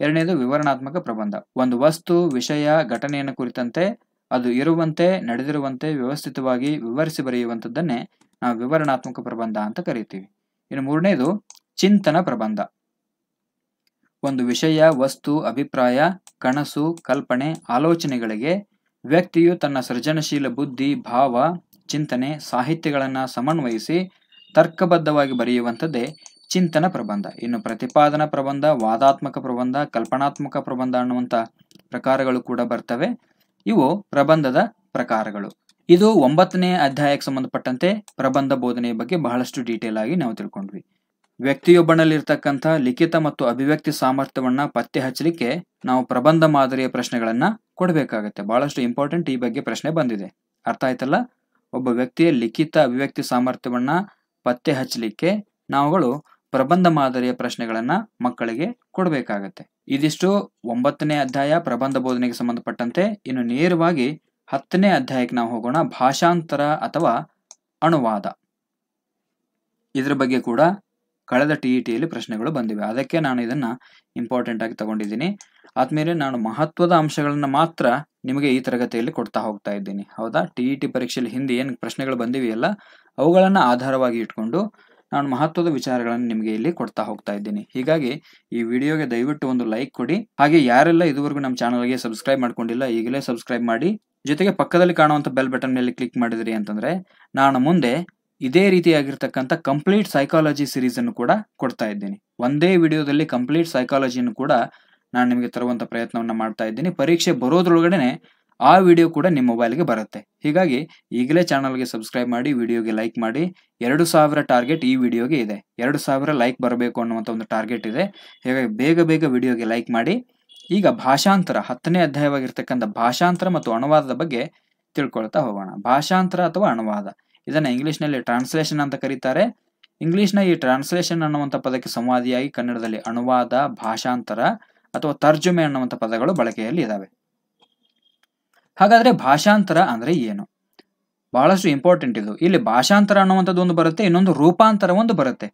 ಎರಡನೇದು, ವಿವರಣಾತ್ಮಕ ಪ್ರಬಂಧ. ಒಂದು ವಸ್ತು, ವಿಷಯ, ಘಟನೆಯನ್ನು ಕುರಿತಂತೆ, ಅದು ಇರುವಂತೆ, ನಡೆದಿರುವಂತೆ ವ್ಯವಸ್ಥಿತವಾಗಿ ವಿವರಿಸಿ ಬರೆಯುವಂಥದ್ದನ್ನೇ ನಾವು ವಿವರಣಾತ್ಮಕ ಪ್ರಬಂಧ ಅಂತ ಕರಿತೀವಿ ಇನ್ನು ಮೂರನೇದು ಚಿಂತನ ಪ್ರಬಂಧ. ಒಂದು ವಿಷಯ, ವಸ್ತು, ಅಭಿಪ್ರಾಯ, ಕನಸು, ಕಲ್ಪನೆ, ಆಲೋಚನೆಗಳಿಗೆ ವ್ಯಕ್ತಿಯು ತನ್ನ ಸೃಜನಶೀಲ ಬುದ್ಧಿ, ಭಾವ, ಚಿಂತನೆ, ಸಾಹಿತ್ಯಗಳನ್ನು ಸಮನ್ವಯಿಸಿ ತರ್ಕಬದ್ಧವಾಗಿ ಬರೆಯುವಂಥದ್ದೇ ಚಿಂತನ ಪ್ರಬಂಧ. ಇನ್ನು ಪ್ರತಿಪಾದನಾ ಪ್ರಬಂಧ, ವಾದಾತ್ಮಕ ಪ್ರಬಂಧ, ಕಲ್ಪನಾತ್ಮಕ ಪ್ರಬಂಧ ಅನ್ನುವಂಥ ಪ್ರಕಾರಗಳು ಕೂಡ ಬರ್ತವೆ. ಇವು ಪ್ರಬಂಧದ ಪ್ರಕಾರಗಳು. ಇದು ಒಂಬತ್ತನೇ ಅಧ್ಯಾಯಕ್ಕೆ ಸಂಬಂಧಪಟ್ಟಂತೆ ಪ್ರಬಂಧ ಬೋಧನೆಯ ಬಗ್ಗೆ ಬಹಳಷ್ಟು ಡೀಟೇಲ್ ಆಗಿ ನಾವು ತಿಳ್ಕೊಂಡ್ವಿ. ವ್ಯಕ್ತಿಯೊಬ್ಬನಲ್ಲಿರ್ತಕ್ಕಂಥ ಲಿಖಿತ ಮತ್ತು ಅಭಿವ್ಯಕ್ತಿ ಸಾಮರ್ಥ್ಯವನ್ನ ಪತ್ತೆ ಹಚ್ಚಲಿಕ್ಕೆ ನಾವು ಪ್ರಬಂಧ ಮಾದರಿಯ ಪ್ರಶ್ನೆಗಳನ್ನ ಕೊಡಬೇಕಾಗತ್ತೆ. ಬಹಳಷ್ಟು ಇಂಪಾರ್ಟೆಂಟ್ ಈ ಬಗ್ಗೆ ಪ್ರಶ್ನೆ ಬಂದಿದೆ. ಅರ್ಥ ಆಯ್ತಲ್ಲ? ಒಬ್ಬ ವ್ಯಕ್ತಿಯ ಲಿಖಿತ ಅಭಿವ್ಯಕ್ತಿ ಸಾಮರ್ಥ್ಯವನ್ನ ಪತ್ತೆ ಹಚ್ಚಲಿಕ್ಕೆ ನಾವುಗಳು ಪ್ರಬಂಧ ಮಾದರಿಯ ಪ್ರಶ್ನೆಗಳನ್ನ ಮಕ್ಕಳಿಗೆ ಕೊಡಬೇಕಾಗತ್ತೆ. ಇದಿಷ್ಟು ಒಂಬತ್ತನೇ ಅಧ್ಯಾಯ ಪ್ರಬಂಧ ಬೋಧನೆಗೆ ಸಂಬಂಧಪಟ್ಟಂತೆ ಇನ್ನು ನೇರವಾಗಿ ಹತ್ತನೇ ಅಧ್ಯಾಯಕ್ಕೆ ನಾವು ಹೋಗೋಣ. ಭಾಷಾಂತರ ಅಥವಾ ಅನುವಾದ. ಇದ್ರ ಬಗ್ಗೆ ಕೂಡ ಕಳೆದ ಟಿ ಇ ಪ್ರಶ್ನೆಗಳು ಬಂದಿವೆ. ಅದಕ್ಕೆ ನಾನು ಇದನ್ನ ಇಂಪಾರ್ಟೆಂಟ್ ಆಗಿ ತಗೊಂಡಿದ್ದೀನಿ. ಆದ್ಮೇಲೆ ನಾನು ಮಹತ್ವದ ಅಂಶಗಳನ್ನ ಮಾತ್ರ ನಿಮಗೆ ಈ ತರಗತಿಯಲ್ಲಿ ಕೊಡ್ತಾ ಹೋಗ್ತಾ ಇದ್ದೀನಿ. ಹೌದಾ? ಟಿ ಇ ಟಿ ಪರೀಕ್ಷೆಯಲ್ಲಿ ಹಿಂದೆ ಏನು ಪ್ರಶ್ನೆಗಳು ಬಂದಿವೆಯಲ್ಲ, ಅವುಗಳನ್ನ ಆಧಾರವಾಗಿ ಇಟ್ಕೊಂಡು ನಾನು ಮಹತ್ವದ ವಿಚಾರಗಳನ್ನು ನಿಮಗೆ ಇಲ್ಲಿ ಕೊಡ್ತಾ ಹೋಗ್ತಾ ಇದ್ದೀನಿ. ಹೀಗಾಗಿ ಈ ವಿಡಿಯೋಗೆ ದಯವಿಟ್ಟು ಒಂದು ಲೈಕ್ ಕೊಡಿ. ಹಾಗೆ ಯಾರೆಲ್ಲ ಇದುವರೆಗೂ ನಮ್ಮ ಚಾನಲ್ಗೆ ಸಬ್ಸ್ಕ್ರೈಬ್ ಮಾಡ್ಕೊಂಡಿಲ್ಲ, ಈಗಲೇ ಸಬ್ಸ್ಕ್ರೈಬ್ ಮಾಡಿ. ಜೊತೆಗೆ ಪಕ್ಕದಲ್ಲಿ ಕಾಣುವಂಥ ಬೆಲ್ ಬಟನ್ ಮೇಲೆ ಕ್ಲಿಕ್ ಮಾಡಿದ್ರಿ ಅಂತಂದ್ರೆ, ನಾನು ಮುಂದೆ ಇದೇ ರೀತಿಯಾಗಿರ್ತಕ್ಕಂಥ ಕಂಪ್ಲೀಟ್ ಸೈಕಾಲಜಿ ಸಿರೀಸನ್ನು ಕೂಡ ಕೊಡ್ತಾ ಇದ್ದೀನಿ. ಒಂದೇ ವಿಡಿಯೋದಲ್ಲಿ ಕಂಪ್ಲೀಟ್ ಸೈಕಾಲಜಿಯನ್ನು ಕೂಡ ನಾನು ನಿಮಗೆ ತರುವಂತ ಪ್ರಯತ್ನವನ್ನು ಮಾಡ್ತಾ ಇದ್ದೀನಿ. ಪರೀಕ್ಷೆ ಬರೋದ್ರೊಳಗಡೆ ಆ ವಿಡಿಯೋ ಕೂಡ ನಿಮ್ಮ ಮೊಬೈಲ್ಗೆ ಬರುತ್ತೆ. ಹೀಗಾಗಿ ಈಗಲೇ ಚಾನಲ್ಗೆ ಸಬ್ಸ್ಕ್ರೈಬ್ ಮಾಡಿ, ವಿಡಿಯೋಗೆ ಲೈಕ್ ಮಾಡಿ. ಎರಡು ಸಾವಿರ ಟಾರ್ಗೆಟ್ ಈ ವಿಡಿಯೋಗೆ ಇದೆ. ಎರಡು ಸಾವಿರ ಲೈಕ್ ಬರಬೇಕು ಅನ್ನುವಂಥ ಒಂದು ಟಾರ್ಗೆಟ್ ಇದೆ. ಹೀಗಾಗಿ ಬೇಗ ಬೇಗ ವಿಡಿಯೋಗೆ ಲೈಕ್ ಮಾಡಿ. ಈಗ ಭಾಷಾಂತರ ಹತ್ತನೇ ಅಧ್ಯಾಯವಾಗಿರ್ತಕ್ಕಂಥ ಭಾಷಾಂತರ ಮತ್ತು ಅನುವಾದದ ಬಗ್ಗೆ ತಿಳ್ಕೊಳ್ತಾ ಹೋಗೋಣ. ಭಾಷಾಂತರ ಅಥವಾ ಅನುವಾದ ಇದನ್ನು ಇಂಗ್ಲಿಷ್ನಲ್ಲಿ ಟ್ರಾನ್ಸ್ಲೇಷನ್ ಅಂತ ಕರೀತಾರೆ. ಇಂಗ್ಲಿಷ್ನ ಈ ಟ್ರಾನ್ಸ್ಲೇಷನ್ ಅನ್ನುವಂಥ ಪದಕ್ಕೆ ಸಂವಾದಿಯಾಗಿ ಕನ್ನಡದಲ್ಲಿ ಅನುವಾದ ಭಾಷಾಂತರ ಅಥವಾ ತರ್ಜುಮೆ ಅನ್ನುವಂಥ ಪದಗಳು ಬಳಕೆಯಲ್ಲಿ ಇದ್ದಾವೆ ಹಾಗಾದ್ರೆ ಭಾಷಾಂತರ ಅಂದ್ರೆ ಏನು? ಬಹಳಷ್ಟು ಇಂಪಾರ್ಟೆಂಟ್ ಇದು. ಇಲ್ಲಿ ಭಾಷಾಂತರ ಅನ್ನುವಂಥದ್ದು ಒಂದು ಬರುತ್ತೆ, ಇನ್ನೊಂದು ರೂಪಾಂತರ ಒಂದು ಬರುತ್ತೆ.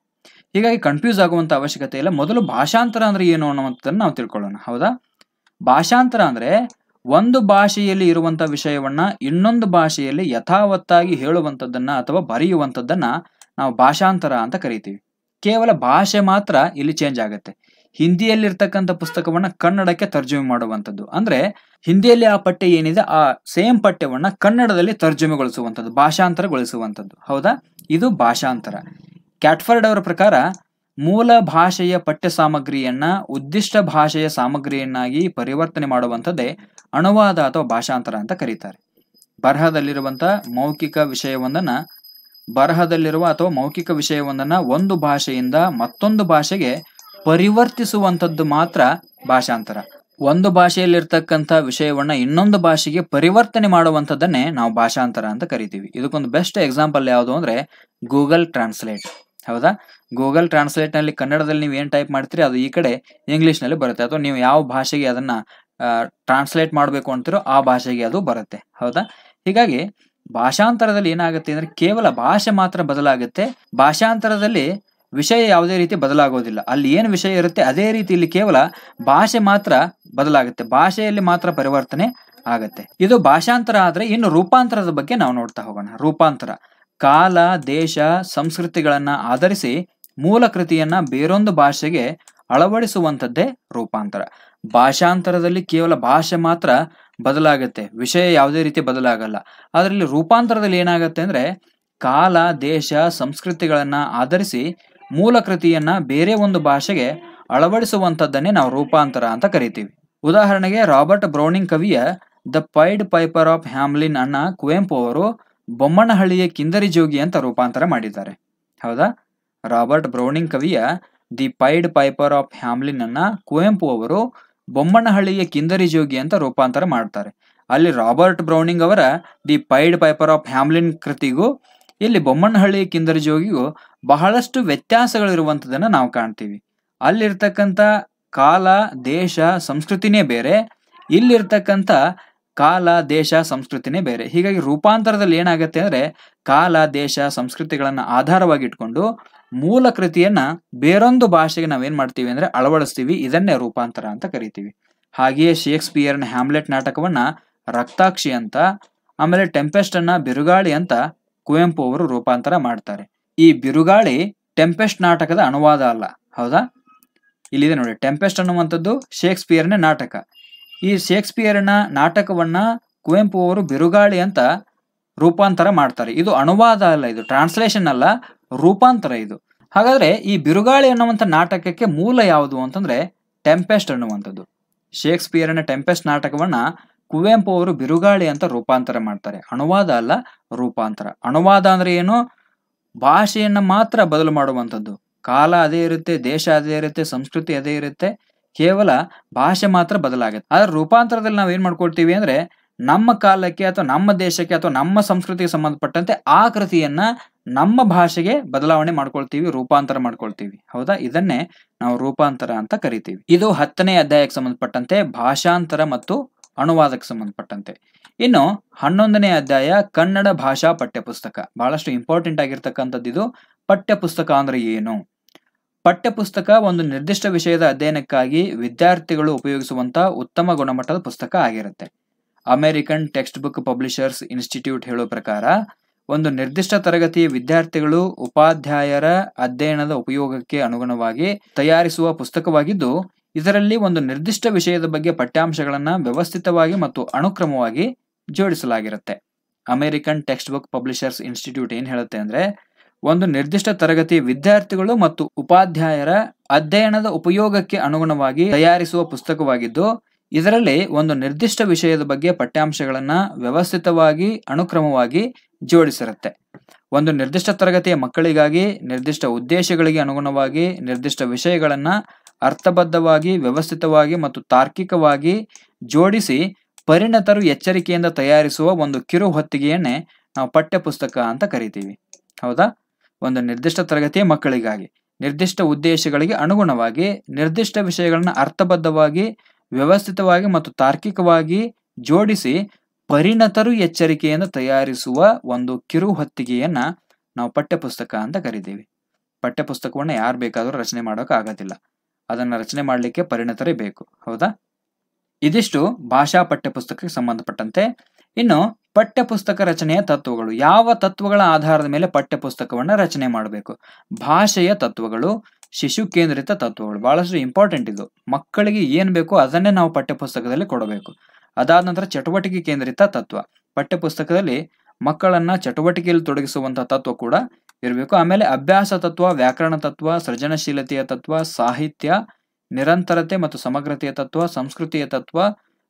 ಹೀಗಾಗಿ ಕನ್ಫ್ಯೂಸ್ ಆಗುವಂತ ಅವಶ್ಯಕತೆ ಇಲ್ಲ. ಮೊದಲು ಭಾಷಾಂತರ ಅಂದ್ರೆ ಏನು ಅನ್ನುವಂಥದ್ದನ್ನು ನಾವು ತಿಳ್ಕೊಳ್ಳೋಣ. ಹೌದಾ? ಭಾಷಾಂತರ ಅಂದ್ರೆ ಒಂದು ಭಾಷೆಯಲ್ಲಿ ಇರುವಂತ ವಿಷಯವನ್ನ ಇನ್ನೊಂದು ಭಾಷೆಯಲ್ಲಿ ಯಥಾವತ್ತಾಗಿ ಹೇಳುವಂಥದ್ದನ್ನ ಅಥವಾ ಬರೆಯುವಂಥದ್ದನ್ನ ನಾವು ಭಾಷಾಂತರ ಅಂತ ಕರಿತೀವಿ. ಕೇವಲ ಭಾಷೆ ಮಾತ್ರ ಇಲ್ಲಿ ಚೇಂಜ್ ಆಗುತ್ತೆ. ಹಿಂದಿಯಲ್ಲಿರ್ತಕ್ಕಂಥ ಪುಸ್ತಕವನ್ನ ಕನ್ನಡಕ್ಕೆ ತರ್ಜುಮೆ ಮಾಡುವಂಥದ್ದು ಅಂದ್ರೆ ಹಿಂದಿಯಲ್ಲಿ ಆ ಪಠ್ಯ ಏನಿದೆ ಆ ಸೇಮ್ ಪಠ್ಯವನ್ನ ಕನ್ನಡದಲ್ಲಿ ತರ್ಜುಮೆಗೊಳಿಸುವಂಥದ್ದು ಭಾಷಾಂತರಗೊಳಿಸುವಂಥದ್ದು ಹೌದಾ? ಇದು ಭಾಷಾಂತರ. ಕ್ಯಾಟ್ಫರ್ಡ್ ಅವರ ಪ್ರಕಾರ ಮೂಲ ಭಾಷೆಯ ಪಠ್ಯ ಸಾಮಗ್ರಿಯನ್ನ ಉದ್ದಿಷ್ಟ ಭಾಷೆಯ ಸಾಮಗ್ರಿಯನ್ನಾಗಿ ಪರಿವರ್ತನೆ ಮಾಡುವಂಥದ್ದೇ ಅನುವಾದ ಅಥವಾ ಭಾಷಾಂತರ ಅಂತ ಕರೀತಾರೆ. ಬರಹದಲ್ಲಿರುವಂತಹ ಮೌಖಿಕ ವಿಷಯವೊಂದನ್ನ, ಬರಹದಲ್ಲಿರುವ ಅಥವಾ ಮೌಖಿಕ ವಿಷಯವೊಂದನ್ನ ಒಂದು ಭಾಷೆಯಿಂದ ಮತ್ತೊಂದು ಭಾಷೆಗೆ ಪರಿವರ್ತಿಸುವಂಥದ್ದು ಮಾತ್ರ ಭಾಷಾಂತರ. ಒಂದು ಭಾಷೆಯಲ್ಲಿರ್ತಕ್ಕಂಥ ವಿಷಯವನ್ನ ಇನ್ನೊಂದು ಭಾಷೆಗೆ ಪರಿವರ್ತನೆ ಮಾಡುವಂಥದ್ದನ್ನೇ ನಾವು ಭಾಷಾಂತರ ಅಂತ ಕರಿತೀವಿ. ಇದಕ್ಕೊಂದು ಬೆಸ್ಟ್ ಎಕ್ಸಾಂಪಲ್ ಯಾವುದು ಅಂದ್ರೆ ಗೂಗಲ್ ಟ್ರಾನ್ಸ್ಲೇಟ್. ಹೌದಾ? ಗೂಗಲ್ ಟ್ರಾನ್ಸ್ಲೇಟ್ನಲ್ಲಿ ಕನ್ನಡದಲ್ಲಿ ನೀವು ಏನು ಟೈಪ್ ಮಾಡ್ತೀರಿ, ಅದು ಈ ಕಡೆ ಇಂಗ್ಲಿಷ್ನಲ್ಲಿ ಬರುತ್ತೆ. ಅಥವಾ ನೀವು ಯಾವ ಭಾಷೆಗೆ ಅದನ್ನ ಟ್ರಾನ್ಸ್ಲೇಟ್ ಮಾಡಬೇಕು ಅಂತೀರೋ ಆ ಭಾಷೆಗೆ ಅದು ಬರುತ್ತೆ. ಹೌದಾ? ಹೀಗಾಗಿ ಭಾಷಾಂತರದಲ್ಲಿ ಏನಾಗುತ್ತೆ ಅಂದ್ರೆ ಕೇವಲ ಭಾಷೆ ಮಾತ್ರ ಬದಲಾಗುತ್ತೆ. ಭಾಷಾಂತರದಲ್ಲಿ ವಿಷಯ ಯಾವುದೇ ರೀತಿ ಬದಲಾಗೋದಿಲ್ಲ. ಅಲ್ಲಿ ಏನು ವಿಷಯ ಇರುತ್ತೆ, ಅದೇ ರೀತಿ ಇಲ್ಲಿ ಕೇವಲ ಭಾಷೆ ಮಾತ್ರ ಬದಲಾಗುತ್ತೆ. ಭಾಷೆಯಲ್ಲಿ ಮಾತ್ರ ಪರಿವರ್ತನೆ ಆಗತ್ತೆ. ಇದು ಭಾಷಾಂತರ ಆದ್ರೆ ಇನ್ನು ರೂಪಾಂತರದ ಬಗ್ಗೆ ನಾವು ನೋಡ್ತಾ ಹೋಗೋಣ. ರೂಪಾಂತರ. ಕಾಲ, ದೇಶ, ಸಂಸ್ಕೃತಿಗಳನ್ನ ಆಧರಿಸಿ ಮೂಲ ಕೃತಿಯನ್ನ ಬೇರೊಂದು ಭಾಷೆಗೆ ಅಳವಡಿಸುವಂಥದ್ದೇ ರೂಪಾಂತರ. ಭಾಷಾಂತರದಲ್ಲಿ ಕೇವಲ ಭಾಷೆ ಮಾತ್ರ ಬದಲಾಗುತ್ತೆ. ವಿಷಯ ಯಾವುದೇ ರೀತಿ ಬದಲಾಗಲ್ಲ. ಅದರಲ್ಲಿ ರೂಪಾಂತರದಲ್ಲಿ ಏನಾಗುತ್ತೆ ಅಂದ್ರೆ ಕಾಲ, ದೇಶ, ಸಂಸ್ಕೃತಿಗಳನ್ನ ಆಧರಿಸಿ ಮೂಲ ಕೃತಿಯನ್ನ ಬೇರೆ ಒಂದು ಭಾಷೆಗೆ ಅಳವಡಿಸುವಂಥದ್ದನ್ನೇ ನಾವು ರೂಪಾಂತರ ಅಂತ ಕರಿತೀವಿ. ಉದಾಹರಣೆಗೆ ರಾಬರ್ಟ್ ಬ್ರೌನಿಂಗ್ ಕವಿಯ the pied piper of Hamelin ಅನ್ನ ಕುವೆಂಪು ಅವರು ಬೊಮ್ಮನಹಳ್ಳಿಯ ಕಿಂದರಿ ಜೋಗಿ ಅಂತ ರೂಪಾಂತರ ಮಾಡಿದ್ದಾರೆ. ಹೌದಾ? ರಾಬರ್ಟ್ ಬ್ರೌನಿಂಗ್ ಕವಿಯ the pied piper of Hamelin ಅನ್ನ ಕುವೆಂಪು ಅವರು ಬೊಮ್ಮನಹಳ್ಳಿಯ ಕಿಂದರಿ ಜೋಗಿ ಅಂತ ರೂಪಾಂತರ ಮಾಡ್ತಾರೆ. ಅಲ್ಲಿ ರಾಬರ್ಟ್ ಬ್ರೌನಿಂಗ್ ಅವರ the pied piper of Hamelin ಕೃತಿಗೂ, ಇಲ್ಲಿ ಬೊಮ್ಮನಹಳ್ಳಿಯ ಕಿಂದರಿ ಜೋಗಿಗೂ ಬಹಳಷ್ಟು ವ್ಯತ್ಯಾಸಗಳಿರುವಂಥದ್ದನ್ನ ನಾವು ಕಾಣ್ತೀವಿ. ಅಲ್ಲಿರ್ತಕ್ಕಂಥ ಕಾಲ, ದೇಶ, ಸಂಸ್ಕೃತಿನೇ ಬೇರೆ, ಇಲ್ಲಿರ್ತಕ್ಕಂಥ ಕಾಲ, ದೇಶ, ಸಂಸ್ಕೃತಿನೇ ಬೇರೆ. ಹೀಗಾಗಿ ರೂಪಾಂತರದಲ್ಲಿ ಏನಾಗುತ್ತೆ ಅಂದ್ರೆ ಕಾಲ, ದೇಶ, ಸಂಸ್ಕೃತಿಗಳನ್ನು ಆಧಾರವಾಗಿ ಇಟ್ಕೊಂಡು ಮೂಲ ಕೃತಿಯನ್ನ ಬೇರೊಂದು ಭಾಷೆಗೆ ನಾವೇನ್ ಮಾಡ್ತೀವಿ ಅಂದ್ರೆ ಅಳವಡಿಸ್ತೀವಿ, ಇದನ್ನೇ ರೂಪಾಂತರ ಅಂತ ಕರಿತೀವಿ. ಹಾಗೆಯೇ ಶೇಕ್ಸ್ಪಿಯರ್ನ ಹ್ಯಾಮ್ಲೆಟ್ ನಾಟಕವನ್ನ ರಕ್ತಾಕ್ಷಿ ಅಂತ, ಆಮೇಲೆ ಟೆಂಪೆಸ್ಟ್ ಅನ್ನ ಬಿರುಗಾಳಿ ಅಂತ ಕುವೆಂಪು ಅವರು ರೂಪಾಂತರ ಮಾಡ್ತಾರೆ. ಈ ಬಿರುಗಾಳಿ ಟೆಂಪೆಸ್ಟ್ ನಾಟಕದ ಅನುವಾದ ಅಲ್ಲ, ಹೌದಾ? ಇಲ್ಲಿದೆ ನೋಡಿ, ಟೆಂಪೆಸ್ಟ್ ಅನ್ನುವಂಥದ್ದು ಶೇಕ್ಸ್ಪಿಯರ್ನ ನಾಟಕ. ಈ ಶೇಕ್ಸ್ಪಿಯರ್ನ ನಾಟಕವನ್ನ ಕುವೆಂಪು ಅವರು ಬಿರುಗಾಳಿ ಅಂತ ರೂಪಾಂತರ ಮಾಡ್ತಾರೆ. ಇದು ಅನುವಾದ ಅಲ್ಲ, ಇದು ಟ್ರಾನ್ಸ್ಲೇಷನ್ ಅಲ್ಲ, ರೂಪಾಂತರ ಇದು. ಹಾಗಾದ್ರೆ ಈ ಬಿರುಗಾಳಿ ಅನ್ನುವಂಥ ನಾಟಕಕ್ಕೆ ಮೂಲ ಯಾವುದು ಅಂತಂದ್ರೆ ಟೆಂಪೆಸ್ಟ್ ಅನ್ನುವಂಥದ್ದು. ಶೇಕ್ಸ್ಪಿಯರ್ನ ಟೆಂಪೆಸ್ಟ್ ನಾಟಕವನ್ನ ಕುವೆಂಪು ಅವರು ಬಿರುಗಾಳಿ ಅಂತ ರೂಪಾಂತರ ಮಾಡ್ತಾರೆ. ಅನುವಾದ ಅಲ್ಲ, ರೂಪಾಂತರ. ಅನುವಾದ ಅಂದ್ರೆ ಏನು? ಭಾಷೆಯನ್ನ ಮಾತ್ರ ಬದಲು ಮಾಡುವಂಥದ್ದು. ಕಾಲ ಅದೇ ಇರುತ್ತೆ, ದೇಶ ಅದೇ ಇರುತ್ತೆ, ಸಂಸ್ಕೃತಿ ಅದೇ ಇರುತ್ತೆ. ಕೇವಲ ಭಾಷೆ ಮಾತ್ರ ಬದಲಾಗುತ್ತೆ. ಆದ್ರೆ ರೂಪಾಂತರದಲ್ಲಿ ನಾವು ಏನು ಮಾಡ್ಕೊಳ್ತೀವಿ ಅಂದ್ರೆ ನಮ್ಮ ಕಾಲಕ್ಕೆ ಅಥವಾ ನಮ್ಮ ದೇಶಕ್ಕೆ ಅಥವಾ ನಮ್ಮ ಸಂಸ್ಕೃತಿಗೆ ಸಂಬಂಧಪಟ್ಟಂತೆ ಆ ಕೃತಿಯನ್ನ ನಮ್ಮ ಭಾಷೆಗೆ ಬದಲಾವಣೆ ಮಾಡ್ಕೊಳ್ತೀವಿ, ರೂಪಾಂತರ ಮಾಡ್ಕೊಳ್ತೀವಿ. ಹೌದಾ? ಇದನ್ನೇ ನಾವು ರೂಪಾಂತರ ಅಂತ ಕರಿತೀವಿ. ಇದು ಹತ್ತನೇ ಅಧ್ಯಾಯಕ್ಕೆ ಸಂಬಂಧಪಟ್ಟಂತೆ, ಭಾಷಾಂತರ ಮತ್ತು ಅನುವಾದಕ್ಕೆ ಸಂಬಂಧಪಟ್ಟಂತೆ. ಇನ್ನು ಹನ್ನೊಂದನೇ ಅಧ್ಯಾಯ ಕನ್ನಡ ಭಾಷಾ ಪಠ್ಯಪುಸ್ತಕ. ಬಹಳಷ್ಟು ಇಂಪಾರ್ಟೆಂಟ್ ಆಗಿರ್ತಕ್ಕಂಥದ್ದು ಇದು. ಪಠ್ಯಪುಸ್ತಕ ಅಂದ್ರೆ ಏನು? ಪಠ್ಯಪುಸ್ತಕ ಒಂದು ನಿರ್ದಿಷ್ಟ ವಿಷಯದ ಅಧ್ಯಯನಕ್ಕಾಗಿ ವಿದ್ಯಾರ್ಥಿಗಳು ಉಪಯೋಗಿಸುವಂತಹ ಉತ್ತಮ ಗುಣಮಟ್ಟದ ಪುಸ್ತಕ ಆಗಿರುತ್ತೆ. American text book publishers institute ಹೇಳೋ ಪ್ರಕಾರ, ಒಂದು ನಿರ್ದಿಷ್ಟ ತರಗತಿಯ ವಿದ್ಯಾರ್ಥಿಗಳು ಉಪಾಧ್ಯಾಯರ ಅಧ್ಯಯನದ ಉಪಯೋಗಕ್ಕೆ ಅನುಗುಣವಾಗಿ ತಯಾರಿಸುವ ಪುಸ್ತಕವಾಗಿದ್ದು, ಇದರಲ್ಲಿ ಒಂದು ನಿರ್ದಿಷ್ಟ ವಿಷಯದ ಬಗ್ಗೆ ಪಠ್ಯಾಂಶಗಳನ್ನ ವ್ಯವಸ್ಥಿತವಾಗಿ ಮತ್ತು ಅನುಕ್ರಮವಾಗಿ ಜೋಡಿಸಲಾಗಿರುತ್ತೆ. American text book publishers institute ಏನ್ ಹೇಳುತ್ತೆ ಅಂದ್ರೆ, ಒಂದು ನಿರ್ದಿಷ್ಟ ತರಗತಿ ವಿದ್ಯಾರ್ಥಿಗಳು ಮತ್ತು ಉಪಾಧ್ಯಾಯರ ಅಧ್ಯಯನದ ಉಪಯೋಗಕ್ಕೆ ಅನುಗುಣವಾಗಿ ತಯಾರಿಸುವ ಪುಸ್ತಕವಾಗಿದ್ದು ಇದರಲ್ಲಿ ಒಂದು ನಿರ್ದಿಷ್ಟ ವಿಷಯದ ಬಗ್ಗೆ ಪಠ್ಯಾಂಶಗಳನ್ನ ವ್ಯವಸ್ಥಿತವಾಗಿ, ಅನುಕ್ರಮವಾಗಿ ಜೋಡಿಸಿರುತ್ತೆ. ಒಂದು ನಿರ್ದಿಷ್ಟ ತರಗತಿಯ ಮಕ್ಕಳಿಗಾಗಿ, ನಿರ್ದಿಷ್ಟ ಉದ್ದೇಶಗಳಿಗೆ ಅನುಗುಣವಾಗಿ, ನಿರ್ದಿಷ್ಟ ವಿಷಯಗಳನ್ನ ಅರ್ಥಬದ್ಧವಾಗಿ, ವ್ಯವಸ್ಥಿತವಾಗಿ ಮತ್ತು ತಾರ್ಕಿಕವಾಗಿ ಜೋಡಿಸಿ ಪರಿಣತರು ಎಚ್ಚರಿಕೆಯಿಂದ ತಯಾರಿಸುವ ಒಂದು ಕಿರು ಹೊತ್ತಿಗೆಯನ್ನೇ ನಾವು ಪಠ್ಯಪುಸ್ತಕ ಅಂತ ಕರಿತೀವಿ. ಹೌದಾ? ಒಂದು ನಿರ್ದಿಷ್ಟ ತರಗತಿಯ ಮಕ್ಕಳಿಗಾಗಿ, ನಿರ್ದಿಷ್ಟ ಉದ್ದೇಶಗಳಿಗೆ ಅನುಗುಣವಾಗಿ, ನಿರ್ದಿಷ್ಟ ವಿಷಯಗಳನ್ನ ಅರ್ಥಬದ್ಧವಾಗಿ ವ್ಯವಸ್ಥಿತವಾಗಿ ಮತ್ತು ತಾರ್ಕಿಕವಾಗಿ ಜೋಡಿಸಿ ಪರಿಣತರು ಎಚ್ಚರಿಕೆಯಿಂದ ತಯಾರಿಸುವ ಒಂದು ಕಿರು ಹೊತ್ತಿಗೆಯನ್ನ ನಾವು ಪಠ್ಯಪುಸ್ತಕ ಅಂತ ಕರಿತೀವಿ. ಪಠ್ಯಪುಸ್ತಕವನ್ನು ಯಾರು ಬೇಕಾದರೂ ರಚನೆ ಮಾಡೋಕೆ ಆಗೋದಿಲ್ಲ. ಅದನ್ನ ರಚನೆ ಮಾಡಲಿಕ್ಕೆ ಪರಿಣತರೇ ಬೇಕು. ಹೌದಾ? ಇದಿಷ್ಟು ಭಾಷಾ ಪಠ್ಯಪುಸ್ತಕಕ್ಕೆ ಸಂಬಂಧಪಟ್ಟಂತೆ. ಇನ್ನು ಪಠ್ಯಪುಸ್ತಕ ರಚನೆಯ ತತ್ವಗಳು. ಯಾವ ತತ್ವಗಳ ಆಧಾರದ ಮೇಲೆ ಪಠ್ಯಪುಸ್ತಕವನ್ನು ರಚನೆ ಮಾಡಬೇಕು? ಭಾಷೆಯ ತತ್ವಗಳು ಶಿಶು ಕೇಂದ್ರಿತ ತತ್ವಗಳು ಬಹಳಷ್ಟು ಇಂಪಾರ್ಟೆಂಟ್ ಇದು. ಮಕ್ಕಳಿಗೆ ಏನು ಬೇಕೋ ಅದನ್ನೇ ನಾವು ಪಠ್ಯಪುಸ್ತಕದಲ್ಲಿ ಕೊಡಬೇಕು. ಅದಾದ ನಂತರ ಚಟುವಟಿಕೆ ಕೇಂದ್ರಿತ ತತ್ವ. ಪಠ್ಯಪುಸ್ತಕದಲ್ಲಿ ಮಕ್ಕಳನ್ನ ಚಟುವಟಿಕೆಯಲ್ಲಿ ತೊಡಗಿಸುವಂತಹ ತತ್ವ ಕೂಡ ಇರಬೇಕು. ಆಮೇಲೆ ಅಭ್ಯಾಸ ತತ್ವ, ವ್ಯಾಕರಣ ತತ್ವ, ಸೃಜನಶೀಲತೆಯ ತತ್ವ, ಸಾಹಿತ್ಯ, ನಿರಂತರತೆ ಮತ್ತು ಸಮಗ್ರತೆಯ ತತ್ವ, ಸಂಸ್ಕೃತಿಯ ತತ್ವ,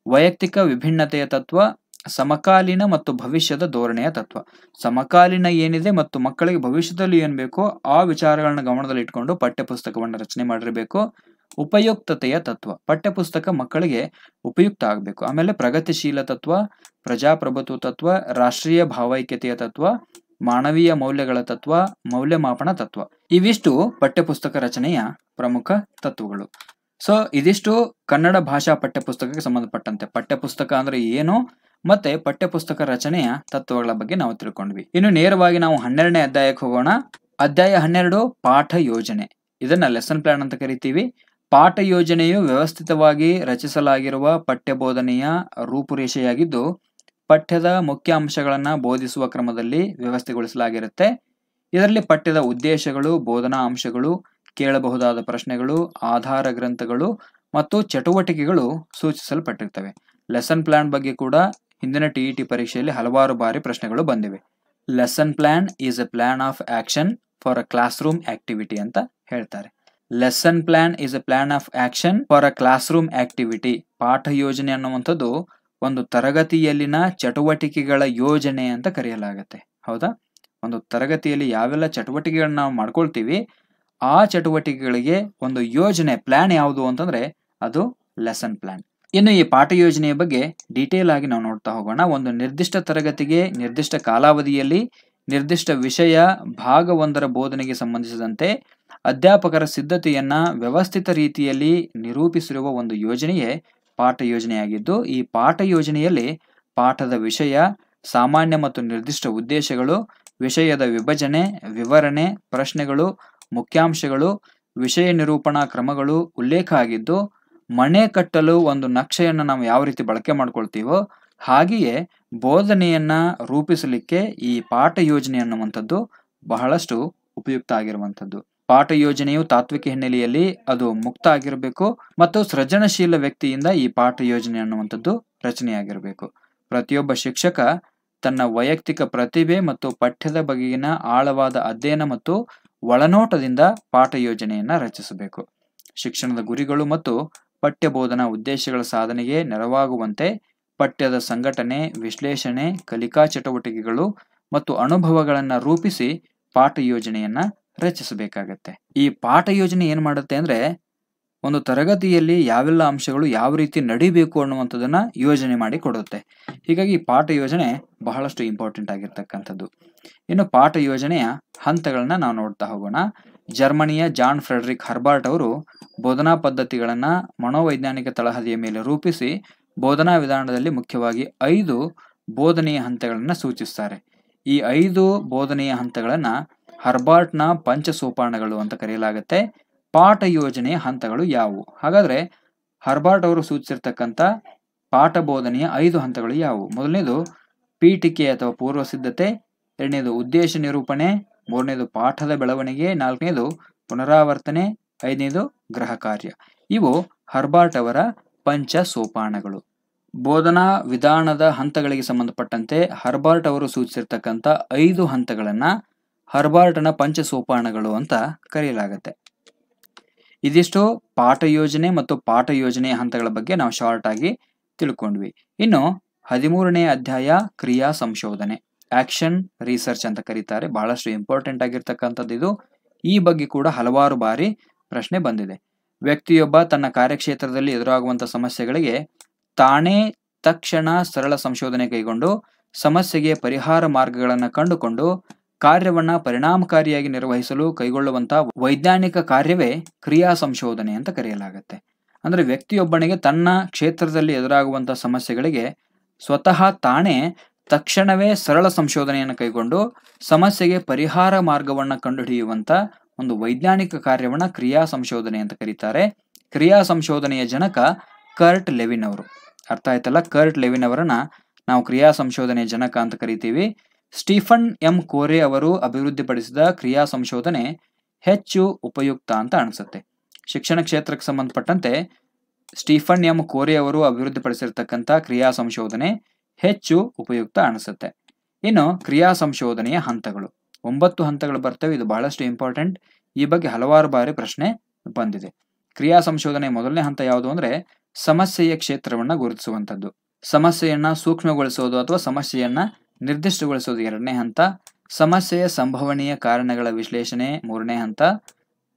ವೈಯಕ್ತಿಕ ವಿಭಿನ್ನತೆಯ ತತ್ವ ಸಮಕಾಲೀನ ಮತ್ತು ಭವಿಷ್ಯದ ಧೋರಣೆಯ ತತ್ವ. ಸಮಕಾಲೀನ ಏನಿದೆ ಮತ್ತು ಮಕ್ಕಳಿಗೆ ಭವಿಷ್ಯದಲ್ಲಿ ಏನ್ ಬೇಕೋ ಆ ವಿಚಾರಗಳನ್ನ ಗಮನದಲ್ಲಿ ಇಟ್ಕೊಂಡು ಪಠ್ಯಪುಸ್ತಕವನ್ನು ರಚನೆ ಮಾಡಿರಬೇಕು. ಉಪಯುಕ್ತತೆಯ ತತ್ವ. ಪಠ್ಯಪುಸ್ತಕ ಮಕ್ಕಳಿಗೆ ಉಪಯುಕ್ತ ಆಗಬೇಕು. ಆಮೇಲೆ ಪ್ರಗತಿಶೀಲ ತತ್ವ, ಪ್ರಜಾಪ್ರಭುತ್ವ ತತ್ವ, ರಾಷ್ಟ್ರೀಯ ಭಾವೈಕ್ಯತೆಯ ತತ್ವ, ಮಾನವೀಯ ಮೌಲ್ಯಗಳ ತತ್ವ, ಮೌಲ್ಯಮಾಪನ ತತ್ವ. ಇವಿಷ್ಟು ಪಠ್ಯಪುಸ್ತಕ ರಚನೆಯ ಪ್ರಮುಖ ತತ್ವಗಳು. ಸೊ ಇದಿಷ್ಟು ಕನ್ನಡ ಭಾಷಾ ಪಠ್ಯಪುಸ್ತಕಕ್ಕೆ ಸಂಬಂಧಪಟ್ಟಂತೆ. ಪಠ್ಯಪುಸ್ತಕ ಅಂದ್ರೆ ಏನು? ಮತ್ತೆ ಪಠ್ಯಪುಸ್ತಕ ರಚನೆಯ ತತ್ವಗಳ ಬಗ್ಗೆ ನಾವು ತಿಳ್ಕೊಂಡ್ವಿ. ಇನ್ನು ನೇರವಾಗಿ ನಾವು ಹನ್ನೆರಡನೇ ಅಧ್ಯಾಯಕ್ಕೆ ಹೋಗೋಣ. ಅಧ್ಯಾಯ ಹನ್ನೆರಡು, ಪಾಠ ಯೋಜನೆ. ಇದನ್ನ ಲೆಸನ್ ಪ್ಲಾನ್ ಅಂತ ಕರಿತೀವಿ. ಪಾಠ ಯೋಜನೆಯು ವ್ಯವಸ್ಥಿತವಾಗಿ ರಚಿಸಲಾಗಿರುವ ಪಠ್ಯ ಬೋಧನೆಯ ರೂಪುರೇಷೆಯಾಗಿದ್ದು, ಪಠ್ಯದ ಮುಖ್ಯ ಅಂಶಗಳನ್ನ ಬೋಧಿಸುವ ಕ್ರಮದಲ್ಲಿ ವ್ಯವಸ್ಥೆಗೊಳಿಸಲಾಗಿರುತ್ತೆ. ಇದರಲ್ಲಿ ಪಠ್ಯದ ಉದ್ದೇಶಗಳು, ಬೋಧನಾ ಅಂಶಗಳು ಕೇಳಬಹುದಾದ ಪ್ರಶ್ನೆಗಳು, ಆಧಾರ ಗ್ರಂಥಗಳು ಮತ್ತು ಚಟುವಟಿಕೆಗಳು ಸೂಚಿಸಲ್ಪಟ್ಟಿರ್ತವೆ. ಲೆಸನ್ ಪ್ಲಾನ್ ಬಗ್ಗೆ ಕೂಡ ಹಿಂದಿನ ಟಿಇಟಿ ಪರೀಕ್ಷೆಯಲ್ಲಿ ಹಲವಾರು ಬಾರಿ ಪ್ರಶ್ನೆಗಳು ಬಂದಿವೆ. Lesson plan is a plan of action for a classroom activity ಅಂತ ಹೇಳ್ತಾರೆ. Lesson plan is a plan of action for a classroom activity. ಪಾಠ ಯೋಜನೆ ಅನ್ನುವಂಥದ್ದು ಒಂದು ತರಗತಿಯಲ್ಲಿನ ಚಟುವಟಿಕೆಗಳ ಯೋಜನೆ ಅಂತ ಕರೆಯಲಾಗುತ್ತೆ. ಹೌದಾ? ಒಂದು ತರಗತಿಯಲ್ಲಿ ಯಾವೆಲ್ಲ ಚಟುವಟಿಕೆಗಳನ್ನ ನಾವು ಮಾಡ್ಕೊಳ್ತೀವಿ ಆ ಚಟುವಟಿಕೆಗಳಿಗೆ ಒಂದು ಯೋಜನೆ ಪ್ಲಾನ್ ಯಾವುದು ಅಂತಂದ್ರೆ ಅದು ಲೆಸನ್ ಪ್ಲಾನ್ ಇನ್ನು ಈ ಪಾಠ ಯೋಜನೆಯ ಬಗ್ಗೆ ಡೀಟೇಲ್ ಆಗಿ ನಾವು ನೋಡ್ತಾ ಹೋಗೋಣ. ಒಂದು ನಿರ್ದಿಷ್ಟ ತರಗತಿಗೆ, ನಿರ್ದಿಷ್ಟ ಕಾಲಾವಧಿಯಲ್ಲಿ, ನಿರ್ದಿಷ್ಟ ವಿಷಯ, ಭಾಗವೊಂದರ ಬೋಧನೆಗೆ ಸಂಬಂಧಿಸಿದಂತೆ ಅಧ್ಯಾಪಕರ ಸಿದ್ಧತೆಯನ್ನ ವ್ಯವಸ್ಥಿತ ರೀತಿಯಲ್ಲಿ ನಿರೂಪಿಸಿರುವ ಒಂದು ಯೋಜನೆಯೇ ಪಾಠ ಯೋಜನೆಯಾಗಿದ್ದು, ಈ ಪಾಠ ಯೋಜನೆಯಲ್ಲಿ ಪಾಠದ ವಿಷಯ, ಸಾಮಾನ್ಯ ಮತ್ತು ನಿರ್ದಿಷ್ಟ ಉದ್ದೇಶಗಳು, ವಿಷಯದ ವಿಭಜನೆ, ವಿವರಣೆ, ಪ್ರಶ್ನೆಗಳು ಮುಖ್ಯಾಂಶಗಳು, ವಿಷಯ ನಿರೂಪಣಾ ಕ್ರಮಗಳು, ಉಲ್ಲೇಖ ಆಗಿದ್ದು ಮನೆ ಕಟ್ಟಲು ಒಂದು ನಕ್ಷೆಯನ್ನು ನಾವು ಯಾವ ರೀತಿ ಬಳಕೆ ಮಾಡ್ಕೊಳ್ತೀವೋ ಹಾಗೆಯೇ ಬೋಧನೆಯನ್ನ ರೂಪಿಸಲಿಕ್ಕೆ ಈ ಪಾಠ ಯೋಜನೆ ಅನ್ನುವಂಥದ್ದು ಬಹಳಷ್ಟು ಉಪಯುಕ್ತ ಆಗಿರುವಂಥದ್ದು. ಪಾಠ ಯೋಜನೆಯು ತಾತ್ವಿಕ ಹಿನ್ನೆಲೆಯಲ್ಲಿ ಅದು ಮುಕ್ತ ಆಗಿರಬೇಕು ಮತ್ತು ಸೃಜನಶೀಲ ವ್ಯಕ್ತಿಯಿಂದ ಈ ಪಾಠ ಯೋಜನೆ ಅನ್ನುವಂಥದ್ದು ರಚನೆಯಾಗಿರಬೇಕು. ಪ್ರತಿಯೊಬ್ಬ ಶಿಕ್ಷಕ ತನ್ನ ವೈಯಕ್ತಿಕ ಪ್ರತಿಭೆ ಮತ್ತು ಪಠ್ಯದ ಬಗೆಗಿನ ಆಳವಾದ ಅಧ್ಯಯನ ಮತ್ತು ಒಳನೋಟದಿಂದ ಪಾಠ ಯೋಜನೆಯನ್ನ ರಚಿಸಬೇಕು. ಶಿಕ್ಷಣದ ಗುರಿಗಳು ಮತ್ತು ಪಠ್ಯ ಬೋಧನಾ ಉದ್ದೇಶಗಳ ಸಾಧನೆಗೆ ನೆರವಾಗುವಂತೆ ಪಠ್ಯದ ಸಂಘಟನೆ, ವಿಶ್ಲೇಷಣೆ, ಕಲಿಕಾ ಚಟುವಟಿಕೆಗಳು ಮತ್ತು ಅನುಭವಗಳನ್ನು ರೂಪಿಸಿ ಪಾಠ ಯೋಜನೆಯನ್ನ ರಚಿಸಬೇಕಾಗತ್ತೆ. ಈ ಪಾಠ ಯೋಜನೆ ಏನ್ ಮಾಡುತ್ತೆ ಅಂದ್ರೆ ಒಂದು ತರಗತಿಯಲ್ಲಿ ಯಾವೆಲ್ಲ ಅಂಶಗಳು ಯಾವ ರೀತಿ ನಡಿಬೇಕು ಅನ್ನುವಂಥದ್ದನ್ನು ಯೋಜನೆ ಮಾಡಿ ಕೊಡುತ್ತೆ. ಹೀಗಾಗಿ ಪಾಠ ಯೋಜನೆ ಬಹಳಷ್ಟು ಇಂಪಾರ್ಟೆಂಟ್ ಆಗಿರ್ತಕ್ಕಂಥದ್ದು. ಇನ್ನು ಪಾಠ ಯೋಜನೆಯ ಹಂತಗಳನ್ನ ನಾವು ನೋಡ್ತಾ ಹೋಗೋಣ. ಜರ್ಮನಿಯ ಜಾನ್ ಫ್ರೆಡ್ರಿಕ್ ಹರ್ಬಾರ್ಟ್ ಅವರು ಬೋಧನಾ ಪದ್ಧತಿಗಳನ್ನ ಮನೋವೈಜ್ಞಾನಿಕ ತಳಹದಿಯ ಮೇಲೆ ರೂಪಿಸಿ ಬೋಧನಾ ವಿಧಾನದಲ್ಲಿ ಮುಖ್ಯವಾಗಿ ಐದು ಬೋಧನೆಯ ಹಂತಗಳನ್ನು ಸೂಚಿಸ್ತಾರೆ. ಈ ಐದು ಬೋಧನೆಯ ಹಂತಗಳನ್ನು ಹರ್ಬಾರ್ಟ್ನ ಪಂಚ ಸೋಪಾನಗಳು ಅಂತ ಕರೆಯಲಾಗುತ್ತೆ. ಪಾಠ ಯೋಜನೆಯ ಹಂತಗಳು ಯಾವುವು? ಹಾಗಾದ್ರೆ ಹರ್ಬಾರ್ಟ್ ಅವರು ಸೂಚಿಸಿರ್ತಕ್ಕಂಥ ಪಾಠ ಬೋಧನೆಯ ಐದು ಹಂತಗಳು ಯಾವುವು? ಮೊದಲನೇದು, ಪೀಠಿಕೆ ಅಥವಾ ಪೂರ್ವ ಸಿದ್ಧತೆ, ಎರಡನೇದು ಉದ್ದೇಶ ನಿರೂಪಣೆ, ಮೂರನೇದು ಪಾಠದ ಬೆಳವಣಿಗೆ, ನಾಲ್ಕನೇದು ಪುನರಾವರ್ತನೆ, ಐದನೇದು ಗೃಹ ಕಾರ್ಯ. ಇವು ಹರ್ಬಾರ್ಟ್ ಅವರ ಪಂಚ ಸೋಪಾನಗಳು ಬೋಧನಾ ವಿಧಾನದ ಹಂತಗಳಿಗೆ ಸಂಬಂಧಪಟ್ಟಂತೆ ಹರ್ಬಾರ್ಟ್ ಅವರು ಸೂಚಿಸಿರ್ತಕ್ಕಂಥ ಐದು ಹಂತಗಳನ್ನ ಹರ್ಬಾರ್ಟ್ನ ಪಂಚ ಸೋಪಾನಗಳು ಅಂತ ಕರೆಯಲಾಗುತ್ತೆ. ಇದಿಷ್ಟು ಪಾಠ ಯೋಜನೆ ಮತ್ತು ಪಾಠ ಯೋಜನೆಯ ಹಂತಗಳ ಬಗ್ಗೆ ನಾವು ಶಾರ್ಟ್ ಆಗಿ ತಿಳ್ಕೊಂಡ್ವಿ. ಇನ್ನು ಹದಿಮೂರನೇ ಅಧ್ಯಾಯ ಕ್ರಿಯಾ ಸಂಶೋಧನೆ ಆಕ್ಷನ್ ರಿಸರ್ಚ್ ಅಂತ ಕರೀತಾರೆ. ಬಹಳಷ್ಟು ಇಂಪಾರ್ಟೆಂಟ್ ಆಗಿರ್ತಕ್ಕಂಥದ್ದು ಇದು. ಈ ಬಗ್ಗೆ ಕೂಡ ಹಲವಾರು ಬಾರಿ ಪ್ರಶ್ನೆ ಬಂದಿದೆ. ವ್ಯಕ್ತಿಯೊಬ್ಬ ತನ್ನ ಕಾರ್ಯಕ್ಷೇತ್ರದಲ್ಲಿ ಎದುರಾಗುವಂತಹ ಸಮಸ್ಯೆಗಳಿಗೆ ತಾನೇ ತಕ್ಷಣ ಸರಳ ಸಂಶೋಧನೆ ಕೈಗೊಂಡು, ಸಮಸ್ಯೆಗೆ ಪರಿಹಾರ ಮಾರ್ಗಗಳನ್ನು ಕಂಡುಕೊಂಡು ಕಾರ್ಯವನ್ನ ಪರಿಣಾಮಕಾರಿಯಾಗಿ ನಿರ್ವಹಿಸಲು ಕೈಗೊಳ್ಳುವಂತಹ ವೈಜ್ಞಾನಿಕ ಕಾರ್ಯವೇ ಕ್ರಿಯಾ ಸಂಶೋಧನೆ ಅಂತ ಕರೆಯಲಾಗುತ್ತೆ. ಅಂದ್ರೆ ವ್ಯಕ್ತಿಯೊಬ್ಬನಿಗೆ ತನ್ನ ಕ್ಷೇತ್ರದಲ್ಲಿ ಎದುರಾಗುವಂತಹ ಸಮಸ್ಯೆಗಳಿಗೆ ಸ್ವತಃ ತಾನೇ ತಕ್ಷಣವೇ ಸರಳ ಸಂಶೋಧನೆಯನ್ನು ಕೈಗೊಂಡು ಸಮಸ್ಯೆಗೆ ಪರಿಹಾರ ಮಾರ್ಗವನ್ನ ಕಂಡುಹಿಡಿಯುವಂತ ಒಂದು ವೈಜ್ಞಾನಿಕ ಕಾರ್ಯವನ್ನ ಕ್ರಿಯಾ ಸಂಶೋಧನೆ ಅಂತ ಕರೀತಾರೆ. ಕ್ರಿಯಾ ಸಂಶೋಧನೆಯ ಜನಕ ಕರ್ಟ್ ಲೆವಿನ್ ಅವರು. ಅರ್ಥ ಆಯ್ತಲ್ಲ? ಕರ್ಟ್ ಲೆವಿನ್ ಅವರನ್ನ ನಾವು ಕ್ರಿಯಾ ಸಂಶೋಧನೆಯ ಜನಕ ಅಂತ ಕರಿತೀವಿ. ಸ್ಟೀಫನ್ ಎಂ ಕೋರೆ ಅವರು ಅಭಿವೃದ್ಧಿಪಡಿಸಿದ ಕ್ರಿಯಾ ಸಂಶೋಧನೆ ಹೆಚ್ಚು ಉಪಯುಕ್ತ ಅಂತ ಅನಿಸುತ್ತೆ. ಶಿಕ್ಷಣ ಕ್ಷೇತ್ರಕ್ಕೆ ಸಂಬಂಧಪಟ್ಟಂತೆ ಸ್ಟೀಫನ್ ಎಂ ಕೋರೆ ಅವರು ಅಭಿವೃದ್ಧಿಪಡಿಸಿರ್ತಕ್ಕಂಥ ಕ್ರಿಯಾ ಸಂಶೋಧನೆ ಹೆಚ್ಚು ಉಪಯುಕ್ತ ಅನಿಸುತ್ತೆ. ಇನ್ನು ಕ್ರಿಯಾ ಸಂಶೋಧನೆಯ ಹಂತಗಳು. ಒಂಬತ್ತು ಹಂತಗಳು ಬರ್ತವೆ. ಇದು ಬಹಳಷ್ಟು ಇಂಪಾರ್ಟೆಂಟ್. ಈ ಬಗ್ಗೆ ಹಲವಾರು ಬಾರಿ ಪ್ರಶ್ನೆ ಬಂದಿದೆ. ಕ್ರಿಯಾ ಸಂಶೋಧನೆ ಮೊದಲನೇ ಹಂತ ಯಾವುದು ಅಂದ್ರೆ ಸಮಸ್ಯೆಯ ಕ್ಷೇತ್ರವನ್ನ ಗುರುತಿಸುವಂಥದ್ದು. ಸಮಸ್ಯೆಯನ್ನ ಸೂಕ್ಷ್ಮಗೊಳಿಸೋದು ಅಥವಾ ಸಮಸ್ಯೆಯನ್ನ ನಿರ್ದಿಷ್ಟಗೊಳಿಸೋದು ಎರಡನೇ ಹಂತ, ಸಮಸ್ಯೆಯ ಸಂಭವನೀಯ ಕಾರಣಗಳ ವಿಶ್ಲೇಷಣೆ ಮೂರನೇ ಹಂತ.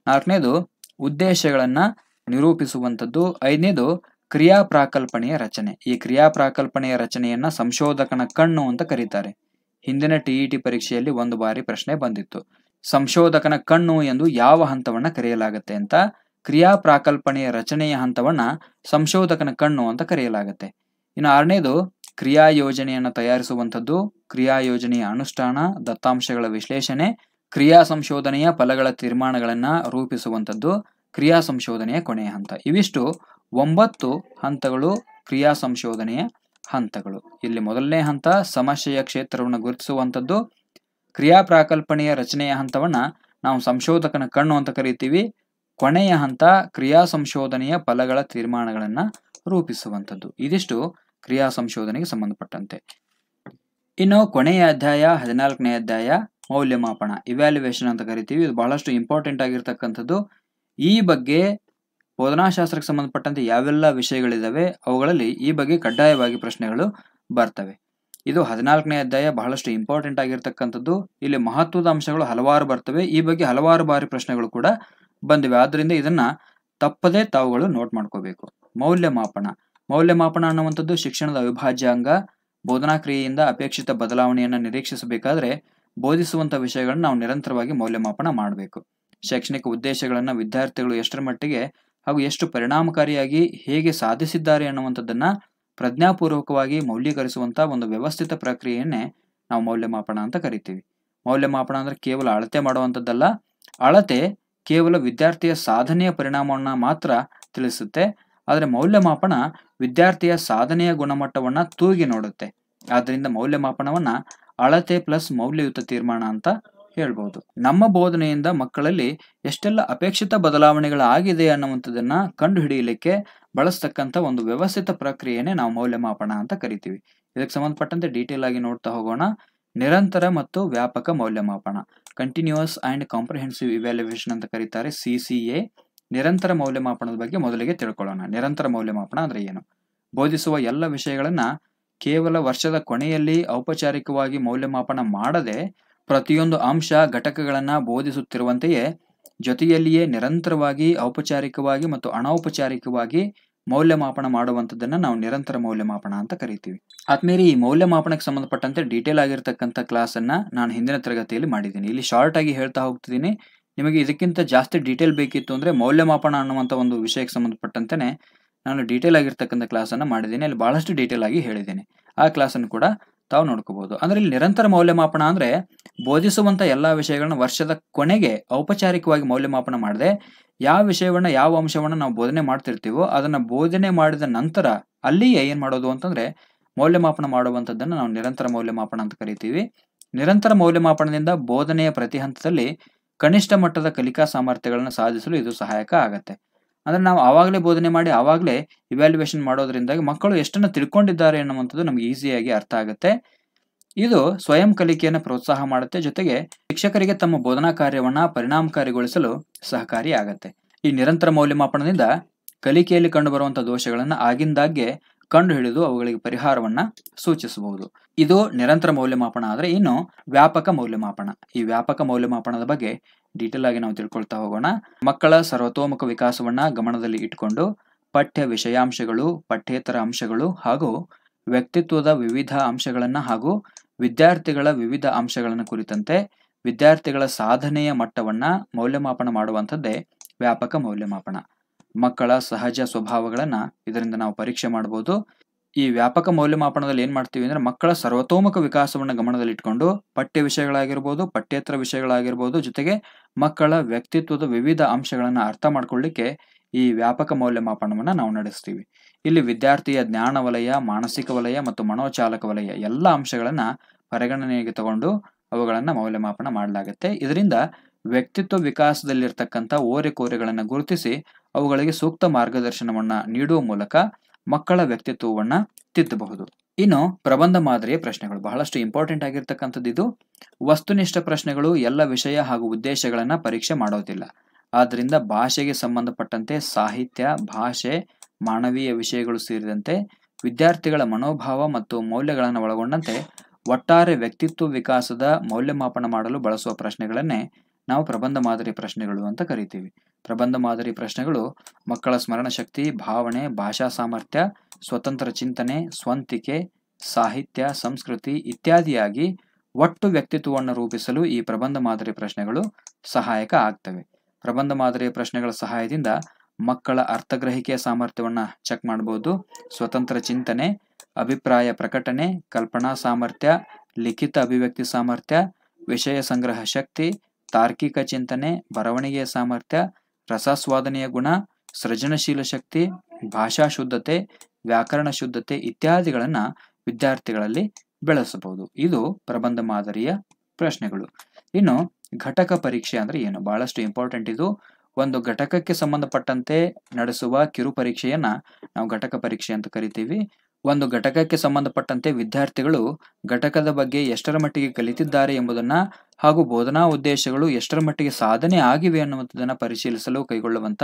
ನಾಲ್ಕನೇದು, ಉದ್ದೇಶಗಳನ್ನ ನಿರೂಪಿಸುವಂಥದ್ದು. ಐದನೇದು ಕ್ರಿಯಾ ಪ್ರಾಕಲ್ಪನೆಯ ರಚನೆ. ಈ ಕ್ರಿಯಾ ಪ್ರಾಕಲ್ಪನೆಯ ರಚನೆಯನ್ನ ಸಂಶೋಧಕನ ಕಣ್ಣು ಅಂತ ಕರೀತಾರೆ. ಹಿಂದಿನ ಟಿಇಟಿ ಪರೀಕ್ಷೆಯಲ್ಲಿ ಒಂದು ಬಾರಿ ಪ್ರಶ್ನೆ ಬಂದಿತ್ತು. ಸಂಶೋಧಕನ ಕಣ್ಣು ಎಂದು ಯಾವ ಹಂತವನ್ನ ಕರೆಯಲಾಗುತ್ತೆ ಅಂತ ಕ್ರಿಯಾ ಪ್ರಾಕಲ್ಪನೆಯ ರಚನೆಯ ಹಂತವನ್ನ ಸಂಶೋಧಕನ ಕಣ್ಣು ಅಂತ ಕರೆಯಲಾಗುತ್ತೆ. ಇನ್ನು ಆರನೇದು ಕ್ರಿಯಾ ಯೋಜನೆಯನ್ನು ತಯಾರಿಸುವಂಥದ್ದು, ಕ್ರಿಯಾ ಯೋಜನೆಯ ಅನುಷ್ಠಾನ, ದತ್ತಾಂಶಗಳ ವಿಶ್ಲೇಷಣೆ, ಕ್ರಿಯಾ ಸಂಶೋಧನೆಯ ಫಲಗಳ ತೀರ್ಮಾನಗಳನ್ನ ರೂಪಿಸುವಂಥದ್ದು, ಕ್ರಿಯಾ ಸಂಶೋಧನೆಯ ಕೊನೆಯ ಹಂತ. ಇವಿಷ್ಟು ಒಂಬತ್ತು ಹಂತಗಳು ಕ್ರಿಯಾ ಸಂಶೋಧನೆಯ ಹಂತಗಳು. ಇಲ್ಲಿ ಮೊದಲನೇ ಹಂತ, ಸಮಸ್ಯೆಯ ಕ್ಷೇತ್ರವನ್ನು ಗುರುತಿಸುವಂಥದ್ದು, ಕ್ರಿಯಾ ಪ್ರಾಕಲ್ಪನೆಯ ರಚನೆಯ ಹಂತವನ್ನ ನಾವು ಸಂಶೋಧಕನ ಕಣ್ಣು ಅಂತ ಕರಿತೀವಿ. ಕೊನೆಯ ಹಂತ, ಕ್ರಿಯಾ ಸಂಶೋಧನೆಯ ಫಲಗಳ ತೀರ್ಮಾನಗಳನ್ನ ರೂಪಿಸುವಂಥದ್ದು. ಇದಿಷ್ಟು ಕ್ರಿಯಾ ಸಂಶೋಧನೆಗೆ ಸಂಬಂಧಪಟ್ಟಂತೆ. ಇನ್ನು ಕೊನೆಯ ಅಧ್ಯಾಯ, ಹದಿನಾಲ್ಕನೇ ಅಧ್ಯಾಯ, ಮೌಲ್ಯಮಾಪನ ಇವ್ಯಾಲ್ಯುವೇಷನ್ ಅಂತ ಕರಿತೀವಿ. ಇದು ಬಹಳಷ್ಟು ಇಂಪಾರ್ಟೆಂಟ್ ಆಗಿರ್ತಕ್ಕಂಥದ್ದು. ಈ ಬಗ್ಗೆ ಬೋಧನಾಶಾಸ್ತ್ರಕ್ಕೆ ಸಂಬಂಧಪಟ್ಟಂತೆ ಯಾವೆಲ್ಲ ವಿಷಯಗಳಿದ್ದಾವೆ ಅವುಗಳಲ್ಲಿ ಈ ಬಗ್ಗೆ ಕಡ್ಡಾಯವಾಗಿ ಪ್ರಶ್ನೆಗಳು ಬರ್ತವೆ. ಇದು ಹದಿನಾಲ್ಕನೇ ಅಧ್ಯಾಯ ಬಹಳಷ್ಟು ಇಂಪಾರ್ಟೆಂಟ್ ಆಗಿರ್ತಕ್ಕಂಥದ್ದು. ಇಲ್ಲಿ ಮಹತ್ವದ ಅಂಶಗಳು ಹಲವಾರು ಬರ್ತವೆ. ಈ ಬಗ್ಗೆ ಹಲವಾರು ಬಾರಿ ಪ್ರಶ್ನೆಗಳು ಕೂಡ ಬಂದಿವೆ. ಆದ್ದರಿಂದ ಇದನ್ನ ತಪ್ಪದೇ ತಾವುಗಳು ನೋಟ್ ಮಾಡ್ಕೋಬೇಕು. ಮೌಲ್ಯಮಾಪನ. ಮೌಲ್ಯಮಾಪನ ಅನ್ನುವಂಥದ್ದು ಶಿಕ್ಷಣದ ಅವಿಭಾಜ್ಯ ಅಂಗ. ಬೋಧನಾ ಕ್ರಿಯೆಯಿಂದ ಅಪೇಕ್ಷಿತ ಬದಲಾವಣೆಯನ್ನು ನಿರೀಕ್ಷಿಸಬೇಕಾದ್ರೆ ಬೋಧಿಸುವಂತ ವಿಷಯಗಳನ್ನು ನಾವು ನಿರಂತರವಾಗಿ ಮೌಲ್ಯಮಾಪನ ಮಾಡಬೇಕು. ಶೈಕ್ಷಣಿಕ ಉದ್ದೇಶಗಳನ್ನು ವಿದ್ಯಾರ್ಥಿಗಳು ಎಷ್ಟರ ಮಟ್ಟಿಗೆ ಹಾಗೂ ಎಷ್ಟು ಪರಿಣಾಮಕಾರಿಯಾಗಿ ಹೇಗೆ ಸಾಧಿಸಿದ್ದಾರೆ ಅನ್ನುವಂಥದ್ದನ್ನು ಪ್ರಜ್ಞಾಪೂರ್ವಕವಾಗಿ ಮೌಲ್ಯೀಕರಿಸುವಂಥ ಒಂದು ವ್ಯವಸ್ಥಿತ ಪ್ರಕ್ರಿಯೆಯನ್ನೇ ನಾವು ಮೌಲ್ಯಮಾಪನ ಅಂತ ಕರಿತೀವಿ. ಮೌಲ್ಯಮಾಪನ ಅಂದರೆ ಕೇವಲ ಅಳತೆ ಮಾಡುವಂಥದ್ದಲ್ಲ, ಅಳತೆ ಕೇವಲ ವಿದ್ಯಾರ್ಥಿಯ ಸಾಧನೆಯ ಪರಿಣಾಮವನ್ನು ಮಾತ್ರ ತಿಳಿಸುತ್ತೆ. ಆದರೆ ಮೌಲ್ಯಮಾಪನ ವಿದ್ಯಾರ್ಥಿಯ ಸಾಧನೆಯ ಗುಣಮಟ್ಟವನ್ನು ತೂಗಿ ನೋಡುತ್ತೆ. ಆದ್ದರಿಂದ ಮೌಲ್ಯಮಾಪನವನ್ನು ಅಳತೆ ಪ್ಲಸ್ ಮೌಲ್ಯಯುತ ತೀರ್ಮಾನ ಅಂತ ಹೇಳ್ಬೋದು. ನಮ್ಮ ಬೋಧನೆಯಿಂದ ಮಕ್ಕಳಲ್ಲಿ ಎಷ್ಟೆಲ್ಲ ಅಪೇಕ್ಷಿತ ಬದಲಾವಣೆಗಳಾಗಿದೆ ಅನ್ನುವಂಥದ್ದನ್ನ ಕಂಡು ಹಿಡಿಯಲಿಕ್ಕೆ ಬಳಸ್ತಕ್ಕಂಥ ಒಂದು ವ್ಯವಸ್ಥಿತ ಪ್ರಕ್ರಿಯೆನೇ ನಾವು ಮೌಲ್ಯಮಾಪನ ಅಂತ ಕರಿತೀವಿ. ಇದಕ್ಕೆ ಸಂಬಂಧಪಟ್ಟಂತೆ ಡೀಟೇಲ್ ಆಗಿ ನೋಡ್ತಾ ಹೋಗೋಣ. ನಿರಂತರ ಮತ್ತು ವ್ಯಾಪಕ ಮೌಲ್ಯಮಾಪನ. ಕಂಟಿನ್ಯೂಸ್ ಅಂಡ್ ಕಾಂಪ್ರಿಹೆನ್ಸಿವ್ ಇವ್ಯಾಲ್ಯೂಯೇಷನ್ ಅಂತ ಕರೀತಾರೆ ಸಿ ಸಿ ಎ. ನಿರಂತರ ಮೌಲ್ಯಮಾಪನದ ಬಗ್ಗೆ ಮೊದಲಿಗೆ ತಿಳ್ಕೊಳ್ಳೋಣ. ನಿರಂತರ ಮೌಲ್ಯಮಾಪನ ಅಂದ್ರೆ ಏನು? ಬೋಧಿಸುವ ಎಲ್ಲ ವಿಷಯಗಳನ್ನ ಕೇವಲ ವರ್ಷದ ಕೊನೆಯಲ್ಲಿ ಔಪಚಾರಿಕವಾಗಿ ಮೌಲ್ಯಮಾಪನ ಮಾಡದೆ ಪ್ರತಿಯೊಂದು ಅಂಶ, ಘಟಕಗಳನ್ನ ಬೋಧಿಸುತ್ತಿರುವಂತೆಯೇ ಜೊತೆಯಲ್ಲಿಯೇ ನಿರಂತರವಾಗಿ, ಔಪಚಾರಿಕವಾಗಿ ಮತ್ತು ಅನೌಪಚಾರಿಕವಾಗಿ ಮೌಲ್ಯಮಾಪನ ಮಾಡುವಂಥದ್ದನ್ನು ನಾವು ನಿರಂತರ ಮೌಲ್ಯಮಾಪನ ಅಂತ ಕರಿತೀವಿ. ಆದ್ಮೇಲೆ ಈ ಮೌಲ್ಯಮಾಪನಕ್ಕೆ ಸಂಬಂಧಪಟ್ಟಂತೆ ಡೀಟೇಲ್ ಆಗಿರ್ತಕ್ಕಂಥ ಕ್ಲಾಸನ್ನು ನಾನು ಹಿಂದಿನ ತರಗತಿಯಲ್ಲಿ ಮಾಡಿದ್ದೀನಿ. ಇಲ್ಲಿ ಶಾರ್ಟ್ ಆಗಿ ಹೇಳ್ತಾ ಹೋಗ್ತಿದ್ದೀನಿ. ನಿಮಗೆ ಇದಕ್ಕಿಂತ ಜಾಸ್ತಿ ಡೀಟೇಲ್ ಬೇಕಿತ್ತು ಅಂದ್ರೆ ಮೌಲ್ಯಮಾಪನ ಅನ್ನುವಂಥ ಒಂದು ವಿಷಯಕ್ಕೆ ಸಂಬಂಧಪಟ್ಟಂತೆ ನಾನು ಡೀಟೇಲ್ ಆಗಿರ್ತಕ್ಕಂಥ ಕ್ಲಾಸನ್ನು ಮಾಡಿದ್ದೀನಿ. ಅಲ್ಲಿ ಬಹಳಷ್ಟು ಡೀಟೇಲ್ ಆಗಿ ಹೇಳಿದ್ದೀನಿ. ಆ ಕ್ಲಾಸನ್ನು ಕೂಡ ತಾವು ನೋಡ್ಕೋಬಹುದು. ಅಂದರೆ ಇಲ್ಲಿ ನಿರಂತರ ಮೌಲ್ಯಮಾಪನ ಅಂದ್ರೆ ಬೋಧಿಸುವಂಥ ಎಲ್ಲಾ ವಿಷಯಗಳನ್ನ ವರ್ಷದ ಕೊನೆಗೆ ಔಪಚಾರಿಕವಾಗಿ ಮೌಲ್ಯಮಾಪನ ಮಾಡದೆ ಯಾವ ವಿಷಯವನ್ನ, ಯಾವ ಅಂಶವನ್ನ ನಾವು ಬೋಧನೆ ಮಾಡ್ತಿರ್ತೀವೋ ಅದನ್ನ ಬೋಧನೆ ಮಾಡಿದ ನಂತರ ಅಲ್ಲಿಯೇ ಏನು ಮಾಡೋದು ಅಂತಂದ್ರೆ ಮೌಲ್ಯಮಾಪನ ಮಾಡುವಂಥದ್ದನ್ನು ನಾವು ನಿರಂತರ ಮೌಲ್ಯಮಾಪನ ಅಂತ ಕರಿತೀವಿ. ನಿರಂತರ ಮೌಲ್ಯಮಾಪನದಿಂದ ಬೋಧನೆಯ ಪ್ರತಿ ಹಂತದಲ್ಲಿ ಕನಿಷ್ಠ ಮಟ್ಟದ ಕಲಿಕಾ ಸಾಮರ್ಥ್ಯಗಳನ್ನು ಸಾಧಿಸಲು ಇದು ಸಹಾಯಕ ಆಗತ್ತೆ. ಅಂದ್ರೆ ನಾವು ಆವಾಗಲೇ ಬೋಧನೆ ಮಾಡಿ, ಆವಾಗಲೇ ಇವ್ಯಾಲ್ಯುಯೇಷನ್ ಮಾಡೋದ್ರಿಂದಾಗಿ ಮಕ್ಕಳು ಎಷ್ಟನ್ನು ತಿಳ್ಕೊಂಡಿದ್ದಾರೆ ಅನ್ನುವಂಥದ್ದು ನಮಗೆ ಈಸಿಯಾಗಿ ಅರ್ಥ ಆಗುತ್ತೆ. ಇದು ಸ್ವಯಂ ಕಲಿಕೆಯನ್ನು ಪ್ರೋತ್ಸಾಹ ಮಾಡುತ್ತೆ, ಜೊತೆಗೆ ಶಿಕ್ಷಕರಿಗೆ ತಮ್ಮ ಬೋಧನಾ ಕಾರ್ಯವನ್ನ ಪರಿಣಾಮಕಾರಿಗೊಳಿಸಲು ಸಹಕಾರಿ ಆಗತ್ತೆ. ಈ ನಿರಂತರ ಮೌಲ್ಯಮಾಪನದಿಂದ ಕಲಿಕೆಯಲ್ಲಿ ಕಂಡುಬರುವಂಥ ದೋಷಗಳನ್ನು ಆಗಿಂದಾಗ್ಗೆ ಕಂಡುಹಿಡಿದು ಅವುಗಳಿಗೆ ಪರಿಹಾರವನ್ನ ಸೂಚಿಸಬಹುದು. ಇದು ನಿರಂತರ ಮೌಲ್ಯಮಾಪನ ಆದರೆ ಇನ್ನು ವ್ಯಾಪಕ ಮೌಲ್ಯಮಾಪನ. ಈ ವ್ಯಾಪಕ ಮೌಲ್ಯಮಾಪನದ ಬಗ್ಗೆ ಡೀಟೇಲ್ ಆಗಿ ನಾವು ತಿಳ್ಕೊಳ್ತಾ ಹೋಗೋಣ. ಮಕ್ಕಳ ಸರ್ವತೋಮುಖ ವಿಕಾಸವನ್ನ ಗಮನದಲ್ಲಿ ಇಟ್ಕೊಂಡು ಪಠ್ಯ ವಿಷಯಾಂಶಗಳು, ಪಠ್ಯೇತರ ಅಂಶಗಳು ಹಾಗೂ ವ್ಯಕ್ತಿತ್ವದ ವಿವಿಧ ಅಂಶಗಳನ್ನ ಹಾಗೂ ವಿದ್ಯಾರ್ಥಿಗಳ ವಿವಿಧ ಅಂಶಗಳನ್ನು ಕುರಿತಂತೆ ವಿದ್ಯಾರ್ಥಿಗಳ ಸಾಧನೆಯ ಮಟ್ಟವನ್ನ ಮೌಲ್ಯಮಾಪನ ಮಾಡುವಂಥದ್ದೇ ವ್ಯಾಪಕ ಮೌಲ್ಯಮಾಪನ. ಮಕ್ಕಳ ಸಹಜ ಸ್ವಭಾವಗಳನ್ನ ಇದರಿಂದ ನಾವು ಪರೀಕ್ಷೆ ಮಾಡಬಹುದು ಈ ವ್ಯಾಪಕ ಮೌಲ್ಯಮಾಪನದಲ್ಲಿ ಏನ್ ಮಾಡ್ತೀವಿ ಅಂದ್ರೆ ಮಕ್ಕಳ ಸರ್ವತೋಮುಖ ವಿಕಾಸವನ್ನು ಗಮನದಲ್ಲಿ ಇಟ್ಕೊಂಡು ಪಠ್ಯ ವಿಷಯಗಳಾಗಿರ್ಬೋದು, ಪಠ್ಯೇತರ ವಿಷಯಗಳಾಗಿರ್ಬೋದು ಜೊತೆಗೆ ಮಕ್ಕಳ ವ್ಯಕ್ತಿತ್ವದ ವಿವಿಧ ಅಂಶಗಳನ್ನ ಅರ್ಥ ಮಾಡ್ಕೊಳ್ಳಿಕ್ಕೆ ಈ ವ್ಯಾಪಕ ಮೌಲ್ಯಮಾಪನವನ್ನು ನಾವು ನಡೆಸ್ತೀವಿ. ಇಲ್ಲಿ ವಿದ್ಯಾರ್ಥಿಯ ಜ್ಞಾನ ವಲಯ ಮಾನಸಿಕ ವಲಯ ಮತ್ತು ಮನೋಚಾಲಕ ವಲಯ ಎಲ್ಲ ಅಂಶಗಳನ್ನ ಪರಿಗಣನೆಗೆ ತಗೊಂಡು ಅವುಗಳನ್ನ ಮೌಲ್ಯಮಾಪನ ಮಾಡಲಾಗುತ್ತೆ. ಇದರಿಂದ ವ್ಯಕ್ತಿತ್ವ ವಿಕಾಸದಲ್ಲಿರ್ತಕ್ಕಂಥ ಓರೆಕೋರೆಗಳನ್ನು ಗುರುತಿಸಿ ಅವುಗಳಿಗೆ ಸೂಕ್ತ ಮಾರ್ಗದರ್ಶನವನ್ನ ನೀಡುವ ಮೂಲಕ ಮಕ್ಕಳ ವ್ಯಕ್ತಿತ್ವವನ್ನ ತಿದ್ದಬಹುದು. ಇನ್ನು ಪ್ರಬಂಧ ಮಾದರಿಯ ಪ್ರಶ್ನೆಗಳು. ಬಹಳಷ್ಟು ಇಂಪಾರ್ಟೆಂಟ್ ಆಗಿರ್ತಕ್ಕಂಥದ್ದು ಇದು. ವಸ್ತುನಿಷ್ಠ ಪ್ರಶ್ನೆಗಳು ಎಲ್ಲ ವಿಷಯ ಹಾಗೂ ಉದ್ದೇಶಗಳನ್ನ ಪರೀಕ್ಷೆ ಮಾಡೋದಿಲ್ಲ. ಆದ್ದರಿಂದ ಭಾಷೆಗೆ ಸಂಬಂಧಪಟ್ಟಂತೆ ಸಾಹಿತ್ಯ, ಭಾಷೆ, ಮಾನವೀಯ ವಿಷಯಗಳು ಸೇರಿದಂತೆ ವಿದ್ಯಾರ್ಥಿಗಳ ಮನೋಭಾವ ಮತ್ತು ಮೌಲ್ಯಗಳನ್ನು ಒಳಗೊಂಡಂತೆ ಒಟ್ಟಾರೆ ವ್ಯಕ್ತಿತ್ವ ವಿಕಾಸದ ಮೌಲ್ಯಮಾಪನ ಮಾಡಲು ಬಳಸುವ ಪ್ರಶ್ನೆಗಳನ್ನೇ ನಾವು ಪ್ರಬಂಧ ಮಾದರಿ ಪ್ರಶ್ನೆಗಳು ಅಂತ ಕರಿತೀವಿ. ಪ್ರಬಂಧ ಮಾದರಿ ಪ್ರಶ್ನೆಗಳು ಮಕ್ಕಳ ಸ್ಮರಣ ಶಕ್ತಿ ಭಾವನೆ, ಭಾಷಾ ಸಾಮರ್ಥ್ಯ, ಸ್ವತಂತ್ರ ಚಿಂತನೆ, ಸ್ವಂತಿಕೆ, ಸಾಹಿತ್ಯ, ಸಂಸ್ಕೃತಿ ಇತ್ಯಾದಿಯಾಗಿ ಒಟ್ಟು ವ್ಯಕ್ತಿತ್ವವನ್ನು ರೂಪಿಸಲು ಈ ಪ್ರಬಂಧ ಮಾದರಿ ಪ್ರಶ್ನೆಗಳು ಸಹಾಯಕ ಆಗ್ತವೆ. ಪ್ರಬಂಧ ಮಾದರಿ ಪ್ರಶ್ನೆಗಳ ಸಹಾಯದಿಂದ ಮಕ್ಕಳ ಅರ್ಥಗ್ರಹಿಕೆಯ ಸಾಮರ್ಥ್ಯವನ್ನು ಚೆಕ್ ಮಾಡಬಹುದು ಸ್ವತಂತ್ರ ಚಿಂತನೆ, ಅಭಿಪ್ರಾಯ ಪ್ರಕಟಣೆ, ಕಲ್ಪನಾ ಸಾಮರ್ಥ್ಯ, ಲಿಖಿತ ಅಭಿವ್ಯಕ್ತಿ ಸಾಮರ್ಥ್ಯ, ವಿಷಯ ಸಂಗ್ರಹ ಶಕ್ತಿ ತಾರ್ಕಿಕ ಚಿಂತನೆ, ಬರವಣಿಗೆಯ ಸಾಮರ್ಥ್ಯ, ರಸಾಸ್ವಾದನೆಯ ಗುಣ, ಸೃಜನಶೀಲ ಶಕ್ತಿ, ಭಾಷಾ ಶುದ್ಧತೆ, ವ್ಯಾಕರಣ ಶುದ್ಧತೆ ಇತ್ಯಾದಿಗಳನ್ನ ವಿದ್ಯಾರ್ಥಿಗಳಲ್ಲಿ ಬೆಳೆಸಬಹುದು. ಇದು ಪ್ರಬಂಧ ಮಾದರಿಯ ಪ್ರಶ್ನೆಗಳು. ಇನ್ನು ಘಟಕ ಪರೀಕ್ಷೆ ಅಂದ್ರೆ ಏನು? ಬಹಳಷ್ಟು ಇಂಪಾರ್ಟೆಂಟ್ ಇದು. ಒಂದು ಘಟಕಕ್ಕೆ ಸಂಬಂಧಪಟ್ಟಂತೆ ನಡೆಸುವ ಕಿರು ಪರೀಕ್ಷೆಯನ್ನ ನಾವು ಘಟಕ ಪರೀಕ್ಷೆ ಅಂತ ಕರಿತೀವಿ. ಒಂದು ಘಟಕಕ್ಕೆ ಸಂಬಂಧಪಟ್ಟಂತೆ ವಿದ್ಯಾರ್ಥಿಗಳು ಘಟಕದ ಬಗ್ಗೆ ಎಷ್ಟರ ಮಟ್ಟಿಗೆ ಕಲಿತಿದ್ದಾರೆ ಎಂಬುದನ್ನ ಹಾಗೂ ಬೋಧನಾ ಉದ್ದೇಶಗಳು ಎಷ್ಟರ ಮಟ್ಟಿಗೆ ಸಾಧನೆ ಆಗಿವೆ ಅನ್ನುವಂಥದ್ದನ್ನು ಪರಿಶೀಲಿಸಲು ಕೈಗೊಳ್ಳುವಂಥ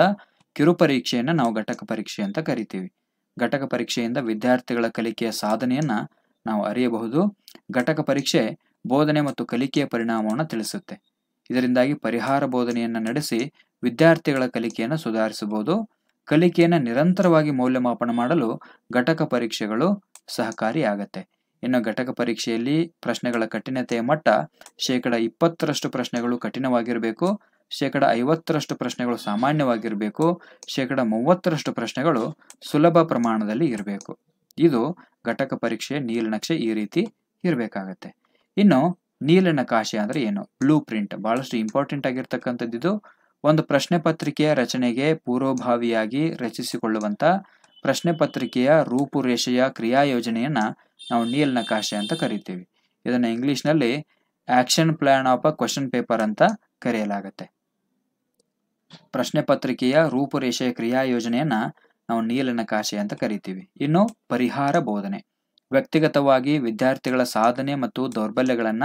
ಕಿರು ಪರೀಕ್ಷೆಯನ್ನು ನಾವು ಘಟಕ ಪರೀಕ್ಷೆ ಅಂತ ಕರಿತೀವಿ. ಘಟಕ ಪರೀಕ್ಷೆಯಿಂದ ವಿದ್ಯಾರ್ಥಿಗಳ ಕಲಿಕೆಯ ಸಾಧನೆಯನ್ನು ನಾವು ಅರಿಯಬಹುದು. ಘಟಕ ಪರೀಕ್ಷೆ ಬೋಧನೆ ಮತ್ತು ಕಲಿಕೆಯ ಪರಿಣಾಮವನ್ನು ತಿಳಿಸುತ್ತೆ. ಇದರಿಂದಾಗಿ ಪರಿಹಾರ ಬೋಧನೆಯನ್ನು ನಡೆಸಿ ವಿದ್ಯಾರ್ಥಿಗಳ ಕಲಿಕೆಯನ್ನು ಸುಧಾರಿಸಬಹುದು. ಕಲಿಕೆಯನ್ನು ನಿರಂತರವಾಗಿ ಮೌಲ್ಯಮಾಪನ ಮಾಡಲು ಘಟಕ ಪರೀಕ್ಷೆಗಳು ಸಹಕಾರಿಯಾಗತ್ತೆ. ಇನ್ನು ಘಟಕ ಪರೀಕ್ಷೆಯಲ್ಲಿ ಪ್ರಶ್ನೆಗಳ ಕಠಿಣತೆಯ ಮಟ್ಟ ಶೇಕಡ ಇಪ್ಪತ್ತರಷ್ಟು ಪ್ರಶ್ನೆಗಳು ಕಠಿಣವಾಗಿರಬೇಕು, ಶೇಕಡ ಐವತ್ತರಷ್ಟು ಪ್ರಶ್ನೆಗಳು ಸಾಮಾನ್ಯವಾಗಿರಬೇಕು, ಶೇಕಡ ಮೂವತ್ತರಷ್ಟು ಪ್ರಶ್ನೆಗಳು ಸುಲಭ ಪ್ರಮಾಣದಲ್ಲಿ ಇರಬೇಕು. ಇದು ಘಟಕ ಪರೀಕ್ಷೆಯ ನೀಲನಕ್ಷೆ ಈ ರೀತಿ ಇರಬೇಕಾಗತ್ತೆ. ಇನ್ನು ನೀಲನಕಾಶೆ ಅಂದರೆ ಏನು? Blue print. ಬಹಳಷ್ಟು ಇಂಪಾರ್ಟೆಂಟ್ ಆಗಿರ್ತಕ್ಕಂಥದ್ದು ಇದು. ಒಂದು ಪ್ರಶ್ನೆ ಪತ್ರಿಕೆಯ ರಚನೆಗೆ ಪೂರ್ವಭಾವಿಯಾಗಿ ರಚಿಸಿಕೊಳ್ಳುವಂಥ ಪ್ರಶ್ನೆ ಪತ್ರಿಕೆಯ ರೂಪುರೇಷೆಯ ಕ್ರಿಯಾ ಯೋಜನೆಯನ್ನ ನಾವು ನೀಲನಕಾಶೆ ಅಂತ ಕರಿತೀವಿ. ಇದನ್ನ ಇಂಗ್ಲಿಷ್ನಲ್ಲಿ action plan of a question paper ಅಂತ ಕರೆಯಲಾಗುತ್ತೆ. ಪ್ರಶ್ನೆ ಪತ್ರಿಕೆಯ ರೂಪುರೇಷೆ ಕ್ರಿಯಾ ಯೋಜನೆಯನ್ನ ನಾವು ನೀಲನಕಾಶೆ ಅಂತ ಕರಿತೀವಿ. ಇನ್ನು ಪರಿಹಾರ ಬೋಧನೆ. ವ್ಯಕ್ತಿಗತವಾಗಿ ವಿದ್ಯಾರ್ಥಿಗಳ ಸಾಧನೆ ಮತ್ತು ದೌರ್ಬಲ್ಯಗಳನ್ನ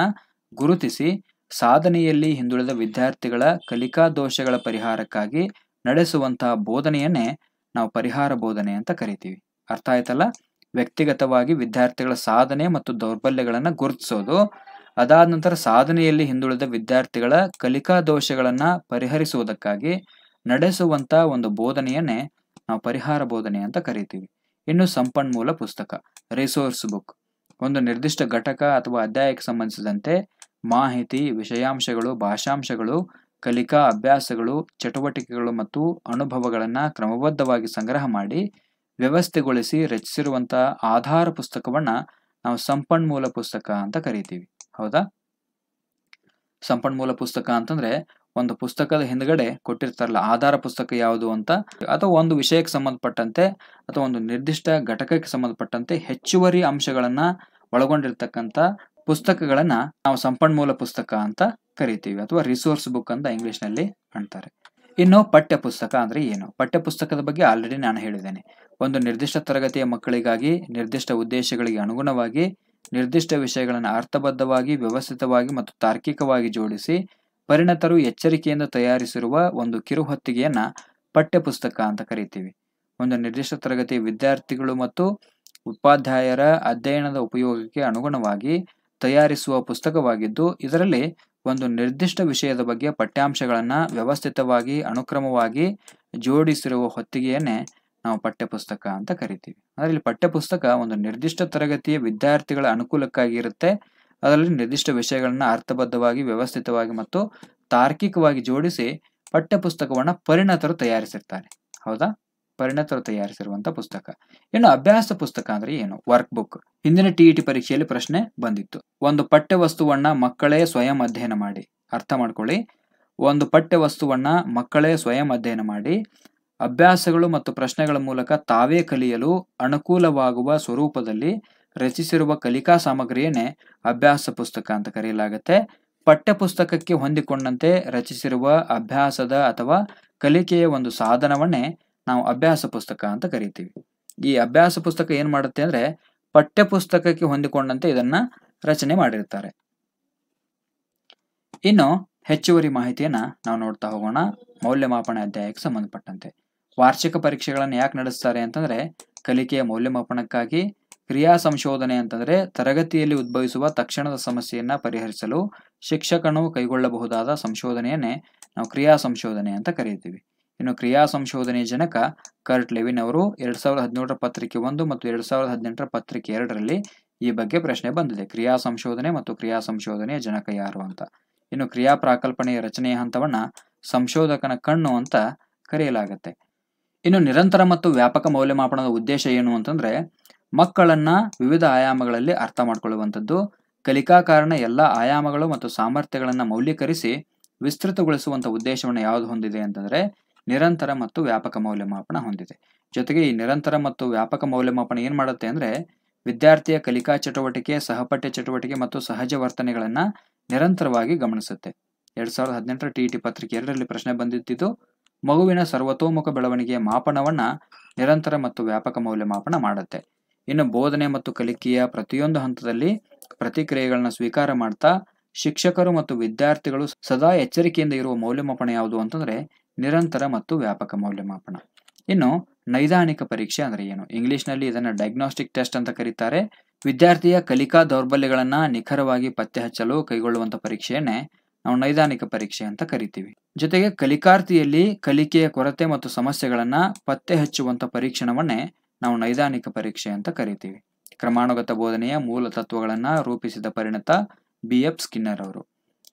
ಗುರುತಿಸಿ ಸಾಧನೆಯಲ್ಲಿ ಹಿಂದುಳಿದ ವಿದ್ಯಾರ್ಥಿಗಳ ಕಲಿಕಾ ದೋಷಗಳ ಪರಿಹಾರಕ್ಕಾಗಿ ನಡೆಸುವಂತಹ ಬೋಧನೆಯನ್ನೇ ನಾವು ಪರಿಹಾರ ಬೋಧನೆ ಅಂತ ಕರಿತೀವಿ. ಅರ್ಥ ಆಯ್ತಲ್ಲ? ವ್ಯಕ್ತಿಗತವಾಗಿ ವಿದ್ಯಾರ್ಥಿಗಳ ಸಾಧನೆ ಮತ್ತು ದೌರ್ಬಲ್ಯಗಳನ್ನು ಗುರುತಿಸೋದು. ಅದಾದ ನಂತರ ಸಾಧನೆಯಲ್ಲಿ ಹಿಂದುಳಿದ ವಿದ್ಯಾರ್ಥಿಗಳ ಕಲಿಕಾ ದೋಷಗಳನ್ನ ಪರಿಹರಿಸುವುದಕ್ಕಾಗಿ ನಡೆಸುವಂತ ಒಂದು ಬೋಧನೆಯನ್ನೇ ನಾವು ಪರಿಹಾರ ಬೋಧನೆ ಅಂತ ಕರಿತೀವಿ. ಇನ್ನು ಸಂಪನ್ಮೂಲ ಪುಸ್ತಕ ರಿಸೋರ್ಸ್ ಬುಕ್ ಒಂದು ನಿರ್ದಿಷ್ಟ ಘಟಕ ಅಥವಾ ಅಧ್ಯಾಯಕ್ಕೆ ಸಂಬಂಧಿಸಿದಂತೆ ಮಾಹಿತಿ, ವಿಷಯಾಂಶಗಳು, ಭಾಷಾಂಶಗಳು, ಕಲಿಕಾ ಅಭ್ಯಾಸಗಳು, ಚಟುವಟಿಕೆಗಳು ಮತ್ತು ಅನುಭವಗಳನ್ನು ಕ್ರಮಬದ್ಧವಾಗಿ ಸಂಗ್ರಹ ಮಾಡಿ ವ್ಯವಸ್ಥೆಗೊಳಿಸಿ ರಚಿಸಿರುವಂತಹ ಆಧಾರ ಪುಸ್ತಕವನ್ನ ನಾವು ಸಂಪನ್ಮೂಲ ಪುಸ್ತಕ ಅಂತ ಕರಿತೀವಿ. ಹೌದಾ? ಸಂಪನ್ಮೂಲ ಪುಸ್ತಕ ಅಂತಂದ್ರೆ ಒಂದು ಪುಸ್ತಕದ ಹಿಂದ್ಗಡೆ ಕೊಟ್ಟಿರ್ತಾರಲ್ಲ, ಆಧಾರ ಪುಸ್ತಕ ಯಾವುದು ಅಂತ, ಅಥವಾ ಒಂದು ವಿಷಯಕ್ಕೆ ಸಂಬಂಧಪಟ್ಟಂತೆ ಅಥವಾ ಒಂದು ನಿರ್ದಿಷ್ಟ ಘಟಕಕ್ಕೆ ಸಂಬಂಧಪಟ್ಟಂತೆ ಹೆಚ್ಚುವರಿ ಅಂಶಗಳನ್ನ ಒಳಗೊಂಡಿರ್ತಕ್ಕಂಥ ಪುಸ್ತಕಗಳನ್ನ ನಾವು ಸಂಪನ್ಮೂಲ ಪುಸ್ತಕ ಅಂತ ಕರಿತೀವಿ, ಅಥವಾ ರಿಸೋರ್ಸ್ ಬುಕ್ ಅಂತ ಇಂಗ್ಲಿಷ್ನಲ್ಲಿ ಅಂತಾರೆ. ಇನ್ನು ಪಠ್ಯಪುಸ್ತಕ ಅಂದರೆ ಏನು? ಪಠ್ಯಪುಸ್ತಕದ ಬಗ್ಗೆ ಆಲ್ರೆಡಿ ನಾನು ಹೇಳಿದ್ದೇನೆ. ಒಂದು ನಿರ್ದಿಷ್ಟ ತರಗತಿಯ ಮಕ್ಕಳಿಗಾಗಿ, ನಿರ್ದಿಷ್ಟ ಉದ್ದೇಶಗಳಿಗೆ ಅನುಗುಣವಾಗಿ, ನಿರ್ದಿಷ್ಟ ವಿಷಯಗಳನ್ನು ಅರ್ಥಬದ್ಧವಾಗಿ, ವ್ಯವಸ್ಥಿತವಾಗಿ ಮತ್ತು ತಾರ್ಕಿಕವಾಗಿ ಜೋಡಿಸಿ, ಪರಿಣತರು ಎಚ್ಚರಿಕೆಯಿಂದ ತಯಾರಿಸಿರುವ ಒಂದು ಕಿರುಹೊತ್ತಿಗೆಯನ್ನು ಪಠ್ಯಪುಸ್ತಕ ಅಂತ ಕರಿತೀವಿ. ಒಂದು ನಿರ್ದಿಷ್ಟ ತರಗತಿಯ ವಿದ್ಯಾರ್ಥಿಗಳು ಮತ್ತು ಉಪಾಧ್ಯಾಯರ ಅಧ್ಯಯನದ ಉಪಯೋಗಕ್ಕೆ ಅನುಗುಣವಾಗಿ ತಯಾರಿಸುವ ಪುಸ್ತಕವಾಗಿದ್ದು, ಇದರಲ್ಲಿ ಒಂದು ನಿರ್ದಿಷ್ಟ ವಿಷಯದ ಬಗ್ಗೆ ಪಠ್ಯಾಂಶಗಳನ್ನು ವ್ಯವಸ್ಥಿತವಾಗಿ, ಅನುಕ್ರಮವಾಗಿ ಜೋಡಿಸಿರುವ ಹೊತ್ತಿಗೆಯನ್ನೇ ನಾವು ಪಠ್ಯಪುಸ್ತಕ ಅಂತ ಕರಿತೀವಿ. ಅದರಲ್ಲಿ ಪಠ್ಯಪುಸ್ತಕ ಒಂದು ನಿರ್ದಿಷ್ಟ ತರಗತಿಯ ವಿದ್ಯಾರ್ಥಿಗಳ ಅನುಕೂಲಕ್ಕಾಗಿ ಇರುತ್ತೆ. ಅದರಲ್ಲಿ ನಿರ್ದಿಷ್ಟ ವಿಷಯಗಳನ್ನು ಅರ್ಥಬದ್ಧವಾಗಿ, ವ್ಯವಸ್ಥಿತವಾಗಿ ಮತ್ತು ತಾರ್ಕಿಕವಾಗಿ ಜೋಡಿಸಿ ಪಠ್ಯಪುಸ್ತಕವನ್ನ ಪರಿಣತರು ತಯಾರಿಸಿರ್ತಾರೆ. ಹೌದಾ? ಪರಿಣತರು ತಯಾರಿಸಿರುವಂಥ ಪುಸ್ತಕ. ಇನ್ನು ಅಭ್ಯಾಸ ಪುಸ್ತಕ ಅಂದ್ರೆ ಏನು? ವರ್ಕ್ ಬುಕ್ ಹಿಂದಿನ ಟಿಇಟಿ ಪರೀಕ್ಷೆಯಲ್ಲಿ ಪ್ರಶ್ನೆ ಬಂದಿತ್ತು. ಒಂದು ಪಠ್ಯ ವಸ್ತುವನ್ನ ಮಕ್ಕಳೇ ಸ್ವಯಂ ಅಧ್ಯಯನ ಮಾಡಿ. ಅರ್ಥ ಮಾಡ್ಕೊಳ್ಳಿ. ಒಂದು ಪಠ್ಯ ವಸ್ತುವನ್ನ ಮಕ್ಕಳೇ ಸ್ವಯಂ ಅಧ್ಯಯನ ಮಾಡಿ. ಅಭ್ಯಾಸಗಳು ಮತ್ತು ಪ್ರಶ್ನೆಗಳ ಮೂಲಕ ತಾವೇ ಕಲಿಯಲು ಅನುಕೂಲವಾಗುವ ಸ್ವರೂಪದಲ್ಲಿ ರಚಿಸಿರುವ ಕಲಿಕಾ ಸಾಮಗ್ರಿಯನ್ನೇ ಅಭ್ಯಾಸ ಪುಸ್ತಕ ಅಂತ ಕರೆಯಲಾಗುತ್ತೆ. ಪಠ್ಯಪುಸ್ತಕಕ್ಕೆ ಹೊಂದಿಕೊಂಡಂತೆ ರಚಿಸಿರುವ ಅಭ್ಯಾಸದ ಅಥವಾ ಕಲಿಕೆಯ ಒಂದು ಸಾಧನವನ್ನೇ ನಾವು ಅಭ್ಯಾಸ ಪುಸ್ತಕ ಅಂತ ಕರಿತೀವಿ. ಈ ಅಭ್ಯಾಸ ಪುಸ್ತಕ ಏನ್ ಮಾಡುತ್ತೆ ಅಂದ್ರೆ ಪಠ್ಯ ಪುಸ್ತಕಕ್ಕೆ ಹೊಂದಿಕೊಂಡಂತೆ ಇದನ್ನ ರಚನೆ ಮಾಡಿರ್ತಾರೆ. ಇನ್ನು ಹೆಚ್ಚುವರಿ ಮಾಹಿತಿಯನ್ನ ನಾವು ನೋಡ್ತಾ ಹೋಗೋಣ. ಮೌಲ್ಯಮಾಪನ ಅಧ್ಯಾಯಕ್ಕೆ ಸಂಬಂಧಪಟ್ಟಂತೆ. ವಾರ್ಷಿಕ ಪರೀಕ್ಷೆಗಳನ್ನು ಯಾಕೆ ನಡೆಸ್ತಾರೆ ಅಂತಂದ್ರೆ ಕಲಿಕೆಯ ಮೌಲ್ಯಮಾಪನಕ್ಕಾಗಿ ಕ್ರಿಯಾ ಸಂಶೋಧನೆ ಅಂತಂದ್ರೆ ತರಗತಿಯಲ್ಲಿ ಉದ್ಭವಿಸುವ ತಕ್ಷಣದ ಸಮಸ್ಯೆಯನ್ನ ಪರಿಹರಿಸಲು ಶಿಕ್ಷಕನು ಕೈಗೊಳ್ಳಬಹುದಾದ ಸಂಶೋಧನೆಯನ್ನೇ ನಾವು ಕ್ರಿಯಾ ಸಂಶೋಧನೆ ಅಂತ ಕರೀತೀವಿ. ಇನ್ನು ಕ್ರಿಯಾ ಸಂಶೋಧನೆ ಜನಕ ಕರ್ಟ್ ಲೆವಿನ್ ಅವರು ಎರಡ್ ಸಾವಿರದ ಹದಿನೇಳರ ಪತ್ರಿಕೆ ಒಂದು ಮತ್ತು ಎರಡ್ ಸಾವಿರದ ಹದಿನೆಂಟರ ಪತ್ರಿಕೆ ಎರಡರಲ್ಲಿ ಈ ಬಗ್ಗೆ ಪ್ರಶ್ನೆ ಬಂದಿದೆ. ಕ್ರಿಯಾ ಸಂಶೋಧನೆ ಮತ್ತು ಕ್ರಿಯಾ ಸಂಶೋಧನೆಯ ಜನಕ ಯಾರು ಅಂತ. ಇನ್ನು ಕ್ರಿಯಾ ಪ್ರಾಕಲ್ಪನೆಯ ರಚನೆಯ ಹಂತವನ್ನ ಸಂಶೋಧಕನ ಕಣ್ಣು ಅಂತ ಕರೆಯಲಾಗುತ್ತೆ. ಇನ್ನು ನಿರಂತರ ಮತ್ತು ವ್ಯಾಪಕ ಮೌಲ್ಯಮಾಪನದ ಉದ್ದೇಶ ಏನು ಅಂತಂದ್ರೆ ಮಕ್ಕಳನ್ನ ವಿವಿಧ ಆಯಾಮಗಳಲ್ಲಿ ಅರ್ಥ ಮಾಡಿಕೊಳ್ಳುವಂಥದ್ದು ಕಲಿಕಾ ಕಾರಣ ಎಲ್ಲ ಆಯಾಮಗಳು ಮತ್ತು ಸಾಮರ್ಥ್ಯಗಳನ್ನ ಮೌಲ್ಯೀಕರಿಸಿ ವಿಸ್ತೃತಗೊಳಿಸುವಂತ ಉದ್ದೇಶವನ್ನು ಯಾವುದು ಹೊಂದಿದೆ ಅಂತಂದ್ರೆ ನಿರಂತರ ಮತ್ತು ವ್ಯಾಪಕ ಮೌಲ್ಯಮಾಪನ ಹೊಂದಿದೆ. ಜೊತೆಗೆ ಈ ನಿರಂತರ ಮತ್ತು ವ್ಯಾಪಕ ಮೌಲ್ಯಮಾಪನ ಏನು ಮಾಡುತ್ತೆ ಅಂದ್ರೆ, ವಿದ್ಯಾರ್ಥಿಯ ಕಲಿಕಾ ಚಟುವಟಿಕೆ, ಸಹಪಠ್ಯ ಚಟುವಟಿಕೆ ಮತ್ತು ಸಹಜ ವರ್ತನೆಗಳನ್ನು ನಿರಂತರವಾಗಿ ಗಮನಿಸುತ್ತೆ. ಎರಡು ಸಾವಿರದ ಹದಿನೆಂಟರ ಟಿ ಟಿ ಪತ್ರಿಕೆ ಎರಡರಲ್ಲಿ ಪ್ರಶ್ನೆ ಬಂದಿದ್ದು, ಮಗುವಿನ ಸರ್ವತೋಮುಖ ಬೆಳವಣಿಗೆಯ ಮಾಪನವನ್ನ ನಿರಂತರ ಮತ್ತು ವ್ಯಾಪಕ ಮೌಲ್ಯಮಾಪನ ಮಾಡುತ್ತೆ. ಇನ್ನು ಬೋಧನೆ ಮತ್ತು ಕಲಿಕೆಯ ಪ್ರತಿಯೊಂದು ಹಂತದಲ್ಲಿ ಪ್ರತಿಕ್ರಿಯೆಗಳನ್ನು ಸ್ವೀಕಾರ ಮಾಡ್ತಾ, ಶಿಕ್ಷಕರು ಮತ್ತು ವಿದ್ಯಾರ್ಥಿಗಳು ಸದಾ ಎಚ್ಚರಿಕೆಯಿಂದ ಇರುವ ಮೌಲ್ಯಮಾಪನ ಯಾವುದು ಅಂತಂದ್ರೆ ನಿರಂತರ ಮತ್ತು ವ್ಯಾಪಕ ಮೌಲ್ಯಮಾಪನ. ಇನ್ನು, ನೈದಾನಿಕ ಪರೀಕ್ಷೆ ಅಂದ್ರೆ ಏನು? ಇಂಗ್ಲಿಷ್ನಲ್ಲಿ ಇದನ್ನ ಡಯಾಗ್ನೋಸ್ಟಿಕ್ ಟೆಸ್ಟ್ ಅಂತ ಕರೀತಾರೆ. ವಿದ್ಯಾರ್ಥಿಯ ಕಲಿಕಾ ದೌರ್ಬಲ್ಯಗಳನ್ನ ನಿಖರವಾಗಿ ಪತ್ತೆ ಹಚ್ಚಲು ಕೈಗೊಳ್ಳುವಂತ ಪರೀಕ್ಷೆಯನ್ನೇ ನಾವು ನೈದಾನಿಕ ಪರೀಕ್ಷೆ ಅಂತ ಕರಿತೀವಿ. ಜೊತೆಗೆ ಕಲಿಕಾರ್ಥಿಯಲ್ಲಿ ಕಲಿಕೆಯ ಕೊರತೆ ಮತ್ತು ಸಮಸ್ಯೆಗಳನ್ನ ಪತ್ತೆ ಹಚ್ಚುವಂತ ಪರೀಕ್ಷಣವನ್ನೇ ನಾವು ನೈದಾನಿಕ ಪರೀಕ್ಷೆ ಅಂತ ಕರಿತೀವಿ. ಕ್ರಮಾನುಗತ ಬೋಧನೆಯ ಮೂಲ ತತ್ವಗಳನ್ನ ರೂಪಿಸಿದ ಪರಿಣತ ಬಿ ಎಫ್ ಸ್ಕಿನ್ನರ್ ಅವರು.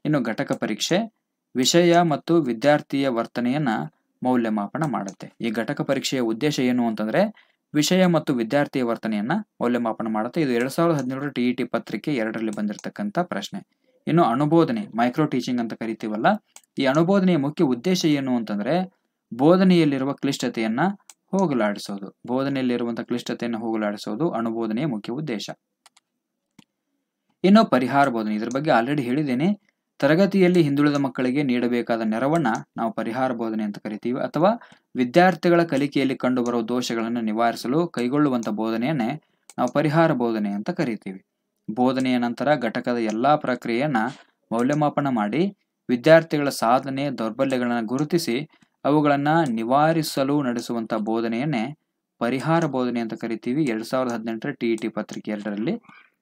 ಇನ್ನು ಘಟಕ ಪರೀಕ್ಷೆ ವಿಷಯ ಮತ್ತು ವಿದ್ಯಾರ್ಥಿಯ ವರ್ತನೆಯನ್ನ ಮೌಲ್ಯಮಾಪನ ಮಾಡುತ್ತೆ. ಈ ಘಟಕ ಪರೀಕ್ಷೆಯ ಉದ್ದೇಶ ಏನು ಅಂತಂದ್ರೆ, ವಿಷಯ ಮತ್ತು ವಿದ್ಯಾರ್ಥಿಯ ವರ್ತನೆಯನ್ನ ಮೌಲ್ಯಮಾಪನ ಮಾಡುತ್ತೆ. ಇದು ಎರಡ್ ಸಾವಿರದ ಹದಿನೇಳರ ಟಿ ಪತ್ರಿಕೆ ಎರಡರಲ್ಲಿ ಬಂದಿರತಕ್ಕಂತ ಪ್ರಶ್ನೆ. ಇನ್ನು ಅನುಬೋಧನೆ ಮೈಕ್ರೋ ಟೀಚಿಂಗ್ ಅಂತ ಕರಿತೀವಲ್ಲ, ಈ ಅನುಬೋಧನೆಯ ಮುಖ್ಯ ಉದ್ದೇಶ ಏನು ಅಂತಂದ್ರೆ, ಬೋಧನೆಯಲ್ಲಿರುವ ಕ್ಲಿಷ್ಟತೆಯನ್ನ ಹೋಗಲಾಡಿಸೋದು. ಬೋಧನೆಯಲ್ಲಿರುವಂತಹ ಕ್ಲಿಷ್ಟತೆಯನ್ನು ಹೋಗಲಾಡಿಸೋದು ಅನುಬೋಧನೆಯ ಮುಖ್ಯ ಉದ್ದೇಶ. ಇನ್ನು ಪರಿಹಾರ ಬೋಧನೆ, ಇದ್ರ ಬಗ್ಗೆ ಆಲ್ರೆಡಿ ಹೇಳಿದ್ದೇನೆ. ತರಗತಿಯಲ್ಲಿ ಹಿಂದುಳಿದ ಮಕ್ಕಳಿಗೆ ನೀಡಬೇಕಾದ ನೆರವನ್ನ ನಾವು ಪರಿಹಾರ ಬೋಧನೆ ಅಂತ ಕರಿತೀವಿ. ಅಥವಾ ವಿದ್ಯಾರ್ಥಿಗಳ ಕಲಿಕೆಯಲ್ಲಿ ಕಂಡುಬರುವ ದೋಷಗಳನ್ನು ನಿವಾರಿಸಲು ಕೈಗೊಳ್ಳುವಂತ ಬೋಧನೆಯನ್ನೇ ನಾವು ಪರಿಹಾರ ಬೋಧನೆ ಅಂತ ಕರಿತೀವಿ. ಬೋಧನೆಯ ನಂತರ ಘಟಕದ ಎಲ್ಲಾ ಪ್ರಕ್ರಿಯೆಯನ್ನ ಮೌಲ್ಯಮಾಪನ ಮಾಡಿ ವಿದ್ಯಾರ್ಥಿಗಳ ಸಾಧನೆ ದೌರ್ಬಲ್ಯಗಳನ್ನು ಗುರುತಿಸಿ ಅವುಗಳನ್ನ ನಿವಾರಿಸಲು ನಡೆಸುವಂತ ಬೋಧನೆಯನ್ನೇ ಪರಿಹಾರ ಬೋಧನೆ ಅಂತ ಕರಿತೀವಿ. ಎರಡು ಸಾವಿರದ ಹದಿನೆಂಟರ ಟಿ ಟಿ ಪತ್ರಿಕೆ ಎರಡರಲ್ಲಿ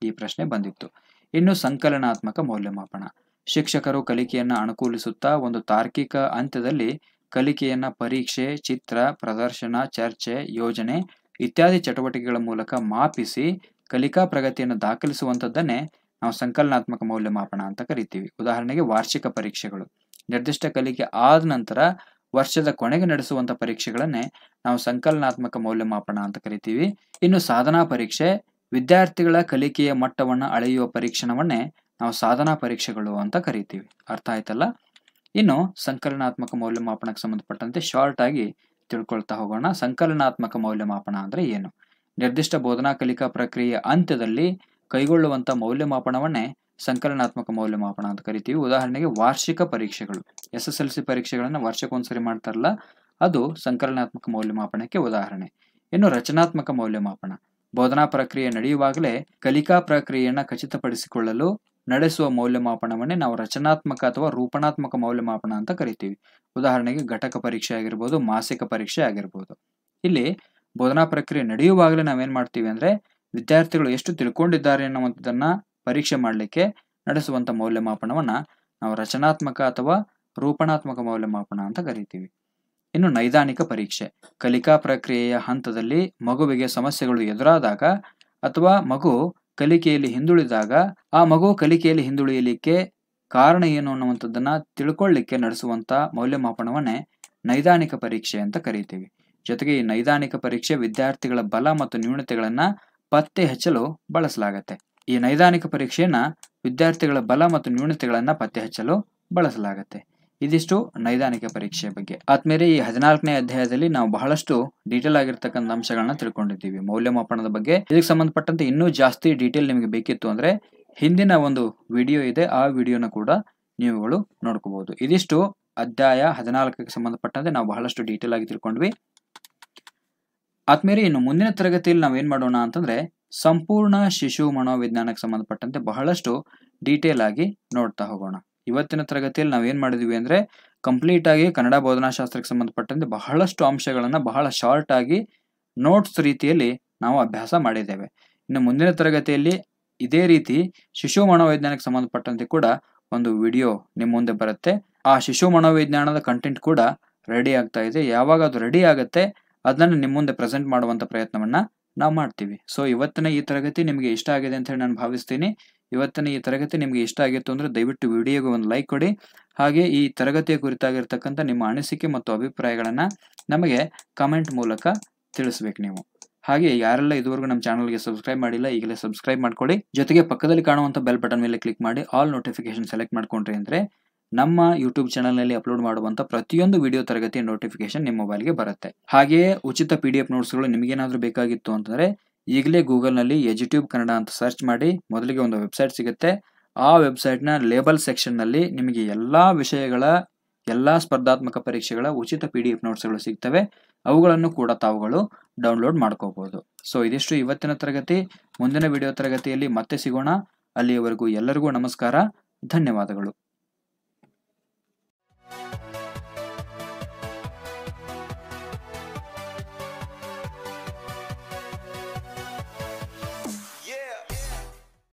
ಈ ಪ್ರಶ್ನೆ ಬಂದಿತ್ತು. ಇನ್ನು ಸಂಕಲನಾತ್ಮಕ ಮೌಲ್ಯಮಾಪನ. ಶಿಕ್ಷಕರು ಕಲಿಕೆಯನ್ನ ಅನುಕೂಲಿಸುತ್ತಾ ಒಂದು ತಾರ್ಕಿಕ ಅಂತ್ಯದಲ್ಲಿ ಕಲಿಕೆಯನ್ನ ಪರೀಕ್ಷೆ, ಚಿತ್ರ, ಪ್ರದರ್ಶನ, ಚರ್ಚೆ, ಯೋಜನೆ ಇತ್ಯಾದಿ ಚಟುವಟಿಕೆಗಳ ಮೂಲಕ ಮಾಪಿಸಿ ಕಲಿಕಾ ಪ್ರಗತಿಯನ್ನು ದಾಖಲಿಸುವಂಥದ್ದನ್ನೇ ನಾವು ಸಂಕಲನಾತ್ಮಕ ಮೌಲ್ಯಮಾಪನ ಅಂತ ಕರಿತೀವಿ. ಉದಾಹರಣೆಗೆ ವಾರ್ಷಿಕ ಪರೀಕ್ಷೆಗಳು. ನಿರ್ದಿಷ್ಟ ಕಲಿಕೆ ಆದ ನಂತರ ವರ್ಷದ ಕೊನೆಗೆ ನಡೆಸುವಂತ ಪರೀಕ್ಷೆಗಳನ್ನೇ ನಾವು ಸಂಕಲನಾತ್ಮಕ ಮೌಲ್ಯಮಾಪನ ಅಂತ ಕರಿತೀವಿ. ಇನ್ನು ಸಾಧನಾ ಪರೀಕ್ಷೆ ವಿದ್ಯಾರ್ಥಿಗಳ ಕಲಿಕೆಯ ಮಟ್ಟವನ್ನ ಅಳೆಯುವ ಪರೀಕ್ಷಣವನ್ನೇ ನಾವು ಸಾಧನಾ ಪರೀಕ್ಷೆಗಳು ಅಂತ ಕರಿತೀವಿ. ಅರ್ಥ ಆಯ್ತಲ್ಲ? ಇನ್ನು ಸಂಕಲನಾತ್ಮಕ ಮೌಲ್ಯಮಾಪನಕ್ಕೆ ಸಂಬಂಧಪಟ್ಟಂತೆ ಶಾರ್ಟ್ ಆಗಿ ತಿಳ್ಕೊಳ್ತಾ ಹೋಗೋಣ. ಸಂಕಲನಾತ್ಮಕ ಮೌಲ್ಯಮಾಪನ ಅಂದ್ರೆ ಏನು? ನಿರ್ದಿಷ್ಟ ಬೋಧನಾ ಕಲಿಕಾ ಪ್ರಕ್ರಿಯೆಯ ಅಂತ್ಯದಲ್ಲಿ ಕೈಗೊಳ್ಳುವಂತ ಮೌಲ್ಯಮಾಪನವನ್ನೇ ಸಂಕಲನಾತ್ಮಕ ಮೌಲ್ಯಮಾಪನ ಅಂತ ಕರಿತೀವಿ. ಉದಾಹರಣೆಗೆ ವಾರ್ಷಿಕ ಪರೀಕ್ಷೆಗಳು. ಎಸ್ ಎಸ್ ಎಲ್ ಸಿ ಪರೀಕ್ಷೆಗಳನ್ನ ವರ್ಷಕ್ಕೊಂದ್ಸರಿ ಮಾಡ್ತಾರಲ್ಲ, ಅದು ಸಂಕಲನಾತ್ಮಕ ಮೌಲ್ಯಮಾಪನಕ್ಕೆ ಉದಾಹರಣೆ. ಇನ್ನು ರಚನಾತ್ಮಕ ಮೌಲ್ಯಮಾಪನ. ಬೋಧನಾ ಪ್ರಕ್ರಿಯೆ ನಡೆಯುವಾಗಲೇ ಕಲಿಕಾ ಪ್ರಕ್ರಿಯೆಯನ್ನ ಖಚಿತಪಡಿಸಿಕೊಳ್ಳಲು ನಡೆಸುವ ಮೌಲ್ಯಮಾಪನವನ್ನೇ ನಾವು ರಚನಾತ್ಮಕ ಅಥವಾ ರೂಪಣಾತ್ಮಕ ಮೌಲ್ಯಮಾಪನ ಅಂತ ಕರಿತೀವಿ. ಉದಾಹರಣೆಗೆ ಘಟಕ ಪರೀಕ್ಷೆ ಆಗಿರ್ಬೋದು, ಮಾಸಿಕ ಪರೀಕ್ಷೆ ಆಗಿರ್ಬೋದು. ಇಲ್ಲಿ ಬೋಧನಾ ಪ್ರಕ್ರಿಯೆ ನಡೆಯುವಾಗಲೇ ನಾವೇನ್ ಮಾಡ್ತೀವಿ ಅಂದ್ರೆ ವಿದ್ಯಾರ್ಥಿಗಳು ಎಷ್ಟು ತಿಳ್ಕೊಂಡಿದ್ದಾರೆ ಅನ್ನುವಂಥದ್ದನ್ನ ಪರೀಕ್ಷೆ ಮಾಡಲಿಕ್ಕೆ ನಡೆಸುವಂತ ಮೌಲ್ಯಮಾಪನವನ್ನ ನಾವು ರಚನಾತ್ಮಕ ಅಥವಾ ರೂಪಣಾತ್ಮಕ ಮೌಲ್ಯಮಾಪನ ಅಂತ ಕರಿತೀವಿ. ಇನ್ನು ನೈದಾನಿಕ ಪರೀಕ್ಷೆ. ಕಲಿಕಾ ಪ್ರಕ್ರಿಯೆಯ ಹಂತದಲ್ಲಿ ಮಗುವಿಗೆ ಸಮಸ್ಯೆಗಳು ಎದುರಾದಾಗ ಅಥವಾ ಮಗು ಕಲಿಕೆಯಲ್ಲಿ ಹಿಂದುಳಿದಾಗ ಆ ಮಗು ಕಲಿಕೆಯಲ್ಲಿ ಹಿಂದುಳಿಯಲಿಕ್ಕೆ ಕಾರಣ ಏನು ಅನ್ನುವಂಥದ್ದನ್ನ ತಿಳ್ಕೊಳ್ಳಿಕ್ಕೆ ನಡೆಸುವಂತ ಮೌಲ್ಯಮಾಪನವನ್ನೇ ನೈದಾನಿಕ ಪರೀಕ್ಷೆ ಅಂತ ಕರೀತೀವಿ. ಜೊತೆಗೆ ಈ ನೈದಾನಿಕ ಪರೀಕ್ಷೆ ವಿದ್ಯಾರ್ಥಿಗಳ ಬಲ ಮತ್ತು ನ್ಯೂನತೆಗಳನ್ನ ಪತ್ತೆ ಹಚ್ಚಲು ಬಳಸಲಾಗತ್ತೆ. ಈ ನೈದಾನಿಕ ಪರೀಕ್ಷೆಯನ್ನ ವಿದ್ಯಾರ್ಥಿಗಳ ಬಲ ಮತ್ತು ನ್ಯೂನತೆಗಳನ್ನ ಪತ್ತೆ ಹಚ್ಚಲು ಬಳಸಲಾಗತ್ತೆ. ಇದಿಷ್ಟು ನೈದಾನಿಕ ಪರೀಕ್ಷೆ ಬಗ್ಗೆ. ಆದ್ಮೇಲೆ ಈ ಹದಿನಾಲ್ಕನೇ ಅಧ್ಯಾಯದಲ್ಲಿ ನಾವು ಬಹಳಷ್ಟು ಡೀಟೇಲ್ ಆಗಿರ್ತಕ್ಕಂಥ ಅಂಶಗಳನ್ನ ತಿಳ್ಕೊಂಡಿದ್ದೀವಿ. ಮೌಲ್ಯಮಾಪನದ ಬಗ್ಗೆ. ಇದಕ್ಕೆ ಸಂಬಂಧಪಟ್ಟಂತೆ ಇನ್ನೂ ಜಾಸ್ತಿ ಡೀಟೇಲ್ ನಿಮಗೆ ಬೇಕಿತ್ತು ಅಂದ್ರೆ ಹಿಂದಿನ ಒಂದು ವಿಡಿಯೋ ಇದೆ. ಆ ವಿಡಿಯೋನ ಕೂಡ ನೀವುಗಳು ನೋಡ್ಕೋಬಹುದು. ಇದಿಷ್ಟು ಅಧ್ಯಾಯ ಹದಿನಾಲ್ಕಕ್ಕೆ ಸಂಬಂಧಪಟ್ಟಂತೆ ನಾವು ಬಹಳಷ್ಟು ಡೀಟೇಲ್ ಆಗಿ ತಿಳ್ಕೊಂಡ್ವಿ. ಆದ್ಮೇಲೆ ಇನ್ನು ಮುಂದಿನ ತರಗತಿಯಲ್ಲಿ ನಾವು ಏನ್ ಮಾಡೋಣ ಅಂತಂದ್ರೆ ಸಂಪೂರ್ಣ ಶಿಶು ಮನೋವಿಜ್ಞಾನಕ್ಕೆ ಸಂಬಂಧಪಟ್ಟಂತೆ ಬಹಳಷ್ಟು ಡೀಟೇಲ್ ಆಗಿ ನೋಡ್ತಾ ಹೋಗೋಣ. ಇವತ್ತಿನ ತರಗತಿಯಲ್ಲಿ ನಾವೇನು ಮಾಡಿದ್ವಿ ಅಂದರೆ ಕಂಪ್ಲೀಟ್ ಆಗಿ ಕನ್ನಡ ಬೋಧನಾಶಾಸ್ತ್ರಕ್ಕೆ ಸಂಬಂಧಪಟ್ಟಂತೆ ಬಹಳಷ್ಟು ಅಂಶಗಳನ್ನು ಬಹಳ ಶಾರ್ಟ್ ಆಗಿ ನೋಟ್ಸ್ ರೀತಿಯಲ್ಲಿ ನಾವು ಅಭ್ಯಾಸ ಮಾಡಿದ್ದೇವೆ. ಇನ್ನು ಮುಂದಿನ ತರಗತಿಯಲ್ಲಿ ಇದೇ ರೀತಿ ಶಿಶು ಮನೋವಿಜ್ಞಾನಕ್ಕೆ ಸಂಬಂಧಪಟ್ಟಂತೆ ಕೂಡ ಒಂದು ವಿಡಿಯೋ ನಿಮ್ಮ ಮುಂದೆ ಬರುತ್ತೆ. ಆ ಶಿಶು ಮನೋವಿಜ್ಞಾನದ ಕಂಟೆಂಟ್ ಕೂಡ ರೆಡಿ ಆಗ್ತಾ ಇದೆ. ಯಾವಾಗ ಅದು ರೆಡಿ ಆಗುತ್ತೆ ಅದನ್ನು ನಿಮ್ಮ ಮುಂದೆ ಪ್ರೆಸೆಂಟ್ ಮಾಡುವಂಥ ಪ್ರಯತ್ನವನ್ನು ನಾವು ಮಾಡ್ತೀವಿ. ಸೊ ಇವತ್ತಿನ ಈ ತರಗತಿ ನಿಮಗೆ ಇಷ್ಟ ಆಗಿದೆ ಅಂತ ಹೇಳಿ ನಾನು ಭಾವಿಸ್ತೀನಿ. ಇವತ್ತಿನ ಈ ತರಗತಿ ನಿಮಗೆ ಇಷ್ಟ ಆಗಿತ್ತು ಅಂದ್ರೆ ದಯವಿಟ್ಟು ವಿಡಿಯೋಗೆ ಒಂದು ಲೈಕ್ ಕೊಡಿ. ಹಾಗೆ ಈ ತರಗತಿಯ ಕುರಿತಾಗಿರ್ತಕ್ಕಂಥ ನಿಮ್ಮ ಅನಿಸಿಕೆ ಮತ್ತು ಅಭಿಪ್ರಾಯಗಳನ್ನು ನಮಗೆ ಕಮೆಂಟ್ ಮೂಲಕ ತಿಳಿಸ್ಬೇಕು ನೀವು. ಹಾಗೆ ಯಾರೆಲ್ಲ ಇದುವರೆಗೂ ನಮ್ಮ ಚಾನಲ್ಗೆ ಸಬ್ಸ್ಕ್ರೈಬ್ ಮಾಡಿಲ್ಲ, ಈಗಲೇ ಸಬ್ಸ್ಕ್ರೈಬ್ ಮಾಡ್ಕೊಳ್ಳಿ ಜೊತೆಗೆ ಪಕ್ಕದಲ್ಲಿ ಕಾಣುವಂಥ ಬೆಲ್ ಬಟನ್ ಮೇಲೆ ಕ್ಲಿಕ್ ಮಾಡಿ ಆಲ್ ನೋಟಿಫಿಕೇಶನ್ ಸೆಲೆಕ್ಟ್ ಮಾಡ್ಕೊಂಡ್ರಿ ಅಂದ್ರೆ ನಮ್ಮ ಯೂಟ್ಯೂಬ್ ಚಾನಲ್ನಲ್ಲಿ ಅಪ್ಲೋಡ್ ಮಾಡುವಂಥ ಪ್ರತಿಯೊಂದು ವಿಡಿಯೋ ತರಗತಿಯ ನೋಟಿಫಿಕೇಶನ್ ನಿಮ್ಮ ಮೊಬೈಲ್ಗೆ ಬರುತ್ತೆ. ಹಾಗೆಯೇ ಉಚಿತ ಪಿ ಡಿ ಎಫ್ ನೋಟ್ಸ್ಗಳು ನಿಮಗೇನಾದರೂ ಬೇಕಾಗಿತ್ತು ಅಂತಂದ್ರೆ ಈಗಲೇ ಗೂಗಲ್ನಲ್ಲಿ ಎಜಿಟ್ಯೂಬ್ ಕನ್ನಡ ಅಂತ ಸರ್ಚ್ ಮಾಡಿ ಮೊದಲಿಗೆ ಒಂದು ವೆಬ್ಸೈಟ್ ಸಿಗುತ್ತೆ. ಆ ವೆಬ್ಸೈಟ್ನ ಲೇಬಲ್ ಸೆಕ್ಷನ್ನಲ್ಲಿ ನಿಮಗೆ ಎಲ್ಲ ವಿಷಯಗಳ, ಎಲ್ಲ ಸ್ಪರ್ಧಾತ್ಮಕ ಪರೀಕ್ಷೆಗಳ ಉಚಿತ ಪಿ ಡಿ ಎಫ್ ನೋಟ್ಸ್ಗಳು ಸಿಗ್ತವೆ. ಅವುಗಳನ್ನು ಕೂಡ ತಾವುಗಳು ಡೌನ್ಲೋಡ್ ಮಾಡ್ಕೋಬೋದು. ಸೊ, ಇದಿಷ್ಟು ಇವತ್ತಿನ ತರಗತಿ. ಮುಂದಿನ ವಿಡಿಯೋ ತರಗತಿಯಲ್ಲಿ ಮತ್ತೆ ಸಿಗೋಣ. ಅಲ್ಲಿಯವರೆಗೂ ಎಲ್ಲರಿಗೂ ನಮಸ್ಕಾರ. ಧನ್ಯವಾದಗಳು.